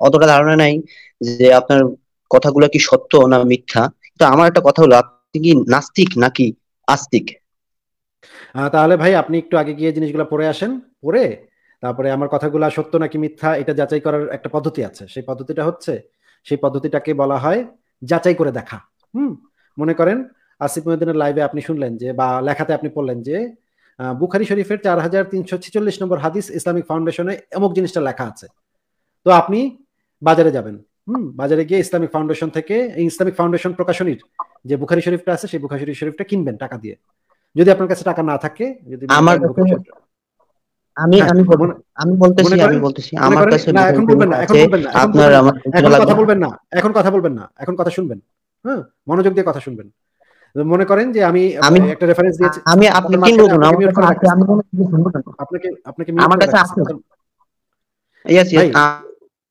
অতটা ধারণা নাই যে আপনার কথাগুলো কি সত্য না মিথ্যা। তো আমার একটা কথা হলো আপনি কি নাস্তিক নাকি আস্তিক? তাহলে ভাই আপনি একটু আগে গিয়ে জিনিসগুলো পড়ে আসেন পড়ে তারপরে আমার কথাগুলো সত্য নাকি মিথ্যা এটা যাচাই করার একটা পদ্ধতি আছে। সেই পদ্ধতিটা হচ্ছে সেই পদ্ধতিটাকে বলা হয় যাচাই করে দেখা। হুম? মনে করেন আসিফ মহিউদ্দিনের লাইভে আপনি শুনলেন যে বা লেখাতে আপনি পড়লেন যে বুখারী শরীফের চার হাজার তিনশো ছিচল্লিশ নম্বর হাদিস ইসলামিক ফাউন্ডেশনে অমুক জিনিসটা লেখা আছে। তো আপনি বাজারে যাবেন। হুম? বাজারে গিয়ে ইসলামিক ফাউন্ডেশন থেকে ইসলামিক ফাউন্ডেশন প্রকাশনীর যে বুখারি শরীফটা আছে সেই বুখারী শরীফটা কিনবেন টাকা দিয়ে। যদি আপনার কাছে টাকা না থাকে যদি আমার করেন কাছে বুখারী শরীফ- আমি হ্যাঁ, আমি মনে- আমি বলতেছি করেন- আমি বলতেছি। আমার কাছে এখন বলবেন না এখন বলবেন না আপনার আমার এখন কথা বলবেন না এখন কথা বলবেন না এখন কথা শুনবেন হ্যাঁ মনোযোগ দিয়ে কথা শুনবেন। মনে করেন যে আমি একটা রেফারেন্স দিয়েছি আমি কি আপনাকে। আমি কোনো কিছু শুনব না আপনাকে আপনাকে আমার কাছে আছে। ইয়েস ইয়েস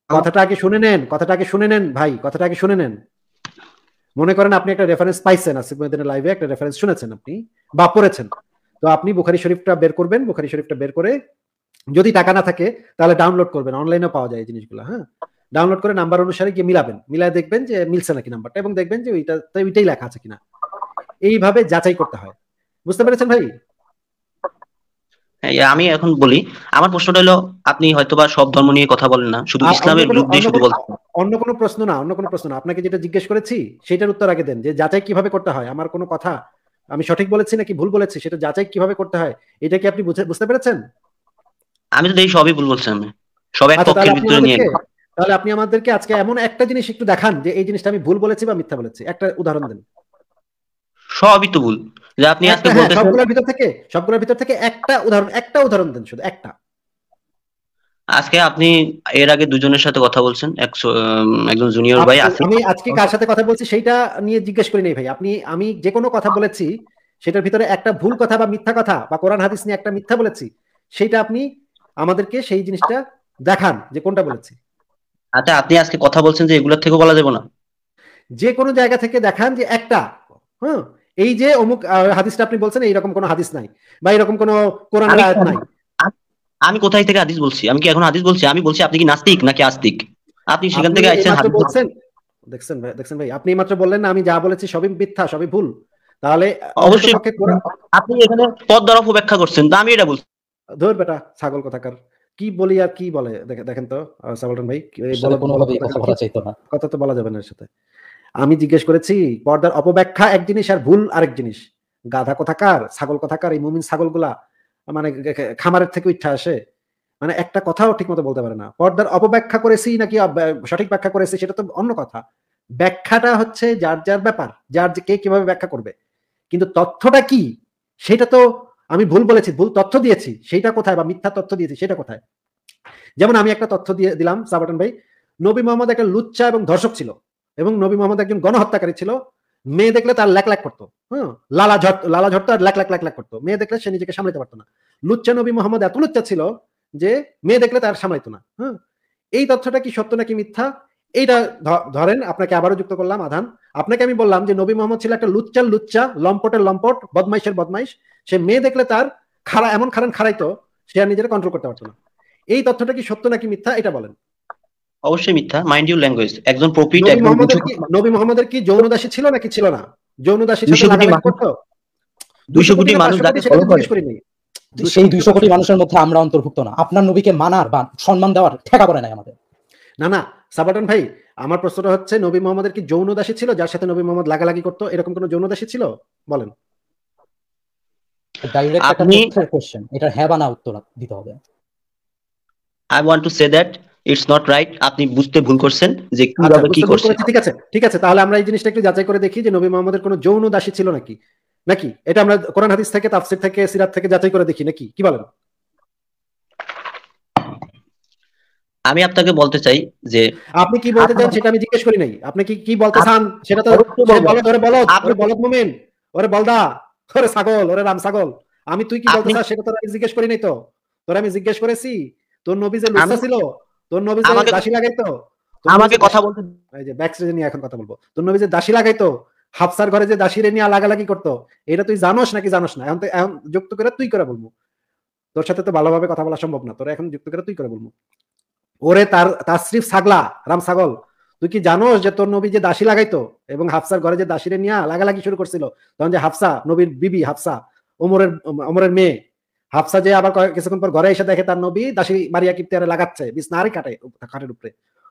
কথাটা আগে শুনে নেন কথাটা আগে শুনে নেন ভাই কথাটা আগে শুনে নেন। মনে করেন আপনি একটা রেফারেন্স পাইছেন আসিফ মহিউদ্দিনের লাইভে একটা রেফারেন্স শুনেছেন আপনি বা পড়েছেন। তো আপনি বুখারি শরীফটা বের করবেন বুখারি শরীফটা বের করে যদি টাকা না থাকে তাহলে ডাউনলোড করবেন অনলাইনে পাওয়া যায় এই জিনিসগুলো হ্যাঁ? ডাউনলোড করে নাম্বার অনুসারে গিয়ে মিলাবেন মিলায় দেখবেন যে মিলছে নাকি নাম্বারটা এবং দেখবেন যে ওইটা ওইটাই লেখা আছে কিনা। এইভাবে যাচাই করতে হয়। বুঝতে পেরেছেন ভাই? হ্যাঁ, আমি এখন বলি আমার প্রশ্নটা হলো আপনি হয়তোবা সব ধর্ম নিয়ে কথা বলেন না শুধু ইসলামের কোনো- বিরুদ্ধে শুধু বলছেন। অন্য কোনো প্রশ্ন না অন্য কোনো প্রশ্ন না। আপনাকে যেটা জিজ্ঞেস করেছি সেটার উত্তর আগে দেন যে যাচাই কীভাবে করতে হয় আমার কোনো কথা আমি সঠিক বলেছি নাকি ভুল বলেছি সেটা যাচাই কীভাবে করতে হয় এটা কি আপনি বুঝে- বুঝতে পেরেছেন? আমি তো দেখি সবই ভুল বলছি আমি সব এক আচ্ছা পক্ষের ভিতরে নিয়ে তাহলে আপনি আমাদেরকে আজকে এমন একটা জিনিস একটু দেখান যে এই জিনিসটা আমি ভুল বলেছি বা মিথ্যা বলেছি। একটা উদাহরণ দেন। সবই তো ভুল। যে আপনি আজকে একটা হ্যাঁ বলতেছেন সবগুলোর ভিতর থেকে সবগুলোর ভিতর থেকে একটা উদাহরণ একটা উদাহরণ দেন শুধু একটা। আজকে আপনি এর আগে দুজনের সাথে কথা বলছেন। এক একজন জুনিয়র ভাই আমি আজকে কার সাথে কথা বলছি সেইটা নিয়ে জিজ্ঞেস করি নাই ভাই। আপনি আমি যে কোনো কথা বলেছি সেটার ভিতরে একটা ভুল কথা বা মিথ্যা কথা বা কোরআন হাদিস নিয়ে একটা মিথ্যা বলেছি সেটা আপনি আমাদেরকে সেই জিনিসটা দেখান যে কোনটা বলেছি। আচ্ছা আপনি আজকে কথা বলছেন যে এগুলোর থেকেও বলা যাবে না। যে কোনো জায়গা থেকে দেখান যে একটা হ্যাঁ এই যে অমুক হাদিসটা আপনি বলছেন এইরকম কোনো হাদিস নাই বা এরকম কোনো কোরআন আমি আয়াত নাই। আমি কোথায় থেকে হাদিস বলছি? আমি কি এখন হাদিস বলছি? আমি বলছি আপনি কি নাস্তিক নাকি আস্তিক? আপনি সেখান থেকে আইছেন হাদিস বলছেন। দেখছেন ভাই দেখছেন ভাই আপনি মাত্র বললেন না আমি যা বলেছি সবই মিথ্যা সবই ভুল। তাহলে অবশ্যই আপনি এখানে পদ দ্বারা ব্যাখ্যা করছেন তা আমি এটা বলছি। ধর বেটা ছাগল কথাকার? কি বলি আর কি বলে? দেখেন তো সাবলটন ভাই কথা তো বলা যাবে না এর সাথে। আমি জিজ্ঞেস করেছি পর্দার অপব্যাখ্যা এক জিনিস আর ভুল আরেক জিনিস। গাধা কথাকার ছাগল কথাকার এই মুমিন ছাগলগুলা মানে খামারের থেকে ইচ্ছা আসে। মানে একটা কথাও ঠিক মতো বলতে পারে না। পর্দার অপব্যাখ্যা করেছি নাকি সঠিক ব্যাখ্যা করেছি সেটা তো অন্য কথা। ব্যাখ্যাটা হচ্ছে যার যার ব্যাপার যার যে কে কীভাবে ব্যাখ্যা করবে। কিন্তু তথ্যটা কি? সেটা তো আমি ভুল বলেছি, ভুল তথ্য দিয়েছি সেটা কোথায় বা মিথ্যা তথ্য দিয়েছি সেটা কোথায়? যেমন আমি একটা তথ্য দিয়ে দিলাম, সাবাটন ভাই, নবী মোহাম্মদ একটা লুচ্চা এবং ধর্ষক ছিল এবং নবী মোহাম্মদ একজন গণহত্যাকারী ছিল। মেয়ে দেখলে তার ল্যাক ল্যাক করতো হ্যাঁ লালা ঝট লালা ঝটতো আর ল্যাক ল্যাক ল্যাক ল্যাক করতো। মেয়ে দেখলে সে নিজেকে সামলাতে পারতো না। লুচ্চা নবী মোহাম্মদ এত লুচ্চা ছিল যে মেয়ে দেখলে তার সামলাইতো না হ্যাঁ এই তথ্যটা কি সত্য নাকি মিথ্যা? এইটা ধরেন আপনাকে আবারও যুক্ত করলাম আধান। আপনাকে আমি বললাম যে নবী মোহাম্মদ ছিল একটা লুচ্চার লুচ্চা লম্পটের লম্পট বদমাইশের বদমাইশ। সে মেয়ে দেখলে তার খাড়া এমন খারান খারাইতো সে আর নিজের কন্ট্রোল করতে পারতো না। এই তথ্যটা কি সত্য নাকি মিথ্যা? এটা বলেন। অবশ্যই মিথ্যা। মাইন্ড ইউর ল্যাঙ্গুয়েজ একজন প্রফিট নবী একজন কি নবী মোহাম্মদের কি যৌনদাসী ছিল নাকি ছিল না? যৌনদাসী দুশো কোটি মানুষ- করতো? দুশো কোটি মানুষ যাকে ফলো করে। করিনি। সেই দুইশো কোটি মানুষের মধ্যে আমরা অন্তর্ভুক্ত না। আপনার নবীকে মানার বা সম্মান দেওয়ার ঠেকা পড়ে নাই আমাদের। না না সাবাটন ভাই আমার প্রশ্নটা হচ্ছে নবী মোহাম্মদের কি যৌনদাসী ছিল? যার সাথে নবী মোহাম্মদ লাগালাগি করতো এরকম কোন যৌনদাসী ছিল? বলেন। ডাইরেক্ট একটা কোশ্চেন এটা হ্যাঁ বা না উত্তর দিতে হবে। I want to say that it's not right আপনি বুঝতে ভুল করছেন যে আচ্ছা কীভাবে কি করছে ঠিক আছে ঠিক আছে তাহলে আমরা এই জিনিসটা একটু যাচাই করে দেখি যে নবী মোহাম্মদের কোনো যৌন দাসী ছিল নাকি। নাকি? এটা আমরা কোরআন হাদিস থেকে তাফসির থেকে সিরাত থেকে যাচাই করে দেখি নাকি? কি বলেন? আমি আপনাকে বলতে চাই যে আপনি কি বলতে চান সেটা আমি জিজ্ঞেস করি নাই। আপনি কি কি বলতে চান? সেটা তো। বলদ ওরে বলদ আপনি- বলদ মোমেন। ওরে বলদা ওরে ছাগল ওরে রাম ছাগল। আমি তুই কি বলতে চাস সেটা তো আমি জিজ্ঞেস করি নাই তো। তোর আমি জিজ্ঞেস করেছি তোর নবী যে আমি- ছিল তোর নবী যে দাসী লাগাইতো আমাকে কথা দাসী- বলতে এই যে ব্যাক স্টেজে নিয়ে এখন কথা বলব। তোর নবী যে দাসী লাগাইতো হাফসার ঘরে যে দাসীরে নিয়ে লাগালাগি করতো এটা তুই জানোস নাকি জানোস না? এখন তো এখন যুক্ত করে তুই করে বলব। তোর সাথে তো ভালোভাবে কথা বলা সম্ভব না। তোর এখন যুক্ত করে তুই করে বলব। ওরে তার তাসরিফ ছাগলা, রাম ছাগল, তুই কি জানোস যে তোর নবী যে দাসী লাগাইতো? এবং হাফসার ঘরে যে দাসীরে নিয়ে লাগালাগি শুরু করছিল। তখন যে হাফসা, নবীর বিবি হাফসা, ওমরের ওমরের মেয়ে, হাফসা যে আবার কিছুক্ষণ পর ঘরে এসে দেখে তার নবী দাসী মারিয়া কিপ্তিয়ারে লাগাচ্ছে, বিছনারে কাটে খাটের উপরে,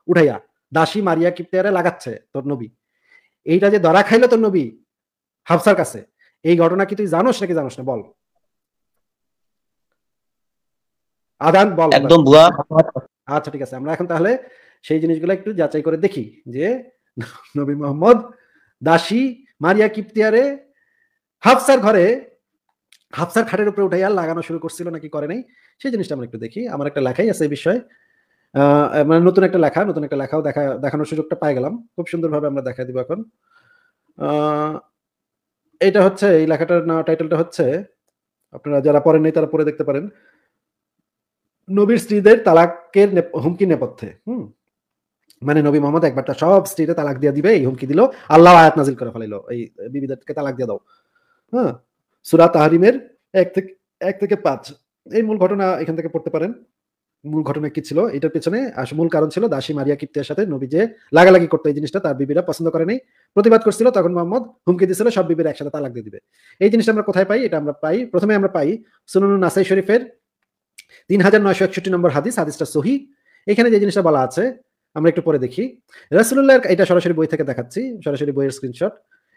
উঠাইয়া, দাসী মারিয়া কিপ্তিয়ারে লাগাচ্ছে তোর নবী। এইটা যে ধরা খাইলো তোর নবী হাফসার কাছে, এই ঘটনা কি তুই জানোস নাকি জানোস না? বল। আদান বল একদম ভুয়া আচ্ছা ঠিক আছে। আমরা এখন তাহলে সেই জিনিসগুলো একটু যাচাই করে দেখি যে নবী মোহাম্মদ দাসী মারিয়া কিপ্তিয়ারে হাফসার ঘরে হাফসার খাটের উপরে উঠাইয়া লাগানো শুরু করছিল নাকি করে নাই? সেই জিনিসটা আমরা একটু দেখি। আমার একটা লেখাই আছে এই বিষয়ে। আহ, মানে নতুন একটা লেখা নতুন একটা লেখাও দেখা দেখানোর সুযোগটা পাই গেলাম। খুব সুন্দরভাবে আমরা দেখা দিব এখন। আহ, এটা হচ্ছে এই লেখাটার টাইটেলটা হচ্ছে আপনারা যারা পড়েন নাই তারা পড়ে দেখতে পারেন। নবীর স্ত্রীদের তালাকের হুমকি নেপথ্যে, হুম? মানে নবী মোহাম্মদ একবার তার সব স্ত্রীতে তালাক দিয়ে দিবে, এই হুমকি দিল, আল্লাহ আয়াত নাজিল করে ফেলাইলো, এই বিবিদেরকে তালাক দিয়ে দাও হ্যাঁ? সুরা তাহারিমের এক থেকে এক থেকে পাঁচ, এই মূল ঘটনা এখান থেকে পড়তে পারেন, মূল ঘটনা কি ছিল, এটার পেছনে মূল কারণ ছিল দাসী মারিয়া কিপ্তিয়ার সাথে নবী যে লাগালাগি করতো এই জিনিসটা, তার বিবিরা পছন্দ করে নাই, প্রতিবাদ করছিল, তখন মোহাম্মদ হুমকি দিয়েছিল সব বিবিরা একসাথে তালাক দিয়ে দিবে, এই জিনিসটা আমরা কোথায় পাই, এটা আমরা পাই, প্রথমে আমরা পাই সুনানু নাসাই শরীফের তিন হাজার নয়শো একষট্টি নম্বর হাদিস, হাদিসটা সহি। এখানে যে জিনিসটা বলা আছে, আমরা একটু পরে দেখি। রাসুল্লাহ এটা সরাসরি বই থেকে দেখাচ্ছি, সরাসরি বইয়ের স্ক্রিনশট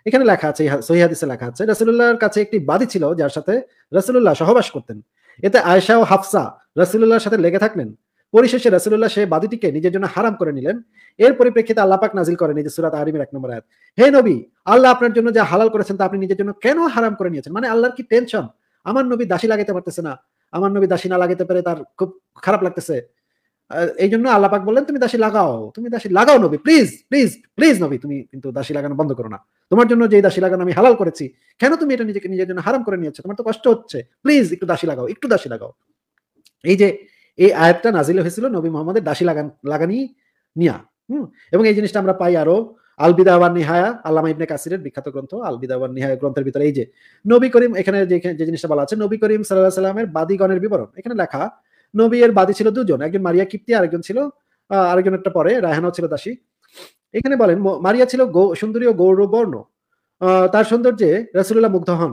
এখানে লেখা আছে সহি হাদিসে লেখা আছে, রাসূলুল্লাহর কাছে একটি বাদী ছিল, যার সাথে রাসূলুল্লাহ সহবাস করতেন। এতে আয়েশা ও হাফসা রাসূলুল্লাহর সাথে লেগে থাকলেন। পরিশেষে রাসূলুল্লাহ সে বাদীটিকে নিজের জন্য হারাম করে নিলেন। এর পরিপ্রেক্ষিতে আল্লাহ পাক নাজিল করেন এই যে সূরা তাহরিমের এক নম্বর আয়াত। হে নবী, আল্লাহ আপনার জন্য যা হালাল করেছেন তা আপনি নিজের জন্য কেন হারাম করে নিয়েছেন? মানে আল্লাহর কি টেনশন আমার নবী দাসী লাগাতে পারতেছে না। আমার নবী দাসী না লাগাতে পারে তার খুব খারাপ লাগতেছে। এই জন্য আল্লাহ পাক বললেন, তুমি দাসী লাগাও, তুমি দাসী লাগাও নবী প্লিজ প্লিজ প্লিজ নবী, তুমি কিন্তু দাসী লাগানো বন্ধ করো না। তোমার জন্য যে দাসী লাগানো আমি হালাল করেছি, কেন তুমি এটা নিজেকে, নিজের জন্য হারাম করে নিয়েছো? তোমার তো কষ্ট হচ্ছে। প্লিজ একটু দাসী লাগাও, একটু দাসী লাগাও। এই যে, এই আয়াতটা নাজিল হয়েছিল নবী মোহাম্মদের দাসী লাগান, লাগানি নিয়া। হুম? এবং এই জিনিসটা আমরা পাই আরও আলবিদা ওয়ান নিহায়া, আল্লামা ইবনে কাসিরের বিখ্যাত গ্রন্থ আলবিদা ওয়ান নিহায়া গ্রন্থের ভিতরে এই যে নবী করিম, এখানে যে জিনিসটা বলা আছে, নবী করিম সাল্লাহ সাল্লামের বাদীগণের বিবরণ। এখানে লেখা নবী এর বাদী ছিল দুজন, একজন মারিয়া কিপ্তি, আরেকজন ছিল আরেকজন একটা পরে রায়হানাও ছিল দাসী। এখানে বলেন মারিয়া ছিল সুন্দরী ও গৌরবর্ণ। তার সৌন্দর্যে রাসূলুল্লাহ মুগ্ধ হন।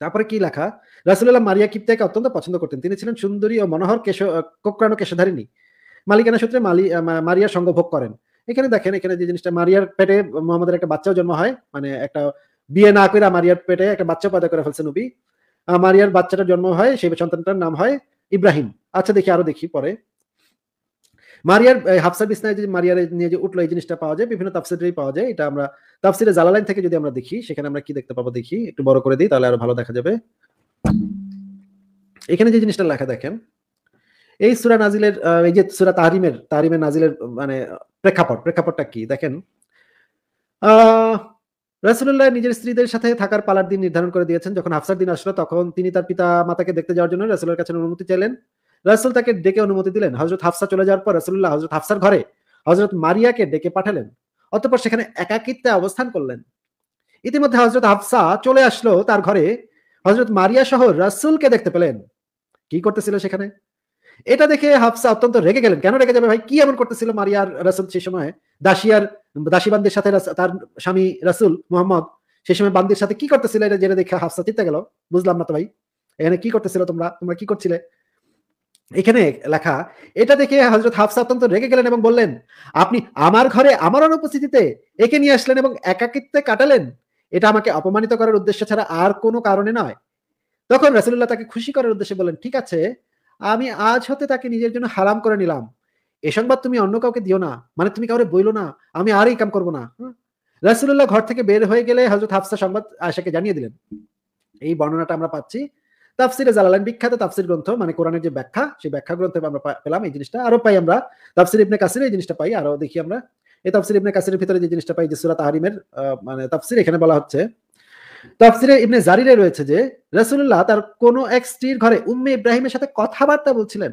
তারপরে কি লেখা? রাসূলুল্লাহ মারিয়া কিপ্তিয়াকে অত্যন্ত পছন্দ করতেন। তিনি ছিলেন সুন্দরী ও মনোহর কেশ কোকরানো কেশধারিণী। মালিকানা সূত্রে মালি মারিয়া সঙ্গভোগ করেন। এখানে দেখেন, এখানে যে জিনিসটা, মারিয়ার পেটে মোহাম্মদের একটা বাচ্চাও জন্ম হয় মানে একটা বিয়ে না করে মারিয়ার পেটে একটা বাচ্চা পয়দা করে ফেলছে নবী। মারিয়ার বাচ্চাটার জন্ম হয়, সেই সন্তানটার নাম হয় ইব্রাহিম। আচ্ছা দেখি আরও দেখি পরে। মারিয়ার হাফসা বিসনায় যে মারিয়ার নিয়ে যে উঠল, এই জিনিসটা পাওয়া যায়, বিভিন্ন তাফসিরেই পাওয়া যায়। এটা আমরা, তাফসিরে জালালাইন থেকে যদি আমরা দেখি, সেখানে আমরা কি দেখতে পাবো দেখি? একটু বড় করে দিই, তাহলে আরও ভালো দেখা যাবে। এখানে যে জিনিসটা লেখা দেখেন, এই সুরা নাজিলের এই যে সুরা তাহরিমের তাহরিমের নাজিলের মানে প্রেক্ষাপট, প্রেক্ষাপটটা কি? দেখেন, আহ, রাসূলুল্লাহ নিজের স্ত্রীদের সাথে থাকার পালার দিন নির্ধারণ করে দিয়েছেন। যখন হাফসার দিন আসলো, তখন তিনি তার পিতা মাতাকে দেখতে যাওয়ার জন্য রাসুলের কাছে অনুমতি চাইলেন। রাসুল তাকে ডেকে অনুমতি দিলেন। হজরত হাফসা চলে যাওয়ার পর রাসূলুল্লাহ হযরত হাফসার ঘরে হজরত মারিয়াকে ডেকে পাঠালেন। অতঃপর সেখানে একাকিত্বে অবস্থান করলেন। ইতিমধ্যে হজরত হাফসা চলে আসলো তার ঘরে। হজরত মারিয়া সহ রাসূলকে দেখতে পেলেন। কি করতেছিল সেখানে? এটা দেখে হাফসা অত্যন্ত রেগে গেলেন। কেন রেগে যাবে ভাই? কি এমন করতেছিল মারিয়ার রাসূল সেই সময়? দাসিয়ার, দাসীবান্দির সাথে তার স্বামী রাসূল মোহাম্মদ সেই সময় বান্দির সাথে কি করতেছিল এটা জেনে দেখে হাফসা চিন্তা গেল। বুঝলাম না তো ভাই। এখানে কি করতেছিল তোমরা? তোমরা কি করছিলে? এখানে লেখা, এটা দেখে হজরত হাফসা অত্যন্ত রেগে গেলেন এবং বললেন, আপনি আমার ঘরে, আমার অনুপস্থিতিতে একে নিয়ে আসলেন এবং একাকিত্বে কাটালেন। এটা আমাকে অপমানিত করার উদ্দেশ্য ছাড়া আর কোনো কারণে নয়। তখন রাসুল্লাহ তাকে খুশি করার উদ্দেশ্যে বলেন ঠিক আছে আমি আজ হতে তাকে নিজের জন্য হারাম করে নিলাম। এ সংবাদ তুমি অন্য কাউকে দিও না মানে তুমি কাউরে বইলো না আমি আর এই কাম করব না। হুম? রাসূলুল্লাহ ঘর থেকে বের হয়ে গেলে হযরত হাফসা সংবাদ আয়েশাকে জানিয়ে দিলেন। এই বর্ণনাটা আমরা পাচ্ছি। তাফসিরে জালালাইন বিখ্যাত তাফসির গ্রন্থ মানে কোরআনের যে ব্যাখ্যা সেই ব্যাখ্যা গ্রন্থে আমরা পেলাম এই জিনিসটা। আরও পাই আমরা তাফসির ইবনে কাসির এই জিনিসটা পাই আরও দেখি আমরা। এই তাফসির ইবনে কাসিরের ভিতরে যে জিনিসটা পাই যে সূরা তাহরিমের আহ, মানে তাফসির এখানে বলা হচ্ছে তাফসিরে ইবনে জারিরে রয়েছে যে, রাসূলুল্লাহ তার কোন এক স্ত্রীর ঘরে উম্মে ইব্রাহিমের সাথে কথাবার্তা বলছিলেন।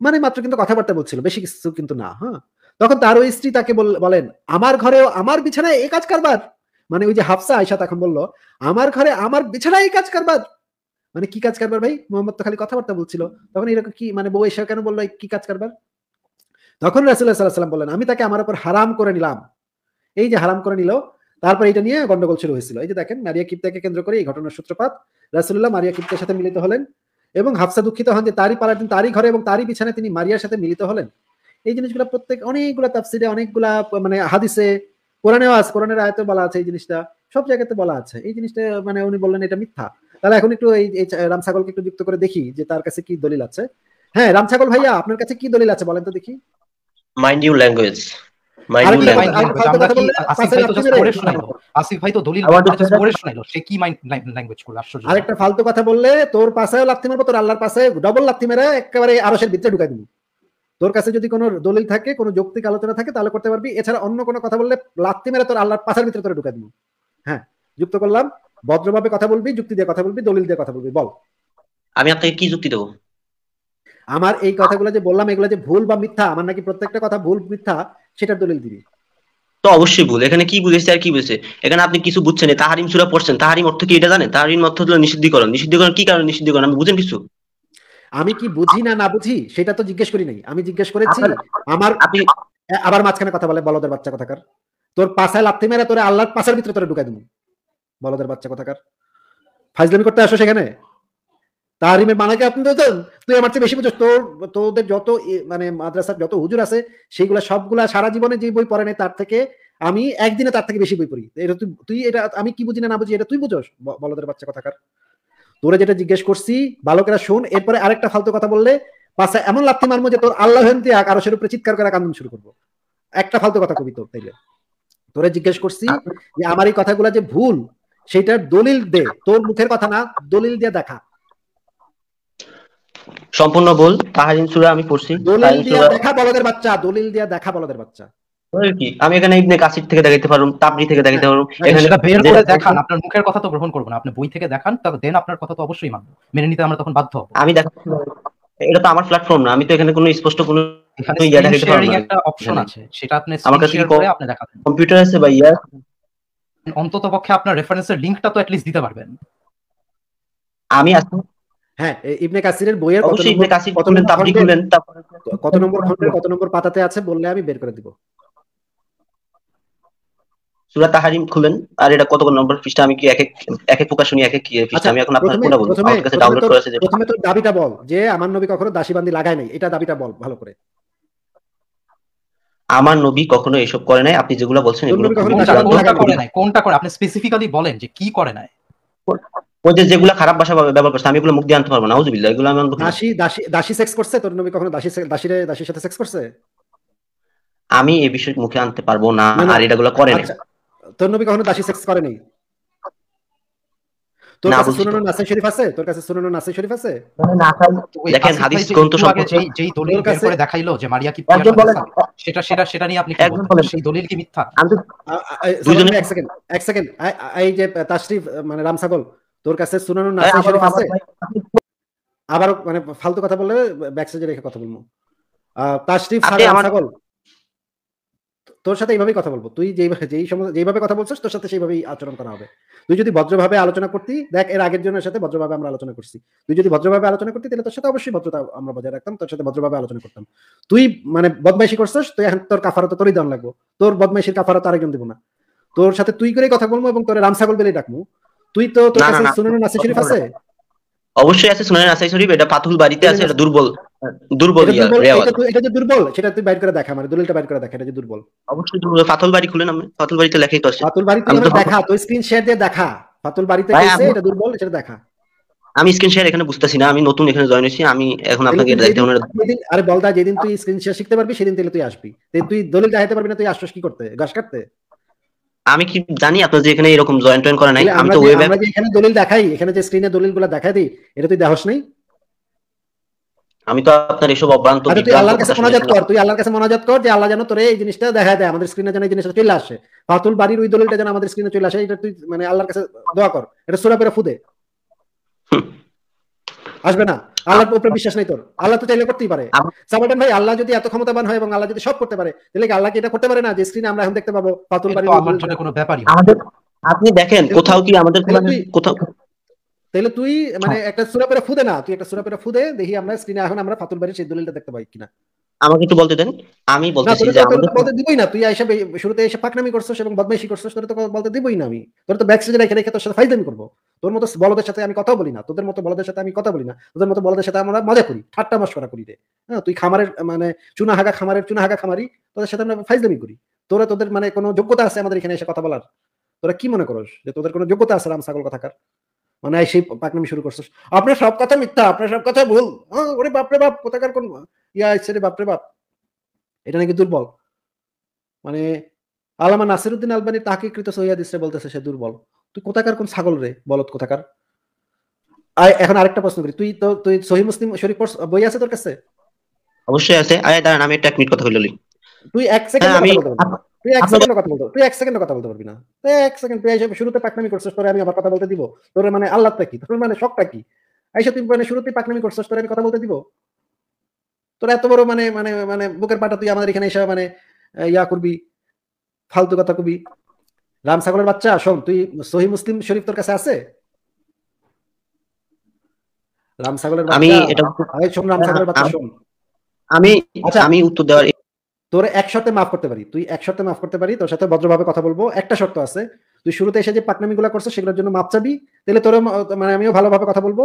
মানে মাত্র কিন্তু কথাবার্তা বলছিল, বেশি কিছু কিন্তু না হ্যাঁ? তখন তার ওই স্ত্রী তাকে বলেন, আমার ঘরেও আমার বিছানায় এই কাজ কারবার? মানে ওই যে হাফসা আয়সা তখন বলল, আমার ঘরে আমার বিছানায় এই কাজ কারবার? মানে কি কাজ কারবার ভাই? মোহাম্মদ তো খালি কথাবার্তা বলছিল। তখন এরকম কি মানে বউ এসে কেন বলল কি কাজ কারবার? তখন রাসুল্লাহ সাল্লাহ সাল্লাম বললেন, আমি তাকে আমার উপর হারাম করে নিলাম। এই যে হারাম করে নিল তারপর এটা নিয়ে গন্ডগোল শুরু হয়েছিল। এই যে দেখেন, মারিয়া কিপ্তাকে কেন্দ্র করে এই ঘটনার সূত্রপাত। রাসুল্লাহ মারিয়া কিপ্তের সাথে মিলিত হলেন এবং হাফসা দুঃখিত হন যে তারই পালার দিন, তারই ঘরে এবং তারই বিছানায় তিনি মারিয়ার সাথে মিলিত হলেন। এই জিনিসগুলো প্রত্যেক, অনেকগুলা তাফসিরে, অনেকগুলা মানে হাদিসে, কোরআনেও আছে কোরআনের আয়তে বলা আছে এই জিনিসটা। সব জায়গাতে বলা আছে। এই জিনিসটা মানে উনি বললেন এটা মিথ্যা। তাহলে এখন একটু এই রাম ছাগলকে একটু যুক্ত করে দেখি যে তার কাছে কি দলিল আছে। হ্যাঁ রাম ছাগল ভাইয়া, আপনার কাছে কি দলিল আছে বলেন তো দেখি। মাইন্ড ইউ ল্যাঙ্গুয়েজ আরেকটা ফালতু- কথা বললে আসিফ পাশে লাথি জাস্ট মেরে- পড়ে শোনাইলো আসিফ ভাই তো দলিল I want to just say that- পড়ে শোনাইলো সে কি মাইন্ড ল্যাঙ্গুয়েজ করল? আশ্চর্য আরেকটা ফালতু কথা বললে তোর পাশেও লাথি মারবো তোর আল্লাহর পাশে ডবল লাথি মেরে একেবারে আরশের ভিতরে ঢুকাই দিবি। তোর কাছে যদি কোনো দলিল থাকে কোনো যৌক্তিক আলোচনা থাকে তাহলে করতে পারবি। এছাড়া অন্য কোনো কথা বললে লাথি মেরে তোর আল্লাহর পাশের ভিতরে তোরে ঢুকাই দিবি। হ্যাঁ যুক্ত করলাম। ভদ্রভাবে কথা বলবি যুক্তি দিয়ে কথা বলবি দলিল দিয়ে কথা বলবি বল। আমি আপনাকে কি যুক্তি দেবো? আমার এই কথাগুলো যে বললাম এগুলো যে ভুল বা মিথ্যা আমার নাকি প্রত্যেকটা কথা ভুল মিথ্যা সেটার দলিল দিবি। তো অবশ্যই ভুল। এখানে কি বুঝেছে আর কি বুঝেছে? এখানে আপনি কিছু বুঝছেন। তাহারিম সুরা পড়ছেন। তাহারিম অর্থ কি এটা জানেন? তাহারিম অর্থ হলো নিষিদ্ধীকরণ। নিষিদ্ধীকরণ কি কারণে নিষিদ্ধীকরণ? আমি বুঝেন কিছু? আমি কি বুঝি না না বুঝি? সেটা তো জিজ্ঞেস করি নাই। আমি জিজ্ঞেস করেছি আমার আপনি আবার মাঝখানে কথা বলে বলদের বাচ্চা কথাকার তোর পাশায় লাথি মেরে তোরে আল্লাহর পাশের ভিতরে তোরে ঢুকাই দিব। বলদের বাচ্চা কথাকার ফাইজলামি করতে আসো সেখানে? তাহারিমের মানাকে আপনি তুই আমার চেয়ে বেশি বুঝোস। তোর, তোদের যত মানে মাদ্রাসার যত হুজুর আছে সবগুলা সারা জীবনে যে বই তার থেকে আমি একদিনে তার থেকে বেশি বই পড়ি। এটা তুই তুই এটা আমি কি বুঝি না বুঝি, এটা তুই বুঝোস বলদের বাচ্চা তোরে যেটা জিজ্ঞেস করছি, ভালো করে শোন, এরপরে আরেকটা ফালতু কথা বললে পাশে এমন লাথি মারবো যে তোর আল্লাহ হেন্তি আরও সের উপরে চিৎকার করে কান্দন শুরু করব। একটা ফালতু কথা কবি তোর তাইলে। তোরে জিজ্ঞেস করছি যে আমার এই কথাগুলো যে ভুল, সেটার দলিল দে। তোর মুখের কথা না, দলিল দিয়ে দেখা। সম্পূর্ণ ভুল। তাহারিন সূরা আমি পড়ছি। দলিল দিয়ে দেখা বলদের বাচ্চা দলিল দিয়ে দেখা বলদের বাচ্চা। কি? আমি এখানে ইবনে কাসির থেকে দেখাইতে পারব তাবরি থেকে দেখাইতে পারব এখানে বের করে দেখান আপনার মুখের কথা তো গ্রহণ করব না। আপনি বই থেকে দেখান তবে দেন আপনার কথা তো অবশ্যই মানবো। মেনে নিতে আমরা তখন বাধ্য হব। আমি দেখাচ্ছি এটা তো আমার প্ল্যাটফর্ম না আমি তো এখানে কোনো স্পষ্ট কোনো এখানে ইয়া দেখাইতে পারব না। একটা অপশন আছে সেটা আপনি আমার কাছে কি করে আপনি দেখাবেন। কম্পিউটার আছে বা ইয়া? অন্তত পক্ষে আপনার রেফারেন্সের লিংকটা তো অ্যাটলিস্ট দিতে পারবেন। আমি আজকে হ্যাঁ ইবনে কাসিরের বইয়ের কত ইবনে কাসির কত নম্বর তাবরি খুলেন তারপরে কত নম্বর কত নম্বর পাতাতে আছে বললে আমি বের করে দিব। সূরা তাহারিম খুলেন আর এটা কত নম্বর পৃষ্ঠা আমি কি এক এক এক এক প্রকাশনী এক এক কি পৃষ্ঠা? আচ্ছা আমি এখন আপনার কোনটা বলব? আমার কাছে ডাউনলোড করা আছে প্রথমে তোর দাবিটা বল যে আমার নবী কখনো দাসীবান্দি লাগায় নাই এটা দাবিটা বল ভালো করে। আমার নবী কখনো এসব করে নাই আপনি যেগুলো বলছেন এগুলো কোনটা করে নাই? নাই কোনটা করে? আপনি স্পেসিফিক্যালি বলেন যে কি করে নাই? যে যেগুলো খারাপ ভাষা ব্যবহার করছে আমি এগুলো মুখ দিয়ে আনতে পারব না এগুলো আমি দাসী দাসী দাসী সেক্স করছে? তোর নবী কখনো দাসী দাসীরে দাসীর সাথে সেক্স করছে? আমি এই বিষয় মুখে আনতে পারব না না, না। আর এটাগুলো করে নাই। আচ্ছা তোর নবী কখনো দাসী সেক্স করে নাই? তোর কাছে নাসাই শরীফ আছে? তোর কাছে নাসাই শরীফ আছে? দেখেন হাদিস গ্রন্থ সম্পর্কে যেই যেই দলিল বের করে দেখাইলো যে মারিয়া কি সেটা সেটা সেটা নিয়ে আপনি কি সেই দলিল কি মিথ্যা? দুইজনে এক সেকেন্ড এক সেকেন্ড এই যে তাশরিফ মানে রামসাগল তোর কাছে সুনানুন ভাই, নাসাই শরীফ আছে? আবার মানে ফালতু কথা বললে ব্যাকস্টেজে রেখে কথা বলব। তাশরিফ ছাগল তোর সাথে এইভাবেই কথা বলব। তুই যেই যেই যেইভাবে কথা বলছিস তোর সাথে সেইভাবেই আচরণ করা হবে। তুই যদি ভদ্রভাবে আলোচনা করতি দেখ এর আগের জনের সাথে ভদ্রভাবে আমরা আলোচনা করছি। তুই যদি ভদ্রভাবে আলোচনা করতি তাহলে তোর সাথে অবশ্যই ভদ্রতা আমরা বজায় রাখতাম তোর সাথে ভদ্রভাবে আলোচনা করতাম। তুই মানে বদমাইশি করছিস তুই এখন তোর কাফারত তোরই দান লাগবো। তোর বদমাইশির কাফারত আরেকজন দিব না। তোর সাথে তুই করেই কথা বলব এবং তোর রামসাগল বলেই ডাকবো। তুই তো তোর কাছে। সুনানুন নাসি শরীফ আছে? অবশ্যই আছে সুনানি নাসাই শরীফ এটা পাতুল বাড়িতে আছে এটা দুর্বল দুর্বল এটা যে দুর্বল সেটা তুই বাইর করে দেখা মানে দলিলটা বাইর করে দেখা এটা যে দুর্বল। অবশ্যই দুর্বল। ফাতুল বাড়ি খুলেন আপনি ফাতুল বাড়িতে লেখাই তো আছে। ফাতুল বাড়িতে আমি দেখা তুই স্ক্রিন শেয়ার দিয়ে দেখা। ফাতুল বাড়িতে কইছে এটা দুর্বল সেটা দেখা। আমি স্ক্রিন শেয়ার এখানে বুঝতেছি না আমি নতুন এখানে জয়েন হয়েছি আমি এখন আপনাকে এটা দেখতে হবে আরে বলদা যেদিন তুই স্ক্রিন শেয়ার শিখতে পারবি সেদিন তাহলে তুই আসবি। তুই দলিল দেখাইতে পারবি না তুই আসছিস কি করতে? গাছ কাটতে? আমি কি জানি আপনার যে এখানে এরকম জয়েন টয়েন করা নাই আমি তো ওয়েব আমরা যে এখানে দলিল দেখাই এখানে যে স্ক্রিনে দলিলগুলো দেখাই দিই এটা তুই দেখাস নাই? আমি তো আপনার এসব অভ্রান্ত আরে তুই আল্লাহর কাছে মোনাজাত কর তুই আল্লাহর কাছে মোনাজাত কর যে আল্লাহ যেন তোরে এই জিনিসটা দেখায় দেয় আমাদের স্ক্রিনে যেন এই জিনিসটা চলে আসে। ফাতুল বাড়ির ওই দলিলটা যেন আমাদের স্ক্রিনে চলে আসে এটা তুই মানে আল্লাহর কাছে দোয়া কর এটা সুরা পেরা ফুদে। আসবে না। আল্লাহর উপরে বিশ্বাস নাই তোর। আল্লাহ তো চাইলে করতেই পারে। সাবাটান ভাই আল্লাহ যদি এত ক্ষমতাবান হয় এবং আল্লাহ যদি সব করতে পারে তাহলে কি আল্লাহ কি এটা করতে পারে না? যে স্ক্রিনে আমরা এখন দেখতে পাবো ফাতুল বাড়ি? কোনো ব্যাপারই আমাদের আপনি দেখেন কোথাও কি আমাদের তাহলে কোথাও তাহলে তুই মানে একটা সুরা পেরা ফুদে না তুই একটা সুরা পেরা ফুদে দেখি আমরা স্ক্রিনে এখন আমরা ফাতুল বাড়ির সেই দলিলটা দেখতে পাই কিনা। আমাকে একটু বলতে দেন। আমি বলতেছি যে আমাদের বলতে দিবই না। তুই এসে শুরুতে এসে পাকনামি করছিস এবং বদমাইশি করছিস তোরে তো বলতে দিবই না আমি। তোর তো ব্যাক স্টেজে রেখে রেখে তোর সাথে ফাইজলামি করব। তোর মতো বলদের সাথে আমি কথা বলি না। তোদের মতো বলদের সাথে আমি কথা বলি না। তোদের মতো বলদের সাথে আমরা মজা করি ঠাট্টা মস্করা করি রে। হ্যাঁ তুই খামারের মানে চুনা হাগা খামারের চুনা হাগা খামারি তোদের সাথে আমরা ফাইজলামি করি। তোরা তোদের মানে কোনো যোগ্যতা আছে আমাদের এখানে এসে কথা বলার? তোরা কি মনে করস যে তোদের কোনো যোগ্যতা আছে রাম ছাগল কথাকার? মানে সেই পাকনামি শুরু করছিস। আপনার সব কথা মিথ্যা আপনার সব কথা ভুল। হ্যাঁ, ওরে বাপরে বাপ কোথাকার কোন ইয়া রে বাপরে বাপ। এটা নাকি দুর্বল। মানে আলামা নাসিরুদ্দিন আলবানি তাকিকৃত সহিদিসে বলতেছে সে দুর্বল। তুই কোথাকার কোন ছাগল রে? বলত কোথাকার? এখন আরেকটা প্রশ্ন করি। তুই তো তুই সহি মুসলিম শরীফ বই আছে তোর কাছে? অবশ্যই আছে। আরে দাঁড়ান আমি একটা এক মিনিট কথা বললি তুই এক সেকেন্ড হ্যাঁ। তুই এক সেকেন্ড কথা বলতে তুই এক সেকেন্ড কথা বলতে পারবি না। তুই এক সেকেন্ড তুই শুরুতে পাকনামি করছিস তোরে আমি আবার কথা বলতে দিব। তোর মানে আল্লাহটা কি? তোর মানে শখটা কি? আইসা তুই মানে শুরুতে পাকনামি করছিস তোরে আমি কথা বলতে দিব? তোর এত বড় মানে মানে মানে বুকের পাটা তুই আমাদের এখানে এসে মানে ইয়া করবি ফালতু কথা কবি। রাম ছাগলের বাচ্চা শোন তুই সহি মুসলিম শরীফ তোর কাছে আছে? রাম আমি এটা শোন রাম বাচ্চা শোন। আমি আচ্ছা। আমি উত্তর দেওয়ার তোর এক শর্তে মাফ করতে পারি তুই এক শর্তে মাফ করতে পারি তোর সাথে ভদ্রভাবে কথা বলব একটা শর্ত আছে তুই শুরুতে এসে যে পাকনামি গুলা করছ সেগুলোর জন্য মাপ চাবি তাহলে তোর মানে আমিও ভালোভাবে কথা বলব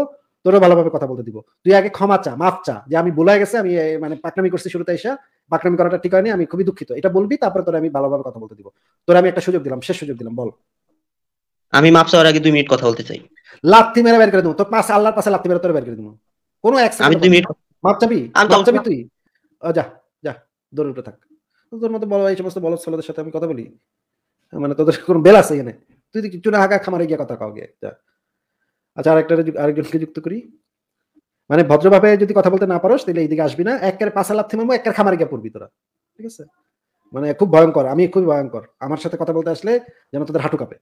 তোরও ভালোভাবে কথা বলতে দিব। তুই আগে ক্ষমা চা মাফ চা যে আমি ভুলে গেছে আমি মানে পাকনামি করছি শুরুতে এসে পাকনামি করাটা ঠিক হয়নি আমি খুবই দুঃখিত। এটা বলবি তারপরে তোর আমি ভালোভাবে কথা বলতে দিব। তোর আমি একটা সুযোগ দিলাম শেষ সুযোগ দিলাম বল। আমি মাপ চাওয়ার আগে দুই মিনিট কথা বলতে চাই। লাত্তি মেরে বের করে দেবো তোর পাশে আল্লাহর পাশে লাত্তি মেরে তোর বের করে দেবো। কোনো এক আমি দুই মিনিট মাপ চাবি? মাপ চাবি তুই? যা যা দৌড়ে উঠে থাক। তোর মতো বলো এই সমস্ত বলদ ছেলেদের সাথে আমি কথা বলি? মানে তোদের কোনো বেল আছে এখানে? তুই চুনা হাঁকা খামারে গিয়ে কথা কাউ গিয়ে যা। আচ্ছা আরেকটা আরেকজনকে যুক্ত করি। মানে ভদ্রভাবে যদি কথা বলতে না পারোস তাহলে এইদিকে আসবি না। একের পাশে লাথি মারবো একের খামারে গিয়ে পড়বি তোরা। ঠিক আছে? মানে খুব ভয়ঙ্কর আমি খুবই ভয়ঙ্কর। আমার সাথে কথা বলতে আসলে যেন তোদের হাঁটু কাঁপে।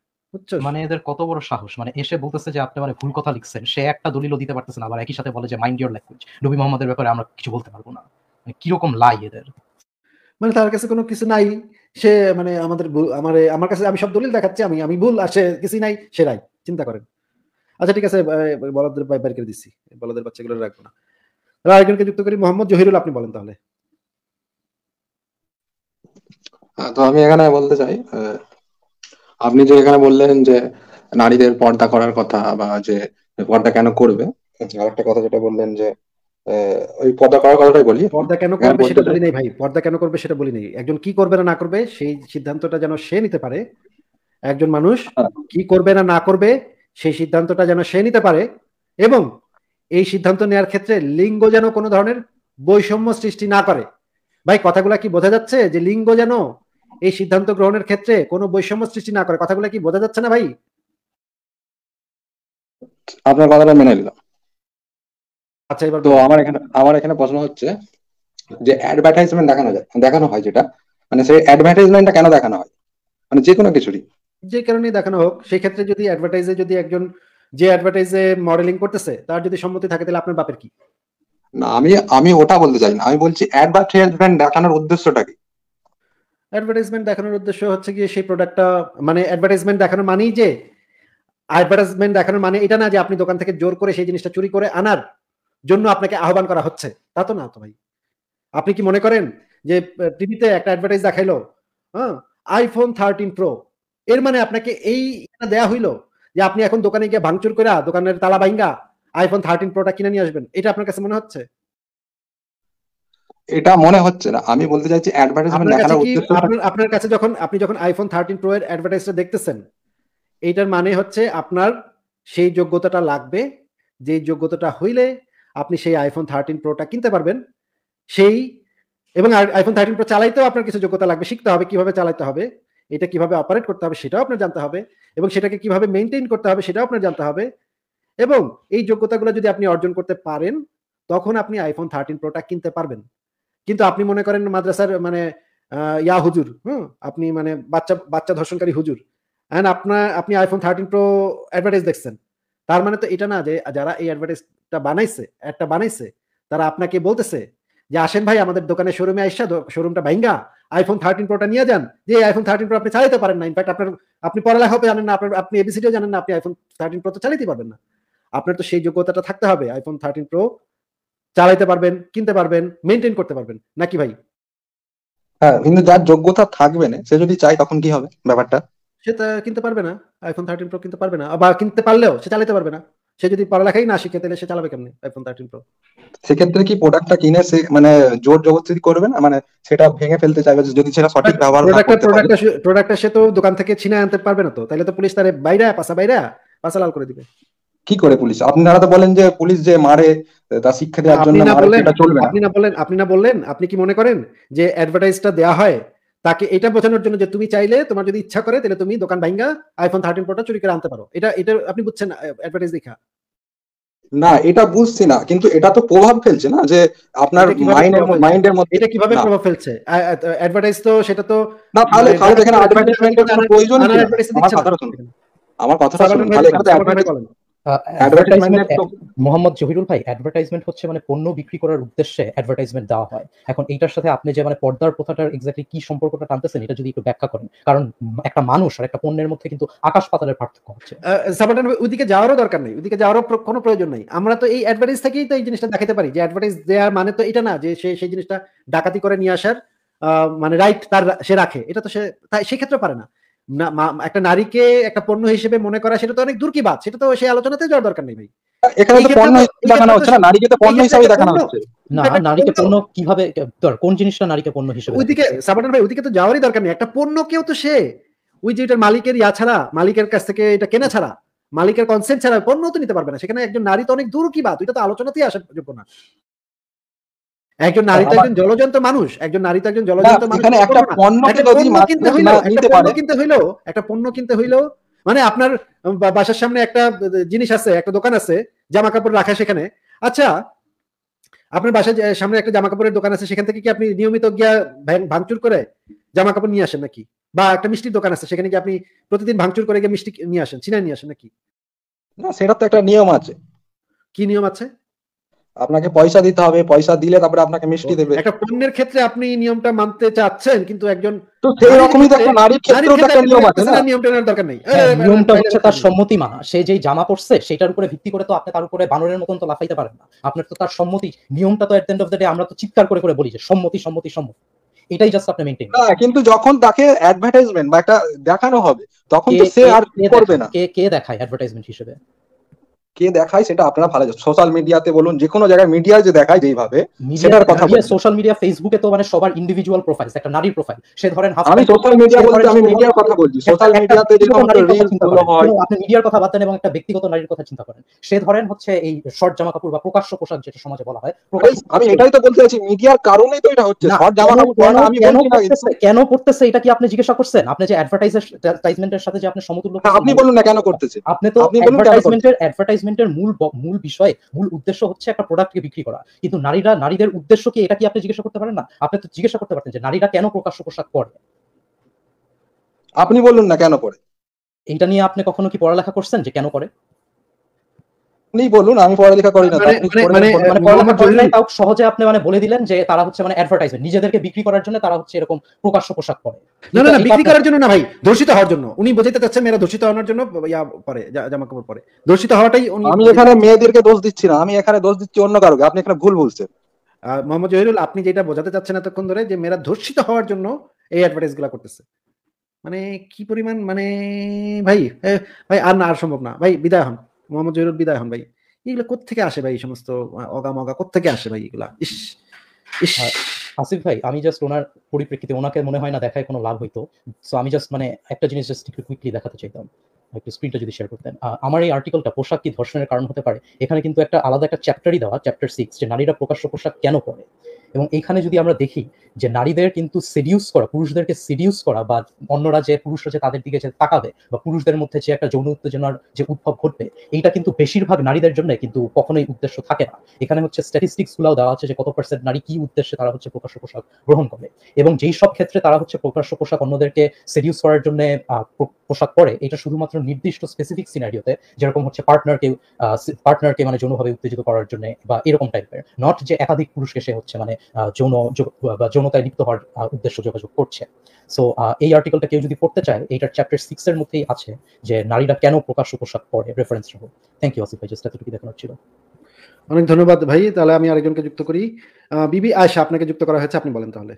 মানে এদের কত বড় সাহস? মানে এসে বলতেছে যে আপনি মানে ভুল কথা লিখছেন। সে একটা দলিলও দিতে পারতেছে না আবার একই সাথে বলে যে মাইন্ড ইওর ল্যাঙ্গুয়েজ নবী মোহাম্মদের ব্যাপারে আমরা কিছু বলতে পারব না। মানে কীরকম লাই এদের? মানে তার কাছে কোনো কিছু নাই। সে মানে আমাদের আমার আমার কাছে আমি সব দলিল দেখাচ্ছি আমি আমি ভুল আর সে কিছুই নাই সে রাই চিন্তা করেন। আচ্ছা ঠিক আছে বলদের বাই- বাইর করে দিচ্ছি বলদের বাচ্চাগুলো রাখব না। তাহলে আরেকজনকে যুক্ত করি। মোহাম্মদ জহিরুল আপনি বলেন তাহলে। হ্যাঁ, তো আমি এখানে বলতে চাই আপনি যে এখানে বললেন যে নারীদের পর্দা করার কথা বা যে পর্দা কেন করবে আরেকটা কথা যেটা বললেন যে ওই পর্দা করার কথাটাই বলি। পর্দা কেন করবে সেটা বলি নাই ভাই পর্দা কেন করবে সেটা বলি নাই। একজন কি করবে না না করবে সেই সিদ্ধান্তটা যেন সে নিতে পারে। একজন মানুষ কি করবে না না করবে সেই সিদ্ধান্তটা যেন সে নিতে পারে এবং এই সিদ্ধান্ত নেওয়ার ক্ষেত্রে লিঙ্গ যেন কোনো ধরনের বৈষম্য সৃষ্টি না করে। ভাই কথাগুলা কি বোঝা যাচ্ছে যে লিঙ্গ যেন এই সিদ্ধান্ত গ্রহণের ক্ষেত্রে কোনো বৈষম্য সৃষ্টি না করে? কথাগুলা কি বোঝা যাচ্ছে না ভাই? আপনার কথাটা মেনে নিলাম। আচ্ছা এবার তো আমার এখানে আমার এখানে প্রশ্ন হচ্ছে যে অ্যাডভার্টাইজমেন্ট দেখানো যায় দেখানো হয় যেটা মানে সেই অ্যাডভার্টাইজমেন্টটা কেন দেখানো হয়? মানে যে কোনো কিছুরই। যে কারণে দেখানো হোক সেই ক্ষেত্রে যদি অ্যাডভার্টাইজে যদি একজন যে অ্যাডভার্টাইজে মডেলিং করতেছে তার যদি সম্মতি থাকে তাহলে আপনার বাপের কি? না আমি আমি ওটা বলতে চাই না। আমি বলছি অ্যাডভার্টাইজমেন্ট দেখানোর উদ্দেশ্যটা কি? অ্যাডভার্টাইজমেন্ট দেখানোর উদ্দেশ্য হচ্ছে গিয়ে সেই প্রোডাক্টটা মানে অ্যাডভার্টাইজমেন্ট দেখানোর মানেই যে অ্যাডভার্টাইজমেন্ট দেখানোর মানে এটা না যে আপনি দোকান থেকে জোর করে সেই জিনিসটা চুরি করে আনার জন্য আপনাকে আহ্বান করা হচ্ছে। তা তো না তো ভাই। আপনি কি মনে করেন যে টিভিতে একটা অ্যাডভার্টাইজ দেখাইলো হ্যাঁ? আইফোন থার্টিন প্রো এর মানে আপনাকে এই দেয়া হইল যে আপনি এখন দোকানে গিয়ে ভাঙচুর করে দোকানের তালা ভাঙ্গা আইফোন থার্টিন প্রোটা কিনে নিয়ে আসবেন। এটা আপনার কাছে মনে হচ্ছে? এটা মনে হচ্ছে না। আমি বলতে চাইছি অ্যাডভার্টাইজমেন্ট দেখানোর আপনার আপনার কাছে যখন আপনি যখন আইফোন থার্টিন প্রো এর অ্যাডভার্টাইজটা দেখতেছেন এইটার মানে হচ্ছে আপনার সেই যোগ্যতাটা লাগবে যে যোগ্যতাটা হইলে আপনি সেই আইফোন থার্টিন প্রোটা কিনতে পারবেন। সেই এবং আইফোন থার্টিন প্রো চালাইতেও আপনার কিছু যোগ্যতা লাগবে। শিখতে হবে কীভাবে চালাইতে হবে। এটা কীভাবে অপারেট করতে হবে সেটাও আপনার জানতে হবে এবং সেটাকে কীভাবে মেনটেন করতে হবে সেটাও আপনার জানতে হবে এবং এই যোগ্যতাগুলো যদি আপনি অর্জন করতে পারেন, তখন আপনি আইফোন থার্টিন প্রোটা কিনতে পারবেন। কিন্তু আপনি মনে করেন মাদ্রাসার মানে ইয়া হুজুর, হুম? আপনি মানে বাচ্চা বাচ্চা ধর্ষণকারী হুজুর। অ্যান্ড আপনার আপনি আইফোন থার্টিন প্রো অ্যাডভার্টাইজ দেখছেন। তার মানে তো এটা না যে, যারা এই অ্যাডভার্টাইজটা বানাইছে একটা বানাইছে, তারা আপনাকে বলতেছে যে, আসেন ভাই, আমাদের দোকানে শোরুমে আইসা শোরুমটা ভাঙ্গা আইফোন থার্টিন প্রোটা নিয়ে যান যে আইফোন থার্টিন প্রো আপনি চালাতে পারেন না। ইনফ্যাক্ট আপনার আপনি পড়ালেখা জানেন না আপনার আপনি এবিসিডিও জানেন না আপনি আইফোন থার্টিন প্রো তো চালাতে পারবেন না। আপনার তো সেই যোগ্যতাটা থাকতে হবে আইফোন থার্টিন প্রো চালাইতে পারবেন কিনতে পারবেন মেনটেন করতে পারবেন। নাকি ভাই? হ্যাঁ কিন্তু যার যোগ্যতা থাকবে না সে যদি চায় তখন কি হবে ব্যাপারটা? সে তা কিনতে পারবে না আইফোন থার্টিন প্রো কিনতে পারবে না বা কিনতে পারলেও সে চালাতে পারবে না। সে যদি পড়ালেখাই না শিখে তাহলে সে চালাবে কেমনি আইফোন থার্টিন প্রো সেক্ষেত্রে কি প্রোডাক্টটা কিনে সে মানে জোর জবরদস্তি করবে না? মানে সেটা ভেঙে ফেলতে চাইবে যদি সেটা সঠিক ব্যবহার না করতে পারে? প্রোডাক্টটা সে তো দোকান থেকে ছিনে আনতে পারবে না তো। তাহলে তো পুলিশ তারে বাইরে পাশা বাইরে পাশা লাল করে দিবে। কি করে পুলিশ? আপনারা তো বলেন যে পুলিশ যে মারে তা শিক্ষা দেওয়ার জন্য মারে সেটা চলবে না। আপনি না বললেন আপনি না বললেন আপনি কি মনে করেন যে অ্যাডভার্টাইজটা দেয়া হয় তাকে এটা বোঝানোর জন্য যে তুমি চাইলে তোমার যদি ইচ্ছা করে তাহলে তুমি দোকান ভাঙ্গা আইফোন থার্টিন প্রোটা চুরি করে আনতে পারো। এটা এটা আপনি বুঝছেন অ্যাডভার্টাইজ দেখা? না এটা বুঝছি না কিন্তু এটা তো প্রভাব ফেলছে না যে আপনার এটা কীভাবে মাইন্ডের প্রভাব ফেলছে? মাইন্ডের মধ্যে এটা কীভাবে প্রভাব ফেলছে? অ্যাডভার্টাইজ তো সেটা তো না তাহলে তাহলে দেখা এখানে যাচ্ছে অ্যাডভার্টাইজমেন্টের কোনো প্রয়োজন advertise আমার। কথাটা শুনুন। আমার কথাটা শুনুন তাহলে এখানে তো সাবান মোহাম্মদ জহিরুল ভাই অ্যাডভার্টাইজমেন্ট হচ্ছে মানে পণ্য বিক্রি করার উদ্দেশ্যে অ্যাডভার্টাইজমেন্ট দেওয়া হয়। এখন এইটার সাথে আপনি যে মানে পর্দার প্রথাটার এক্স্যাক্টলি কি সম্পর্কটা টানতেছেন এটা যদি একটু ব্যাখ্যা করেন। কারণ একটা মানুষ আর একটা পণ্যের মধ্যে কিন্তু আকাশ পাতালের পার্থক্য হচ্ছে। সাবাটান ওইদিকে যাওয়ারও দরকার নেই ওইদিকে যাওয়ারও কোনো প্রয়োজন নেই। আমরা তো এই অ্যাডভার্টাইজ থেকেই তো এই জিনিসটা দেখাতে পারি যে অ্যাডভার্টাইজ দেওয়ার মানে তো এটা না যে সে সেই জিনিসটা ডাকাতি করে নিয়ে আসার মানে রাইট তার সে রাখে। এটা তো সে তাই সেক্ষেত্রে পারে না। একটা নারীকে একটা পণ্য হিসেবে মনে করা সেটা তো অনেক দূর কি বাত সেটা তো সেই আলোচনাতে যাওয়ার দরকার নেই ভাই। এখানে তো পণ্য দেখানো হচ্ছে না নারীকে তো পণ্য হিসাবে দেখানো হচ্ছে। না নারীকে পণ্য- কীভাবে ধর, কোন জিনিসটা নারীকে পণ্য হিসেবে ওইদিকে? ভাই ওইদিকে তো যাওয়ারই দরকার নেই। একটা পণ্য কেউ তো সে ওই যে এটার মালিকের ইয়া ছাড়া মালিকের কাছ থেকে এটা কেনা ছাড়া মালিকের কনসেন্ট ছাড়া পণ্য তো নিতে পারবে না। সেখানে একজন নারী তো অনেক দূর কি বাত ওইটা তো আলোচনাতেই আসার যোগ্য না। একজন নারী তো একজন জলজন্ত মানুষ একজন নারী তো একজন জলজন্ত মানুষ একটা পণ্য কিনতে হইল একটা পণ্য কিনতে হইল একটা পণ্য কিনতে হইল মানে আপনার বাসার সামনে একটা জিনিস আছে একটা দোকান আছে জামা কাপড় রাখা সেখানে। আচ্ছা আপনার বাসার সামনে একটা জামা কাপড়ের দোকান আছে সেখান থেকে কি আপনি নিয়মিত গিয়া ভাঙ- ভাঙচুর করে জামা কাপড় নিয়ে আসেন নাকি? বা একটা মিষ্টির দোকান আছে সেখানে কি আপনি প্রতিদিন ভাঙচুর করে গিয়ে মিষ্টি নিয়ে আসেন চিনাই নিয়ে আসেন নাকি? না সেটা তো একটা নিয়ম আছে। কি নিয়ম আছে? আপনাকে পয়সা দিতে হবে পয়সা দিলে তারপরে আপনাকে মিষ্টি দেবে। একটা পণ্যের ক্ষেত্রে আপনি নিয়মটা মানতে চাচ্ছেন কিন্তু একজন তো সেই রকমই তো একটা নারীর ক্ষেত্রেও তো একটা নিয়ম আছে না? নিয়মটা নেওয়ার দরকার নেই। হ্যাঁ, নিয়মটা হচ্ছে তার সম্মতি মানা সে যেই জামা পরছে সেটার উপরে ভিত্তি করে তো আপনি তার উপরে বানরের মতন তো লাফাইতে পারেন না। আপনার তো তার সম্মতি নিয়মটা তো at end of the day আমরা তো চিৎকার করে করে বলি যে সম্মতি সম্মতি সম্মতি। এটাই জাস্ট আপনি মেনটেন না কিন্তু যখন তাকে অ্যাডভার্টাইজমেন্ট বা একটা দেখানো হবে তখন তো সে আর করবে না। কে কে দেখায় অ্যাডভার্টাইজমেন্ট হিসেবে? কে দেখায় সেটা আপনারা ভালো সোশ্যাল মিডিয়াতে বলুন যে কোনো জায়গায় মিডিয়া যে দেখায় যেইভাবে সেটার কথা বলছি সোশ্যাল মিডিয়া ফেসবুকে তো মানে সবার ইন্ডিভিজুয়াল প্রোফাইল একটা নারীর প্রোফাইল সে ধরেন আমি সোশ্যাল মিডিয়া বলতে আমি মিডিয়ার কথা বলছি। সোশ্যাল মিডিয়াতে যে সমস্ত নারীর কথা হয়। আপনি মিডিয়ার কথা বাদ দেন এবং একটা ব্যক্তিগত নারীর কথা চিন্তা করেন। সে ধরেন হচ্ছে এই শর্ট জামা কাপড় বা প্রকাশ্য পোশাক যেটা সমাজে বলা হয় আমি এটাই তো বলতে চাইছি মিডিয়ার কারণেই তো এটা হচ্ছে। শর্ট জামা কেন- কাপড় কেন- আমি কেন করতেছে- কেন করতেছে এটা কি আপনি জিজ্ঞাসা করছেন? আপনি যে অ্যাডভার্টাইজমেন্টের সাথে যে আপনি সমতুল্য আপনি বলুন না কেন করতেছে। আপনি তো আপনি বলুন অ্যাডভার্টাইজমেন্টের মূল মূল বিষয়ে মূল উদ্দেশ্য হচ্ছে একটা প্রোডাক্টকে বিক্রি করা। কিন্তু নারীরা নারীদের উদ্দেশ্য কি এটা কি আপনি জিজ্ঞাসা করতে পারেন? না আপনি তো জিজ্ঞাসা করতে পারতেন যে নারীরা কেন প্রকাশ্য পোশাক পরে আপনি বলুন না কেন পরে এইটা নিয়ে আপনি কখনো কি পড়ালেখা করছেন যে কেন করে? আপনি বলুন আমি পড়ালেখা করি না মানে- মানে- মানে-। মানে তাও সহজে আপনি মানে বলে দিলেন যে তারা হচ্ছে মানে অ্যাডভার্টাইজমেন্ট নিজেদেরকে বিক্রি করার জন্য তারা হচ্ছে এরকম প্রকাশ্য পোশাক পরে। না না না বিক্রি করার জন্য না ভাই ধর্ষিত হওয়ার জন্য। উনি বোঝাতে চাচ্ছেন মেয়েরা ধর্ষিত হওয়ার জন্য ইয়া পরে জামা কাপড় পরে। ধর্ষিত হওয়াটাই উনি আমি এখানে মেয়েদেরকে দোষ দিচ্ছি না আমি এখানে দোষ দিচ্ছি অন্য কারোকে আপনি এখানে ভুল বলছেন। আহ, মোহাম্মদ জহিরুল আপনি যেটা বোঝাতে চাচ্ছেন এতক্ষণ ধরে যে মেয়েরা ধর্ষিত হওয়ার জন্য এই অ্যাডভার্টাইজগুলা করতেছে। মানে কি পরিমাণ মানে ভাই ভাই আর না আর সম্ভব না। ভাই বিদায় হন। মোহাম্মদ জহিরুল বিদায় হন ভাই। এগুলো কোত্থেকে আসে ভাই এই সমস্ত অগা মগা কোত্থেকে আসে ভাই এগুলা? ইস ইস। আসিফ ভাই, আমি জাস্ট ওনার পরিপ্রেক্ষিতে, ওনাকে মনে হয় না দেখায় কোনো লাভ হইতো। সো আমি জাস্ট মানে একটা জিনিস জাস্ট একটু কুইকলি দেখাতে চাইতাম। একটু স্ক্রিনটা যদি শেয়ার করতেন। আমার এই আর্টিকেলটা পোশাক কি ধর্ষণের কারণ হতে পারে? এখানে কিন্তু একটা আলাদা একটা চ্যাপ্টারই দেওয়া চ্যাপ্টার সিক্স যে নারীরা প্রকাশ্য পোশাক কেন পরে? এবং এখানে যদি আমরা দেখি যে নারীদের কিন্তু সিডিউস করা, পুরুষদেরকে সিডিউস করা বা অন্যরা যে পুরুষরা যে তাদের দিকে যে তাকাবে বা পুরুষদের মধ্যে যে একটা যৌন উত্তেজনার যে উদ্ভব ঘটবে, এইটা কিন্তু বেশিরভাগ নারীদের জন্য কিন্তু কখনোই উদ্দেশ্য থাকে না। এখানে হচ্ছে স্ট্যাটিস্টিক্স গুলাও দেওয়া আছে যে কত পার্সেন্ট নারী কি উদ্দেশ্যে তারা হচ্ছে প্রকাশ্য পোশাক গ্রহণ করে। এবং যেই সব ক্ষেত্রে তারা হচ্ছে প্রকাশ্য পোশাক অন্যদেরকে সিডিউস করার জন্য পোশাক পরে, এটা শুধুমাত্র নির্দিষ্ট স্পেসিফিক সিনারিওতে যেরকম হচ্ছে পার্টনারকে পার্টনারকে মানে যৌনভাবে উত্তেজিত করার জন্য বা এরকম টাইপের নট যে একাধিক পুরুষকে সে হচ্ছে মানে যৌন বা যৌনতায় লিপ্ত হওয়ার উদ্দেশ্য যোগাযোগ করছে। সো এই আর্টিকেলটা কেউ যদি পড়তে চায় এইটার চ্যাপ্টার সিক্স এর মধ্যেই আছে যে নারীরা কেন প্রকাশ্য পোশাক পরে রেফারেন্স সহ থ্যাংক ইউ আসিফ ভাই জাস্ট এতটুকু দেখানোর ছিল। অনেক ধন্যবাদ ভাই তাহলে আমি আরেকজনকে যুক্ত করি। আহ, বিবি আয়সা আপনাকে যুক্ত করা হয়েছে আপনি বলেন তাহলে।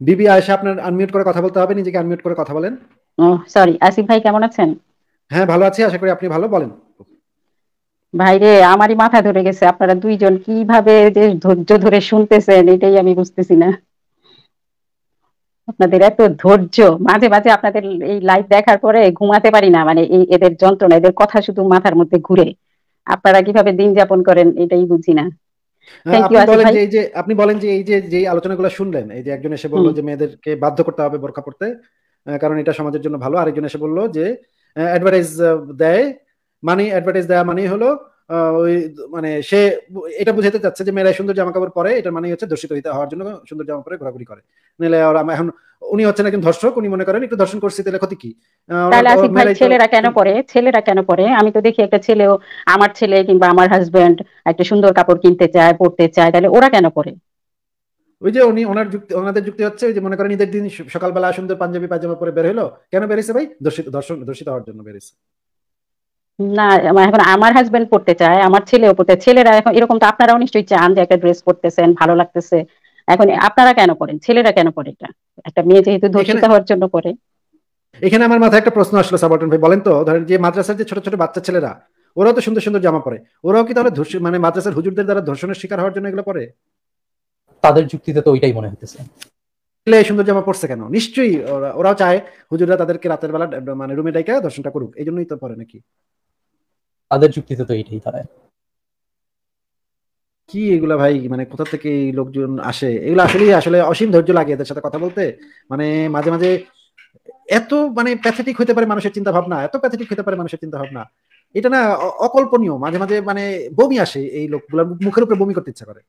বিবি আয়সা আপনার আনমিউট করে কথা বলতে হবে নিজেকে আনমিউট করে কথা বলেন। ও সরি আসিফ ভাই কেমন আছেন? হ্যাঁ ভালো আছি আশা করি আপনি ভালো বলেন। ভাইরে আমারই মাথা ধরে গেছে। আপনারা দুইজন কীভাবে যে ধৈর্য ধরে শুনতেছেন এটাই আমি বুঝতেছি না। আপনাদের এত ধৈর্য মাঝে মাঝে আপনাদের এই লাইভ দেখার পরে ঘুমাতে পারি না। মানে এই এদের যন্ত্রণা এদের কথা শুধু মাথার মধ্যে ঘুরে। আপনারা কীভাবে দিন যাপন করেন এটাই বুঝি না। থ্যাংক আপনি বলেন যে এই যে আপনি বলেন যে এই যে যে আলোচনাগুলো শুনলেন এই যে একজন এসে বলল যে মেয়েদেরকে বাধ্য করতে হবে বোরকা পড়তে কারণ এটা সমাজের জন্য ভালো। আরেকজন এসে বলল যে অ্যাডভার্টাইজ দেয় মানে অ্যাডভার্টাইজ দেওয়া মানেই হলো ওই মানে সে এটা বুঝাতে চাচ্ছে যে মেয়েরা সুন্দর জামা কাপড় পরে এটা মানে হচ্ছে দর্শিত হইতে হওয়ার জন্য সুন্দর জামা পরে ঘোরাঘুরি করে। ওরা আমা- এখন উনি হচ্ছেন একজন ধর্ষক উনি মনে করেন একটু ধর্ষণ করছি তাহলে ক্ষতি কি? ছেলেরা কেন পরে? ছেলেরা কেন পরে? আমি তো দেখি একটা ছেলেও আমার ছেলে কিংবা আমার হাজবেন্ড একটা সুন্দর কাপড় কিনতে চায় পড়তে চায় তাহলে ওরা কেন পরে? ওই যে উনি ওনার যুক্তি ওনাদের যুক্তি হচ্ছে ওই যে মনে করেন ঈদের দিন সকালবেলা সুন্দর পাঞ্জাবি পায়জামা পরে বের হলো কেন বেরিয়েছে ভাই? দর্শিত দর্শন দর্শিত হওয়ার জন্য বেরিয়েছে। না আমার- এখন আমার হাজবেন্ড পড়তে চায় আমার ছেলেও পড়তে ছেলেরা এখন এরকম তো আপনারাও নিশ্চয়ই চান যে একটা ড্রেস পরতেছেন ভালো লাগতেছে। এখন আপনারা কেন পড়েন? ছেলেরা কেন পড়ে এটা? একটা মেয়ে যেহেতু ধর্ষিত হওয়ার জন্য পড়ে। এখানে আমার মাথায় একটা প্রশ্ন আসলো সাবর্টন ভাই বলেন তো ধরেন যে মাদ্রাসার যে ছোট ছোট বাচ্চা ছেলেরা ওরাও তো সুন্দর সুন্দর জামা পরে ওরাও কি তাহলে ধর্ষণ মানে মাদ্রাসার হুজুরদের দ্বারা ধর্ষণের শিকার হওয়ার জন্য এগুলো পরে তাদের যুক্তিতে তো ওইটাই মনে হতেছে ছেলে সুন্দর জামা পড়ছে কেন? নিশ্চয়ই ওরা- ওরাও চায় হুজুররা তাদেরকে রাতের বেলা মানে রুমে ডাইকা দর্শনটা করুক। এই জন্যই তো পরে নাকি? তাদের যুক্তিতে তো এইটাই দাঁড়ায় কি এগুলা ভাই? মানে কোথা থেকে লোকজন আসে? এগুলো আসলে আসলে অসীম ধৈর্য লাগে এদের সাথে কথা বলতে। মানে মাঝে মাঝে এত মানে প্যাথেটিক হতে পারে মানুষের চিন্তা ভাবনা এত প্যাথেটিক হতে পারে মানুষের চিন্তা ভাবনা এটা না অকল্পনীয়। মাঝে মাঝে মানে বমি আসে এই লোকগুলা মুখের উপরে বমি করতে ইচ্ছা করে।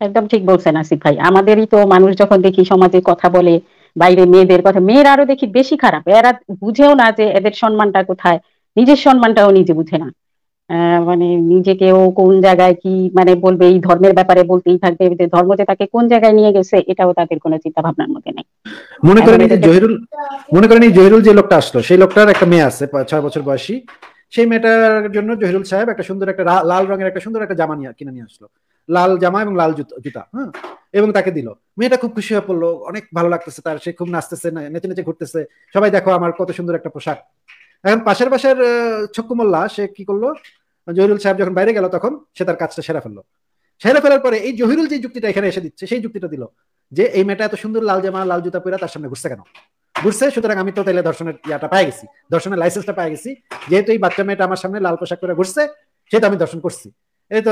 একদম ঠিক বলছেন আসিফ ভাই। আমাদেরই তো মানুষ যখন দেখি সমাজে কথা বলে বাইরে মেয়েদের কথা মেয়েরা আরও দেখি বেশি খারাপ। এরা বুঝেও না যে এদের সম্মানটা কোথায় নিজের সম্মানটাও নিজে বুঝে না। মানে নিজেকেও কোন জায়গায় কি মানে বলবে এই ধর্মের ব্যাপারে বলতেই থাকবে যে ধর্ম যে তাকে কোন জায়গায় নিয়ে গেছে এটাও তাদের কোনো চিন্তা ভাবনার মধ্যে নেই। মনে করেন এই যে জহিরুল মনে করেন এই জহিরুল যে লোকটা আসলো সেই লোকটার একটা মেয়ে আছে ছয় বছর বয়সী। সেই মেয়েটার জন্য জহিরুল সাহেব একটা সুন্দর একটা লাল রঙের একটা সুন্দর একটা জামা নিয়ে কিনে নিয়ে আসলো। লাল জামা এবং লাল জুতো- হ্যাঁ? এবং তাকে দিল। মেয়েটা খুব খুশি হয়ে পড়ল, অনেক ভালো লাগতেছে তার, সে খুব নাচতেছে নেচে নেচে ঘুরতেছে। সবাই দেখো আমার কত সুন্দর একটা পোশাক। এখন পাশের পাশের ছক্কু মোল্লা, সে কি করল? জহিরুল সাহেব যখন বাইরে গেল তখন সে তার কাজটা সেরা ফেলল। সেরা ফেলার পরে এই জহিরুল যে যুক্তিটা এখানে এসে দিচ্ছে, সেই যুক্তিটা দিল যে এই মেয়েটা এত সুন্দর লাল জামা, লাল জুতা পরে তার সামনে ঘুরছে কেন? ঘুরছে, সুতরাং আমি তো তাহলে দর্শনের ইয়াটা পাই গেছি। দর্শনের লাইসেন্সটা পাই গেছি। যেহেতু এই বাচ্চা মেয়েটা আমার সামনে লাল পোশাক করে ঘুরছে সেটা আমি দর্শন করছি। এই তো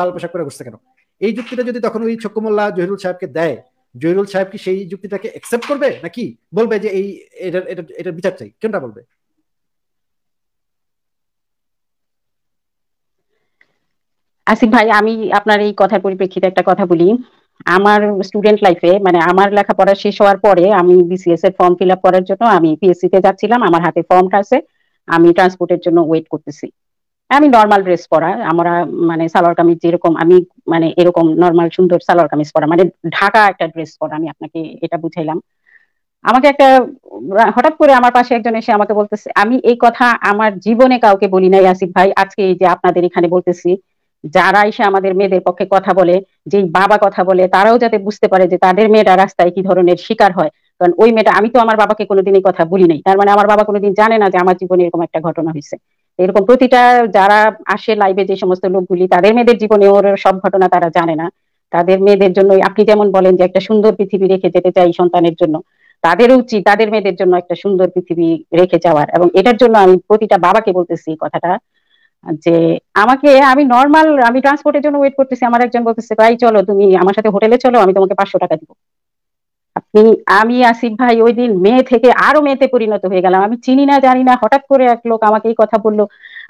লাল পোশাক করে ঘুরছে কেন? এই যুক্তিটা যদি তখন ওই চক্কমোল্লা জহিরুল সাহেবকে দেয়, জহিরুল সাহেব কি সেই যুক্তিটাকে একসেপ্ট করবে নাকি বলবে যে এই এটা এটা বিচার চাই? কোনটা বলবে? আসিফ ভাই, আমি আপনার এই কথার পরিপ্রেক্ষিতে একটা কথা বলি। আমার স্টুডেন্ট লাইফে মানে আমার লেখাপড়া শেষ হওয়ার পরে আমি বিসিএস এর ফর্ম ফিল আপ করার জন্য আমি পিএসসি তে যাচ্ছিলাম। আমার হাতে ফর্মটা আছে। আমি ট্রান্সপোর্টের জন্য ওয়েট করতেছি। আমি নর্মাল ড্রেস পরা, আমরা মানে সালোয়ার কামিজ যেরকম, আমি মানে এরকম নর্মাল সুন্দর সালোয়ার কামিজ পরা মানে ঢাকা একটা ড্রেস পরা, আমি আপনাকে এটা বুঝাইলাম। আমাকে একটা, হঠাৎ করে আমার পাশে একজন এসে আমাকে বলতেছে, আমি এই কথা আমার জীবনে কাউকে বলি নাই, আসিফ ভাই, আজকে এই যে আপনাদের এখানে বলতেছি, যারা এসে আমাদের মেয়েদের পক্ষে কথা বলে, যেই বাবা কথা বলে, তারাও যাতে বুঝতে পারে যে তাদের মেয়েরা রাস্তায় কি ধরনের শিকার হয়। কারণ ওই মেয়েটা, আমি তো আমার বাবাকে কোনোদিন এই কথা বলি নাই। তার মানে আমার বাবা কোনোদিন জানে না যে আমার জীবনে এরকম একটা ঘটনা হয়েছে। এরকম প্রতিটা যারা আসে লাইভে যে সমস্ত লোকগুলি, তাদের মেয়েদের জীবনে ওর সব ঘটনা তারা জানে না। তাদের মেয়েদের জন্য আপনি যেমন বলেন যে একটা সুন্দর পৃথিবী রেখে যেতে চাই সন্তানের জন্য তাদের উচিত, তাদের মেয়েদের জন্য একটা সুন্দর পৃথিবী রেখে যাওয়ার। এবং এটার জন্য আমি প্রতিটা বাবাকে বলতেছি কথাটা, যে আমাকে, আমি নর্মাল আমি ট্রান্সপোর্টের জন্য ওয়েট করতেছি। আমার একজন বলতেছে, ভাই, চলো, তুমি আমার সাথে হোটেলে চলো, আমি তোমাকে পাঁচশো টাকা দিব। আপনি, আমি আসিফ ভাই ওই দিন মেয়ে থেকে আরও মেয়েতে পরিণত হয়ে গেলাম। আমি চিনি না, জানি না, হঠাৎ করে এক লোক আমাকে এই কথা বলল,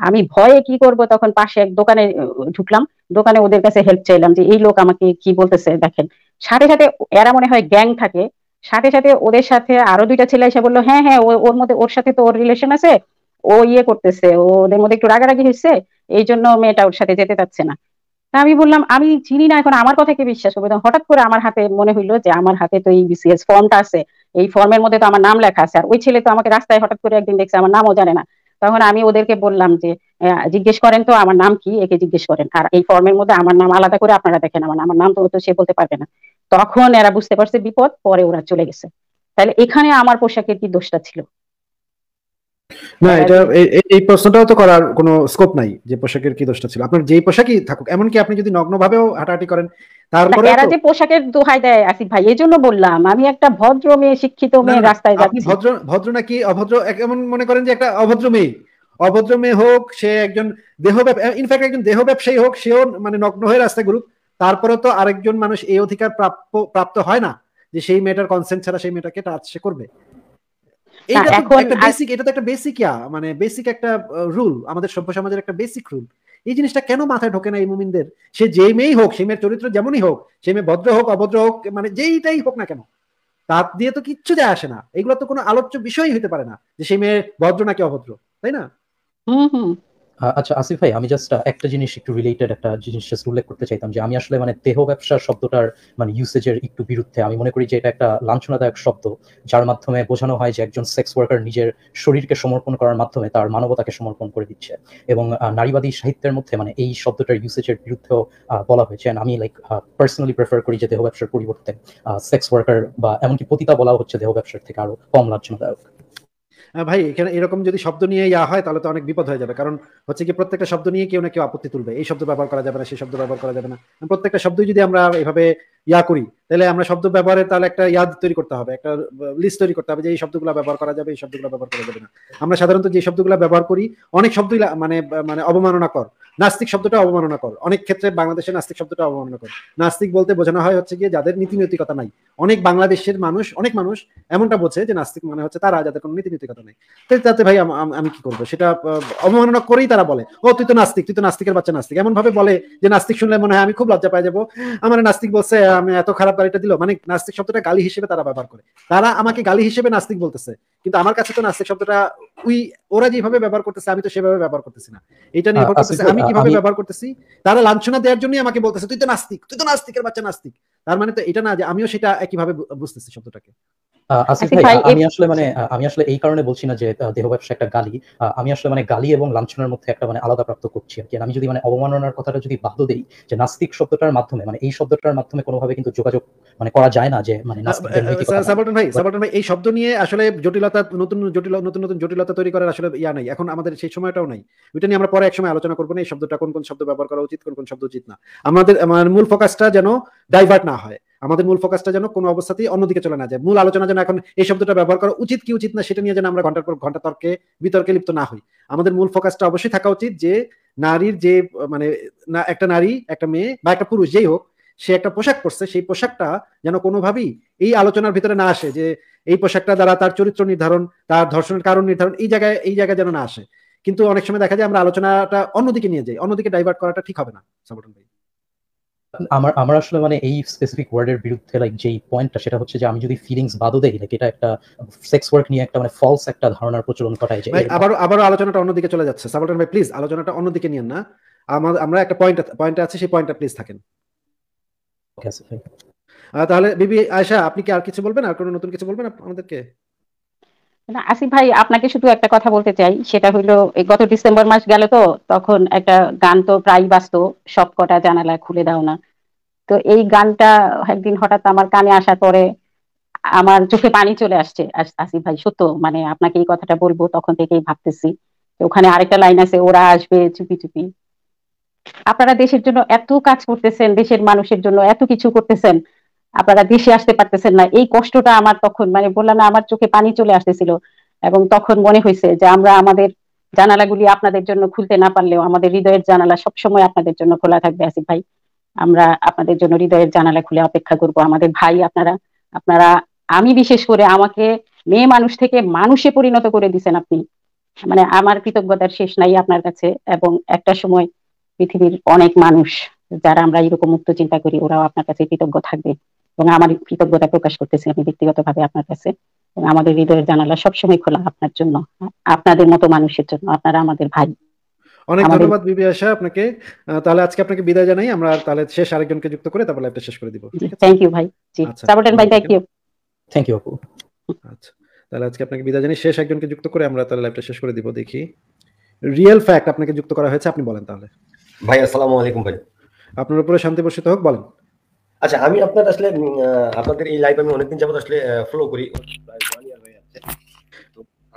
আমি ভয়ে কি করব? তখন পাশে এক দোকানে ঢুকলাম। দোকানে ওদের কাছে হেল্প চাইলাম যে, এই লোক আমাকে কি বলতেছে, দেখেন। সাথে সাথে এরা মনে হয় গ্যাং থাকে। সাথে সাথে ওদের সাথে আরও দুইটা ছেলে এসে বলল হ্যাঁ হ্যাঁ ওর মধ্যে, ওর সাথে তো ওর রিলেশন আছে। ও ইয়ে করতেছে, ওদের মধ্যে একটু রাগারাগি হয়েছে এই জন্য মেয়েটা ওর সাথে যেতে চাচ্ছে না। আমি বললাম, আমি চিনি না, এখন আমার কথা কে বিশ্বাস করবে? হঠাৎ করে আমার হাতে মনে হইল যে আমার হাতে তো এই বিসিএস ফর্মটা আছে। এই ফর্মের মধ্যে তো আমার নাম লেখা আছে। আর ওই ছেলে তো আমাকে রাস্তায় হঠাৎ করে একদিন দেখছে, আমার নামও জানে না। তখন আমি ওদেরকে বললাম যে জিজ্ঞেস করেন তো আমার নাম কি? একে জিজ্ঞেস করেন। আর এই ফর্মের মধ্যে আমার নাম আলাদা করে আপনারা দেখেন আমার আমার নাম তো তো সে বলতে পারবে না। তখন এরা বুঝতে পারছে বিপদ, পরে ওরা চলে গেছে। তাহলে এখানে আমার পোশাকের কি দোষটা ছিল? না এটা এই- প্রশ্নটাও তো করার কোনো স্কোপ নাই যে পোশাকের কি দোষটা ছিল। আপনার যেই পোশাকই থাকুক এমনকি আপনি যদি নগ্ন ভাবেও হাঁটাহাঁটি করেন তারপরে এরা যে পোশাকের দোহাই দেয় আসিফ ভাই এই জন্য বললাম আমি একটা ভদ্র মেয়ে শিক্ষিত মেয়ে রাস্তায় যাচ্ছি। ভদ্র ভদ্র নাকি অভদ্র এমন মনে করেন যে একটা অভদ্র মেয়ে। অভদ্র মেয়ে হোক সে একজন দেহ ইনফ্যাক্ট একজন দেহ ব্যবসায়ী হোক সেও মানে নগ্ন হয়ে রাস্তায় ঘুরুক তারপরে তো আরেকজন মানুষ এই অধিকার প্রাপ্য প্রাপ্ত হয় না যে সেই মেয়েটার কনসেন্ট ছাড়া সেই মেয়েটাকে টাচ সে করবে। এইটা তো একটা বেসিক এটা তো একটা বেসিক ইয়া মানে বেসিক একটা রুল আমাদের সভ্য সমাজের একটা বেসিক রুল এই জিনিসটা কেন মাথায় ঢোকে না এই মুমিনদের? সে যে মেয়েই হোক সে মেয়ের চরিত্র যেমনই হোক সে মেয়ে ভদ্র হোক অভদ্র হোক মানে যেইটাই হোক না কেন তার দিয়ে তো কিচ্ছু যায় আসে না। এগুলো তো কোনো আলোচ্য বিষয়ই হতে পারে না যে সেই মেয়ে ভদ্র নাকি অভদ্র তাই না? হুম হুম। আচ্ছা আসিফ ভাই, আমি জাস্ট একটা জিনিস একটু রিলেটেড একটা জিনিস জাস্ট উল্লেখ করতে চাইতাম যে আমি আসলে মানে দেহ ব্যবসা শব্দটার মানে ইউসেজের একটু বিরুদ্ধে। আমি মনে করি যে এটা একটা লাঞ্ছনাদায়ক শব্দ, যার মাধ্যমে বোঝানো হয় যে একজন সেক্স ওয়ার্কার নিজের শরীরকে সমর্পণ করার মাধ্যমে তার মানবতাকে সমর্পণ করে দিচ্ছে। এবং নারীবাদী সাহিত্যের মধ্যে মানে এই শব্দটার ইউসেজের বিরুদ্ধেও বলা হয়েছে। আমি লাইক পার্সোনালি প্রেফার করি যে দেহ ব্যবসার পরিবর্তে সেক্স ওয়ার্কার বা এমনকি পতিতা বলা হচ্ছে দেহ ব্যবসার থেকে আরও কম লাঞ্ছনাদায়ক। ভাই, এখানে এরকম যদি শব্দ নিয়ে ইয়া হয়, তাহলে তো অনেক বিপদ হয়ে যাবে। কারণ হচ্ছে কি, প্রত্যেকটা শব্দ নিয়ে কেউ না কেউ আপত্তি তুলবে। এই শব্দ ব্যবহার করা যাবে না, সেই শব্দ ব্যবহার করা যাবে না। প্রত্যেকটা শব্দই যদি আমরা এভাবে ইয়া করি, তাহলে আমরা শব্দ ব্যবহারে তাহলে একটা ইয়াদ তৈরি করতে হবে, একটা লিস্ট তৈরি করতে হবে যে এই শব্দগুলো ব্যবহার করা যাবে, এই শব্দগুলো ব্যবহার করা যাবে না। আমরা সাধারণত যে শব্দগুলো ব্যবহার করি, অনেক শব্দই মানে মানে অবমাননা কর নাস্তিক শব্দটা অবমাননা কর। অনেক ক্ষেত্রে বাংলাদেশে নাস্তিক শব্দটা অবমাননা কর। নাস্তিক বলতে বোঝানো হয় হচ্ছে গিয়ে যাদের নীতি নৈতিকতা নাই। অনেক বাংলাদেশের মানুষ অনেক মানুষ এমনটা বোঝে যে নাস্তিক মানে হচ্ছে তারা যাদের কোনো নীতি নৈতিকতা নেই তাতে ভাই আম- কি করব? সেটা অবমাননা করেই তারা বলে ও তুই তো নাস্তিক তুই তো নাস্তিকের বাচ্চা নাস্তিক। এমন ভাবে বলে যে নাস্তিক শুনলে মনে হয় আমি খুব লজ্জা পাই যাব। আমার নাস্তিক বলছে আমি এত খারাপ গালিটা দিল। মানে নাস্তিক শব্দটা গালি হিসেবে তারা ব্যবহার করে। তারা আমাকে গালি হিসেবে নাস্তিক বলতেছে। কিন্তু আমার কাছে তো নাস্তিক শব্দটা ওই ওরা যেভাবে ব্যবহার করতেছে আমি তো সেভাবে ব্যবহার করতেছি না। এটা নির্ভর করতেছে আমি কীভাবে ব্যবহার করতেছি? তারা লাঞ্ছনা দেওয়ার জন্যই আমাকে বলতেছে তুই তো নাস্তিক তুই তো নাস্তিকের বাচ্চা নাস্তিক। তার মানে তো এটা না যে আমিও সেটা একইভাবে বুঝতেছি শব্দটাকে। আসিফ আসিফ ভাই ভাই, আমি আসলে মানে আমি আসলে এই কারণে বলছি না যে দেহ ব্যবসা একটা গালি আমি আসলে মানে গালি এবং লাঞ্ছনার মধ্যে একটা মানে আলাদা প্রাপ্ত করছি আর কি। আমি যদি মানে অবমাননার কথাটা যদি বাদও দেই যে নাস্তিক শব্দটার মাধ্যমে মানে এই শব্দটার মাধ্যমে কোনোভাবে কিন্তু যোগাযোগ মানে করা যায় না যে মানে নাস্তিকদের নৈতিকতা নাই। সাবাটন ভাই সাবাটন ভাই এই শব্দ নিয়ে আসলে জটিলতা নতুন জটিল নতুন নতুন জটিলতা তৈরি করার আসলে ইয়া নাই। এখন আমাদের সেই সময়টাও নাই। ওইটা নিয়ে আমরা পরে এক সময় আলোচনা করব না এই শব্দটা কোন কোন শব্দ ব্যবহার করা উচিত কোন কোন শব্দ উচিত না। আমাদের মূল ফোকাসটা যেন ডাইভার্ট না হয়। আমাদের মূল ফোকাসটা যেন কোনো অবস্থাতেই অন্যদিকে চলে না যায়। মূল আলোচনা যেন এখন এই শব্দটা ব্যবহার করা উচিত কি উচিত না, সেটা নিয়ে যেন আমরা ঘণ্টার পর ঘণ্টা তর্কে, বিতর্কে লিপ্ত না হই। আমাদের মূল ফোকাসটা অবশ্যই থাকা উচিত যে, নারীর যে মানে একটা নারী, একটা মেয়ে বা একটা পুরুষ যেই হোক, সে একটা পোশাক পরছে, সেই পোশাকটা যেন কোনোভাবেই এই আলোচনার ভিতরে না আসে যে, এই পোশাকটা দ্বারা তার চরিত্র নির্ধারণ, তার ধর্ষণের কারণ নির্ধারণ, এই জায়গায় এই জায়গায় যেন না আসে। কিন্তু অনেক সময় দেখা যায় আমরা আলোচনাটা অন্যদিকে নিয়ে যাই, অন্যদিকে ডাইভার্ট করাটা ঠিক হবে না। সাবটন ভাই। আমার আমার আসলে মানে এই স্পেসিফিক ওয়ার্ডের বিরুদ্ধে লাইক যেই পয়েন্টটা সেটা হচ্ছে যে আমি যদি ফিলিংস বাদও দেই লাইক এটা একটা সেক্স ওয়ার্ক নিয়ে একটা মানে ফলস একটা ধারণার প্রচলন ঘটায় যে আবারও আবারও আলোচনাটা অন্যদিকে চলে যাচ্ছে। সাবটন ভাই প্লিজ আলোচনাটা অন্যদিকে নিয়েন না। আমার আমরা একটা পয়েন্ট পয়েন্ট আছে সেই পয়েন্টটা প্লিজ থাকেন। তাহলে বিবি আয়শা আপনি কি আর কিছু বলবেন? আর কোনো নতুন কিছু বলবেন আমাদেরকে? আসিফ ভাই, আপনাকে শুধু একটা কথা বলতে চাই। সেটা এই গত ডিসেম্বর মাস গেল তো, তখন একটা গান তো প্রায় বাজতো, সব কটা জানালা খুলে দাও না। তো এই গানটা একদিন হঠাৎ আমার কানে আসার পরে আমার চোখে পানি চলে আসছে। আস- আসিফ ভাই, সত্য মানে আপনাকে এই কথাটা বলব, তখন থেকেই ভাবতেছি। ওখানে আরেকটা লাইন আছে, ওরা আসবে চুপি চুপি। আপনারা দেশের জন্য এত কাজ করতেছেন, দেশের মানুষের জন্য এত কিছু করতেছেন। আপনারা দেশে আসতে পারতেছেন না। এই কষ্টটা আমার তখন মানে বললাম না, আমার চোখে পানি চলে আসতেছিল। এবং তখন মনে হয়েছে যে আমরা আমাদের জানালাগুলি আপনাদের জন্য খুলতে না পারলেও আমাদের হৃদয়ের জানালা সবসময় আপনাদের জন্য খোলা থাকবে, আসিফ ভাই। আমরা আপনাদের জন্য হৃদয়ের জানালা খুলে অপেক্ষা করব। আমাদের ভাই, আপনারা আপনারা, আমি বিশেষ করে আমাকে মেয়ে মানুষ থেকে মানুষে পরিণত করে দিছেন আপনি। মানে আমার কৃতজ্ঞতার শেষ নাই আপনার কাছে। এবং একটা সময় পৃথিবীর অনেক মানুষ, যারা আমরা এরকম মুক্ত চিন্তা করি, ওরাও আপনার কাছে কৃতজ্ঞ থাকবে। এবং আমার কৃতজ্ঞতা প্রকাশ করতেছি আমি ব্যক্তিগতভাবে আপনার কাছে। এবং আমাদের হৃদয়ের জানালা সবসময় খোলা আপনার জন্য আপনাদের মতো মানুষের জন্য আপনারা আমাদের ভাই। অনেক ধন্যবাদ বিবি আয়শা আপনাকে। তাহলে আজকে আপনাকে বিদায় জানাই আমরা তাহলে শেষ আরেকজনকে যুক্ত করে তারপর লাইভটা শেষ করে দিব। থ্যাংক ইউ ভাই। জি আচ্ছা, সাবটেন ভাই থ্যাংক ইউ থ্যাংক ইউ আপু। আচ্ছা তাহলে আজকে আপনাকে বিদায় জানাই শেষ একজনকে যুক্ত করে আমরা তাহলে লাইভটা শেষ করে দিব দেখি। রিয়েল ফ্যাক্ট আপনাকে যুক্ত করা হয়েছে আপনি বলেন তাহলে। ভাই আসসালামু আলাইকুম ভাই। আপনার উপরে শান্তি বর্ষিত হোক বলেন। আচ্ছা আমি আপনার আসলে আপনাদের এই লাইভ আমি অনেকদিন যাবত আসলে ফলো করি।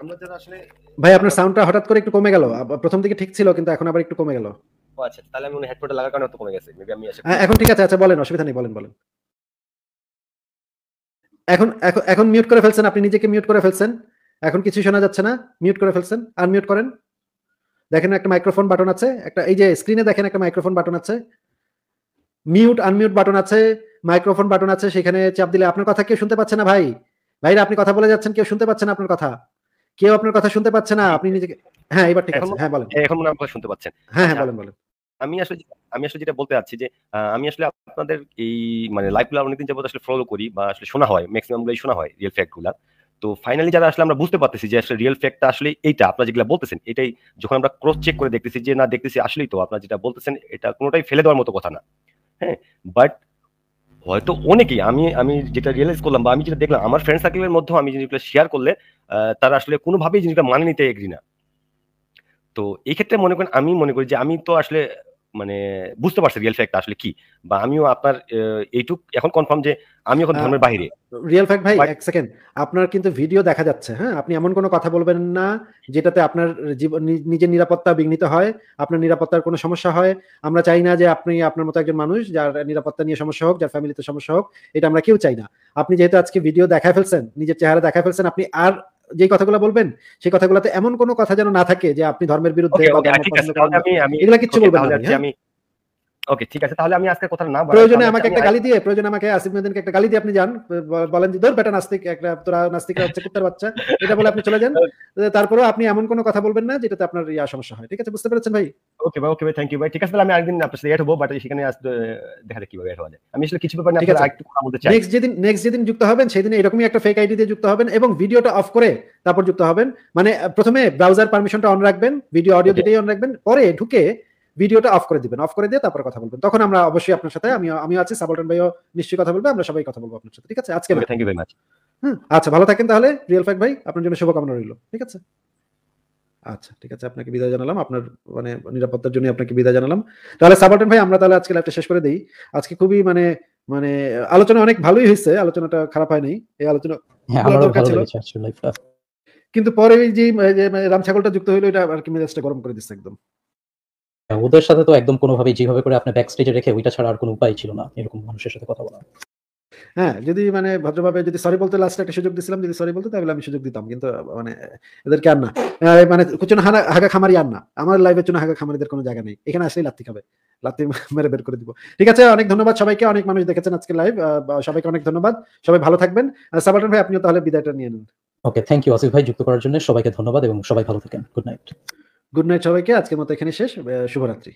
আমরা যারা আসলে ভাই আপনার সাউন্ডটা হঠাৎ করে একটু কমে গেল। প্রথম দিকে ঠিক ছিল কিন্তু এখন আবার একটু কমে গেল। ও আচ্ছা তাহলে আমি হেডফোনটা লাগার কারণে কমে গেছে। মেবি আমি হ্যাঁ, এখন ঠিক আছে আচ্ছা বলেন অসুবিধা নেই বলেন বলেন। এখন এখন মিউট করে ফেলছেন আপনি নিজেকে মিউট করে ফেলছেন। এখন কিছু শোনা যাচ্ছে না মিউট করে ফেলছেন আনমিউট করেন। দেখেন একটা মাইক্রোফোন বাটন আছে একটা এই যে স্ক্রিনে দেখেন একটা মাইক্রোফোন বাটন আছে। মিউট আনমিউট বাটন আছে মাইক্রোফোন বাটন আছে সেখানে চাপ দিলে আপনার কথা কেউ শুনতে পাচ্ছে না ভাই। ভাইরা আপনি কথা বলে যাচ্ছেন কেউ শুনতে পাচ্ছে না আপনার কথা। কেউ আপনার কথা শুনতে পাচ্ছে না আপনি নিজেকে হ্যাঁ এবার ঠিক আছে হ্যাঁ বলেন। এখন মনে হয় শুনতে পাচ্ছেন। হ্যাঁ হ্যাঁ আচ্ছা, বলেন বলেন। আমি আসলে আমি আসলে যেটা বলতে চাচ্ছি যে আমি আসলে আপনাদের এই মানে লাইভগুলো অনেকদিন যাবত আসলে ফলো করি বা আসলে শোনা হয় ম্যাক্সিমাম গুলোই শোনা হয় রিয়েল ফ্যাক্টগুলা। তো ফাইনালি যারা আসলে আমরা বুঝতে পারতেছি যে আসলে রিয়েল ফ্যাক্টটা আসলে এইটা আপনারা যেগুলো বলতেছেন এটাই যখন আমরা ক্রস চেক করে দেখতেছি যে না দেখতেছি আসলেই তো আপনারা যেটা বলতেছেন এটা কোনোটাই ফেলে দেওয়ার মতো কথা না। হ্যাঁ বাট হয়তো অনেকেই, আমি আমি যেটা রিয়েলাইজ করলাম বা আমি যেটা দেখলাম, আমার ফ্রেন্ড সার্কেলের মধ্যেও আমি জিনিসগুলো শেয়ার করলে তারা আসলে কোনোভাবেই জিনিসটা মানে নিতে এগ্রি না। তো এই ক্ষেত্রে মনে করেন, আমি মনে করি যে, আমি তো আসলে মানে বুঝতে পারছি রিয়েল ফ্যাক্ট আসলে কি। বা আমিও আপনার এইটুক এখন কনফার্ম যে আমি এখন ধর্মের বাহিরে রিয়েল ফ্যাক্ট ভাই এক সেকেন্ড আপনার কিন্তু ভিডিও দেখা যাচ্ছে হ্যাঁ? আপনি এমন কোনো কথা বলবেন না যেটাতে আপনার জীবন নিজের নিরাপত্তা বিঘ্নিত হয় আপনার নিরাপত্তার কোনো সমস্যা হয়। আমরা চাই না যে আপনি আপনার মতো একজন মানুষ যার নিরাপত্তা নিয়ে সমস্যা হোক যার ফ্যামিলিতে সমস্যা হোক এটা আমরা কেউ চাই না। আপনি যেহেতু আজকে ভিডিও দেখায় ফেলছেন নিজের চেহারা দেখায় ফেলছেন আপনি আর যেই কথাগুলো বলবেন সেই কথাগুলোতে এমন কোনো কথা যেন না থাকে যে আপনি ধর্মের বিরুদ্ধে এগুলা কিচ্ছু বলবেন হ্যাঁ? আমি ওকে ঠিক আছে তাহলে আমি আজকে কথা না প্রয়োজনে আমাকে একটা গালি দিয়ে প্রয়োজনে আমাকে আসিফ মেদিনকে একটা গালি দিয়ে আপনি যান। বলেন যে ধর বেটা নাস্তিক একটা তোরা নাস্তিকরা হচ্ছে কুত্তার বাচ্চা। এটা বলে আপনি চলে যান। তারপরেও আপনি এমন কোনো কথা বলবেন না যেটাতে আপনার ইয়া সমস্যা হয়। ঠিক আছে বুঝতে পেরেছেন ভাই? ওকে ভাই ওকে ভাই থ্যাংক ইউ ভাই। ঠিক আছে তাহলে আমি আরেকদিন আপনার সাথে এড হব বাট সেখানে দেখা যাক কীভাবে হওয়া যায়। আমি আসলে কিছু ব্যাপার নিয়ে কথা বলতে চাই। নেক্সট যেদিন নেক্সট যেদিন যুক্ত হবেন সেদিন এরকমই একটা ফেক আইডি দিয়ে যুক্ত হবেন এবং ভিডিওটা অফ করে তারপর যুক্ত হবেন। মানে প্রথমে ব্রাউজার পারমিশনটা অন রাখবেন ভিডিও অডিও. দুটোই অন রাখবেন। পরে ঢুকে ভিডিওটা অফ করে দিবেন। অফ করে দিয়ে তারপর কথা বলবেন। তখন আমরা অবশ্যই আপনার সাথে আমি আমিও আছি সাবলটন ভাইও নিশ্চয়ই কথা বলবে আমরা সবাই কথা বলব আপনার সাথে ঠিক আছে? আজকে থ্যাংক ইউ ভেরি মাচ হুম আচ্ছা ভালো থাকেন তাহলে রিয়েল ফ্যাক্ট ভাই আপনার জন্য শুভকামনা রইল ঠিক আছে? আচ্ছা ঠিক আছে আপনাকে বিদায় জানালাম আপনার মানে নিরাপত্তার জন্য আপনাকে বিদায় জানালাম। তাহলে সাবার্টন ভাই আমরা তাহলে আজকে লাইভটা শেষ করে দেই। আজকে খুবই মানে মানে আলোচনা অনেক ভালোই হয়েছে আলোচনাটা খারাপ হয় নাই এই আলোচনা হ্যাঁ দরকার ছিল। কিন্তু পরে যে রাম ছাগলটা যুক্ত হইল এটা আর কি মেজাজটা গরম করে দিচ্ছে একদম। ওদের সাথে তো একদম কোনোভাবে যেভাবে করে আপনি ব্যাক স্টেজে রেখে ওইটা ছাড়া আর কোনো উপায় ছিল না এরকম মানুষের সাথে কথা বলা। হ্যাঁ যদি মানে ভদ্রভাবে যদি সরি বলতে লাস্টে একটা সুযোগ দিছিলাম যদি সরি বলতে তাহলে আমি সুযোগ দিতাম কিন্তু মানে এদেরকে আর না? মানে কুচুন হানা হাগা খামারি আর না। আমার লাইভের জন্য হাগা খামারিদের কোনো জায়গা নেই। এখানে আসলেই লাত্তি খাবে। লাত্তি মেরে বের করে দিব। ঠিক আছে অনেক ধন্যবাদ সবাইকে অনেক মানুষ দেখেছেন আজকে লাইভ সবাইকে অনেক ধন্যবাদ। সবাই ভালো থাকবেন। সাবাটন ভাই আপনিও তাহলে বিদায়টা নিয়ে নিন। ওকে থ্যাংক ইউ আসিফ ভাই যুক্ত করার জন্য সবাইকে ধন্যবাদ এবং সবাই ভালো থাকেন। গুড নাইট গুড নাইট সবাইকে আজকের মতো এখানে শেষ শুভরাত্রি।